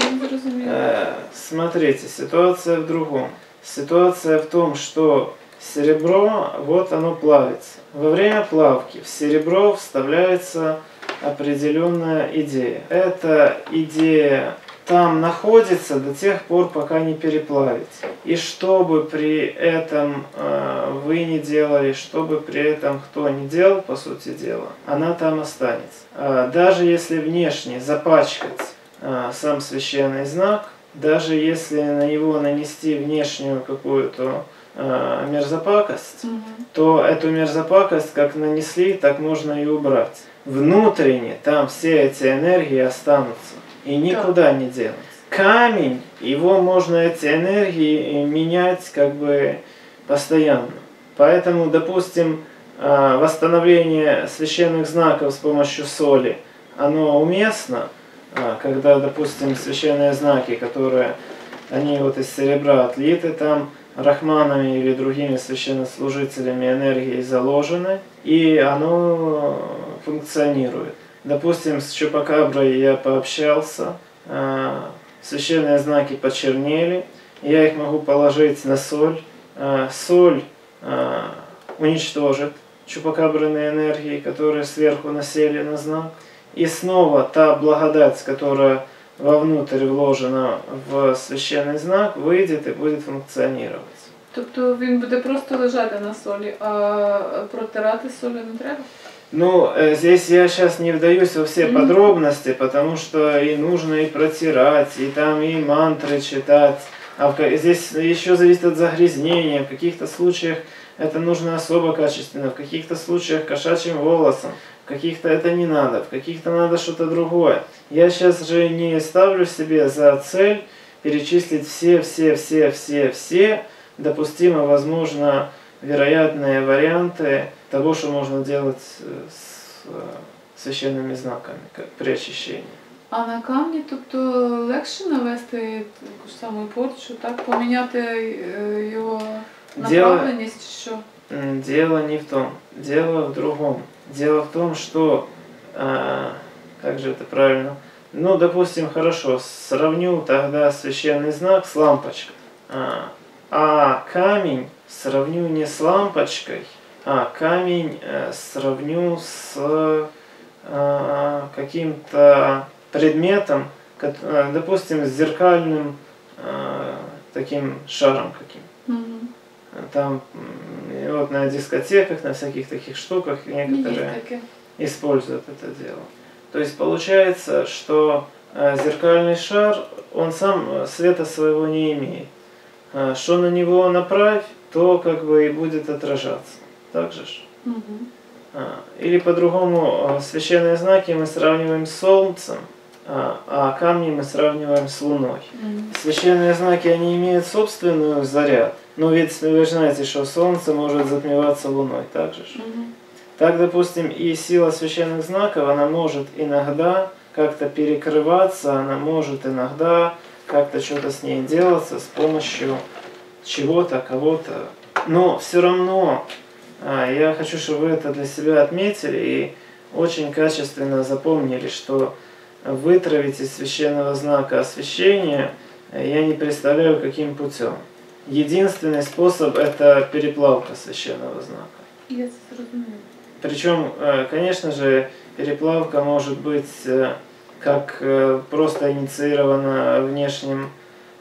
Я не зрозуміла. Э, Смотрите, ситуация в другом. Ситуация в том, что серебро, вот оно плавится. Во время плавки в серебро вставляется определенная идея. Эта идея там находится до тех пор, пока не переплавится. И что бы при этом э, вы не делали, что бы при этом кто ни делал, по сути дела, она там останется. А даже если внешне запачкать а, сам священный знак, даже если на него нанести внешнюю какую-то а, мерзопакость, Мгм. то эту мерзопакость как нанесли, так можно и убрать. Внутренне там все эти энергии останутся и никуда не денутся. Камень, его можно эти энергии менять как бы постоянно. Поэтому, допустим, а, восстановление священных знаков с помощью соли, оно уместно, когда, допустим, священные знаки, которые, они вот из серебра отлиты там, рахманами или другими священнослужителями энергии заложены, и оно функционирует. Допустим, с Чупакаброй я пообщался, а, священные знаки почернели, я их могу положить на соль. А, Соль а, уничтожит чупакабрные энергии, которые сверху насели на знак. И снова та благодать, которая вовнутрь вложена в священный знак, выйдет и будет функционировать. Тобто він буде просто лежати на солі, а протирати солі не треба? Ну, э, здесь я сейчас не вдаюсь во все Мгм. подробности, потому что и нужно и протирать, и там и мантры читать. А в ка- здесь еще зависит от загрязнения. В каких-то случаях это нужно особо качественно, в каких-то случаях кошачьим волосом, в каких-то это не надо, в каких-то надо что-то другое. Я сейчас же не ставлю себе за цель перечислить все, все, все, все, все допустимо, возможно, вероятные варианты того, что можно делать э, с э, священными знаками, как при очищении. А на камні, тобто легше навести таку ж саму порчу, так? Поміняти е, його Дело, направленість чи що? м, дело не в том, дело в другом. Дело в том, что, а, как же это правильно, ну, допустим, хорошо, сравню тогда священный знак с лампочкой. А, а камень сравню не с лампочкой, а камень э, сравню с э, каким-то предметом, кот- э, допустим, с зеркальным э, таким шаром каким. Мгм. Там и вот на дискотеках, на всяких таких штуках некоторые используют это дело. То есть получается, что э, зеркальный шар, он сам э, света своего не имеет. А, Что на него направь, то как бы и будет отражаться. Так же ж? А, Или по-другому, э, священные знаки мы сравниваем с Солнцем, а- а камни мы сравниваем с Луной. Мгм. Священные знаки, они имеют собственную заряд, Ну ведь вы же знаете, что Солнце может затмеваться Луной также. Мгм. Так, допустим, и сила священных знаков, она может иногда как-то перекрываться, она может иногда как-то что-то с ней делаться с помощью чего-то, кого-то. Но все равно а, я хочу, чтобы вы это для себя отметили и очень качественно запомнили, что вытравить из священного знака освящение э, я не представляю, каким путем. Единственный способ – это переплавка священного знака. Я. Причем, э, конечно же, переплавка может быть э, как э, просто инициирована внешним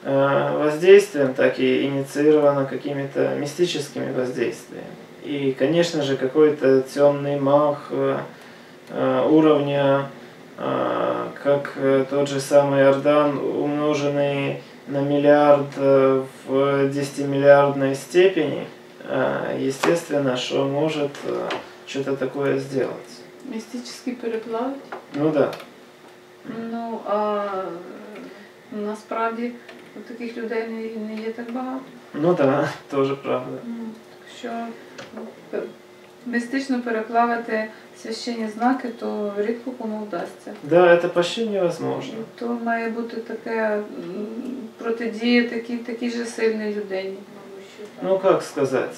воздействием, так и инициирована какими-то мистическими воздействиями. И, конечно же, какой-то темный мах уровня, как тот же самый Ордан, умноженный на миллиард э, в 10-миллиардной степени, э, естественно, что может э, что-то такое сделать. Містичний переплавить. Ну да. Ну, а е, насправді от таких людей не, не є так багато. Ну да, тоже правда. Ну, Так що ну, пе- містично переплавити священні знаки, то рідко кому вдасться. Да, это почти невозможно. То має бути таке м, протидія такій, такій же сильній людині. мабуть, що так. Ну как сказать?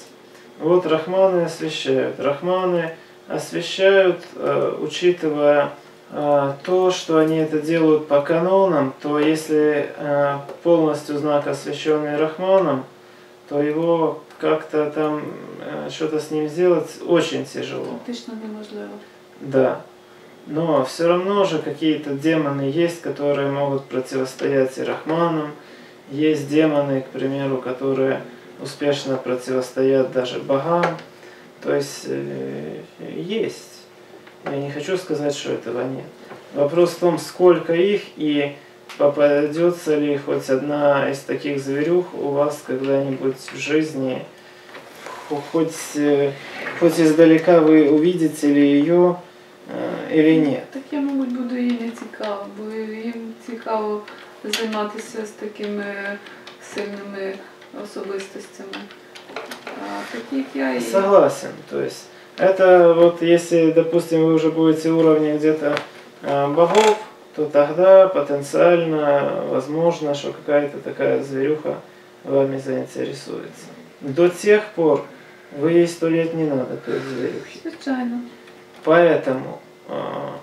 Вот рахманы освещают. Рахманы освещают, э, учитывая э, то, что они это делают по канонам, то если э, полностью знак освященный Рахманом, то его как-то там э, что-то с ним сделать очень тяжело. Фактично неможливо. Да. Но все равно же какие-то демоны есть, которые могут противостоять и Рахманам. Есть демоны, к примеру, которые успешно противостоят даже богам. То есть э, есть. Я не хочу сказать, что этого нет. Вопрос в том, сколько их и попадется ли хоть одна из таких зверюх у вас когда-нибудь в жизни. Хо- Хоть, э, хоть издалека вы увидите ли ее э, или нет. Так я, мабуть, буду їй не цікаво, бо їм цікаво займатися з такими сильними особистостями. А такі, як я, і Согласен. То есть это вот если, допустим, вы уже будете уровня где-то э, богов, то тогда потенциально возможно, что какая-то такая зверюха вами заинтересуется. До тех пор вы ей сто лет не надо, той зверюхи. звичайно. Поэтому а,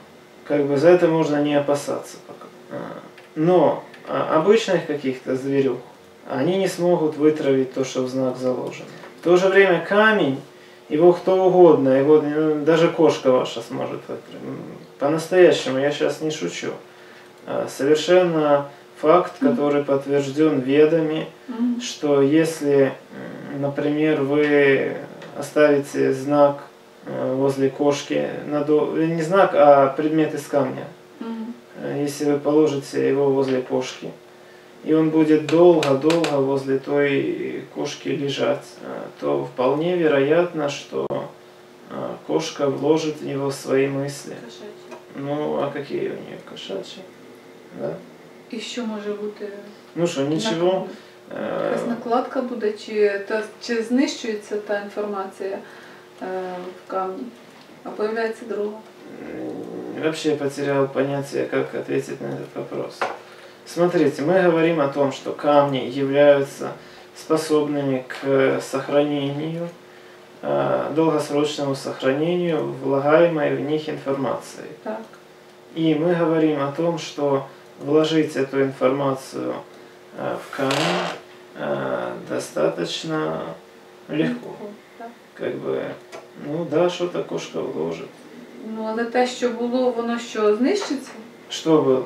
как бы за это можно не опасаться пока. А, Но а, обычных каких-то зверюх они не смогут вытравить то, что в знак заложено. В то же время камень, его кто угодно, его даже кошка ваша сможет По-настоящему, я сейчас не шучу. А, Совершенно факт, который подтвержден ведами, что если, например, вы оставите знак э, возле кошки, надо, не знак, а предмет из камня. Э, если вы положите его возле кошки, и он будет долго-долго возле той кошки лежать, э, то вполне вероятно, что э, кошка вложит в него свои мысли. Ну, а какие у нее кошачьи? Да? І що може бути? Ну что, ничего. э, Якась накладка буде, чи, та, чи знищується та інформація е, в камні, а появляється друга. М, Вообще я потерял понятие, как ответить на этот вопрос. Смотрите, мы говорим о том, что камни являются способными к сохранению, э, долгосрочному сохранению влагаемой в них информации. Так. И мы говорим о том, что вложить эту информацию э, в камень э, достаточно легко. Так. Как бы, ну да, что-то кошка вложит. Ну, але те, що було, воно що знищиться? Что было?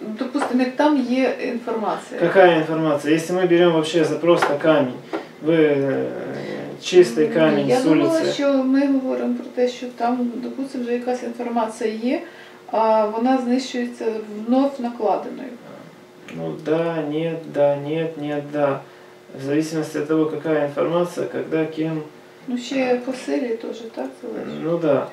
Допустимо, як там є інформація. Какая информация? Если мы берем вообще за просто камень, вы э, чистый Ні, камень Я с думала, улицы. що ми говоримо про те, що там, допустимо, вже якась інформація є, а вона знищується вновь накладеною. Ну да, нет, да, нет, нет, да. В зависимости от того, какая информация, когда, кем. Ну, ще по силі теж, так, залежить? Ну да.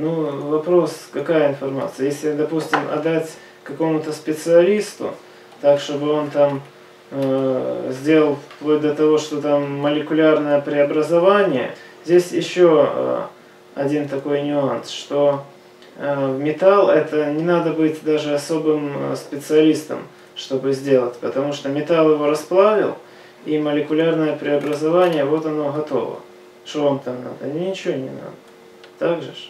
Ну, вопрос, какая информация. Если, допустим, отдать какому-то специалисту, так, чтобы он там э, сделал вплоть до того, что там молекулярное преобразование. Здесь еще э, один такой нюанс, что э, металл это не надо быть даже особым э, специалистом, чтобы сделать, потому что металл его расплавил, и молекулярное преобразование, вот оно готово. Что вам там надо? Ничего не надо. Так же ж?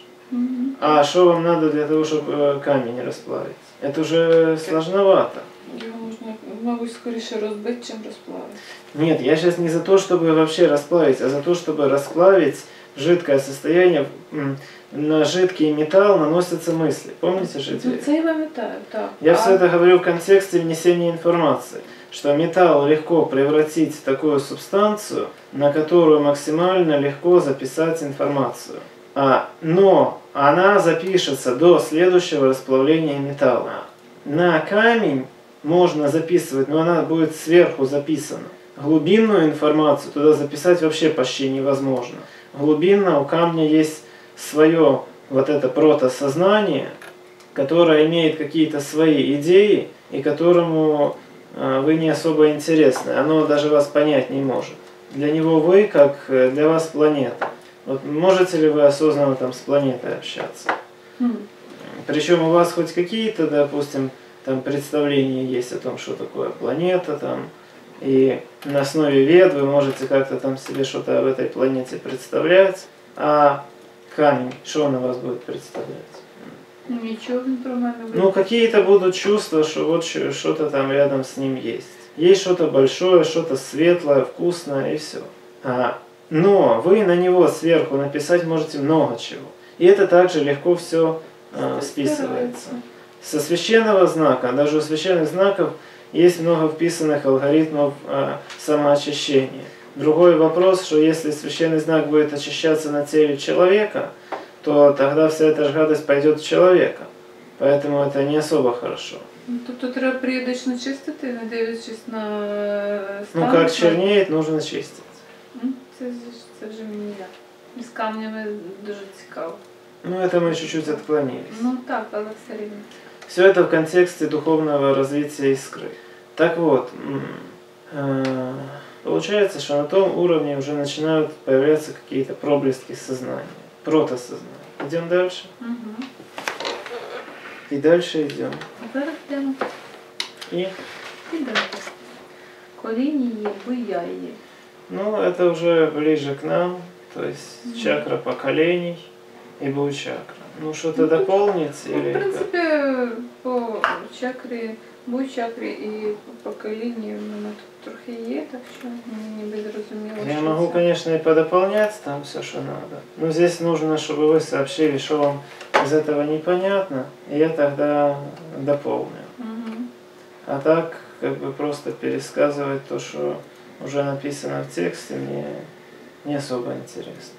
А что вам надо для того, чтобы э, камень расплавить? Это уже сложновато. Мабуть, скоріше розбити, чим розплавити. Нет, я сейчас не за то, чтобы вообще расплавить, а за то, чтобы расплавить жидкое состояние. На жидкий металл наносятся мысли. Помните же Ну, эти? це так. Я А- все это говорю в контексте внесения информации, что металл легко превратить в такую субстанцию, на которую максимально легко записать информацию. А, но она запишется до следующего расплавления металла. На камень можно записывать, но она будет сверху записана. Глубинную информацию туда записать вообще почти невозможно. Глубинно у камня есть свое вот это протосознание, которое имеет какие-то свои идеи и которому э, вы не особо интересны. Оно даже вас понять не может. Для него вы, как э, для вас планета. Вот можете ли вы осознанно там с планетой общаться? М. Причем у вас хоть какие-то, допустим, там представления есть о том, что такое планета, там, и на основе вед вы можете как-то там себе что-то об этой планете представлять, а камень, что он о вас будет представлять? Ну, він про мене Ну, какие-то будут чувства, что вот что-то там рядом с ним есть. Есть что-то большое, что-то светлое, вкусное и все. А, но вы на него сверху написать можете много чего. И это также легко все списывается. Со священного знака, даже у священных знаков есть много вписанных алгоритмов а, самоочищения. Другой вопрос, что если священный знак будет очищаться на теле человека, то тогда вся эта ж гадость пойдет в человека. Поэтому это не особо хорошо. Ну, Тобто треба періодично чистити, не дивлячись на е, Ну, стан. как чернеет, нужно чистить. М, Це, ж- це вже мені як. І з камнями дуже цікаво. Ну, это мы чуть-чуть отклонились. Ну так, але все рівно. Все это в контексте духовного развития искры. Так вот, м, э, получается, что на том уровне уже начинают появляться какие-то проблески сознания, протосознания. Идем дальше. Угу. И дальше идем. Зараз йдемо И, і далі. Коліні є, буя є. ну, это уже ближе к нам, то есть Мгм. чакра поколений и чакра. Ну, что-то Ну, тут- дополнить Ну, или в как? принципі, по чакрі, буй чакрі і по поколінню в мене тут трохи є, так що мені ніби зрозуміло, Я що могу, це. конечно, и подополнять там все, что надо. Но здесь нужно, чтобы вы сообщили, что вам из этого непонятно, и я тогда дополню. Мгм. А так, как бы просто пересказывать то, что уже написано в тексте, мне не особо интересно.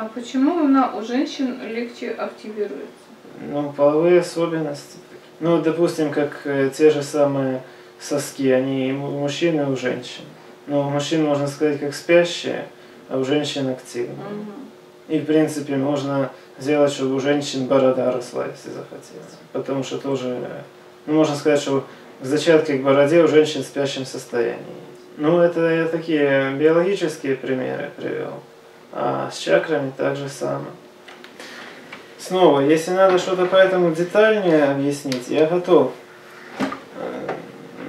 А почему вона у женщин легче активируется? Ну, половые особенности. Ну, допустим, как э, те же самые соски, они и у мужчин, и у женщин. Но у мужчин, можно сказать, как спящие, а у женщин активные. Мгм. И, в принципе, можно сделать, чтобы у женщин борода росла, если захотеть. Потому что тоже, ну, можно сказать, что зачатки к бороде у женщин в спящем состоянии. Ну, это я такие биологические примеры привел. А с чакрами так же самое. Снова, если надо что-то по этому детальнее объяснить, я готов. Э,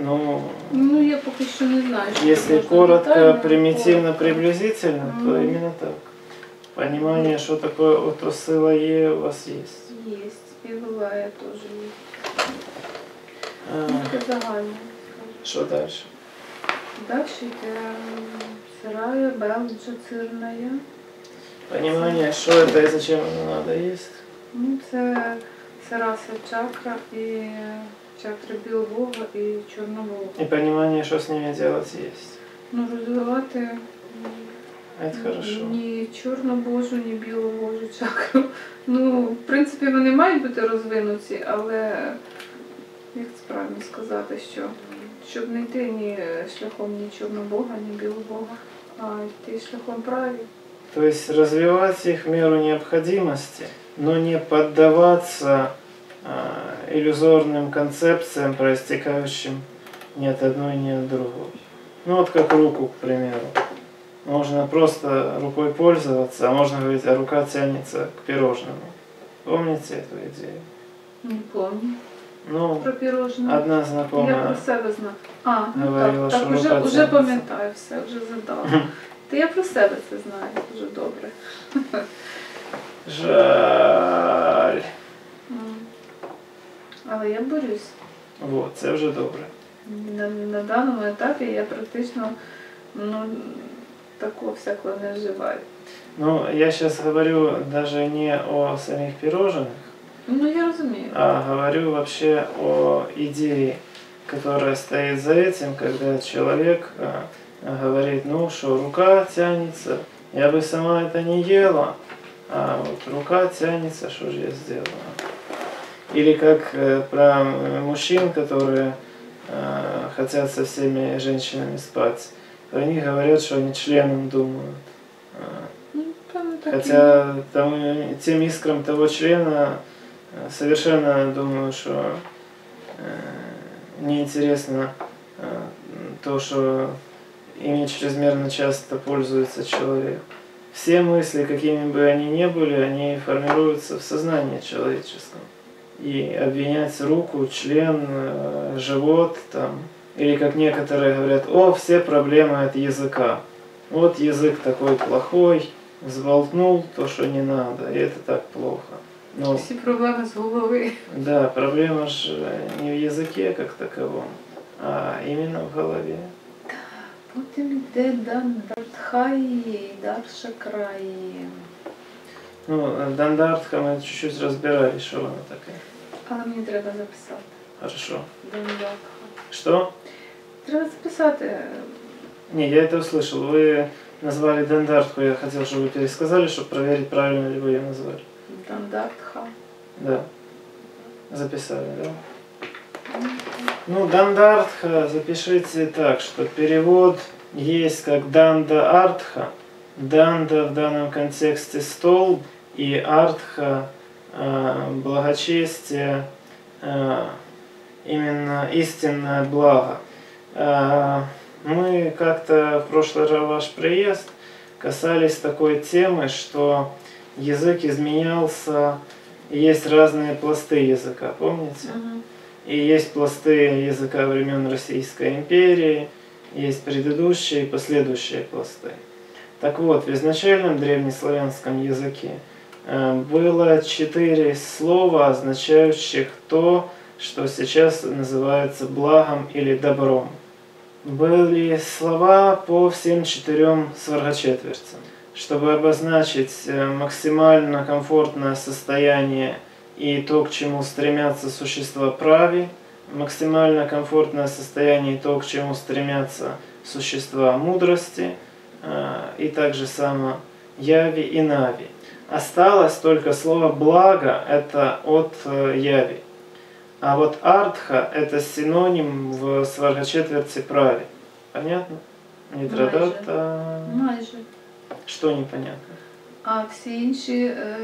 Ну, Ну, я поки що не знаю. що если можна коротко, детально, примитивно, коротко. приблизительно, то Мгм. именно так. Понимание, что такое отосыла Е у вас есть. Є, співала я теж є. А, Ну, це загально. Что дальше? Далі йде сирая, белджа, цирная. Понимание, что это и зачем оно надо есть. Ну, це сараса чакра і чакра білого і чорнового. И понимание, что с ними делать есть. Ну, розвивати Это хорошо. ні чорнобожу, ні білобожу чакру. Ну, в принципі, вони мають бути розвинуті, але як це правильно сказати, що щоб не йти ні шляхом ні чорнобога, ні білобога, а йти шляхом праві. То есть развивать их в меру необходимости, но не поддаваться а, иллюзорным концепциям, проистекающим нет одной, нет другой. Ну вот как руку, к примеру. Можно просто рукой пользоваться, а можно говорить, а рука тянется к пирожному. Помните эту идею? Не помню. Ну, Про пірожне. одна Я про знакомая себе знаю. А, ну Говорила, так, що так уже, рука уже тягнеться. пам'ятаю все, вже задала. Та я про себе це знаю дуже добре. жаль. Але я борюсь. Вот, це вже добре. На, на даному етапі я практично ну, такого всякого не вживаю. Ну, я сейчас говорю даже не о самих пирожных, Ну я розумію. а говорю вообще о идее, которая стоит за этим, когда человек а, говорит, ну что, рука тянется, я бы сама это не ела, а вот рука тянется, что же я сделала? Или как э, про э, мужчин, которые э, хотят со всеми женщинами спать, про них говорят, что они членом думают. Ну. Хотя там, тем искрам того члена совершенно думаю, что э, неинтересно э, то, что ими чрезмерно часто пользуется человек. Все мысли, какими бы они ни были, они формируются в сознании человеческом. И обвинять руку, член, э, живот, там, или как некоторые говорят, о, все проблемы от языка. Вот язык такой плохой, взболтнул то, что не надо, и это так плохо. Но Всі проблеми з голови. да, проблема же не в языке как таковом, а именно в голове. Потім йде Дандартхаї, Даршакраї. Ну, Дандартха мы чуть-чуть разбирали, что она такая. Але мені треба записати. Хорошо. Дандартха. Что? Треба записати. Не, я это услышал. Вы назвали Дандартху, я хотел, чтобы вы пересказали, чтобы проверить, правильно ли вы ее назвали. Дандартха. Да. Записали, да? Ну, Дандартха запишите так, что перевод есть как Данда Артха. Данда в данном контексте столб и Артха э, благочестие, э, именно истинное благо. Э, мы как-то в прошлый раз ваш приезд касались такой темы, что язык изменялся, есть разные пласты языка, помните? Мгм. И есть пласты языка времен Российской империи, есть предыдущие и последующие пласты. Так вот, в изначальном древнеславянском языке э, было четыре слова, означающих то, что сейчас называется благом или добром. Были слова по всем четырем сваргочетвертям, чтобы обозначить э, максимально комфортное состояние и то, к чему стремятся существа прави, максимально комфортное состояние и то, к чему стремятся существа мудрости, э, и также само яви и нави. Осталось только слово благо, это от э, яви. А вот артха это синоним в сваргочетверти прави. Понятно? Нитрадата. Майже. Что непонятно? А всі інші е,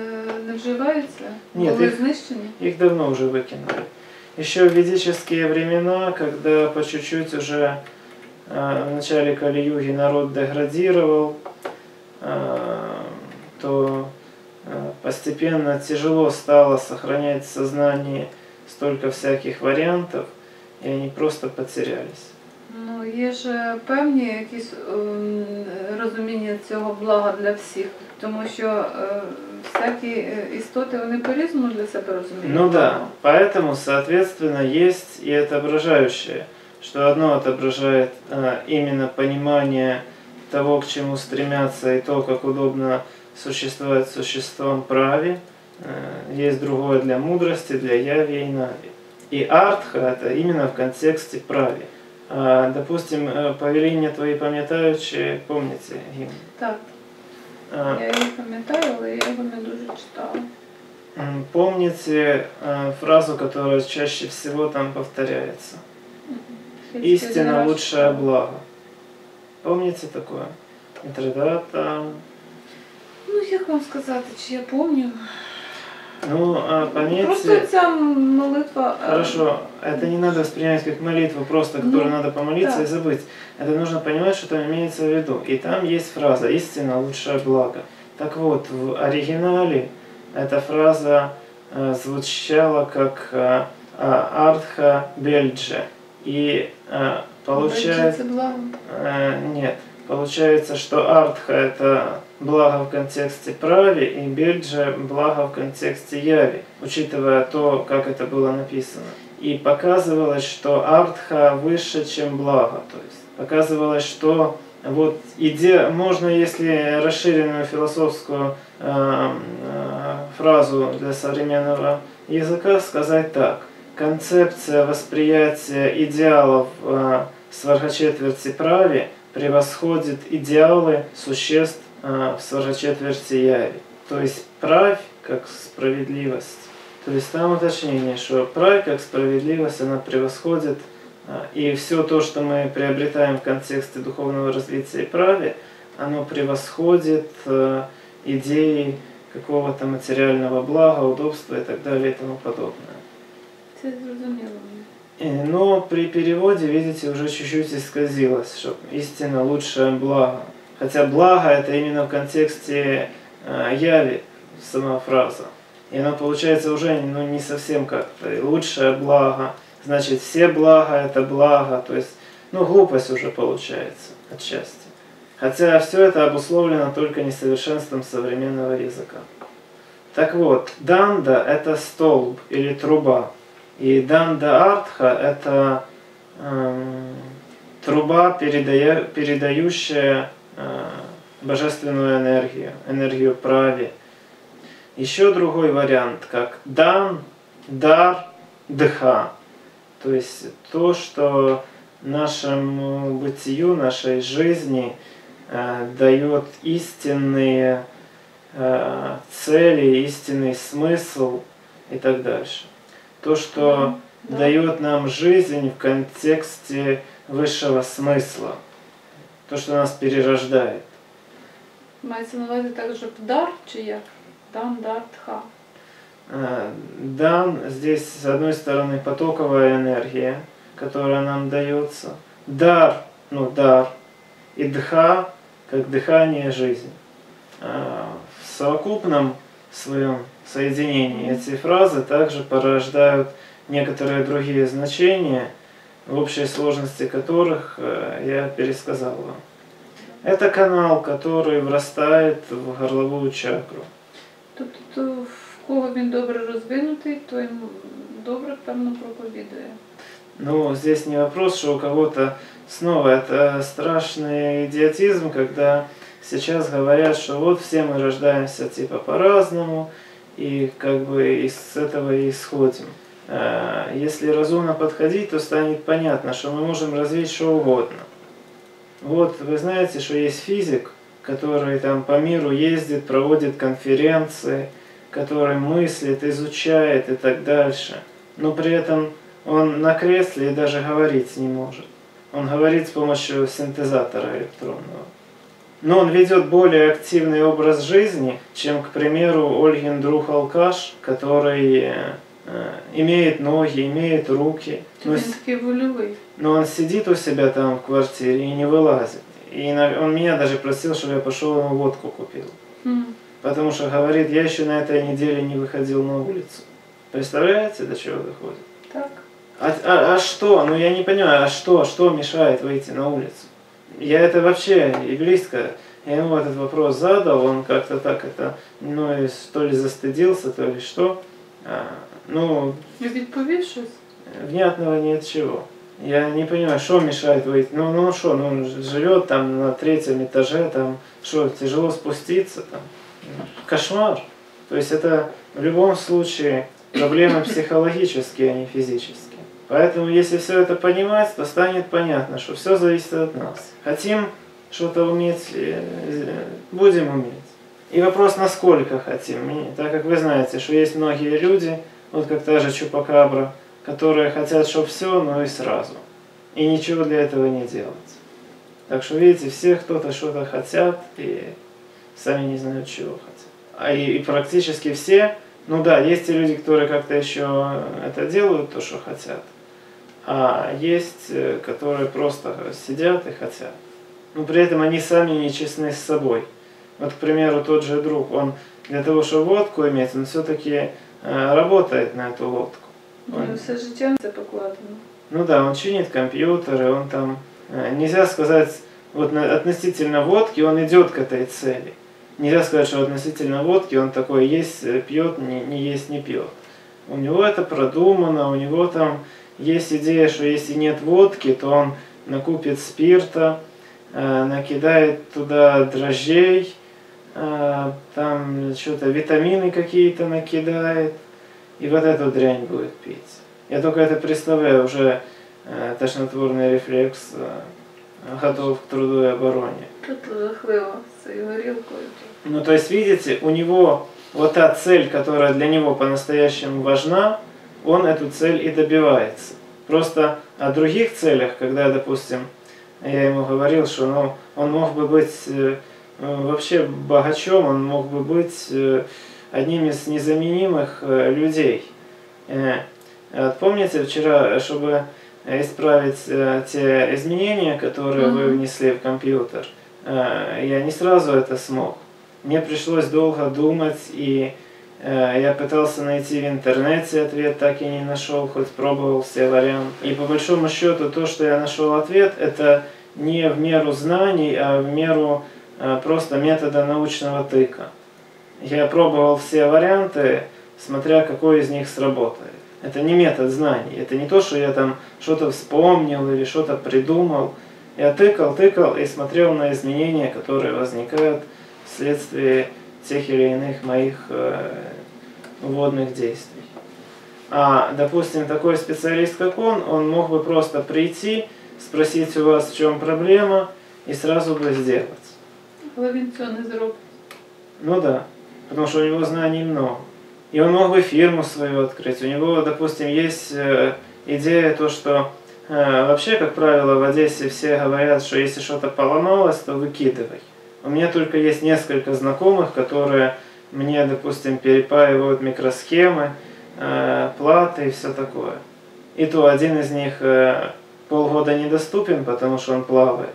не вживаються? Ні, Були їх- знищені? Их давно уже выкинули. Еще в ведические времена, когда по чуть-чуть уже э, в начале Кали-юги народ деградировал, э, то э, постепенно тяжело стало сохранять в сознании столько всяких вариантов, и они просто потерялись. Ну, є ж е, певні якісь ем, розуміння цього блага для всіх, тому що е, всякі е, істоти вони по-різному для себе розуміють. Ну да, благо. поэтому, соответственно, есть и отображающее, что одно отображает а, именно понимание того, к чему стремятся, и то, как удобно существовать существом праве. Э, Есть другое для мудрости, для яви и нави. И артха это именно в контексте праве. А, допустим, э, повеление твои пам'ятаючи, помните гимн? Так, А, я її пам'ятаю, але я його не дуже читала. Помните э, фразу, которая чаще всего там повторяется? Истина лучшее благо. Помните такое? Митридата. Ну, як вам сказати, чи я пам'ятаю? Ну, а Просто пометьте, ця молитва. е, хорошо, это не надо воспринимать как молитву, просто которую Ну, надо помолиться да. и забыть. Это нужно понимать, что там имеется в виду. И там есть фраза «истина – лучшее благо». Так вот, в оригинале эта фраза э, звучала как э, а, «артха бельдже». И э, получается... Э, Нет. Получается, что артха это благо в контексте прави и бельджа благо в контексте яви, учитывая то, как это было написано. И показывалось, что артха выше, чем благо. То есть показывалось, что вот идея, можно, если расширенную философскую э, э, фразу для современного языка сказать так. Концепция восприятия идеалов э, свархочетверти прави превосходит идеалы существ в свархочетверти яви. То есть правь как справедливость. То есть там уточнение, что правь как справедливость, она превосходит э, и все то, что мы приобретаем в контексте духовного развития и прави, оно превосходит э, идеи какого-то материального блага, удобства и так далее и тому подобное. Це зрозуміло. Но при переводе, видите, уже чуть-чуть исказилось, что истина лучшее благо. Хотя благо это именно в контексте э, яви, сама фраза. И она получается уже ну, не совсем как-то лучшее благо. Значит, все блага это благо. То есть, ну, глупость уже получается отчасти. Хотя все это обусловлено только несовершенством современного языка. Так вот, данда – это столб или труба. И данда артха – это эм, труба, передая, передающая божественную энергию, энергию прави. Еще другой вариант, как дан, дар, дха. То есть то, что нашему бытию, нашей жизни э, дает истинные э, цели, истинный смысл и так дальше. То, что Да. дает нам жизнь в контексте высшего смысла. То, что нас перерождает. Мається на увазі так, щоб дар чи як? Дан, дар, тха. Э, Дан здесь, с одной стороны, потоковая энергия, которая нам дается. Дар, ну дар. И дха, как дыхание жизни. А В совокупном своем соединении эти фразы также порождают некоторые другие значения, общей сложности которых э, я пересказал вам. Это канал, который врастает в горловую чакру. Тобто, то в кого він добре розвинутий, то йому добре, певно, проповідує. Ну, здесь не вопрос, что у кого-то... Снова, это страшный идиотизм, когда сейчас говорят, что вот все мы рождаемся типа по-разному, и как бы из этого и исходим. А, Если разумно подходить, то станет понятно, что мы можем развить что угодно. Вот вы знаете, что есть физик, который там по миру ездит, проводит конференции, который мыслит, изучает и так дальше. Но при этом он на кресле и даже говорить не может. Он говорит с помощью синтезатора электронного. Но он ведет более активный образ жизни, чем, к примеру, Ольгин друг алкаш, который э, э, имеет ноги, имеет руки. Но но он сидит у себя там в квартире и не вылазит. И он меня даже просил, чтобы я пошел ему водку купил. Хм. Потому что говорит, я еще на этой неделе не выходил на улицу. Представляете, до чего доходит? Так. А, а, а что? Ну я не понимаю, а что? Что мешает выйти на улицу? Я это вообще еврейское. Я ему этот вопрос задал, он как-то так это, ну, и то ли застыдился, то ли что. А, ну, І відповів щось. внятного нет чего. Я не понимаю, что мешает выйти. Ну, ну что, ну он ж- живет там на третьем этаже, там, что, тяжело спуститься там. Кошмар. То есть это в любом случае проблемы психологические, а не физические. Поэтому если все это понимать, то станет понятно, что все зависит от нас. Хотим что-то уметь, э, э, будем уметь. И вопрос, насколько хотим. И Так как вы знаете, что есть многие люди, вот как та же Чупакабра, которые хотят, чтобы все, но и сразу. И ничего для этого не делать. Так что, видите, все кто-то что-то хотят и сами не знают, чего хотят. А и, и практически все Ну да, есть те люди, которые как-то еще это делают, то, что хотят. А есть, э, которые просто сидят и хотят. Но при этом они сами не честны с собой. Вот, к примеру, тот же друг, он для того, чтобы водку иметь, он все-таки э, работает на эту водку. Ну, Он- все життя це покладено. ну да, он чинит компьютеры, он там, э, нельзя сказать, вот относительно водки он идет к этой цели. Нельзя сказать, что относительно водки он такой есть, э, пьет, не, не есть, не пьет. У него это продумано, у него там есть идея, что если нет водки, то он накупит спирта, э, накидает туда дрожжей, э, там что-то витамины какие-то накидает, и вот эту дрянь будет пить. Я только это представляю, уже э, тошнотворный рефлекс э, готов к труду и обороне. Тут жахливо з цією горілкою. Ну, то есть, видите, у него вот та цель, которая для него по-настоящему важна, он эту цель и добивается. Просто о других целях, когда, допустим, я ему говорил, что ну, он мог бы быть э, э, вообще богачом, он мог бы быть э, одним из незаменимых э, людей. Э, помните вчера, чтобы исправить э, те изменения, которые вы внесли в компьютер, э, я не сразу это смог. Мне пришлось долго думать, и э, я пытался найти в интернете ответ, так и не нашел, хоть пробовал все варианты. И по большому счету то, что я нашел ответ, это не в меру знаний, а в меру э, просто метода научного тыка. Я пробовал все варианты, смотря какой из них сработает. Это не метод знаний, это не то, что я там что-то вспомнил или что-то придумал. Я тыкал, тыкал и смотрел на изменения, которые возникают вследствие тех или иных моих э, вводных действий. А, допустим, такой специалист, как он, он мог бы просто прийти, спросить у вас, в чем проблема, и сразу бы сделать. Але він цього. Ну да, потому что у него знаний много. И он мог бы фирму свою открыть. У него, допустим, есть э, идея то, что э, вообще, как правило, в Одессе все говорят, что если что-то поломалось, то выкидывай. У меня только есть несколько знакомых, которые мне, допустим, перепаивают микросхемы, э, платы и все такое. И то один из них э, полгода недоступен, потому что он плавает.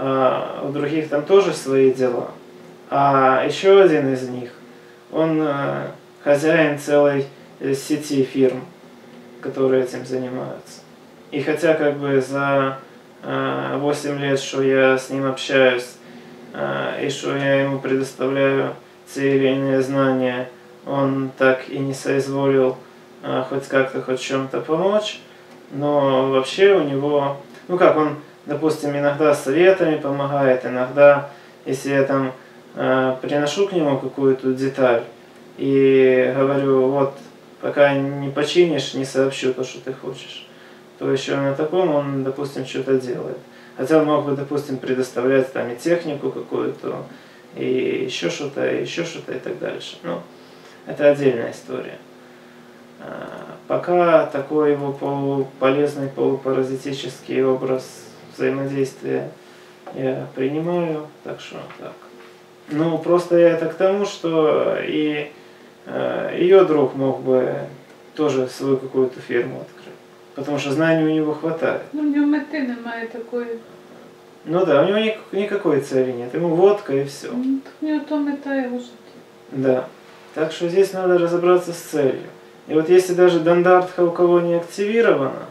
А у других там тоже свои дела. А еще один из них, он э, хозяин целой э, сети фирм, которые этим занимаются. И хотя как бы за э, 8 лет, что я с ним общаюсь, э, и что я ему предоставляю те или иные знания, он так и не соизволил э, хоть как-то, хоть чем-то помочь, но вообще у него, ну как, он, допустим, иногда советами помогает, иногда, если я там э, приношу к нему какую-то деталь и говорю, вот, пока не починишь, не сообщу то, что ты хочешь, то еще на таком он, допустим, что-то делает. Хотя он мог бы, допустим, предоставлять там и технику какую-то, и еще что-то, и еще что-то и так дальше. Ну, это отдельная история. А, Пока такой его полуполезный, полупаразитический образ взаимодействия я принимаю, так что так. Ну, просто я это к тому, что и э, ее друг мог бы тоже свою какую-то фирму открыть. Потому что знаний у него хватает. Ну, в нього мети немає такої. Ну да, у него ник- никакой цели нет. Ему водка и все. Ну, так в нього то мета його життя. Да. Так что здесь надо разобраться с целью. И вот если даже дандартха у кого не активирована,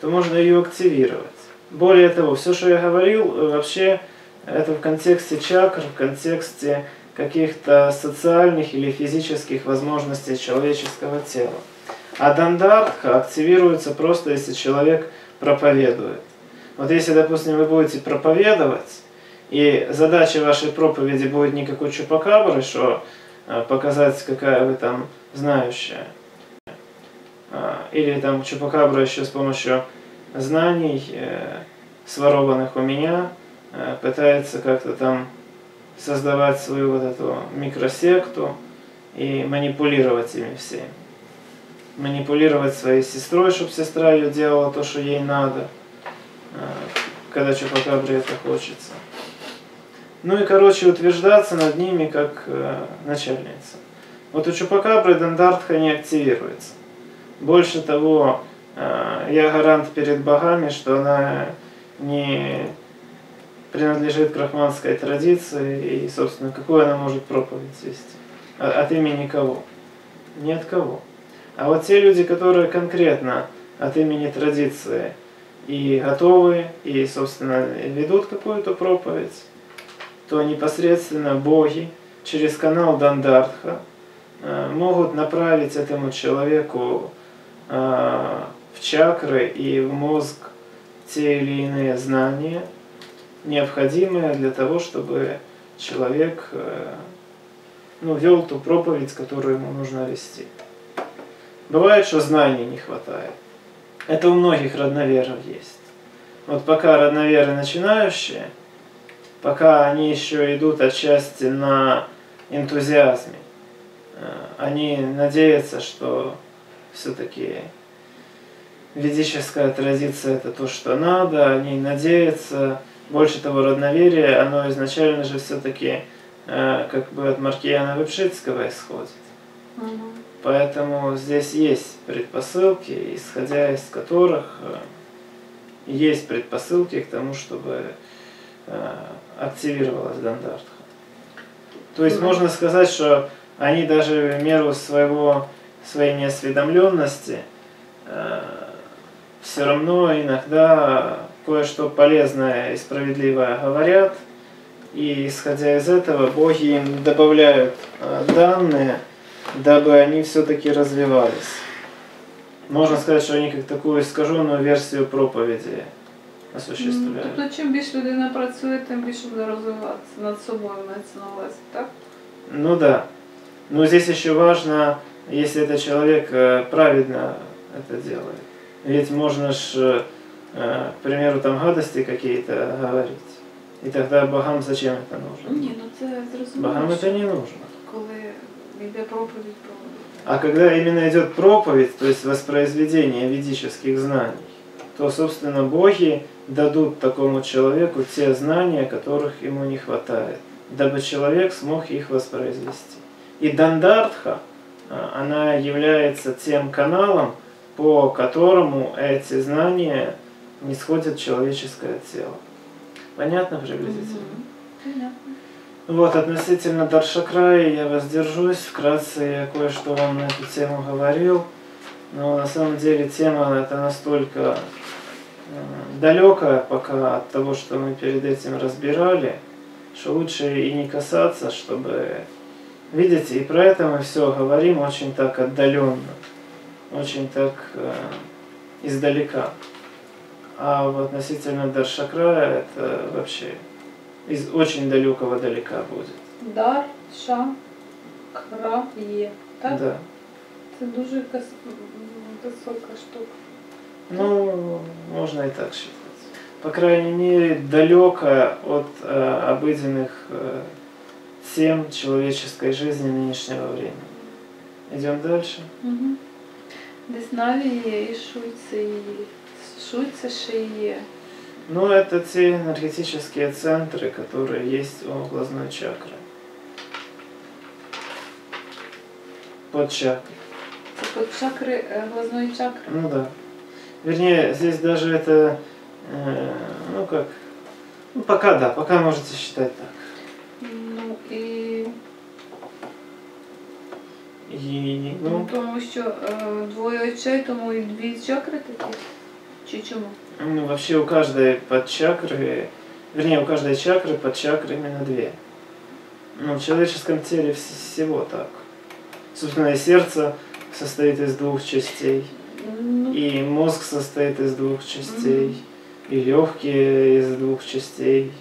то можно ее активировать. Более того, все, что я говорил, э, вообще это в контексте чакр, в контексте каких-то социальных или физических возможностей человеческого тела. А дандартха активируется просто, если человек проповедует. Вот если, допустим, вы будете проповедовать, и задача вашей проповеди будет не как у чупакабры, что э, показать, какая вы там знающая. А, Или там чупакабра еще с помощью знаний, э, сворованных у меня, пытается как-то там создавать свою вот эту микросекту и манипулировать ими всеми. Манипулировать своей сестрой, чтобы сестра ее делала то, что ей надо, э, когда чупакабре это хочется. Ну и, короче, утверждаться над ними как э, начальница. Вот у Чупакабры Дандартха не активируется. Больше того, я гарант перед богами, что она не принадлежит к рахманской традиции и, собственно, какую она может проповедь вести. От имени кого? Ни от кого. А вот те люди, которые конкретно от имени традиции и готовы, и, собственно, ведут какую-то проповедь, то непосредственно боги через канал Дандартха э, могут направить этому человеку э, в чакры и в мозг те или иные знания, необходимые для того, чтобы человек э, ну, вел ту проповедь, которую ему нужно вести. Бывает, что знаний не хватает. Это у многих родноверов есть. Вот пока родноверы начинающие, пока они еще идут отчасти на энтузиазме, э, они надеются, что все-таки ведическая традиция это то, что надо, они надеются, больше того, родноверие, оно изначально же все-таки как бы от Маркияна Вепшицкого исходит. Мгм. Поэтому здесь есть предпосылки, исходя из которых э, есть предпосылки к тому, чтобы э, активировалась Гандартха. То есть Мгм. можно сказать, что они даже в меру своего, своей неосведомленности все равно иногда кое-что полезное и справедливое говорят, и исходя из этого боги им добавляют э, данные, дабы они все-таки развивались. Можно сказать, що они как такую искаженную версию проповеди М, осуществляют. Тобто, чим більше людина працює, тим більше буде розвиватися над собою мається на увазі, так? Ну да. Но здесь еще важно, если этот человек э, правильно это делает. Ведь можно ж, э, э, к примеру, там гадости какие-то говорить. И тогда богам зачем это нужно? Ні, ну це Богам зрозуміло, это не нужно. коли йде проповідь про А когда именно идет проповедь, то есть воспроизведение ведических знаний, то, собственно, боги дадут такому человеку те знания, которых ему не хватает, дабы человек смог их воспроизвести. И Дандартха, а, она является тем каналом, по которому эти знания не сходят в человеческое тело. Понятно приблизительно? Мгм. Понятно. Вот, относительно Даршакрая я воздержусь. Вкратце я кое-что вам на эту тему говорил. Но на самом деле тема эта настолько э, далекая пока от того, что мы перед этим разбирали, что лучше и не касаться, чтобы... Видите, и про это мы все говорим очень так отдаленно, очень так э, издалека. А вот относительно Даршакрая это вообще из очень далекого далека будет. Дар, ша, кра, є. Так? Да. Це дуже якась висока штука. Ну, можно и так считать. По крайней мере, далеко от э, обыденных э, тем человеческой жизни нынешнего времени. Идем дальше. Угу. Деснаві є, і шуйці є. Шуйці ще є. Ну, это те энергетические центры, которые есть у глазной чакры. Под чакрой. Це под чакри е, глазної чакри. Ну да. Вернее, здесь даже это, э, ну как, ну пока да, пока можете считать так. И, ну, ну, тому що е, двоє очей, тому і дві чакри такі. Чи чому? ну, вообще у каждой подчакры, вернее, у каждой чакры подчакры именно две. Ну, в человеческом теле вс- всего так. Собственно, и сердце состоит из двух частей, Ну, и мозг состоит из двух частей, и легкие из двух частей.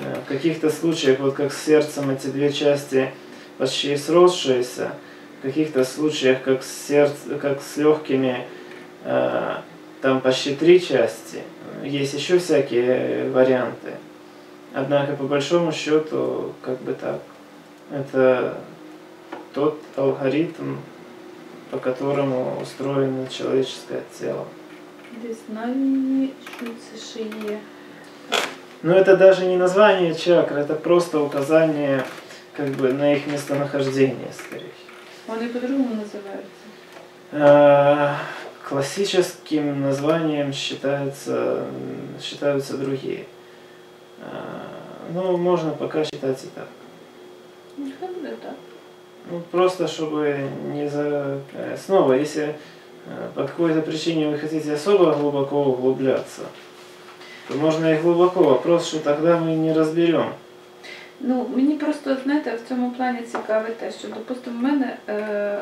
Э, В каких-то случаях, вот как с сердцем эти две части почти сросшиеся, в каких-то случаях, как с, сердц- как с легкими, э, там почти три части. Есть еще всякие варианты. Однако, по большому счету, как бы так, это тот алгоритм, по которому устроено человеческое тело. Деснаві є, шуйці ще є. Но это даже не название чакр, это просто указание как бы на их местонахождение скорее. Вони по-другому називаються. Э, Классическим названием считается, считаются другие. Э, Ну, можно пока считать и так. Нехай буде так. Ну, просто чтобы не за... э, Снова, если по какой-то причине вы хотите особо глубоко углубляться, то можно и глубоко. Вопрос, что тогда мы не разберем. Ну, мені просто, знаєте, в цьому плані цікаве те, що, допустимо, в мене е,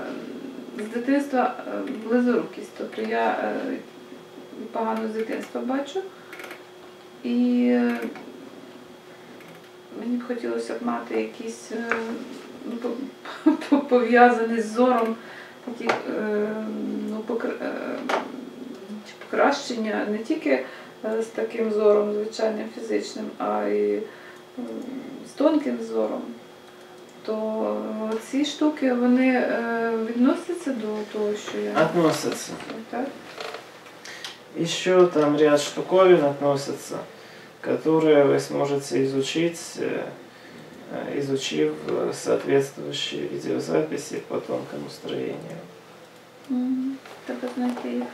з дитинства е, близорукість, тобто я е, погано з дитинства бачу. І е, мені б хотілося б мати якийсь е, ну, по- по- з зором таких е, ну, покр- е, покращення не тільки е, з таким зором, звичайним фізичним, а й з тонким зором, то ці штуки вони е, відносяться до того, що я Относятся. так? Еще там ряд штуковин относятся, которые вы сможете изучить, э, э, изучив э, соответствующие видеозаписи по тонкому строению. Мгм. Треба знайти їх.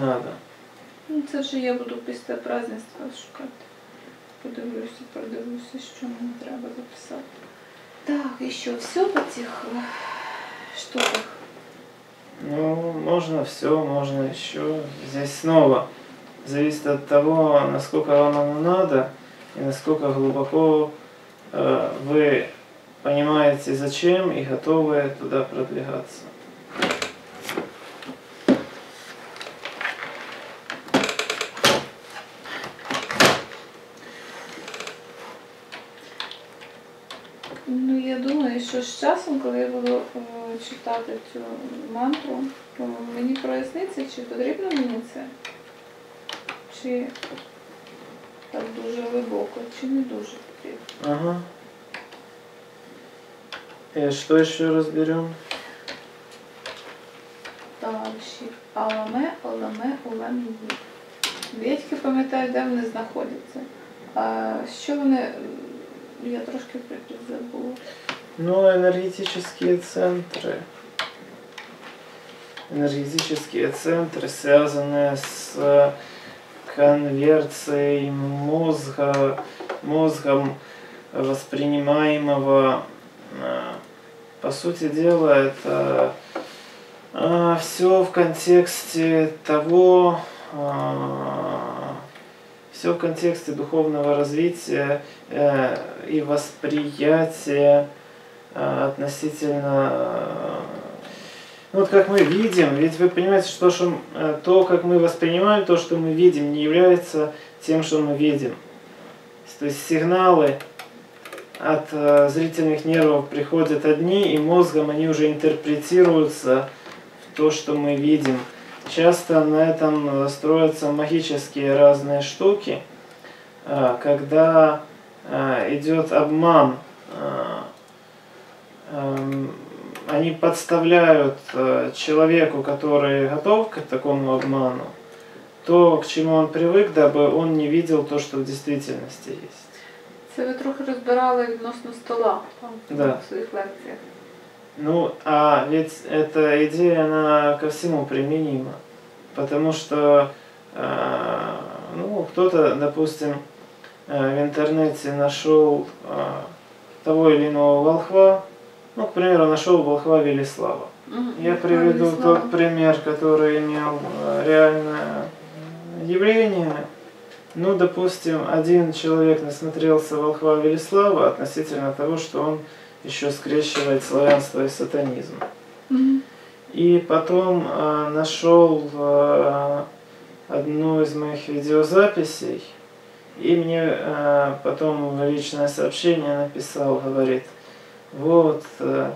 Надо. Ну, це вже я буду після празднества шукати. Подивлюся, продивлюся, що мені треба записати. Так, і що, все по цих штуках? Ну, можно все, можно еще. Здесь снова зависит от того, насколько вам оно надо и насколько глубоко э, вы понимаете зачем и готовы туда продвигаться. Що з часом, коли я буду е, читати цю мантру, то мені проясниться, чи потрібно мені це, чи так дуже глибоко, чи не дуже потрібно. Ага. И что еще разберем? Далі. Аламе, аламе, улам її. Вєтьки пам'ятаю, де вони знаходяться. А що вони. Я трошки забула. Ну, энергетические центры. Энергетические центры, связанные с э, конверцией мозга, мозгом воспринимаемого. э, По сути дела, это все в контексте того, все в контексте духовного развития э, и восприятия э, относительно э, ну, вот как мы видим, ведь вы понимаете, что, что э, то, как мы воспринимаем то, что мы видим, не является тем, что мы видим. То есть сигналы от зрительных нервов приходят одни, и мозгом они уже интерпретируются в то, что мы видим. Часто на этом строятся магические разные штуки, когда идет обман. Они подставляют э, человеку, который готов к такому обману, то, к чему он привык, дабы он не видел то, что в действительности есть. Це ви трохи розбирали відносно стола там, Да. в своїх лекціях. Ну, а ведь эта идея, она ко всему применима. Потому что, э, ну, кто-то, допустим, э, в интернете нашел э, того или иного волхва, ну, к примеру, нашел волхва Велислава. Мгм. Я приведу Владислава. тот пример, который имел э, реальное явление. Ну, допустим, один человек насмотрелся волхва Велислава относительно того, что он еще скрещивает славянство и сатанизм. Мгм. И потом э, нашел э, одну из моих видеозаписей, и мне э, потом личное сообщение написал, говорит, вот, э,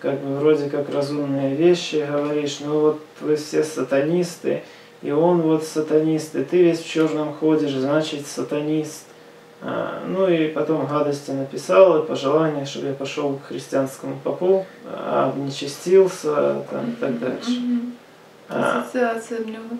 как бы вроде как разумные вещи говоришь, ну вот вы все сатанисты, и он вот сатанист, и ты весь в черном ходишь, значит сатанист. А, Ну и потом гадости написал, и пожелание, чтобы я пошел к христианскому попу, а, там, и так дальше. А, Асоціація в нього.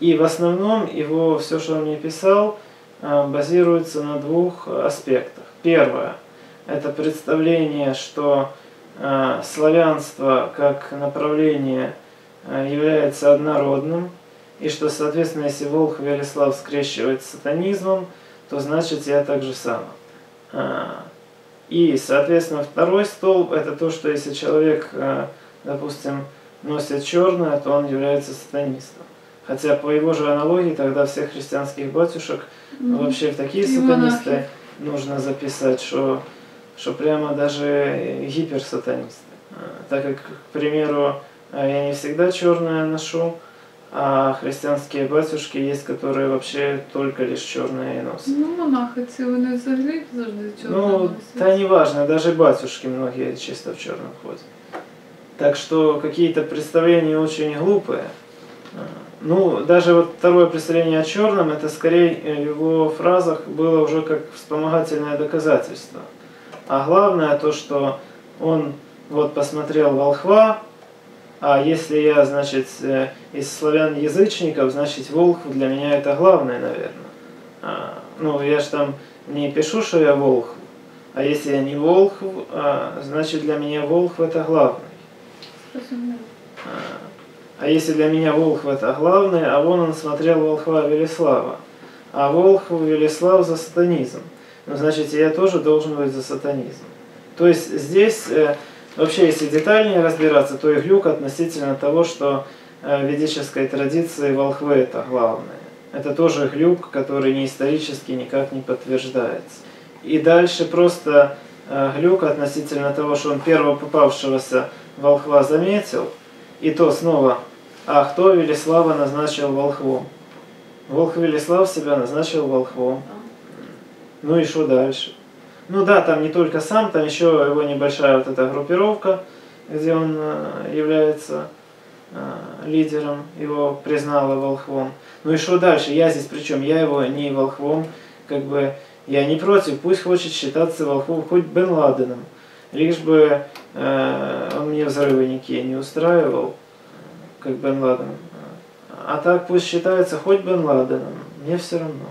И в основном его все, что он мне писал, а, базируется на двух аспектах. Первое – это представление, что э, славянство как направление э, является однородным, и что, соответственно, если Волхв Велислав скрещивает с сатанизмом, то значит я так же сам. А, и, соответственно, второй столб – это то, что если человек, э, допустим, носит черное, то он является сатанистом. Хотя по его же аналогии тогда всех христианских батюшек ну, вообще в такие И сатанисты монахи. нужно записать, что, что прямо даже гиперсатанисты. А, Так как, к примеру, а, я не всегда черное ношу, а христианские батюшки есть, которые вообще только лишь черное и носят. Ну, монахи ці вони взагалі завжди чорно Ну, носять. да не важно, даже батюшки многие чисто в черном ходят. Так что какие-то представления очень глупые. А, Ну, даже вот второе представление о черном, это скорее э, в его фразах было уже как вспомогательное доказательство. А главное то, что он вот посмотрел волхва, а если я, значит, э, из славян-язычников, значит, волхв для меня это главное, наверное. А, ну, я же там не пишу, что я волхв, а если я не волхв, а, значит, для меня волхв это главный. А, А если для меня Волхв это главное, а вон он смотрел Волхва Велислава. А Волхв Велислав за сатанизм. Ну, значит, я тоже должен быть за сатанизм. То есть здесь, э, вообще, если детальнее разбираться, то и глюк относительно того, что э, в ведической традиции волхвы это главное. Это тоже глюк, который не исторически никак не подтверждается. И дальше просто э, глюк относительно того, что он первого попавшегося волхва заметил, и то снова, а кто Велислава назначил волхвом? Волх Велислав себя назначил волхвом. Ну и что дальше? Ну да, там не только сам, там еще его небольшая вот эта группировка, где он э, является э, лидером, его признала волхвом. Ну и что дальше? Я здесь причем, я его не волхвом, как бы, я не против, пусть хочет считаться волхвом, хоть Бен Ладеном. Лишь бы э, он мне взрывы никакие не устраивал, как Бен Ладен. А так пусть считается хоть Бен Ладеном, мне все равно.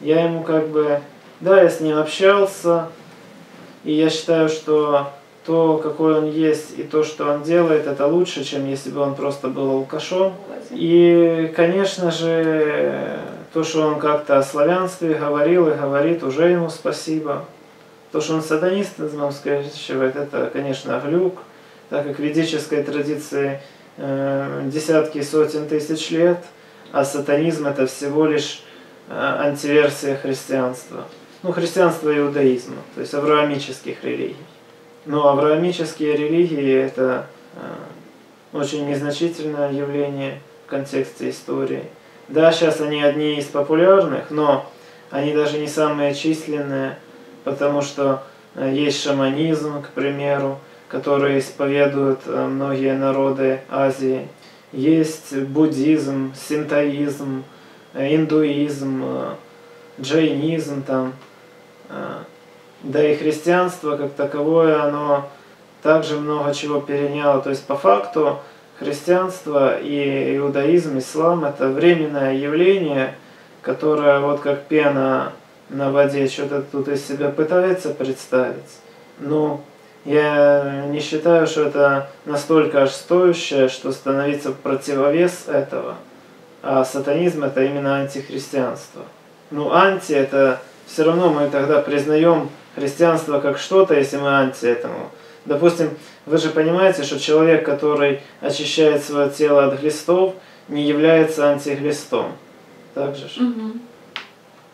Я ему как бы, да, я с ним общался, и я считаю, что то, какой он есть, и то, что он делает, это лучше, чем если бы он просто был алкашом. И, конечно же, то, что он как-то о славянстве говорил и говорит, уже ему спасибо. То, что он сатанистом скрещивает, это, конечно, глюк, так как в ведической традиции э, десятки сотен тысяч лет, а сатанизм это всего лишь э, антиверсия христианства. Ну, христианства и иудаизма, то есть авраамических религий. Но авраамические религии это э, очень незначительное явление в контексте истории. Да, сейчас они одни из популярных, но они даже не самые численные, потому что э, есть шаманизм, к примеру, который исповедуют э, многие народы Азии. Есть буддизм, синтоизм, индуизм, джайнизм там. Да и христианство как таковое, оно также много чего переняло. То есть по факту христианство и иудаизм, ислам это временное явление, которое вот как пена на воде что-то тут из себя пытается представить. Но я не считаю, что это настолько аж стоящее, что становиться в противовес этого. А сатанизм это именно антихристианство. Ну, анти это все равно мы тогда признаем христианство как что-то, если мы анти этому. Допустим, вы же понимаете, что человек, который очищает свое тело от глистов, не является антиглистом. Так же? Угу.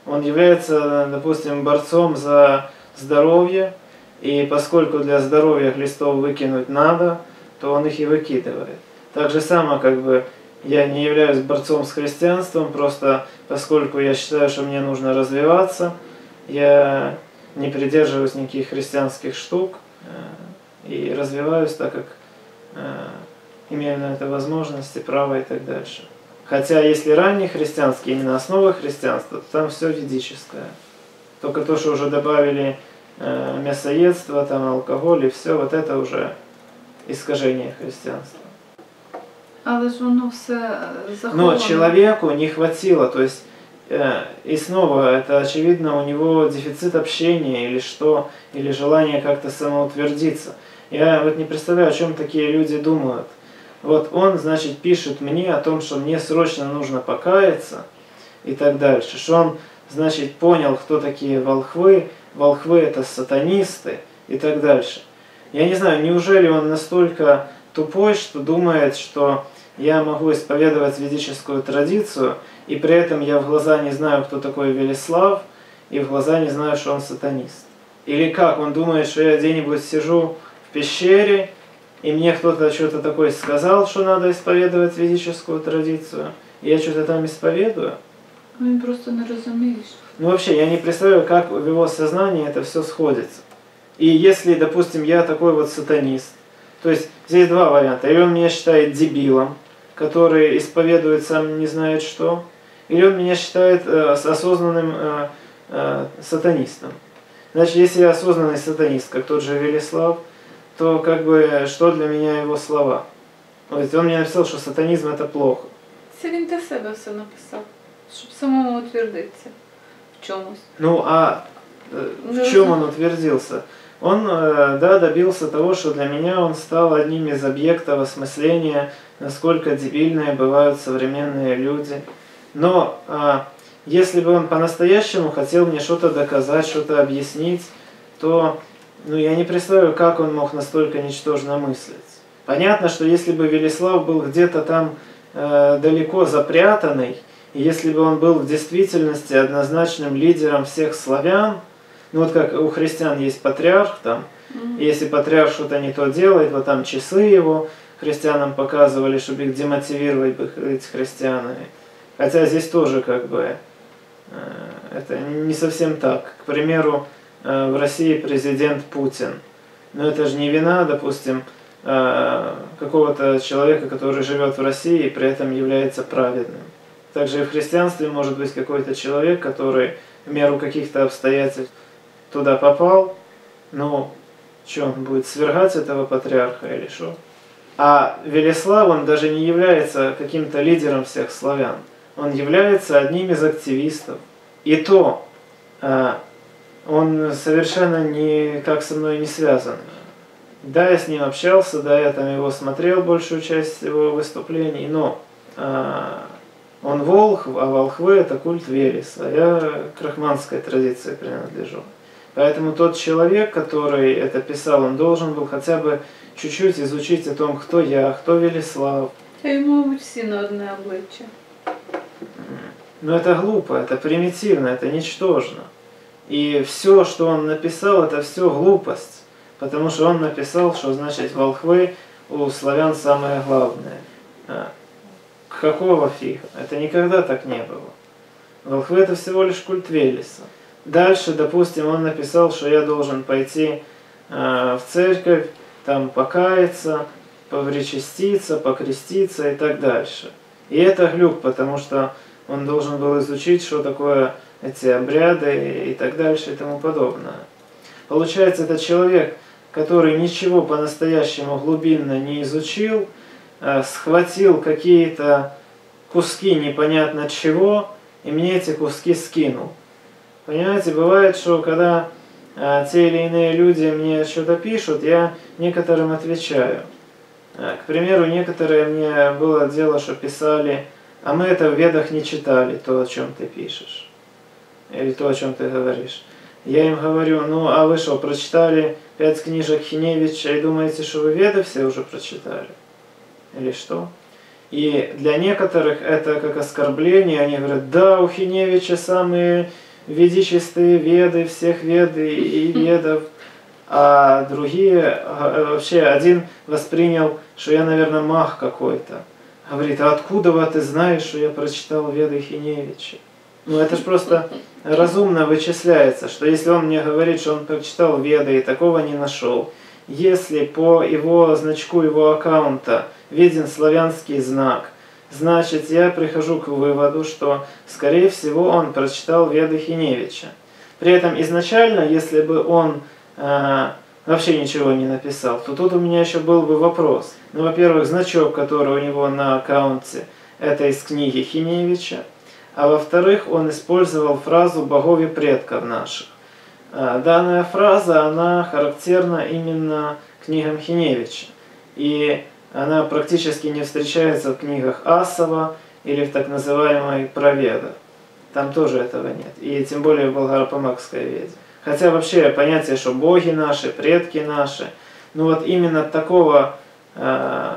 Он является, допустим, борцом за здоровье, и поскольку для здоровья глистов выкинуть надо, то он их и выкидывает. Так же само, как бы, я не являюсь борцом с христианством, просто поскольку я считаю, что мне нужно развиваться, я не придерживаюсь никаких христианских штук э, и развиваюсь так, как э, имею на это возможности, право и так дальше. Хотя если ранний христианский, именно основа христианства, то там все ведическое. Только то, что уже добавили э, мясоедство, там алкоголь и все, вот это уже искажение христианства. Але ж воно все е, Но заховано. человеку не хватило, то есть и снова, это очевидно, у него дефицит общения или что, или желание как-то самоутвердиться. Я вот не представляю, о чем такие люди думают. Вот он, значит, пишет мне о том, что мне срочно нужно покаяться и так дальше. Что он, значит, понял, кто такие волхвы. Волхвы это сатанисты и так дальше. Я не знаю, неужели он настолько тупой, что думает, что я могу исповедовать ведическую традицию, и при этом я в глаза не знаю, кто такой Велислав, и в глаза не знаю, что он сатанист. Или как, он думает, что я где-нибудь сижу в пещере, и мне кто-то что-то такое сказал, что надо исповедовать ведическую традицию, и я что-то там исповедую. Він просто не розуміє, що Ну вообще, я не представляю, как в его сознании это все сходится. И если, допустим, я такой вот сатанист, то есть здесь два варианта. Или он меня считает дебилом, который исповедует сам не знает что, или он меня считает э, осознанным э, э, сатанистом. Значит, если я осознанный сатанист, как тот же Велислав, то как бы что для меня его слова? То есть он мне написал, что сатанизм это плохо. це він для себе все написав, щоб самому утвердитися в чомусь. Ну а э, в чем он утвердился? Он, э, да, добился того, что для меня он стал одним из объектов осмысления, насколько дебильные бывают современные люди. Но а, если бы он по-настоящему хотел мне что-то доказать, что-то объяснить, то ну, я не представляю, как он мог настолько ничтожно мыслить. Понятно, что если бы Велислав был где-то там э, далеко запрятанный, и если бы он был в действительности однозначным лидером всех славян, ну вот как у христиан есть патриарх там, и если патриарх что-то не то делает, вот там часы его христианам показывали, чтобы их демотивировать быть христианами. Хотя здесь тоже как бы э, это не совсем так. К примеру, э, в России президент Путин. Но это же не вина, допустим, э, какого-то человека, который живет в России и при этом является праведным. Также и в христианстве может быть какой-то человек, который в меру каких-то обстоятельств туда попал, но что, он будет свергать этого патриарха или что? А Велеслав, он даже не является каким-то лидером всех славян. Он является одним из активистов. И то а, он совершенно никак со мной не связан. Да, я с ним общался, да, я там его смотрел большую часть его выступлений, но а, он волхв, а волхвы это культ Велеса. Я к традиции принадлежу. Поэтому тот человек, который это писал, он должен был хотя бы чуть-чуть изучить о том, кто я, кто Велеслав. Й, мабуть, всі на одне обличчя. Но это глупо, это примитивно, это ничтожно. И все, что он написал, это все глупость. Потому что он написал, что значит волхвы у славян самое главное. А, Какого фига? Это никогда так не было. Волхвы это всего лишь культ Велеса. Дальше, допустим, он написал, что я должен пойти э, в церковь, там покаяться, повречеститься, покреститься и так дальше. И это глюк, потому что он должен был изучить, что такое эти обряды и так дальше и тому подобное. Получается, это человек, который ничего по-настоящему глубинно не изучил, э, схватил какие-то куски непонятно чего и мне эти куски скинул. Понимаете, бывает, что когда э, те или иные люди мне что-то пишут, я некоторым отвечаю. Э, к примеру, некоторые мне было дело, что писали, а мы это в ведах не читали, то, о чем ты пишешь. Или то, о чем ты говоришь. Я им говорю, ну а вы что, прочитали пять книжек Хиневича и думаете, что вы веды все уже прочитали? Или что? И для некоторых это как оскорбление, они говорят, да, у Хиневича самые ведические веды, всех веды и ведов, а другие, а, вообще один воспринял, что я, наверное, мах какой-то. Говорит, а откуда вы ты знаешь, что я прочитал веды Хиневича? Ну это же просто разумно вычисляется, что если он мне говорит, что он прочитал веды и такого не нашел, если по его значку его аккаунта виден славянский знак, значит я прихожу к выводу, что скорее всего он прочитал веды Хиневича. При этом изначально, если бы он вообще ничего не написал, то тут у меня еще был бы вопрос. Ну, во-первых, значок, который у него на аккаунте, это из книги Хиневича. а во-вторых, он использовал фразу «богов и предков наших». А, данная фраза, она характерна именно книгам Хиневича. И она практически не встречается в книгах Асова или в так называемой Проведа. Там тоже этого нет. И тем более в Болгаропомакской веде. Хотя вообще понятие, что боги наши, предки наши, ну вот именно такого, э,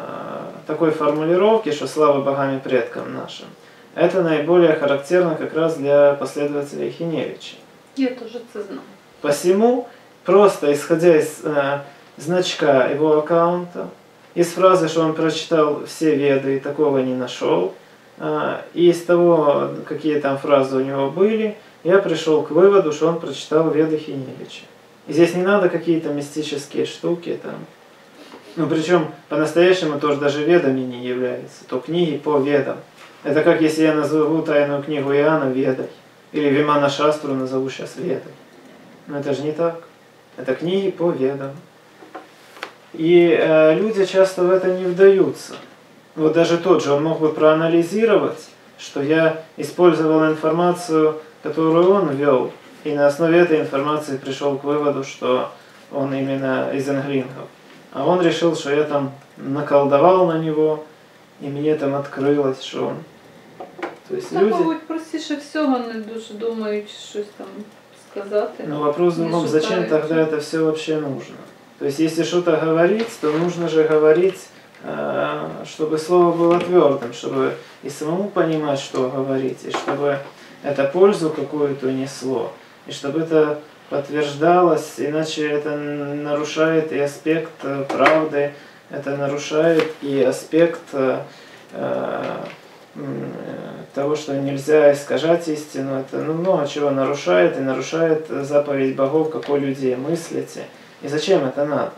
такой формулировки, что слава богами предкам нашим, это наиболее характерно как раз для последователей Хиневича. Я тоже это знаю. Посему, просто исходя из э, значка его аккаунта, из фразы, что он прочитал все веды и такого не нашел, э, и из того, какие там фразы у него были, я пришел к выводу, что он прочитал веды Хиневича. И здесь не надо какие-то мистические штуки там. Ну, причем по-настоящему тоже даже ведами не является, то книги по ведам. Это как если я назову тайную книгу Иоанна Ведой, или Вимана Шастру назову сейчас Ведой. Но это же не так. Это книги по ведам. И э, люди часто в это не вдаются. Вот даже тот же, он мог бы проанализировать, что я использовал информацию, которую он вел, и на основе этой информации пришел к выводу, что он именно из англингов. А он решил, что я там наколдовал на него, і мені там відкрилось, що. Тобто Та, люди. мабуть, простіше всього не дуже думають щось там сказати. Но вопрос в Не другом, зачем шукают. тогда это все вообще нужно? То есть, если что-то говорить, то нужно же говорить, э, чтобы слово было твердым, чтобы и самому понимать, что говорить, и чтобы это пользу какую-то несло, и чтобы это подтверждалось, иначе это нарушает и аспект э, правды, это нарушает и аспект э, э, э, того, что нельзя искажать истину, это ну, много чего нарушает и нарушает заповедь богов, какой людей мыслите. И зачем это надо?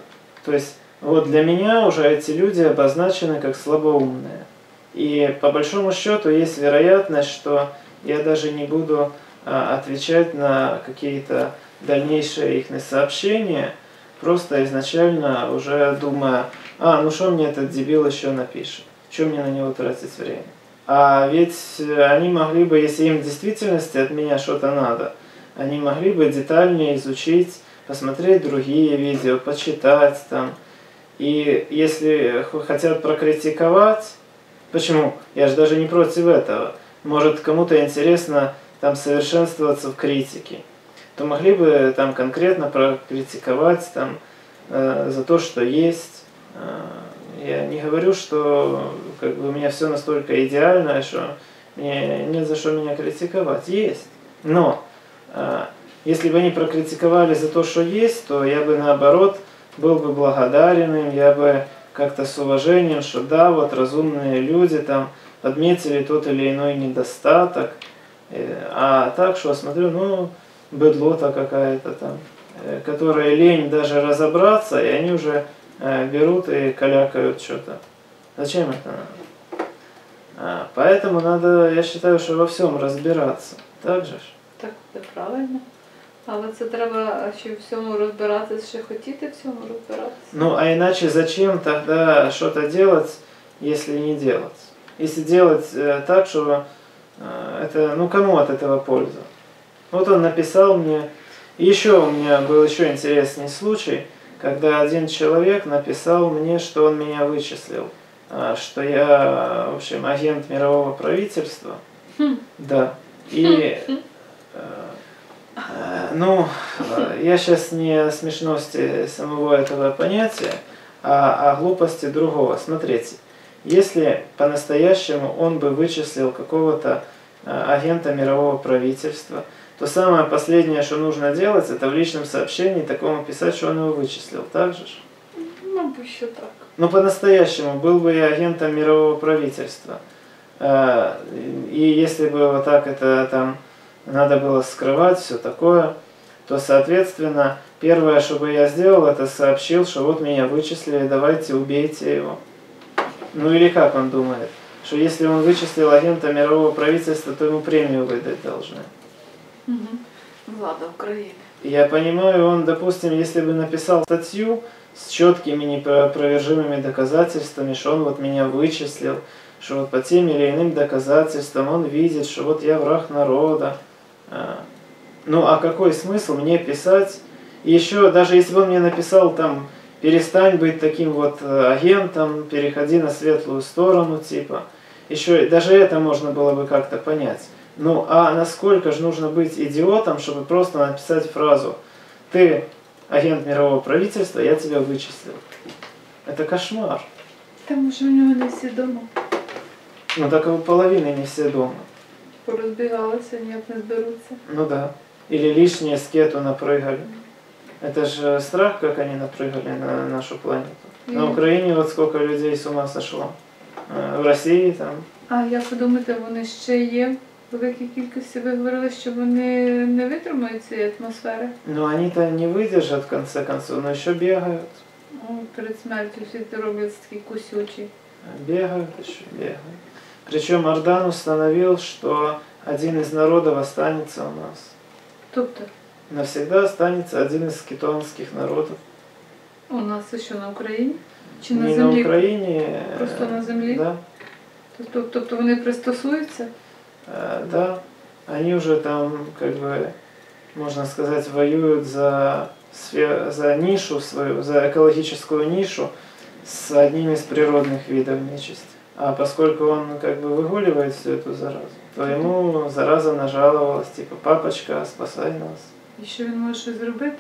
То есть вот для меня уже эти люди обозначены как слабоумные. И по большому счету есть вероятность, что я даже не буду а, отвечать на какие-то дальнейшие их сообщения, просто изначально уже думая, а, ну что мне этот дебил еще напишет, что мне на него тратить время. А ведь э, они могли бы, если им в действительности от меня что-то надо, они могли бы детальнее изучить, посмотреть другие видео, почитать там. И если х- хотят прокритиковать, почему? Я же даже не против этого. Может, кому-то интересно там совершенствоваться в критике, то могли бы там конкретно прокритиковать там э, за то, что есть. Э, я не говорю, что как бы у меня все настолько идеально, что мне нет за что меня критиковать. Есть. Но э, если бы они прокритиковали за то, что есть, то я бы наоборот был бы благодарен им, я бы как-то с уважением, что да, вот разумные люди там подметили тот или иной недостаток, Э, а так, что смотрю, ну, быдлота какая-то там, э, которая лень даже разобраться, и они уже э, берут и калякают что-то. Зачем это надо? А, поэтому надо, я считаю, что во всем разбираться. Так же ж? Так, це правильно. Але це треба ще в всьому розбиратися, ще хотіти в всьому розбиратися. Ну, а иначе зачем тогда что-то делать, если не делать? Если делать э, так, что э, это, ну, кому от этого польза? Вот он написал мне, еще у меня был еще интересный случай, когда один человек написал мне, что он меня вычислил, а, что я, в общем, агент мирового правительства. Хм. Да. И, э, э, ну, я сейчас не о смешности самого этого понятия, а о глупости другого. Смотрите, если по-настоящему он бы вычислил какого-то э, агента мирового правительства, то самое последнее, что нужно делать, это в личном сообщении такому писать, что он его вычислил. Так же? Мабуть, що так. Ну, по-настоящему, был бы я агентом мирового правительства. Э, И если бы вот так это там надо было скрывать, все такое, то, соответственно, первое, что бы я сделал, это сообщил, что вот меня вычислили, давайте убейте его. Ну или как он думает? Что если он вычислил агента мирового правительства, то ему премию выдать должны. Угу. Влада України. Я понимаю, он, допустим, если бы написал статью с четкими неопровержимыми доказательствами, что он вот меня вычислил, что вот по тем или иным доказательствам он видит, что вот я враг народа. А, Ну а какой смысл мне писать? Еще, даже если бы он мне написал там, перестань быть таким вот э, агентом, переходи на светлую сторону, типа, еще даже это можно было бы как-то понять. Ну а насколько же нужно быть идиотом, чтобы просто написать фразу «Ты агент мирового правительства, я тебя вычислил». Это кошмар. Тому що в нього не всі дома. Ну так и у половины не все дома. Порозбігалися, ніяк не зберуться. Ну да. Или лишние скету напрыгали. Это же страх, как они напрыгали на нашу планету. На Мгм. Украине вот сколько людей с ума сошло. Э, В России там. А як ви думаєте, вони ще є в великій кількості? Ви говорили, що вони не витримають цієї атмосфери? Но они-то не выдержат в конце концов, но еще бегают. Ну, перед смертю всі це роблять такі кусючі. Бегают еще, бегают. Причем Ардан установил, что один из народов останется у нас. Тобто, Навсегда останется один из кетонских народов. у нас це що на Україні? Чи на Не на землі? Украине. э, Просто на землі? Да. Тобто, тобто вони пристосуються? Э, Да. Они уже там, как бы, можно сказать, воюют за, сфе- за нишу свою, за экологическую нишу с одним из природных видов нечисти. А поскольку он как бы выгуливает всю эту заразу, то ему зараза нажаловалась, типа, папочка, спасай нас. І що він може щось зробити?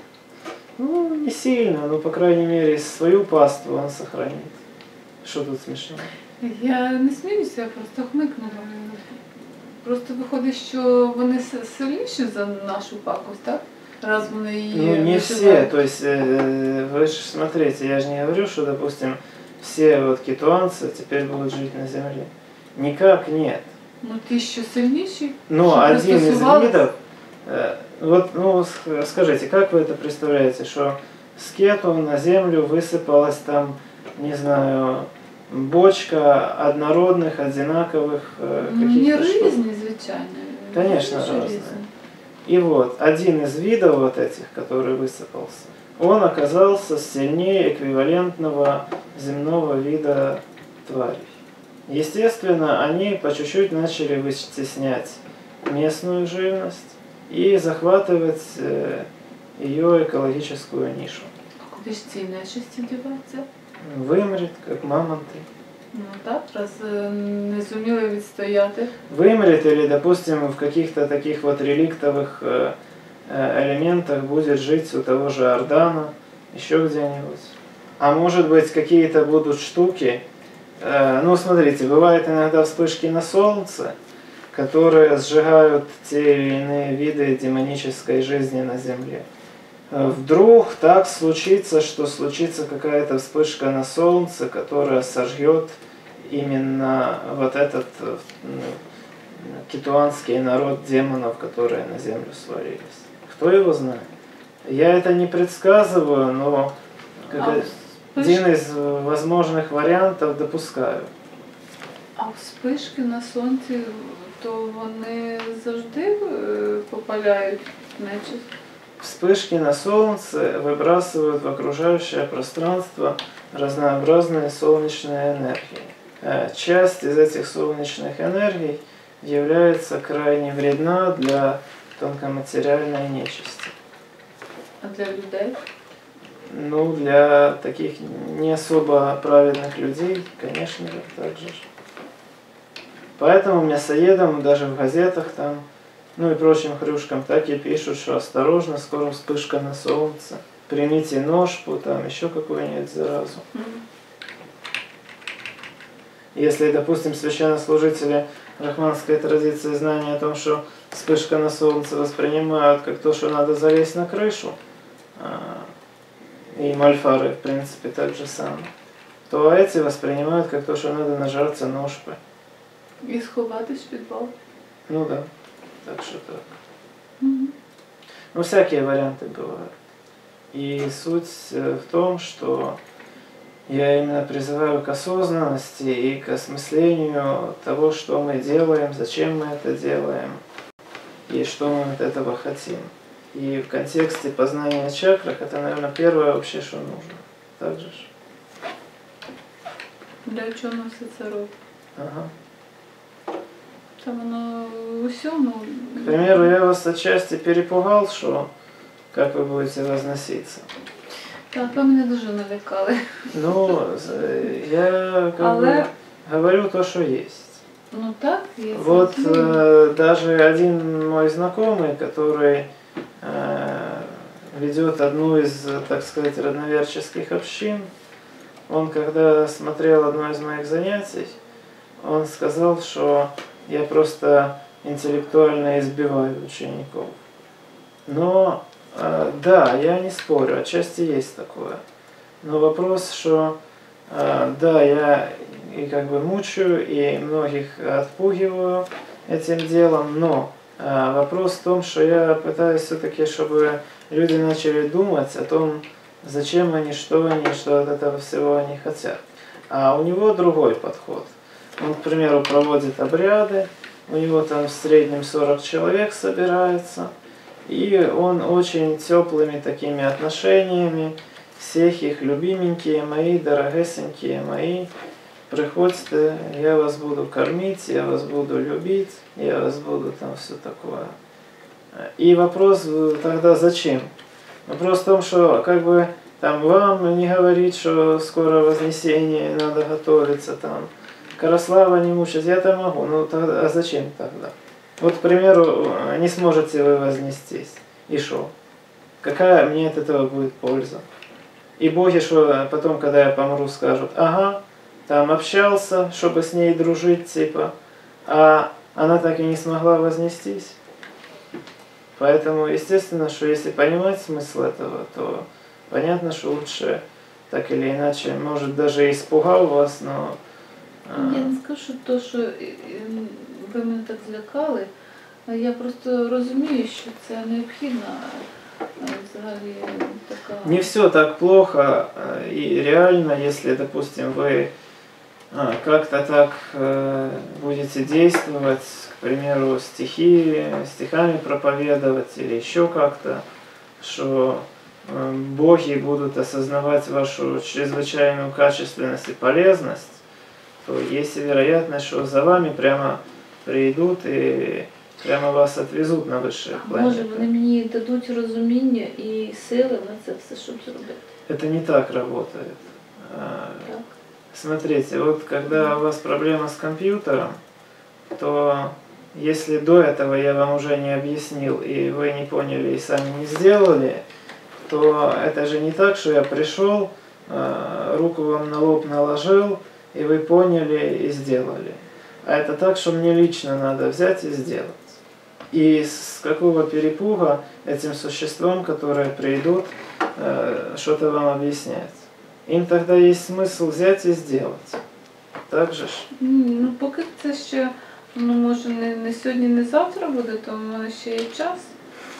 Ну, не сильно, но, по крайней мере, свою паству он сохранит. Что тут смешного? Я не сміюся, я просто хмикнула. Просто виходить, що вони с- сильніші за нашу пакость, так? Раз вони її Ну, не все. виживають. То есть, э, вы же смотрите, я же не говорю, что, допустим, все вот китуанцы теперь будут жить на Земле. Никак нет. Ну ті, що сильніші, Но Что один из пристосовалось? видов, э, вот, ну, с- скажите, как вы это представляете, что с кету на Землю высыпалась там, не знаю, бочка однородных, одинаковых э, ну не каких-то штук? різні, звичайно. Конечно, Дуже разные. різні. И вот один из видов вот этих, который высыпался, он оказался сильнее эквивалентного земного вида тварей. Естественно, они по чуть-чуть начали вытеснять местную живность и захватывать э, ее экологическую нишу. А куди ж ці нечисті діваються? Вымрет, как мамонты. Ну так, раз е, не зуміли відстояти. Вымрет или, допустим, в каких-то таких вот реликтовых э, э, элементах будет жить у того же Ордана, еще где-нибудь. А может быть, какие-то будут штуки. э, ну, смотрите, бывают иногда вспышки на Солнце, которые сжигают те или иные виды демонической жизни на Земле. Э, Вдруг так случится, что случится какая-то вспышка на Солнце, которая сожжет именно вот этот э, ну, китуанский народ демонов, которые на землю свалились. Кто его знает? Я это не предсказываю, но А один из возможных вариантов допускаю. А вспишки на сонці, то вони завжди попаляють нечисть. Вспышки на Солнце выбрасывают в окружающее пространство разнообразные солнечные энергии. Часть из этих солнечных энергий является крайне вредна для тонкоматериальной нечисти. А для людей? Ну, для таких не особо праведных людей, конечно же, так же. Поэтому мясоедам даже в газетах там, ну и прочим хрюшкам так и пишут, что осторожно, скоро вспышка на солнце. Примите ножпу, там еще какую-нибудь заразу. Если, допустим, священнослужители рахманской традиции знания о том, что вспышка на солнце воспринимают как то, что надо залезть на крышу, а, и мальфары, в принципе, так же самое, то эти воспринимают как то, что надо нажаться ножпы. І сховатись в підвал. Ну да, так что так. Ну, всякие варианты бывают. И суть в том, что я именно призываю к осознанности и к осмыслению того, что мы делаем, зачем мы это делаем и что мы от этого хотим. И в контексте познания чакрах это, наверное, первое вообще, что нужно. Так же ж. Для ми все це робимо? Ага. Це воно усьому. К примеру, я вас отчасти перепугал, что как вы будете возноситься. Так, ви мене дуже налякали. Ну, я Але- говорю то, что есть. Ну так, є. Вот э, даже один мой знакомый, который э, ведет одну из, так сказать, родноверческих общин, он когда смотрел одно из моих занятий, он сказал, что я просто интеллектуально избиваю учеников. Но э, да, я не спорю, отчасти есть такое. Но вопрос, что э, да, я и как бы мучаю, и многих отпугиваю этим делом, но э, вопрос в том, что я пытаюсь все-таки, чтобы люди начали думать о том, зачем они, что они, что от этого всего они хотят. А у него другой подход. Он, к примеру, проводит обряды, у него там в среднем 40 человек собирается, и он очень теплыми такими отношениями, всех их любименькие мои, дорогесенькие мои, приходите, я вас буду кормить, я вас буду любить, я вас буду там все такое. И вопрос э, тогда зачем? Вопрос в том, что как бы там вам не говорить, что скоро вознесение, надо готовиться там. Караслава не мучить, я-то могу, ну тогда, а зачем тогда? Вот, к примеру, не сможете вы вознестись. И что? Какая мне от этого будет польза? И боги, что потом, когда я помру, скажут, ага, там общался, чтобы с ней дружить, типа, а она так и не смогла вознестись. Поэтому, естественно, что если понимать смысл этого, то понятно, что лучше так или иначе, может, даже испугал вас, но... а, Я не скажу, що то, що е, е, ви мене так злякали. а Я просто розумію, що це необхідна е, взагалі така. Не все так плохо, э, и реально, если, допустим, вы а, как-то так э, будете действовать, к примеру, стихи, стихами проповедовать или еще как-то, что э, боги будут осознавать вашу чрезвычайную качественность и полезность, то есть и вероятность, что за вами прямо придут и прямо вас отвезут на высшие А може планеты. вони мені дадуть розуміння і сили на це все, щоб зробити. Это не так работает. А, Так. Смотрите, вот когда у вас проблема с компьютером, то если до этого я вам уже не объяснил, и вы не поняли и сами не сделали, то это же не так, что я пришел, а, руку вам на лоб наложил, и вы поняли и сделали. А это так, что мне лично надо взять и сделать. И с какого перепуга этим существам, которые придут, э, что-то вам объяснять. Им тогда есть смысл взять и сделать. Так же ж? Ну, поки це ще, ну може не, не сьогодні, не завтра буде, то в мене ще є час.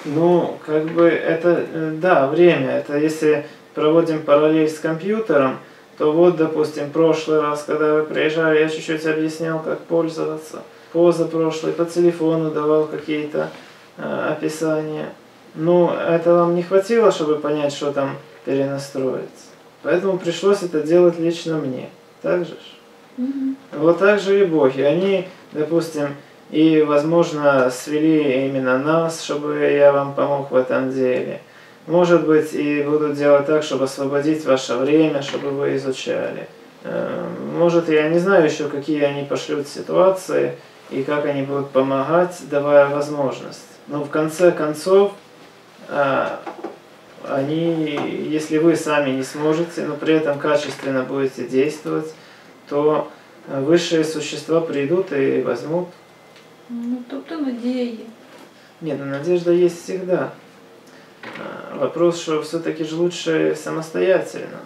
Ну, как бы это, э, да, время. Это если проводим параллель с компьютером, то вот, допустим, прошлый раз, когда вы приезжали, я чуть-чуть объяснял, как пользоваться. Позапрошлый по телефону давал какие-то э, описания. Ну, это вам не хватило, чтобы понять, что там перенастроить. Поэтому пришлось это делать лично мне. Так же? ж? Мгм. Вот так же и боги. Они, допустим, и, возможно, свели именно нас, чтобы я вам помог в этом деле. Может быть, и будут делать так, чтобы освободить ваше время, чтобы вы изучали. Э, Может, я не знаю еще, какие они пошлют ситуации и как они будут помогать, давая возможность. Но в конце концов, а, они, если вы сами не сможете, но при этом качественно будете действовать, то э, высшие существа придут и возьмут. Ну, тобто надія є. Нет, ну, надежда есть всегда. А, Вопрос, что все-таки же лучше самостоятельно.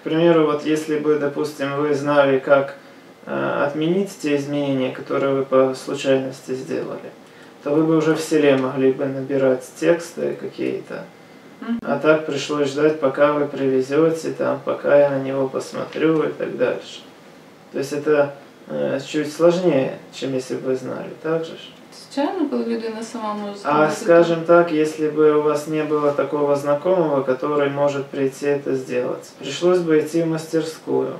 К примеру, вот если бы, допустим, вы знали, как э, отменить те изменения, которые вы по случайности сделали, то вы бы уже в селе могли бы набирать тексты какие-то. А так пришлось ждать, пока вы привезете, там, пока я на него посмотрю и так дальше. То есть это э, чуть сложнее, чем если бы вы знали, так же? Звичайно, коли людина сама може А скажем так, если бы у вас не было такого знакомого, который может прийти это сделать, пришлось бы идти в мастерскую.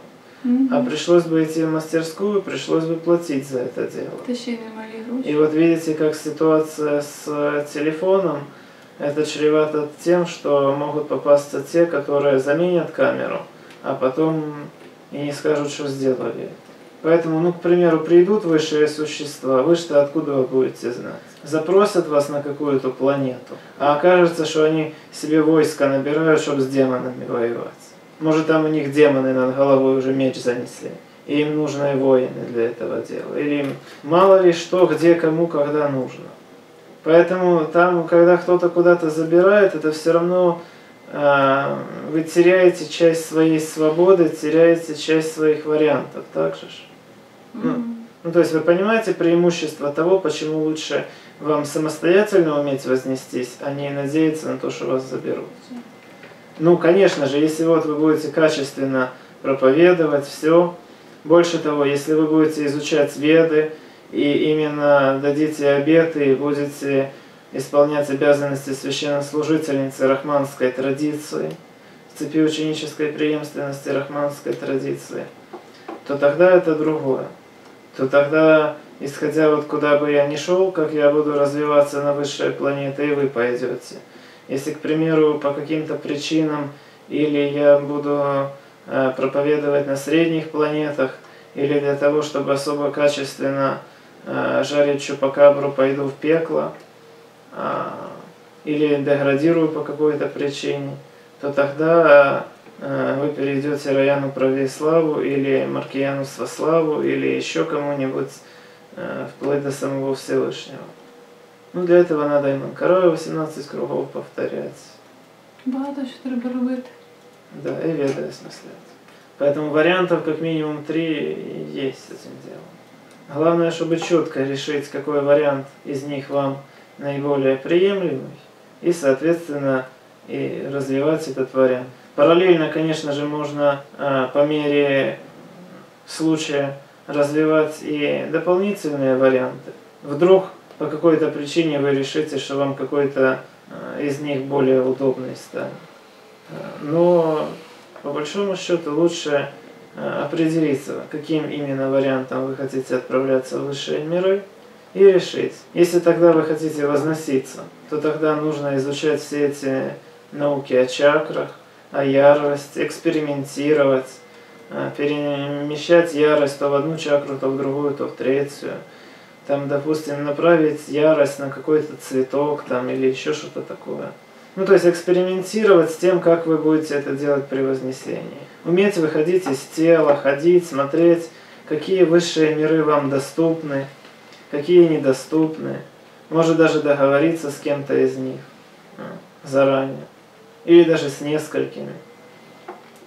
Мгм. А пришлось бы идти в мастерскую, пришлось бы платить за это дело. И вот видите, как ситуация с телефоном, это чревато тем, что могут попасться те, которые заменят камеру, а потом и не скажут, что сделали. Поэтому, ну, к примеру, придут высшие существа, вы-то откуда вы будете знать? Запросят вас на какую-то планету, а окажется, что они себе войска набирают, чтобы с демонами воевать. Может, там у них демоны над головой уже меч занесли, и им нужны воины для этого дела. Или им мало ли что, где, кому, когда нужно. Поэтому там, когда кто-то куда-то забирает, это все равно э, вы теряете часть своей свободы, теряете часть своих вариантов, так же? Мгм. Ну, то есть вы понимаете преимущество того, почему лучше вам самостоятельно уметь вознестись, а не надеяться на то, что вас заберут. Ну, конечно же, если вот вы будете качественно проповедовать все, больше того, если вы будете изучать веды и именно дадите обеты и будете исполнять обязанности священнослужительницы рахманской традиции, в цепи ученической преемственности рахманской традиции, то тогда это другое. То тогда, исходя вот куда бы я ни шел, как я буду развиваться на высшие планеты, и вы пойдете. Если, к примеру, по каким-то причинам, или я буду э, проповедовать на средних планетах, или для того, чтобы особо качественно э, жарить чупакабру, пойду в пекло, а, или деградирую по какой-то причине, то тогда вы перейдете Раяну Правеславу или Маркияну Сваславу или еще кому-нибудь э, вплоть до самого Всевышнего. Ну, для этого надо и Манкарою 18 кругов повторять. Треба робити. Да, и веды осмыслять. Поэтому вариантов как минимум три есть с этим делом. Главное, чтобы четко решить, какой вариант из них вам наиболее приемлемый, и, соответственно, и развивать этот вариант. Параллельно, конечно же, можно а, по мере случая развивать и дополнительные варианты. Вдруг по какой-то причине вы решите, что вам какой-то а, из них более удобный станет. А, Но по большому счету лучше определиться, каким именно вариантом вы хотите отправляться в высшие миры и решить. Если тогда вы хотите возноситься, то тогда нужно изучать все эти науки о чакрах, о ярости, экспериментировать, а, перемещать ярость то в одну чакру, то в другую, то в третью. Там, допустим, направить ярость на какой-то цветок там, или еще что-то такое. Ну, то есть экспериментировать с тем, как вы будете это делать при вознесении. Уметь выходить из тела, ходить, смотреть, какие высшие миры вам доступны, какие недоступны. Может даже договориться с кем-то из них а, заранее. Или даже с несколькими.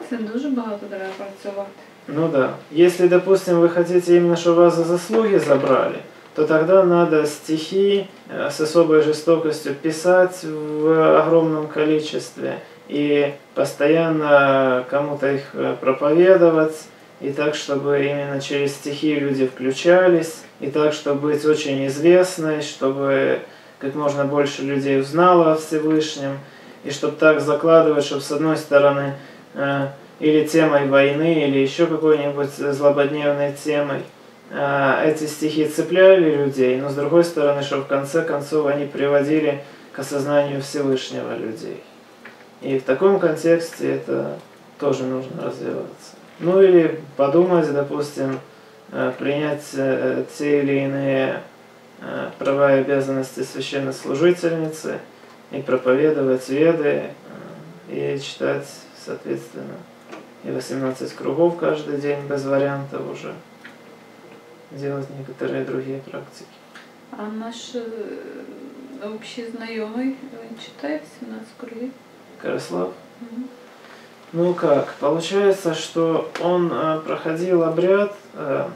Це дуже багато треба працювати. Ну да. Если, допустим, вы хотите именно, чтобы вас за заслуги забрали, то тогда надо стихи э, с особой жестокостью писать в огромном количестве и постоянно кому-то их э, проповедовать, и так, чтобы именно через стихи люди включались, и так, чтобы быть очень известной, чтобы как можно больше людей узнало о Всевышнем, и чтобы так закладывать, чтобы с одной стороны э, или темой войны, или еще какой-нибудь злободневной темой, э, эти стихи цепляли людей, но с другой стороны, чтобы в конце концов они приводили к осознанию Всевышнего людей. И в таком контексте это тоже нужно развиваться. Ну или подумать, допустим, э, принять э, те или иные э, права и обязанности священнослужительницы и проповедовать веды э, и читать, соответственно, и 18 кругов каждый день без вариантов уже. Делать некоторые другие практики. А наш е, общий знайомий, він читає 17 кругів. Караслав? Мгм. Ну как, получается, что он э, проходил обряд э,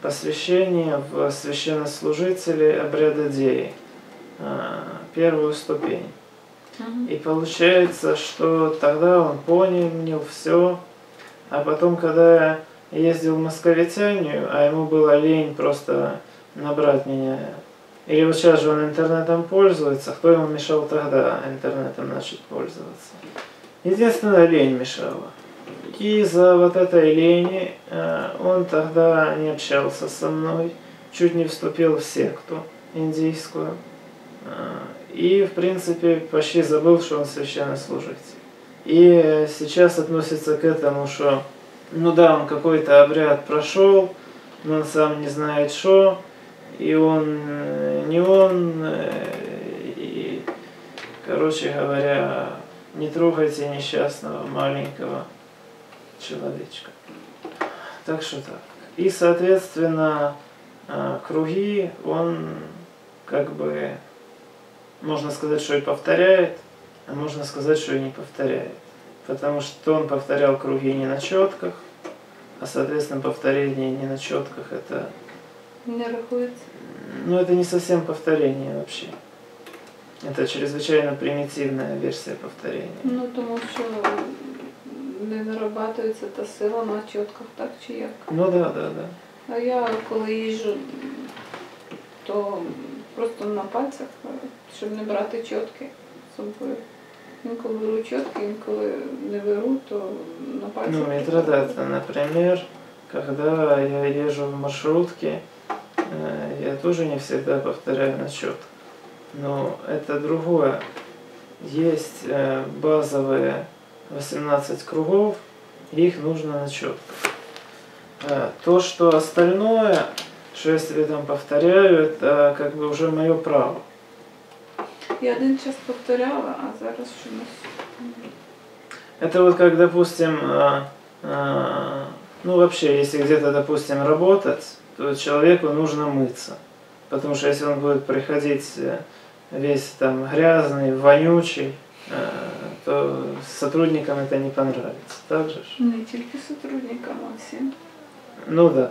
посвящения в священнослужители обряда Деи, э, первую ступень. И получается, что тогда он понял все, а потом, когда я ездил в Московитянию, а ему было лень просто набрать меня, или вот сейчас же он интернетом пользуется, кто ему мешал тогда интернетом начать пользоваться? Единственное, лень мешала. из-за вот этой лени э, он тогда не общался со мной, чуть не вступил в секту индийскую. Э, и, в принципе, почти забыл, что он священнослужитель. И сейчас относится к этому, что, ну да, он какой-то обряд прошел, но он сам не знает, что, и он э, не он, и, короче говоря, не трогайте несчастного маленького человечка. Так что так. И, соответственно, круги он как бы, можно сказать, что и повторяет, а можно сказать, что и не повторяет. Потому что он повторял круги не на четках, а, соответственно, повторение не на четках это... Не рахується. Ну, это не совсем повторение вообще. Это чрезвычайно примитивная версия повторения. Ну тому що не нарабатується та сила на чітках, так чи як? Ну да, да, да. А я коли їжджу, то просто на пальцях, е, щоб не брати чітки з собою. Інколи беру чітки, інколи не беру, то на пальцях. Ну, метродата, например, когда я езжу в маршрутке, э, я тоже не всегда повторяю на четко. Но это другое. Есть э, базовые 18 кругов, и их нужно на четко. Э, То, что остальное, что я себе там повторяю, это как бы уже мое право. Я один час повторяла, а зараз чомусь. Это вот как, допустим, а, а, ну вообще, если где-то, допустим, работать, то человеку нужно мыться. Потому что если он будет приходить э, весь там грязный, вонючий, э, то сотрудникам это не понравится. Так же? ж? Не тільки сотрудникам, а всім. Ну да.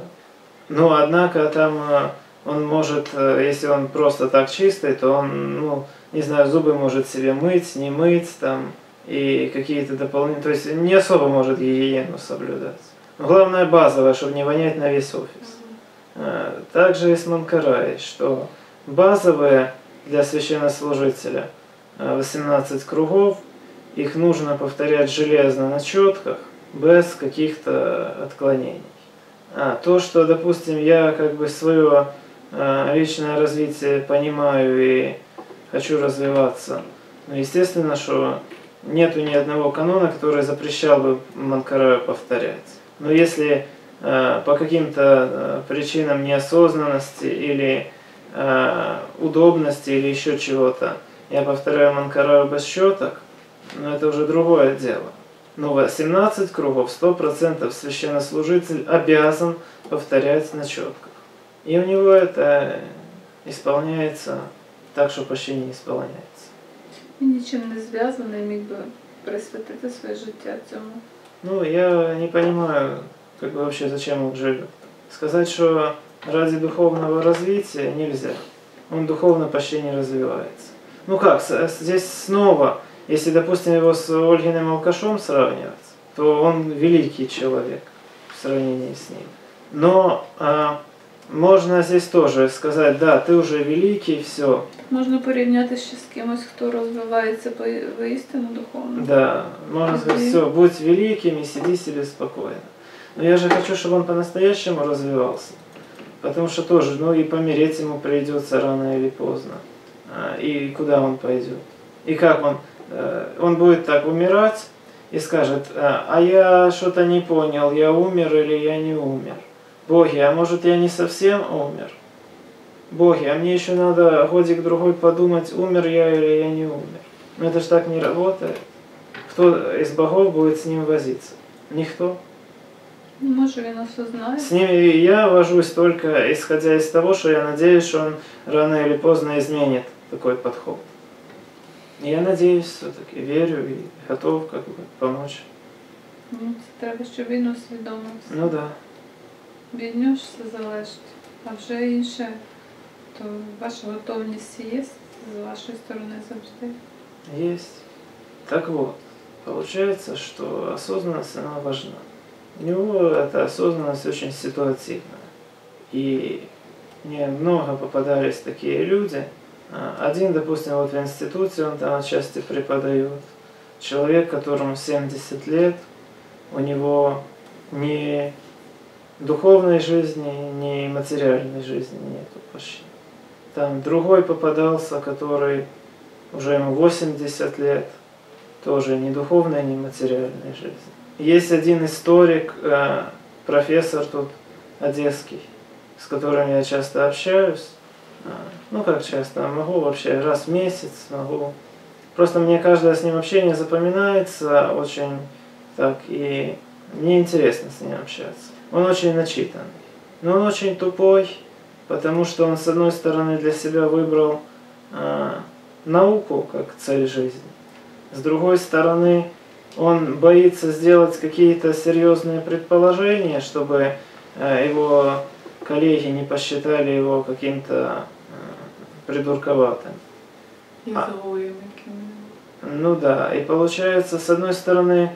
Но однако там э, он может, если он просто так чистый, то он, ну, не знаю, зубы может себе мыть, не мыть там и какие-то дополнительные, то есть не особо может гигиену соблюдать. Но главное базовое, чтобы не вонять на весь офис. Э, Также и с Манкарай, что базовые для священнослужителя э, 18 кругов, их нужно повторять железно на четках, без каких-то отклонений. А, то, что, допустим, я как бы свое э, личное развитие понимаю и хочу развиваться, ну, естественно, что нету ни одного канона, который запрещал бы Манкараю повторять. Но если э, по каким-то э, причинам неосознанности или э, удобности или еще чего-то я повторяю Манкараю без щеток, но это уже другое дело. Но 18 кругов 100% священнослужитель обязан повторять на четках. И у него это исполняется так, что почти не исполняется. Він нічим не зв'язаний, міг би присвятити своє життя цьому. Ну, я не понимаю, как бы вообще зачем он живет. Сказать, что ради духовного развития нельзя. Он духовно почти не развивается. Ну как, с- здесь снова, если, допустим, его с Ольгиным алкашом сравнивать, то он великий человек в сравнении с ним. Но а, можно здесь тоже сказать, да, ты уже великий, все, Можна порівняти ще з кимось, хто розвивається по воістину духовно. Да, можно сказать, Мгм. все, будь великим и сиди себе спокойно. Но я же хочу, чтобы он по-настоящему развивался. Потому что тоже, ну и помереть ему придется рано или поздно. А, И куда он пойдет? И как он? э, Он будет так умирать и скажет, а а я что-то не понял, я умер или я не умер. Боги, а может я не совсем умер? Боги, а мне еще надо годик-другой подумать, умер я или я не умер. Но это же так не работает. Кто из богов будет с ним возиться? Никто. Може він осознає. С ним я вожусь только исходя из того, что я надеюсь, что он рано или поздно изменит такой подход. И я надеюсь все-таки, верю и готов как бы помочь. Ну, це треба, щоб він усвідомився. Ну да. Від нього ж все залежить. А вже інше, то ваша готовність є з вашої сторони завжди. Есть. Так вот, получается, что осознанность, она важна. У него эта осознанность очень ситуативная. И мне много попадались такие люди. А, Один, допустим, вот в институте, он там отчасти преподает. Человек, которому 70 лет, у него ни духовной жизни, ни материальной жизни нету почти. Там другой попадался, который уже ему 80 лет, тоже ни духовной, ни материальной жизни. Есть один историк, э, профессор тут одесский, с которым я часто общаюсь. А, ну как часто, могу вообще раз в месяц, могу. Просто мне каждое с ним общение запоминается очень так, и мне интересно с ним общаться. Он очень начитан, но он очень тупой, потому что он с одной стороны для себя выбрал э, науку как цель жизни, с другой стороны он боится сделать какие-то серьезные предположения, чтобы э, его коллеги не посчитали его каким-то э, придурковатым. А, ну да, и получается, с одной стороны,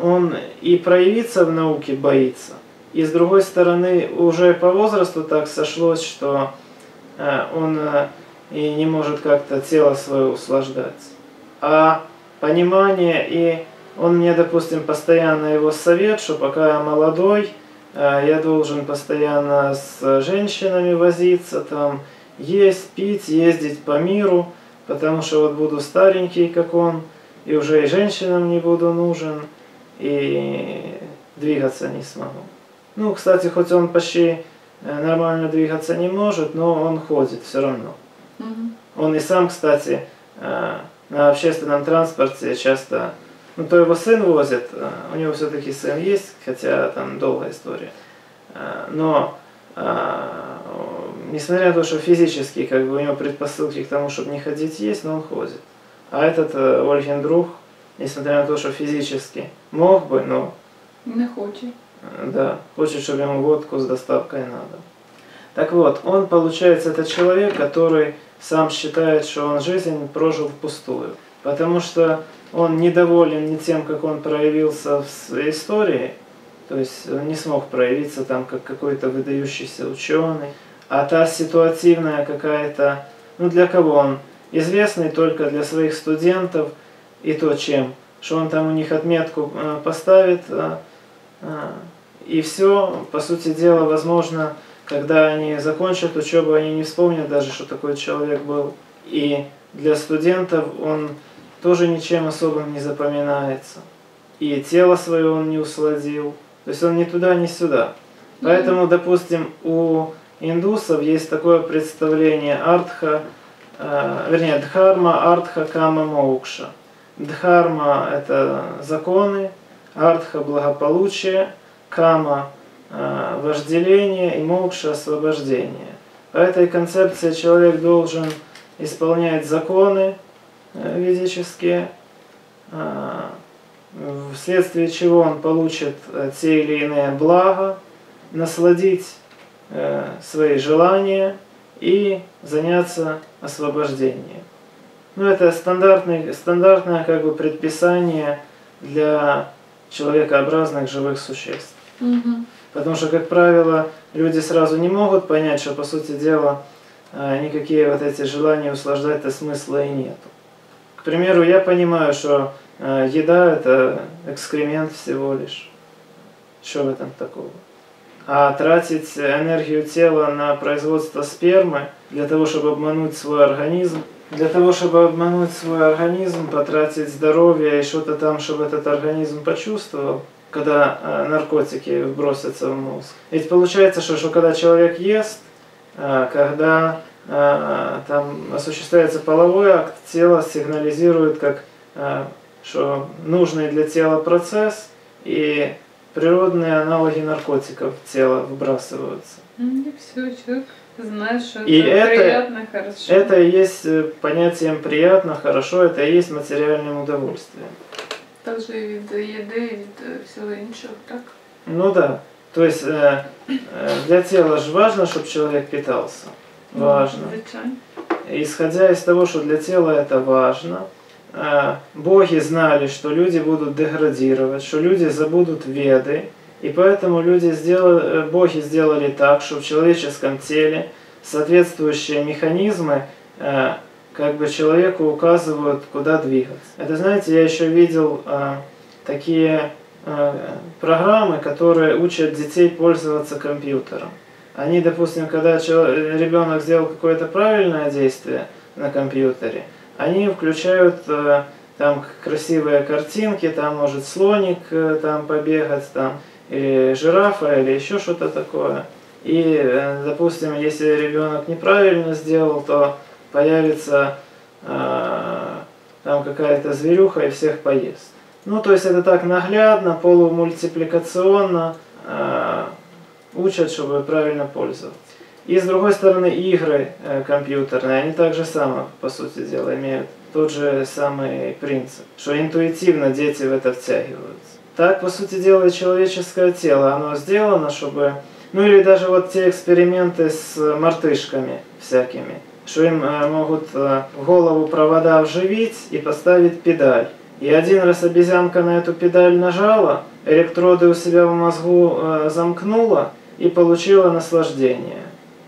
он и проявиться в науке боится, и с другой стороны, уже по возрасту так сошлось, что э, он э, и не может как-то тело свое услаждать. А понимание и он мне, допустим, постоянно его совет, что пока я молодой, э, я должен постоянно с женщинами возиться, там, есть, пить, ездить по миру, потому что вот буду старенький, как он, и уже и женщинам не буду нужен, и двигаться не смогу. Ну, кстати, хоть он почти э, нормально двигаться не может, но он ходит все равно. Он и сам, кстати, э, на общественном транспорте часто ну, то его сын возит, э, у него все-таки сын есть, хотя там долгая история. Но несмотря на то, что физически как бы у него предпосылки к тому, чтобы не ходить есть, но он ходит. А этот Ольгин друг, несмотря на то, что физически мог бы, но... Не хочет. Да, хочет, чтобы ему водку с доставкой надо. Так вот, он, получается, это человек, который сам считает, что он жизнь прожил впустую. Потому что он недоволен не тем, как он проявился в истории, то есть он не смог проявиться там как какой-то выдающийся ученый, а та ситуативная какая-то, ну для кого он известный только для своих студентов и то чем, что он там у них отметку э, поставит, э, э, и все, по сути дела, возможно, когда они закончат учебу, они не вспомнят даже, что такой человек был. И для студентов он тоже ничем особым не запоминается. И тело свое он не усладил. То есть он ни туда, ни сюда. Поэтому, допустим, у индусов есть такое представление артха, э, вернее, дхарма, артха, кама, моукша. Дхарма – это законы, артха – благополучие, кама э, – вожделение и моукша – освобождение. По этой концепции человек должен исполнять законы, Э, физические, а, вследствие чего он получит э, те или иные блага, насладить э, свои желания и заняться освобождением. Ну, это стандартный, стандартное как бы предписание для человекообразных живых существ. Угу. Потому что, как правило, люди сразу не могут понять, что, по сути дела, никакие вот эти желания услаждать-то смысла и нету примеру, я понимаю, что э, еда это экскремент всего лишь. Что в этом такого? А тратить энергию тела на производство спермы для того, чтобы обмануть свой организм, для того, чтобы обмануть свой организм, потратить здоровье и что-то там, чтобы этот организм почувствовал, когда э, наркотики бросятся в мозг. Ведь получается, что, что когда человек ест, э, когда Э, там осуществляется половой акт, тело сигнализирует как что нужный для тела процесс, и природные аналоги наркотиков в тело выбрасываются. И все, человек знает, что и это, это приятно, хорошо. Это и есть понятием приятно, хорошо, это и есть материальным удовольствием Также и від еды, и від всего іншого, так? Ну да. То есть э, для тела же важно, чтобы человек питался важно. Исходя из того, что для тела это важно, э, боги знали, что люди будут деградировать, что люди забудут веды, и поэтому люди сделали, э, боги сделали так, что в человеческом теле соответствующие механизмы э, как бы человеку указывают, куда двигаться. Это, знаете, я еще видел такие э, программы, которые учат детей пользоваться компьютером. Они, допустим, когда ребенок сделал какое-то правильное действие на компьютере, они включают э, там красивые картинки, там может слоник э, там побегать, там или жирафа, или еще что-то такое. И, э, допустим, если ребенок неправильно сделал, то появится э, там какая-то зверюха и всех поест. Ну, то есть это так наглядно, полумультипликационно э, учат, чтобы правильно пользоваться. И с другой стороны, игры э, компьютерные, они также само, по сути дела, имеют тот же самый принцип, что интуитивно дети в это втягиваются. Так, по сути дела, и человеческое тело, оно сделано, чтобы... Ну или даже вот те эксперименты с мартышками всякими, что им э, могут э, голову провода вживить и поставить педаль. И один раз обезьянка на эту педаль нажала, электроды у себя в мозгу замкнула и получила наслаждение.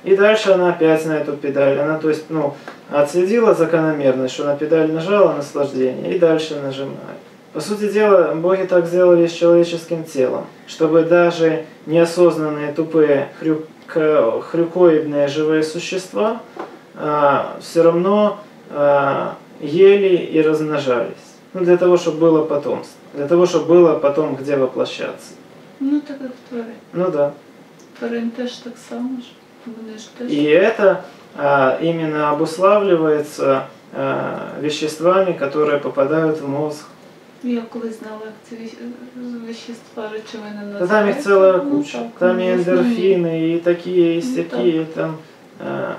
И дальше она опять на эту педаль. Она, то есть, ну, отследила закономерность, что на педаль нажала наслаждение и дальше нажимает. По сути дела, боги так сделали с человеческим телом, чтобы даже неосознанные тупые хрюк, хрюкоидные живые существа все равно а, ели и размножались. Ну, для того, чтобы было потомство. Для того, чтобы было потом где воплощаться. Ну, так как в Творі. Ну да. Тварин теж так само ж. Вони ж теж. И это а, именно обуславливается а, веществами, которые попадают в мозг. Я колись знала, як ці віщ- вещества речовини Да називаються. там их целая Ну, куча. так, Там и ну, эндорфины, и такие, и Ну, всякие. Там, а,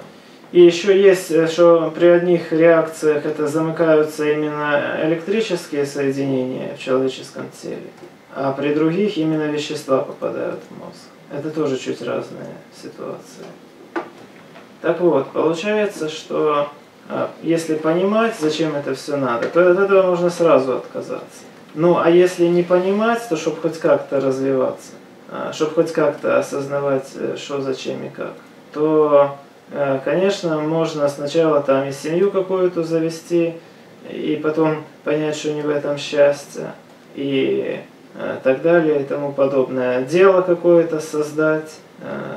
и еще есть, э, что при одних реакциях это замыкаются именно электрические соединения в человеческом теле, а при других именно вещества попадают в мозг. Это тоже чуть разные ситуации. Так вот, получается, что а, если понимать, зачем это все надо, то от этого можно сразу отказаться. Ну, а если не понимать, то чтобы хоть как-то развиваться, чтобы хоть как-то осознавать, э, что, зачем и как, то, э, конечно, можно сначала там и семью какую-то завести, и потом понять, что не в этом счастье, и э, так далее, и тому подобное. Дело какое-то создать, э,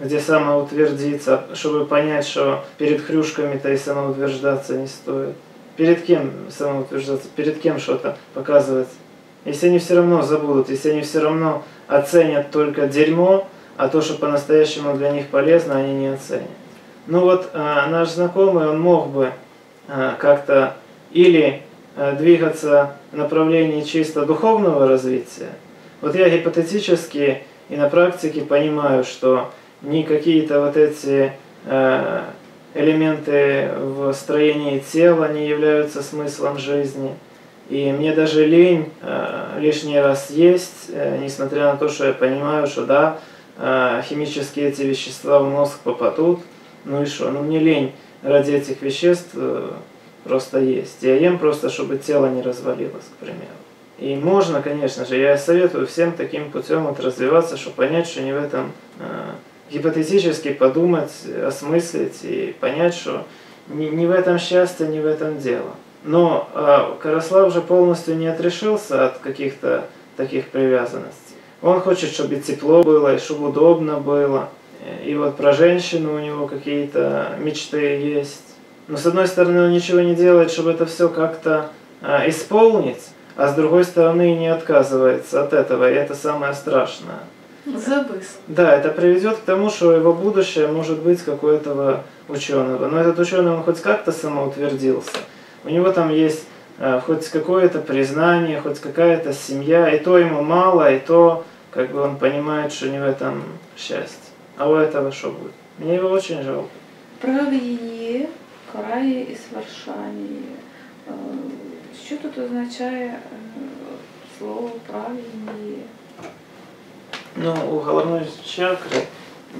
где самоутвердиться, чтобы понять, что перед хрюшками-то и самоутверждаться не стоит. Перед кем самоутверждаться, перед кем что-то показывать. Если они все равно забудут, если они все равно оценят только дерьмо, а то, что по-настоящему для них полезно, они не оценят. Ну вот э, наш знакомый, он мог бы э, как-то или э, двигаться в направлении чисто духовного развития. Вот я гипотетически и на практике понимаю, что ни какие-то вот эти э, элементы в строении тела не являются смыслом жизни. И мне даже лень э, лишний раз есть, э, несмотря на то, что я понимаю, что да, э, химические эти вещества в мозг попадут, ну и что, ну мне лень ради этих веществ э, просто есть. Я ем просто, чтобы тело не развалилось, к примеру. И можно, конечно же, я советую всем таким путем вот развиваться, чтобы понять, что не в этом э, гипотетически подумать, осмыслить и понять, что не, не в этом счастье, не в этом дело. Но э, Караслав же полностью не отрешился от каких-то таких привязанностей. Он хочет, чтобы тепло было, и чтобы удобно было. И вот про женщину у него какие-то мечты есть. Но с одной стороны он ничего не делает, чтобы это все как-то э, исполнить, а с другой стороны не отказывается от этого, и это самое страшное. Завис. Да, это приведет к тому, что его будущее может быть как у этого ученого. Но этот ученый, он хоть как-то самоутвердился. У него там есть э, хоть какое-то признание, хоть какая-то семья, и то ему мало, и то как бы он понимает, что не в этом счастье. А у этого что будет? Мне его очень жалко. Правіє, карає і свершання. Е, Що тут означає е, слово правіє? Ну, у головной чакры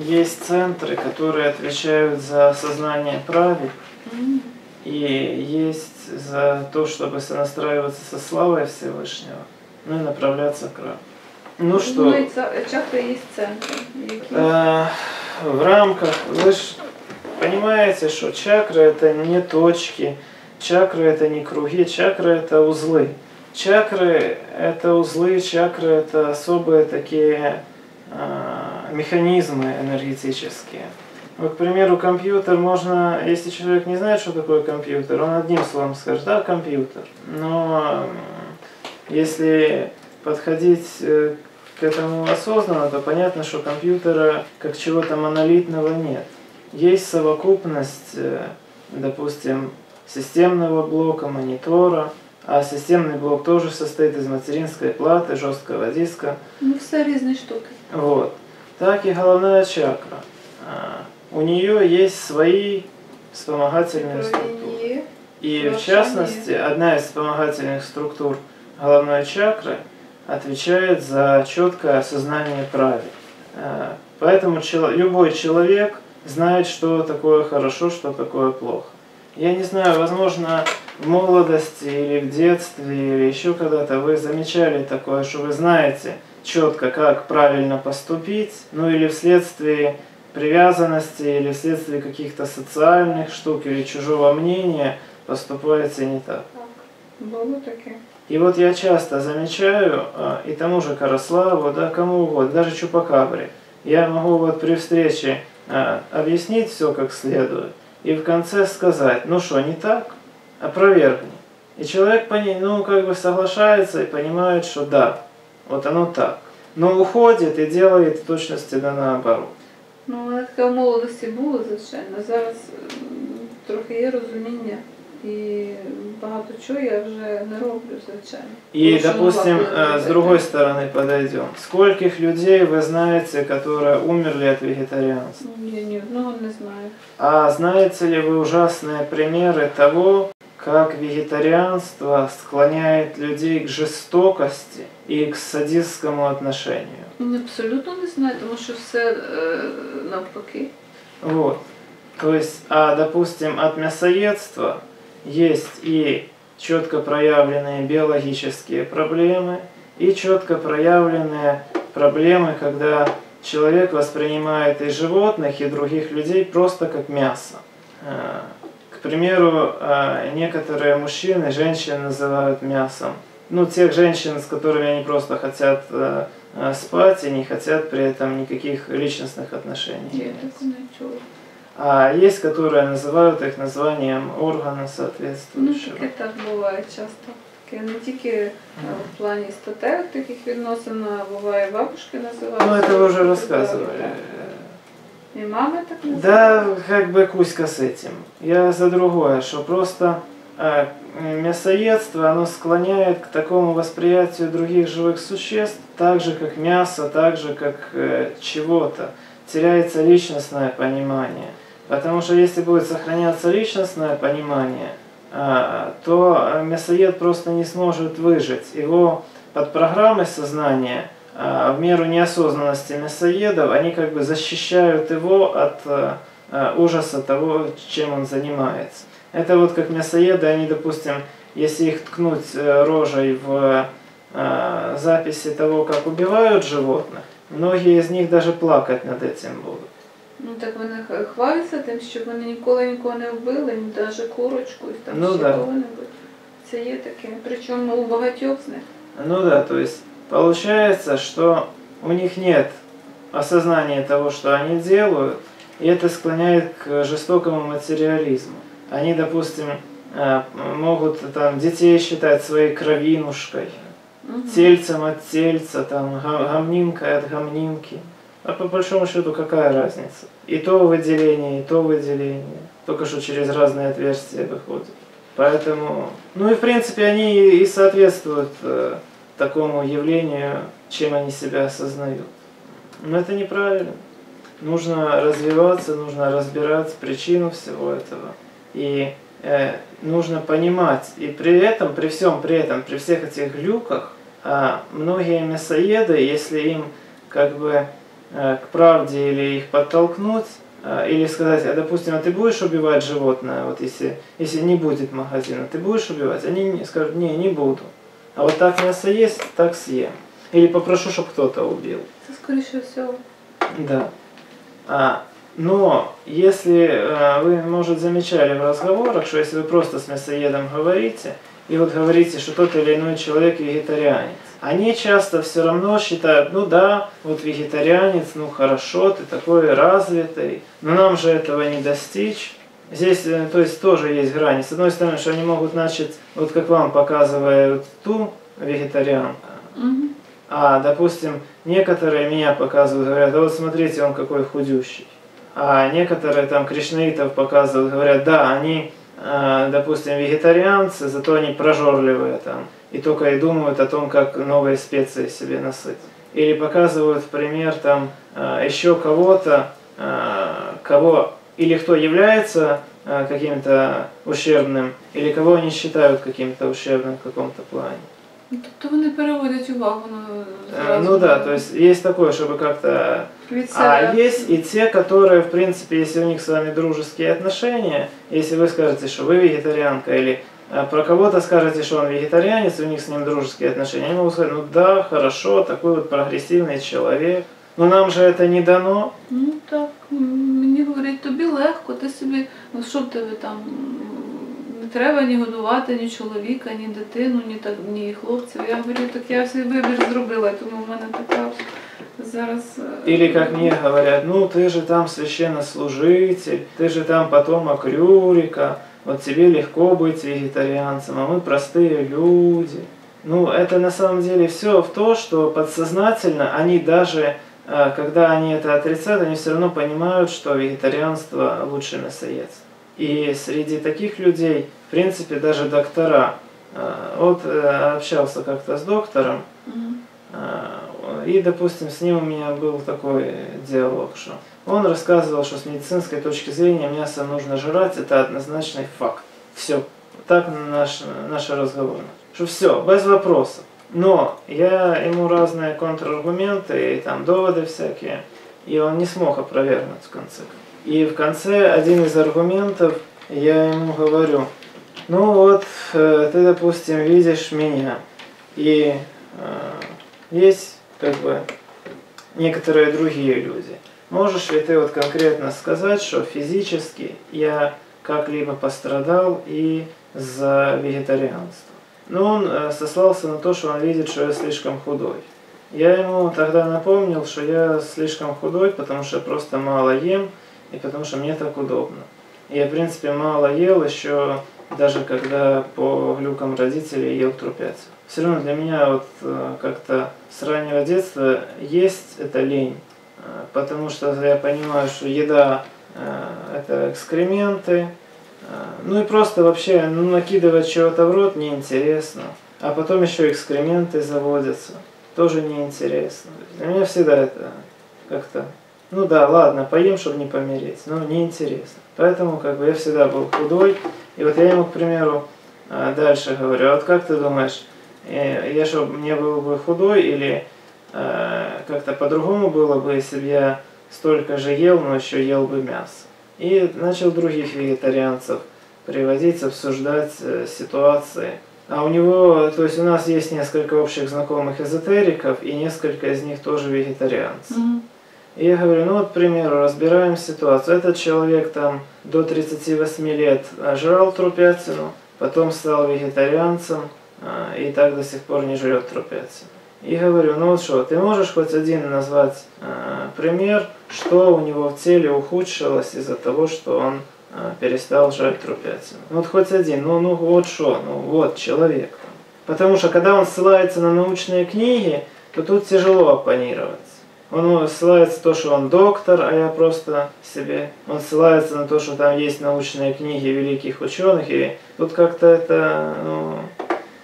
есть центры, которые отвечают за осознание правил, М. и есть за то, чтобы сонастраиваться со славой Всевышнего, ну и направляться к Ра. Ну что, Ну, і ця- чакри є центр. Які... э, в рамках, вы же понимаете, что чакры это не точки, чакры это не круги, чакры это узлы. чакры – это узлы, чакры – это особые такие а, механизмы энергетические. Вот, к примеру, компьютер можно, если человек не знает, что такое компьютер, он одним словом скажет, да, компьютер. Но если подходить э, к этому осознанно, то понятно, что компьютера как чего-то монолитного нет. Есть совокупность, э, допустим, системного блока, монитора, а системный блок тоже состоит из материнской платы, жесткого диска. Ну, все різні штуки. Вот. Так и головная чакра. А, У нее есть свои вспомогательные структуры. Є. И в Хорошо, частности, одна из вспомогательных структур головной чакры отвечает за четкое осознание правил. А, Поэтому любой человек знает, что такое хорошо, что такое плохо. Я не знаю, возможно, в молодости или в детстве, или еще когда-то вы замечали такое, что вы знаете четко, как правильно поступить, ну или вследствие привязанности, или вследствие каких-то социальных штук, или чужого мнения поступаете не так. Було таке. И вот я часто замечаю, а, и тому же Караславу, да, кому угодно, даже Чупакабре, я могу вот при встрече а, объяснить все как следует, и в конце сказать, ну что, не так? Опровергни. И человек, пони- ну, как бы соглашается и понимает, что да, вот оно так. Но уходит и делает в точности да наоборот. Ну, у мене таке в молодості було, звичайно. Зараз м, трохи є розуміння. І багато чого я вже не роблю, звичайно. Лучше допустим, э, с другой стороны подойдем. Скольких людей вы знаете, которые умерли от вегетарианства? Ну, Я ні одного не знаю. А знаете ли вы ужасные примеры того, как вегетарианство склоняет людей к жестокости и к садистскому отношению? Ну, Абсолютно не знаю, тому що все е, навпаки. Вот. То есть, а допустим, от мясоедства есть и четко проявленные биологические проблемы, и четко проявленные проблемы, когда человек воспринимает и животных, и других людей просто как мясо. А, К примеру, а, некоторые мужчины женщин называют мясом. Ну, тех женщин, с которыми они просто хотят а, спать и не хотят при этом никаких личностных отношений. Я иметь так не чула. А есть, которые называют их названием органа Ну, соответствующего. таке так буває часто. Таке не тільки е, в плані статевих таких відносин, а буває бабушки називають. Ну, это вы уже рассказывали. І мами так називають. Да, как бы куська с этим. Я за другое, что просто э, мясоедство, оно склоняет к такому восприятию других живых существ, так же, как мясо, так же, как э, чего-то. Теряется личностное понимание. Потому что если будет сохраняться личностное понимание, а, то мясоед просто не сможет выжить. Его под программой сознания а, в меру неосознанности мясоедов, они как бы защищают его от э, ужаса того, чем он занимается. Это вот как мясоеды, они, допустим, если их ткнуть э, рожей в записи того, как убивают животных, многие из них даже плакать над этим будут. Ну так вони х- хваляться тим, що вони ніколи нікого не вбили, ні навіть курочку, і там Ну ще да. кого-небудь. Це є таке. Причому у багатьох з них. Ну да, то есть получается, что у них нет осознания того, что они делают, и это склоняет к жестокому материализму. Они, допустим, э, могут там детей считать своей кровинушкой, Мгм. тельцем от тельца, там, га- гамнинкой от гамнинки. А по большому счету какая разница? И то выделение, и то выделение. Только что через разные отверстия выходит. Поэтому, ну и в принципе они и соответствуют э, такому явлению, чем они себя осознают. Но это неправильно. Нужно развиваться, нужно разбирать причину всего этого. И э, нужно понимать. И при этом, при всем при этом, при всех этих глюках, а, многие мясоеды, если им как бы э, к правде или их подтолкнуть, а, или сказать, а допустим, а ты будешь убивать животное, вот если, если не будет магазина, ты будешь убивать? Они скажут, не, не буду. А вот так мясо есть, так съем. Или попрошу, чтобы кто-то убил. Це скоріше всього. Да. А, но если э, вы, может, замечали в разговорах, что если вы просто с мясоедом говорите, и вот говорите, что тот или иной человек вегетарианец. Они часто все равно считают, ну да, вот вегетарианец, ну хорошо, ты такой развитый, но нам же этого не достичь. Здесь, э, то есть, тоже есть грани. С одной стороны, что они могут, значит, вот как вам показывают ту вегетарианку, Мгм. а, допустим, некоторые меня показывают, говорят, да вот смотрите, он какой худющий. А некоторые там кришнаитов показывают, говорят, да, они, а, допустим, вегетарианцы, зато они прожорливые там. И только и думают о том, как новые специи себе насыть. Или показывают пример там а, еще кого-то, а, кого или кто является а, каким-то ущербным, или кого они считают каким-то ущербным в каком-то плане. Ну, Тобто вони переводять увагу на Э, зразу Ну да, то есть есть такое, чтобы как-то... А есть и те, которые, в принципе, если у них с вами дружеские отношения, если вы скажете, что вы вегетарианка, или э, про кого-то скажете, что он вегетарианец, и у них с ним дружеские отношения, они могут сказать, ну да, хорошо, такой вот прогрессивный человек, но нам же это не дано. Ну так, м, мені говорять, тобі легко, ти собі, ну що в тебе там, м, не треба ні годувати, ні чоловіка, ні дитину, ні, так, ні хлопців. Я говорю, так я свій вибір зробила, тому в мене така зараз. е, Или как мне говорят, ну ты же там священнослужитель, ты же там потомок Рюрика, вот тебе легко быть вегетарианцем, а мы простые люди. Ну, это на самом деле все в то, что подсознательно они даже, э, когда они это отрицают, они все равно понимают, что вегетарианство лучше мясоедство. И среди таких людей, в принципе, даже доктора. Э, Вот э, общался как-то с доктором, Мгм. И, допустим, с ним у меня был такой диалог, что он рассказывал, что с медицинской точки зрения мясо нужно жрать, это однозначный факт. Все. Так наш, наш разговор. Что все, без вопросов. Но я ему разные контраргументы и там доводы всякие, и он не смог опровергнуть в конце. И в конце один из аргументов я ему говорю, ну вот, э, ты, допустим, видишь меня, и э, есть как бы некоторые другие люди. Можешь ли ты вот конкретно сказать, что физически я как-либо пострадал и за вегетарианство? Но он э, сослался на то, что он видит, что я слишком худой. Я ему тогда напомнил, что я слишком худой, потому что я просто мало ем, и потому что мне так удобно. Я, в принципе, мало ел еще, даже когда по глюкам родителей ел трупятину. Все равно для меня вот э, как-то с раннего детства есть эта лень, э, потому что я понимаю, что еда э, это экскременты, ну и просто вообще ну, накидывать чего-то в рот неинтересно, а потом еще экскременты заводятся, тоже неинтересно. Для меня всегда это как-то, ну да, ладно, поем, чтобы не помереть, но неинтересно. Поэтому как бы я всегда был худой, и вот я ему, к примеру, дальше говорю, а вот как ты думаешь, э, я что, мне был бы худой или э, как-то по-другому было бы, если бы я столько же ел, но еще ел бы мясо. И начал других вегетарианцев приводить, обсуждать э, ситуации. А у него, то есть у нас есть несколько общих знакомых эзотериков, и несколько из них тоже вегетарианцы. Мгм. И я говорю, ну вот, к примеру, разбираем ситуацию. Этот человек там до 38 лет а, жрал трупятину, потом стал вегетарианцем, а, и так до сих пор не жрет трупятину. И говорю, ну вот что, ты можешь хоть один назвать а, пример, что у него в теле ухудшилось из-за того, что он а, перестал жрать? Ну вот хоть один, ну, ну вот что, ну вот человек. Потому что когда он ссылается на научные книги, то тут тяжело оппонировать. Он ссылается на то, что он доктор, а я просто себе. Он ссылается на то, что там есть научные книги великих ученых, и тут как-то это, ну,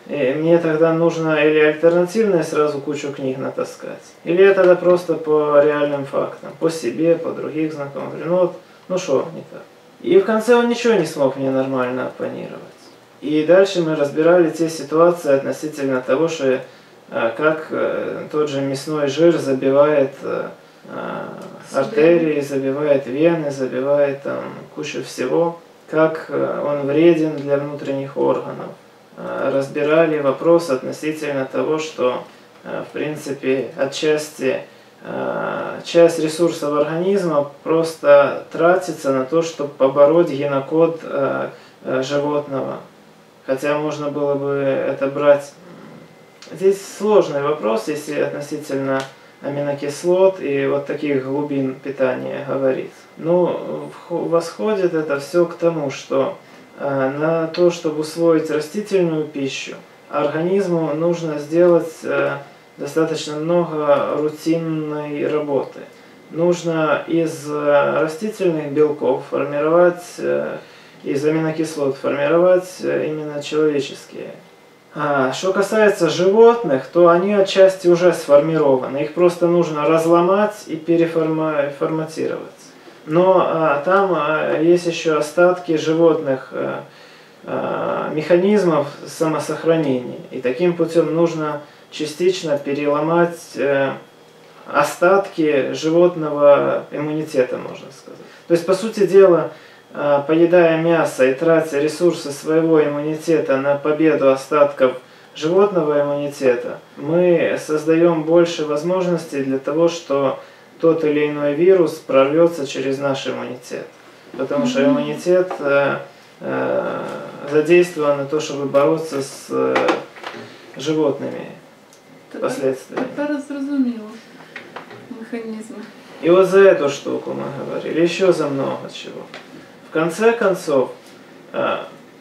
и мне тогда нужно или альтернативные сразу кучу книг натаскать, или я тогда просто по реальным фактам, по себе, по других знакомым. Говорю, ну вот, ну что, не так. И в конце он ничего не смог мне нормально оппонировать. И дальше мы разбирали те ситуации относительно того, что э, как э, тот же мясной жир забивает э, э, артерии, забивает вены, забивает там кучу всего, как э, он вреден для внутренних органов. Э, Разбирали вопрос относительно того, что э, в принципе отчасти э, часть ресурсов организма просто тратится на то, чтобы побороть генокод животного. Хотя можно было бы это брать... Здесь сложный вопрос, если относительно аминокислот и вот таких глубин питания говорить. Ну, восходит это все к тому, что на то, чтобы усвоить растительную пищу, организму нужно сделать э, достаточно много рутинной работы. Нужно из э, растительных белков формировать, из аминокислот формировать именно человеческие а, что касается животных, то они отчасти уже сформированы. Их просто нужно разломать и переформатировать. Но а, там а, есть еще остатки животных а, а, механизмов самосохранения. И таким путем нужно частично переломать а, остатки животного иммунитета, можно сказать. То есть, по сути дела, а, поедая мясо и тратя ресурсы своего иммунитета на победу остатков животного иммунитета, мы создаем больше возможностей для того, что тот или иной вирус прорвется через наш иммунитет. Потому что иммунитет э, э, задействован на то, чтобы бороться с э, животными последствиями. Тепер зрозуміло механизм. И вот за эту штуку мы говорили, еще за много чего. В конце концов,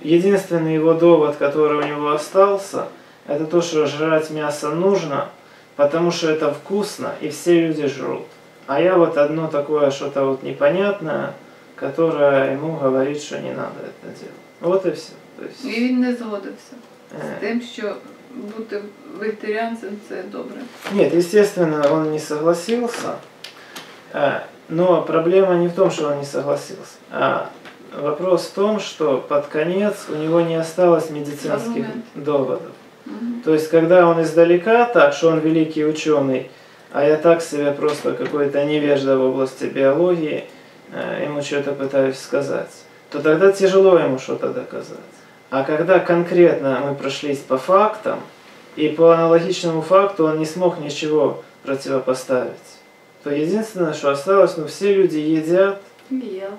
единственный его довод, который у него остался, это то, что жрать мясо нужно, потому что это вкусно, и все люди жрут. А я вот одно такое что-то вот непонятное, которое ему говорит, что не надо это делать. Вот и все. То есть... І він не згодився з тим, що бути вегетаріанцем це добре. Нет, естественно, он не согласился. Э, но проблема не в том, что он не согласился, а вопрос в том, что под конец у него не осталось медицинских Аргумент. доводов. Мгм. То есть, когда он издалека так, что он великий ученый, а я так себе просто какой-то невежда в области биологии, э, ему что-то пытаюсь сказать, то тогда тяжело ему что-то доказать. А когда конкретно мы прошлись по фактам, и по аналогичному факту он не смог ничего противопоставить, то единственное, что осталось, ну все люди едят, І я.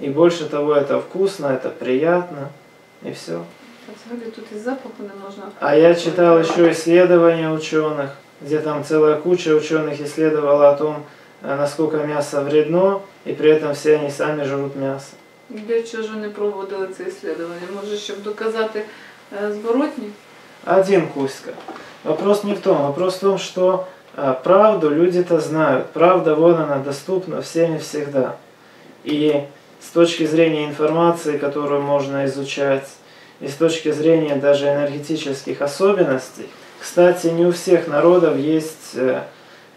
и больше того, это вкусно, это приятно, и все. А Взагалі тут і запаху не можна. А я читал еще исследования ученых, где там целая куча ученых исследовала о том, э, насколько мясо вредно, и при этом все они сами жрут мясо. Для чого ж не проводили це іслідування? Може, щоб доказати е, зворотні? Один Кузька. Вопрос не в том, вопрос в том, что а, правду люди-то знают. Правда, вон она доступна всем и всегда. И с точки зрения информации, которую можно изучать, и с точки зрения даже энергетических особенностей, кстати, не у всех народов есть э,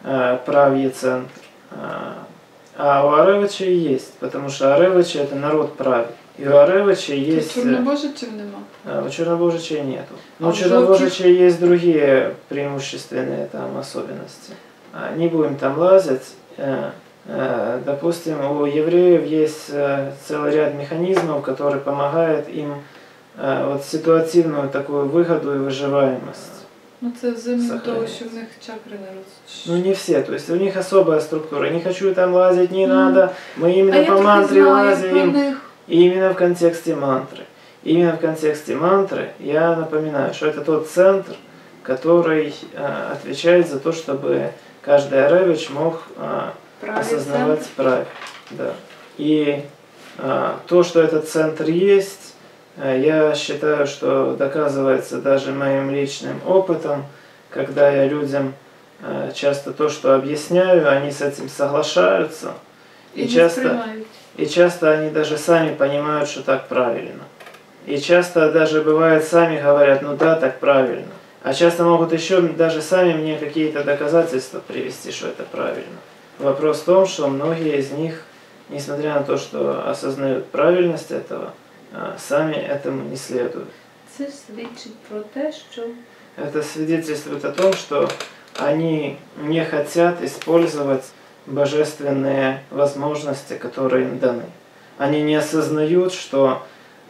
э, правый центр. А, а у Аревичей есть, потому что Аревичи это народ правый. И у Аревичей есть... Тут э, чорнобожичів нема. а, У чернобожичей нету. Но А у в чернобожичей есть другие преимущественные там особенности. А, Не будем там лазить. Э, э, Допустим, у евреев есть э, целый ряд механизмов, которые помогают им э, вот ситуативную такую выгоду и выживаемость. Ну це взамін того, Сохраняється. що в них чакри не роз... Ну не все, то есть у них особая структура. Не хочу там лазить, не Мгм. надо. Мы а именно я по так і мантре знаю про лазим. них. И именно в контексте мантры. Именно в контексте мантры я напоминаю, что это тот центр, который э, отвечает за то, чтобы каждый аревич мог э, Правий осознавать центр. правильно. Да. И э, то, что этот центр есть, э, я считаю, что доказывается даже моим личным опытом, когда я людям э, часто то, что объясняю, они с этим соглашаются. И не часто и часто они даже сами понимают, что так правильно. И часто даже бывает сами говорят, ну да, так правильно. А часто могут еще даже сами мне какие-то доказательства привести, что это правильно. Вопрос в том, что многие из них, несмотря на то, что осознают правильность этого, сами этому не следуют. Це ж свідчить про те, що Это свидетельствует о том, что они не хотят использовать божественные возможности, которые им даны. Они не осознают, что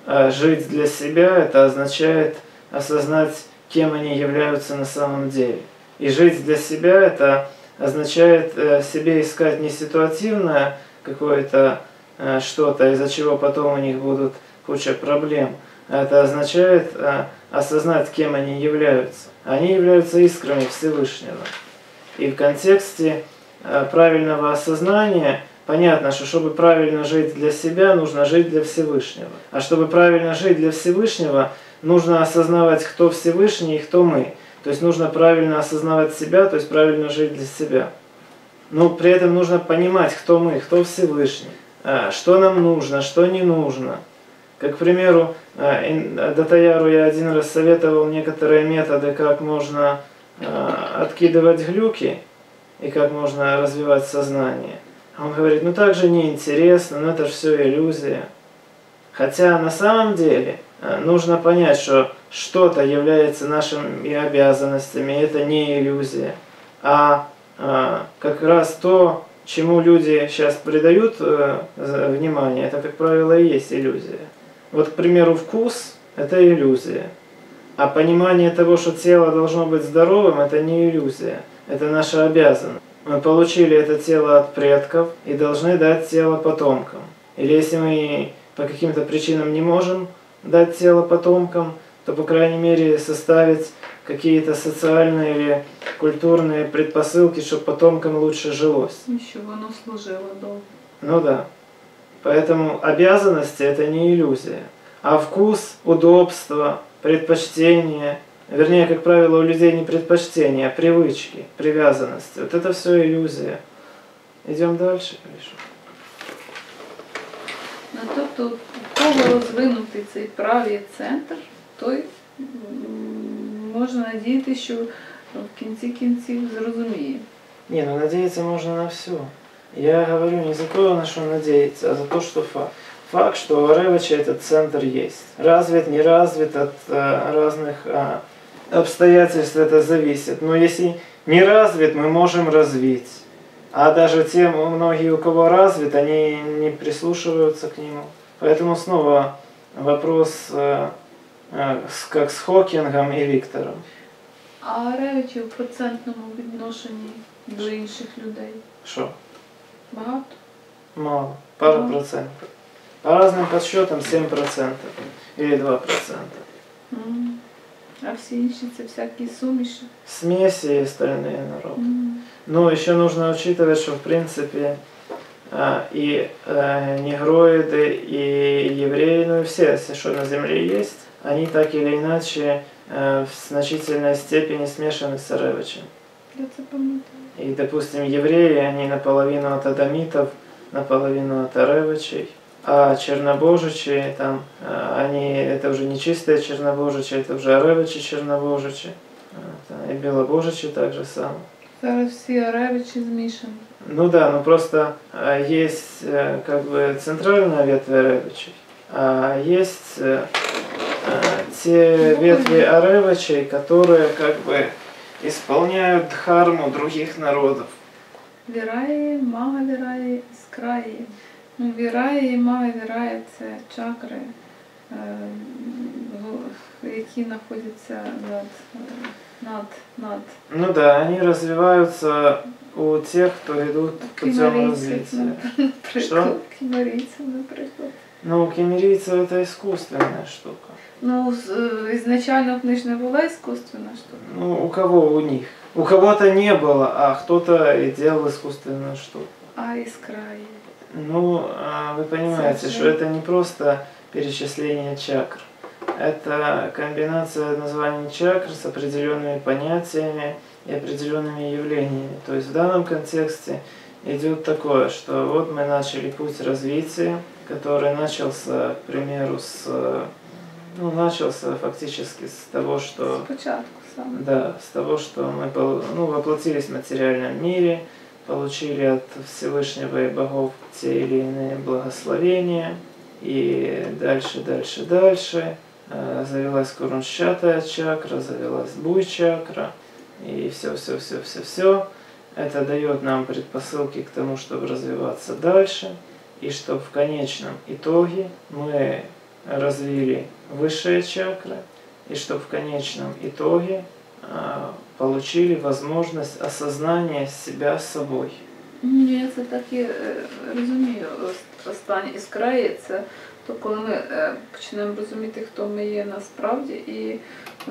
э, жить для себя это означает осознать, кем они являются на самом деле. И жить для себя это означает э, себе искать не ситуативное какое-то э, что-то, из-за чего потом у них будут куча проблем, Это означает э, осознать, кем они являются. Они являются искрами Всевышнего. И в контексте э, правильного осознания понятно, что чтобы правильно жить для себя, нужно жить для Всевышнего. А чтобы правильно жить для Всевышнего, нужно осознавать, кто Всевышний и кто мы. То есть нужно правильно осознавать себя, то есть правильно жить для себя. Но при этом нужно понимать, кто мы, кто Всевышний, а, что нам нужно, что не нужно. Как, к примеру, а, Датаяру я один раз советовал некоторые методы, как можно а, откидывать глюки и как можно развивать сознание. Он говорит, ну так же неинтересно, но это же все иллюзия. Хотя на самом деле нужно понять, что что-то является нашими обязанностями, это не иллюзия, а а, как раз то, чему люди сейчас придают э, внимание, это, как правило, и есть иллюзия. Вот, к примеру, вкус – это иллюзия. А понимание того, что тело должно быть здоровым, это не иллюзия. Это наша обязанность. Мы получили это тело от предков и должны дать тело потомкам. Или если мы по каким-то причинам не можем дать тело потомкам, то, по крайней мере, составить какие-то социальные или культурные предпосылки, чтобы потомкам лучше жилось. Еще оно служило долго. Ну да. Поэтому обязанности это не иллюзия. А вкус, удобство, предпочтение, вернее, как правило, у людей не предпочтения, а привычки, привязанности. Вот это все иллюзия. Идем дальше, Гриша. Ну, тобто, у кого розвинутий цей правий центр, той можна надіятися, що в кінці кінців зрозуміє. Не, ну надеяться можно на все. Я говорю не за то, на что надеяться, а за то, что факт. Факт, что у Ревича этот центр есть. Развит, не развит, от а, разных а, обстоятельств это зависит. Но если не развит, мы можем развить. А даже те многие, у кого развит, они не прислушиваются к нему. Поэтому снова вопрос а, как с Хокінгом і Віктором. А Ревичі в процентному відношенні до інших людей? Що? Багато? Мало. Пару Мало. процентов. По разным подсчетам 7% или 2%. Mm. А всі інші це всякі суміші? Смеси и остальные народы. Mm. Но еще нужно учитывать, что в принципе и э, негроиды, и евреи, ну и все, что на земле есть, они так или иначе э, в значительной степени смешаны с Аревичем. И, допустим, евреи, они наполовину от адамитов, наполовину от Аревичей. А чернобожичи, там, э, они, это уже не чистые чернобожичи, это уже Аревичи чернобожичи. И белобожичи так же само. Зараз всі Аревичи змішані. Ну да, ну просто э, есть как бы центральная ветвь Аревичей, а есть те ветви Аревачей, которые как бы исполняют дхарму других народов. Віраї, мага віраї, скраї. Ну, віраї і мага віраї це чакри, які знаходяться над, над, над. Ну да, они развиваются у тех, кто идут путем развития. Что? Киморийцев, например. Ну, у кемерийцев это искусственная штука. Ну, изначально книж не была искусственная штука. Ну, у кого у них? У кого-то не было, а кто-то делал искусственную штуку. А искра Ну, а вы понимаете, Совсем. что это не просто перечисление чакр. Это комбинация названий чакр с определенными понятиями и определенными явлениями. То есть в данном контексте идет такое, что вот мы начали путь развития, который начался, к примеру, с ну, начался фактически с того, что... Спочатку сам. Да, с того, что мы ну, воплотились в материальном мире, получили от Всевышнего и богов те или иные благословения, и дальше, дальше, дальше э, завелась Куруншчатая чакра, завелась Буй чакра, и все, все, все, все, все. Это дает нам предпосылки к тому, чтобы развиваться дальше, и чтобы в конечном итоге мы развили высшие чакры, и чтобы в конечном итоге а, получили возможность осознания себя собой. Ні, це так і розумію. Останнє із краї це То коли ми е, почнемо розуміти, хто ми є насправді, і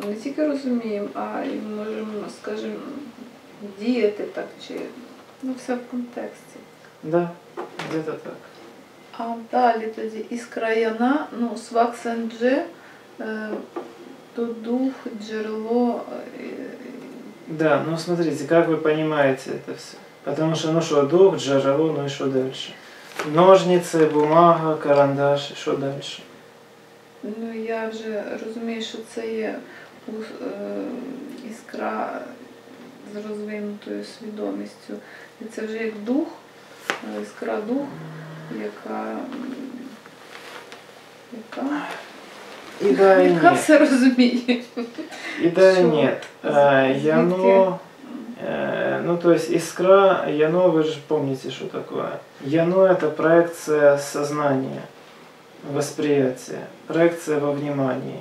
не тільки розуміємо, а й можемо, скажімо, діяти так, чи ну все в контексті. Да, где-то так. А далі тоді іскра яна, ну, сваксендже, е, то дух, джерело. е, Да, ну смотрите, как вы понимаете это все. Потому что, ну что, дух, джерело, ну и что дальше? Ножницы, бумага, карандаш, и что дальше? Ну, я вже розумію, що це є ус- е, іскра з розвинутою свідомістю. І це вже як дух, е, іскра дух, яка, м, яка, И да, и яка нет. все розуміє. И да, и Всё. нет. Э, Звідки? Яно, э, ну то есть искра, яно, вы же помните, что такое. Яно это проекция сознания, восприятия, проекция во внимании.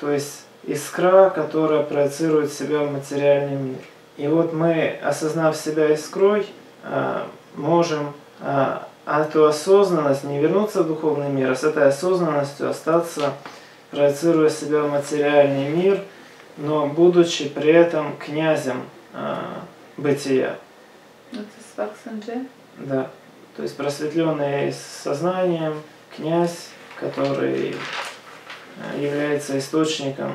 То есть искра, которая проецирует себя в материальный мир. И вот мы, осознав себя искрой, э, можем э, эту осознанность не вернуться в духовный мир, а с этой осознанностью остаться, проецируя себя в материальный мир, но будучи при этом князем э, бытия. Це сваксендже. Да. То есть просветленный сознанием князь, который э, является источником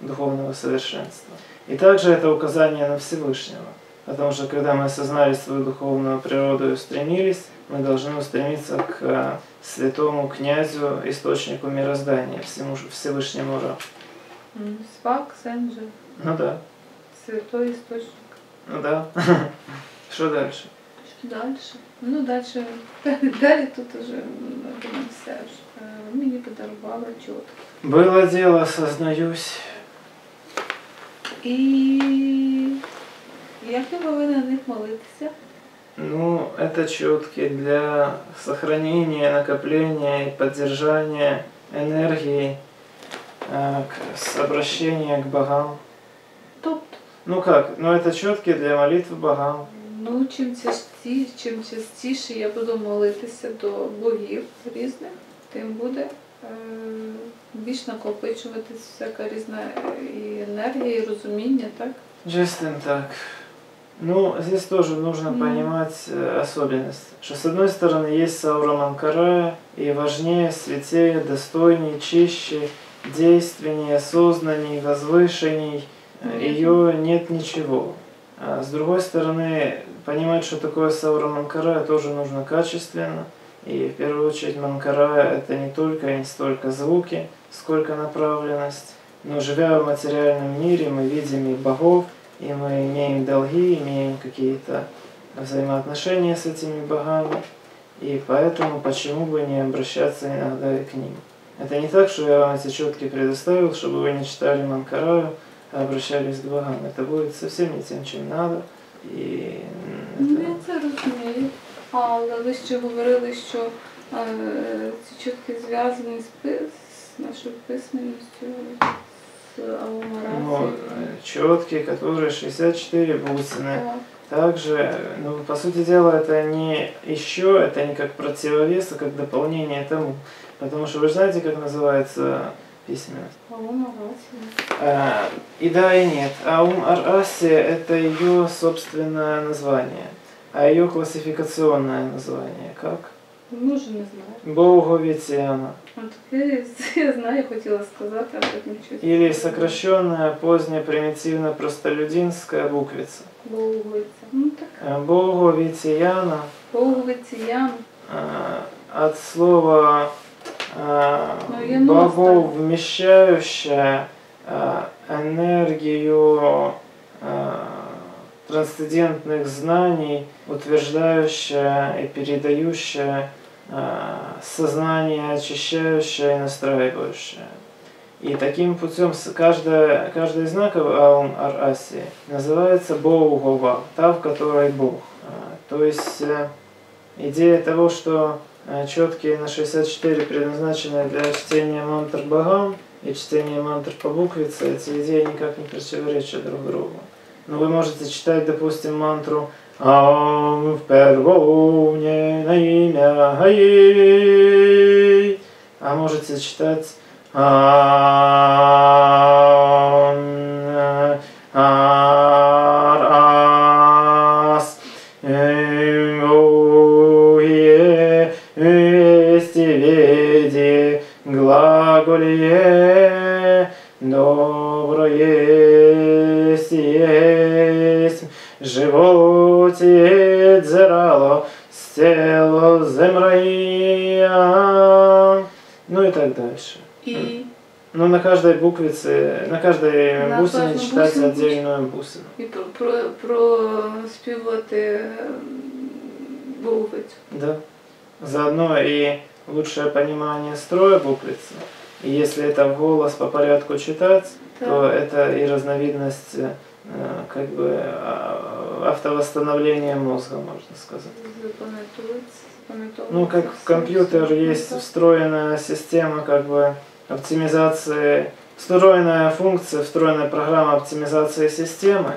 духовного совершенства. И также это указание на Всевышнего. Потому что когда мы осознали свою духовную природу и устремились, мы должны устремиться к э, святому князю, источнику мироздания, всему Всевышнему Ра. М, Сваксендже. Ну да, Святой істочник. ну да. Что дальше? Що далі? Ну, далі, далі тут уже м, думаю, все ж. Е, Ви мені подарували чот. Было дело, сознаюсь. І як я повинна на них молитися? Ну, это четки для сохранения, накопления и поддержания энергии, э, к- с обращения к богам. Тобто, Ну как? Ну это четки для молитвы богам. ну чим частіше, чим частіше я буду молитися до богів різних, тим буде е, більш накопичуватись всяка різна е, і енергія, і розуміння, так? Джестин так. Ну, здесь тоже нужно Ну. понимать э, особенность, что с одной стороны есть Саура Манкарая, и важнее, святее, достойней, чище, действенней, осознанней, возвышенней, Нет. ее нет ничего. А с другой стороны, понимать, что такое Саура Манкарая, тоже нужно качественно. И в первую очередь Манкарая это не только и не столько звуки, сколько направленность. Но живя в материальном мире, мы видим и богов, и мы имеем долги, имеем какие-то взаимоотношения с этими богами. И поэтому почему бы не обращаться иногда и к ним. Это не так, что я вам эти четки предоставил, чтобы вы не читали Манкараю, а обращались к богам. Это будет совсем не тем, чем надо. И м, Ну, это... я це розумію. Але ви ще говорили, що е, ці чутки зв'язані з, пи- з нашою письменністю, з Ну, аумарацією. четки, которые 64 бусины. Так. Также, ну, по сути дела, это не еще, это не как противовес, а как дополнение тому. Потому что вы же знаете, как называется письменность? Аумарація. А, и да, и нет. Аум Ар-Аси – это ее собственное название, а ее классификационное название как? Може, не знаю. Боуговитиана. От я, я знаю, хотіла сказати, а потім щось. Или сокращенная поздняя примитивно-простолюдинская буквица. Боуговиця. Ну так. Э, Боуговитиана Боуговиці ям. А, от слова а, Ну, я ну, богов, оставлю. вмещающая а, энергию а, трансцендентных знаний, утверждающая и передающая а, сознание, очищающая и настраивающая. И таким путем каждая, каждый из знаков Аум Ар Аси называется Боугова, та, в которой Бог. А, То есть э, идея того, что э, четкие на 64 предназначены для чтения мантр богам и чтения мантр по буквице, эти идеи никак не противоречат друг другу. Но вы можете читать, допустим, мантру «Ам в первоуне на имя Гаи», а А можете Стело земрая Ну и так дальше. І, Ну, на каждой буквице, на каждой На бусине каждой читать бусине отдельную бусину. і про, про, про співати буквицю. Да. Заодно и лучшее понимание строя буквицы. И если это в голос по порядку читать, то Так. это и разновидность э, как бы а, автовосстановления мозга, можно сказать. Запам'ятовується, запам'ятовується Ну, как в все, компьютер все. есть Так. встроенная система как бы оптимизации, встроенная функция, встроенная программа оптимизации системы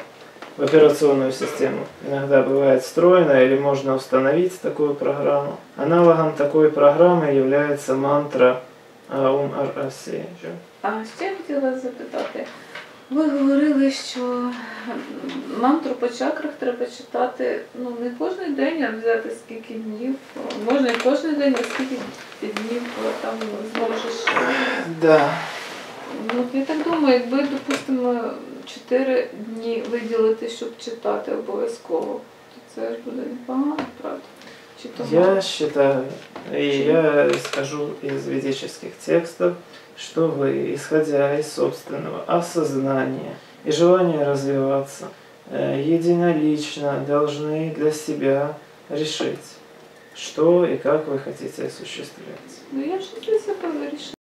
в операционную систему. Иногда бывает встроена или можно установить такую программу. Аналогом такой программы является мантра Аум Ар Аси. А ще я хотіла запитати. Ви говорили, що мантру по чакрах треба читати ну не кожен день, а взяти скільки днів. Можна і кожен день, а скільки днів там зможеш. Да. Ну, я так думаю, якби, допустимо, 4 дні виділити, щоб читати обов'язково, то це ж буде непогано, правда? Чи то Я считаю, и я скажу из ведических текстов, что вы, исходя из собственного осознания и желания развиваться, э, единолично должны для себя решить, что и как вы хотите осуществлять. Ну я ж для себе вирішила.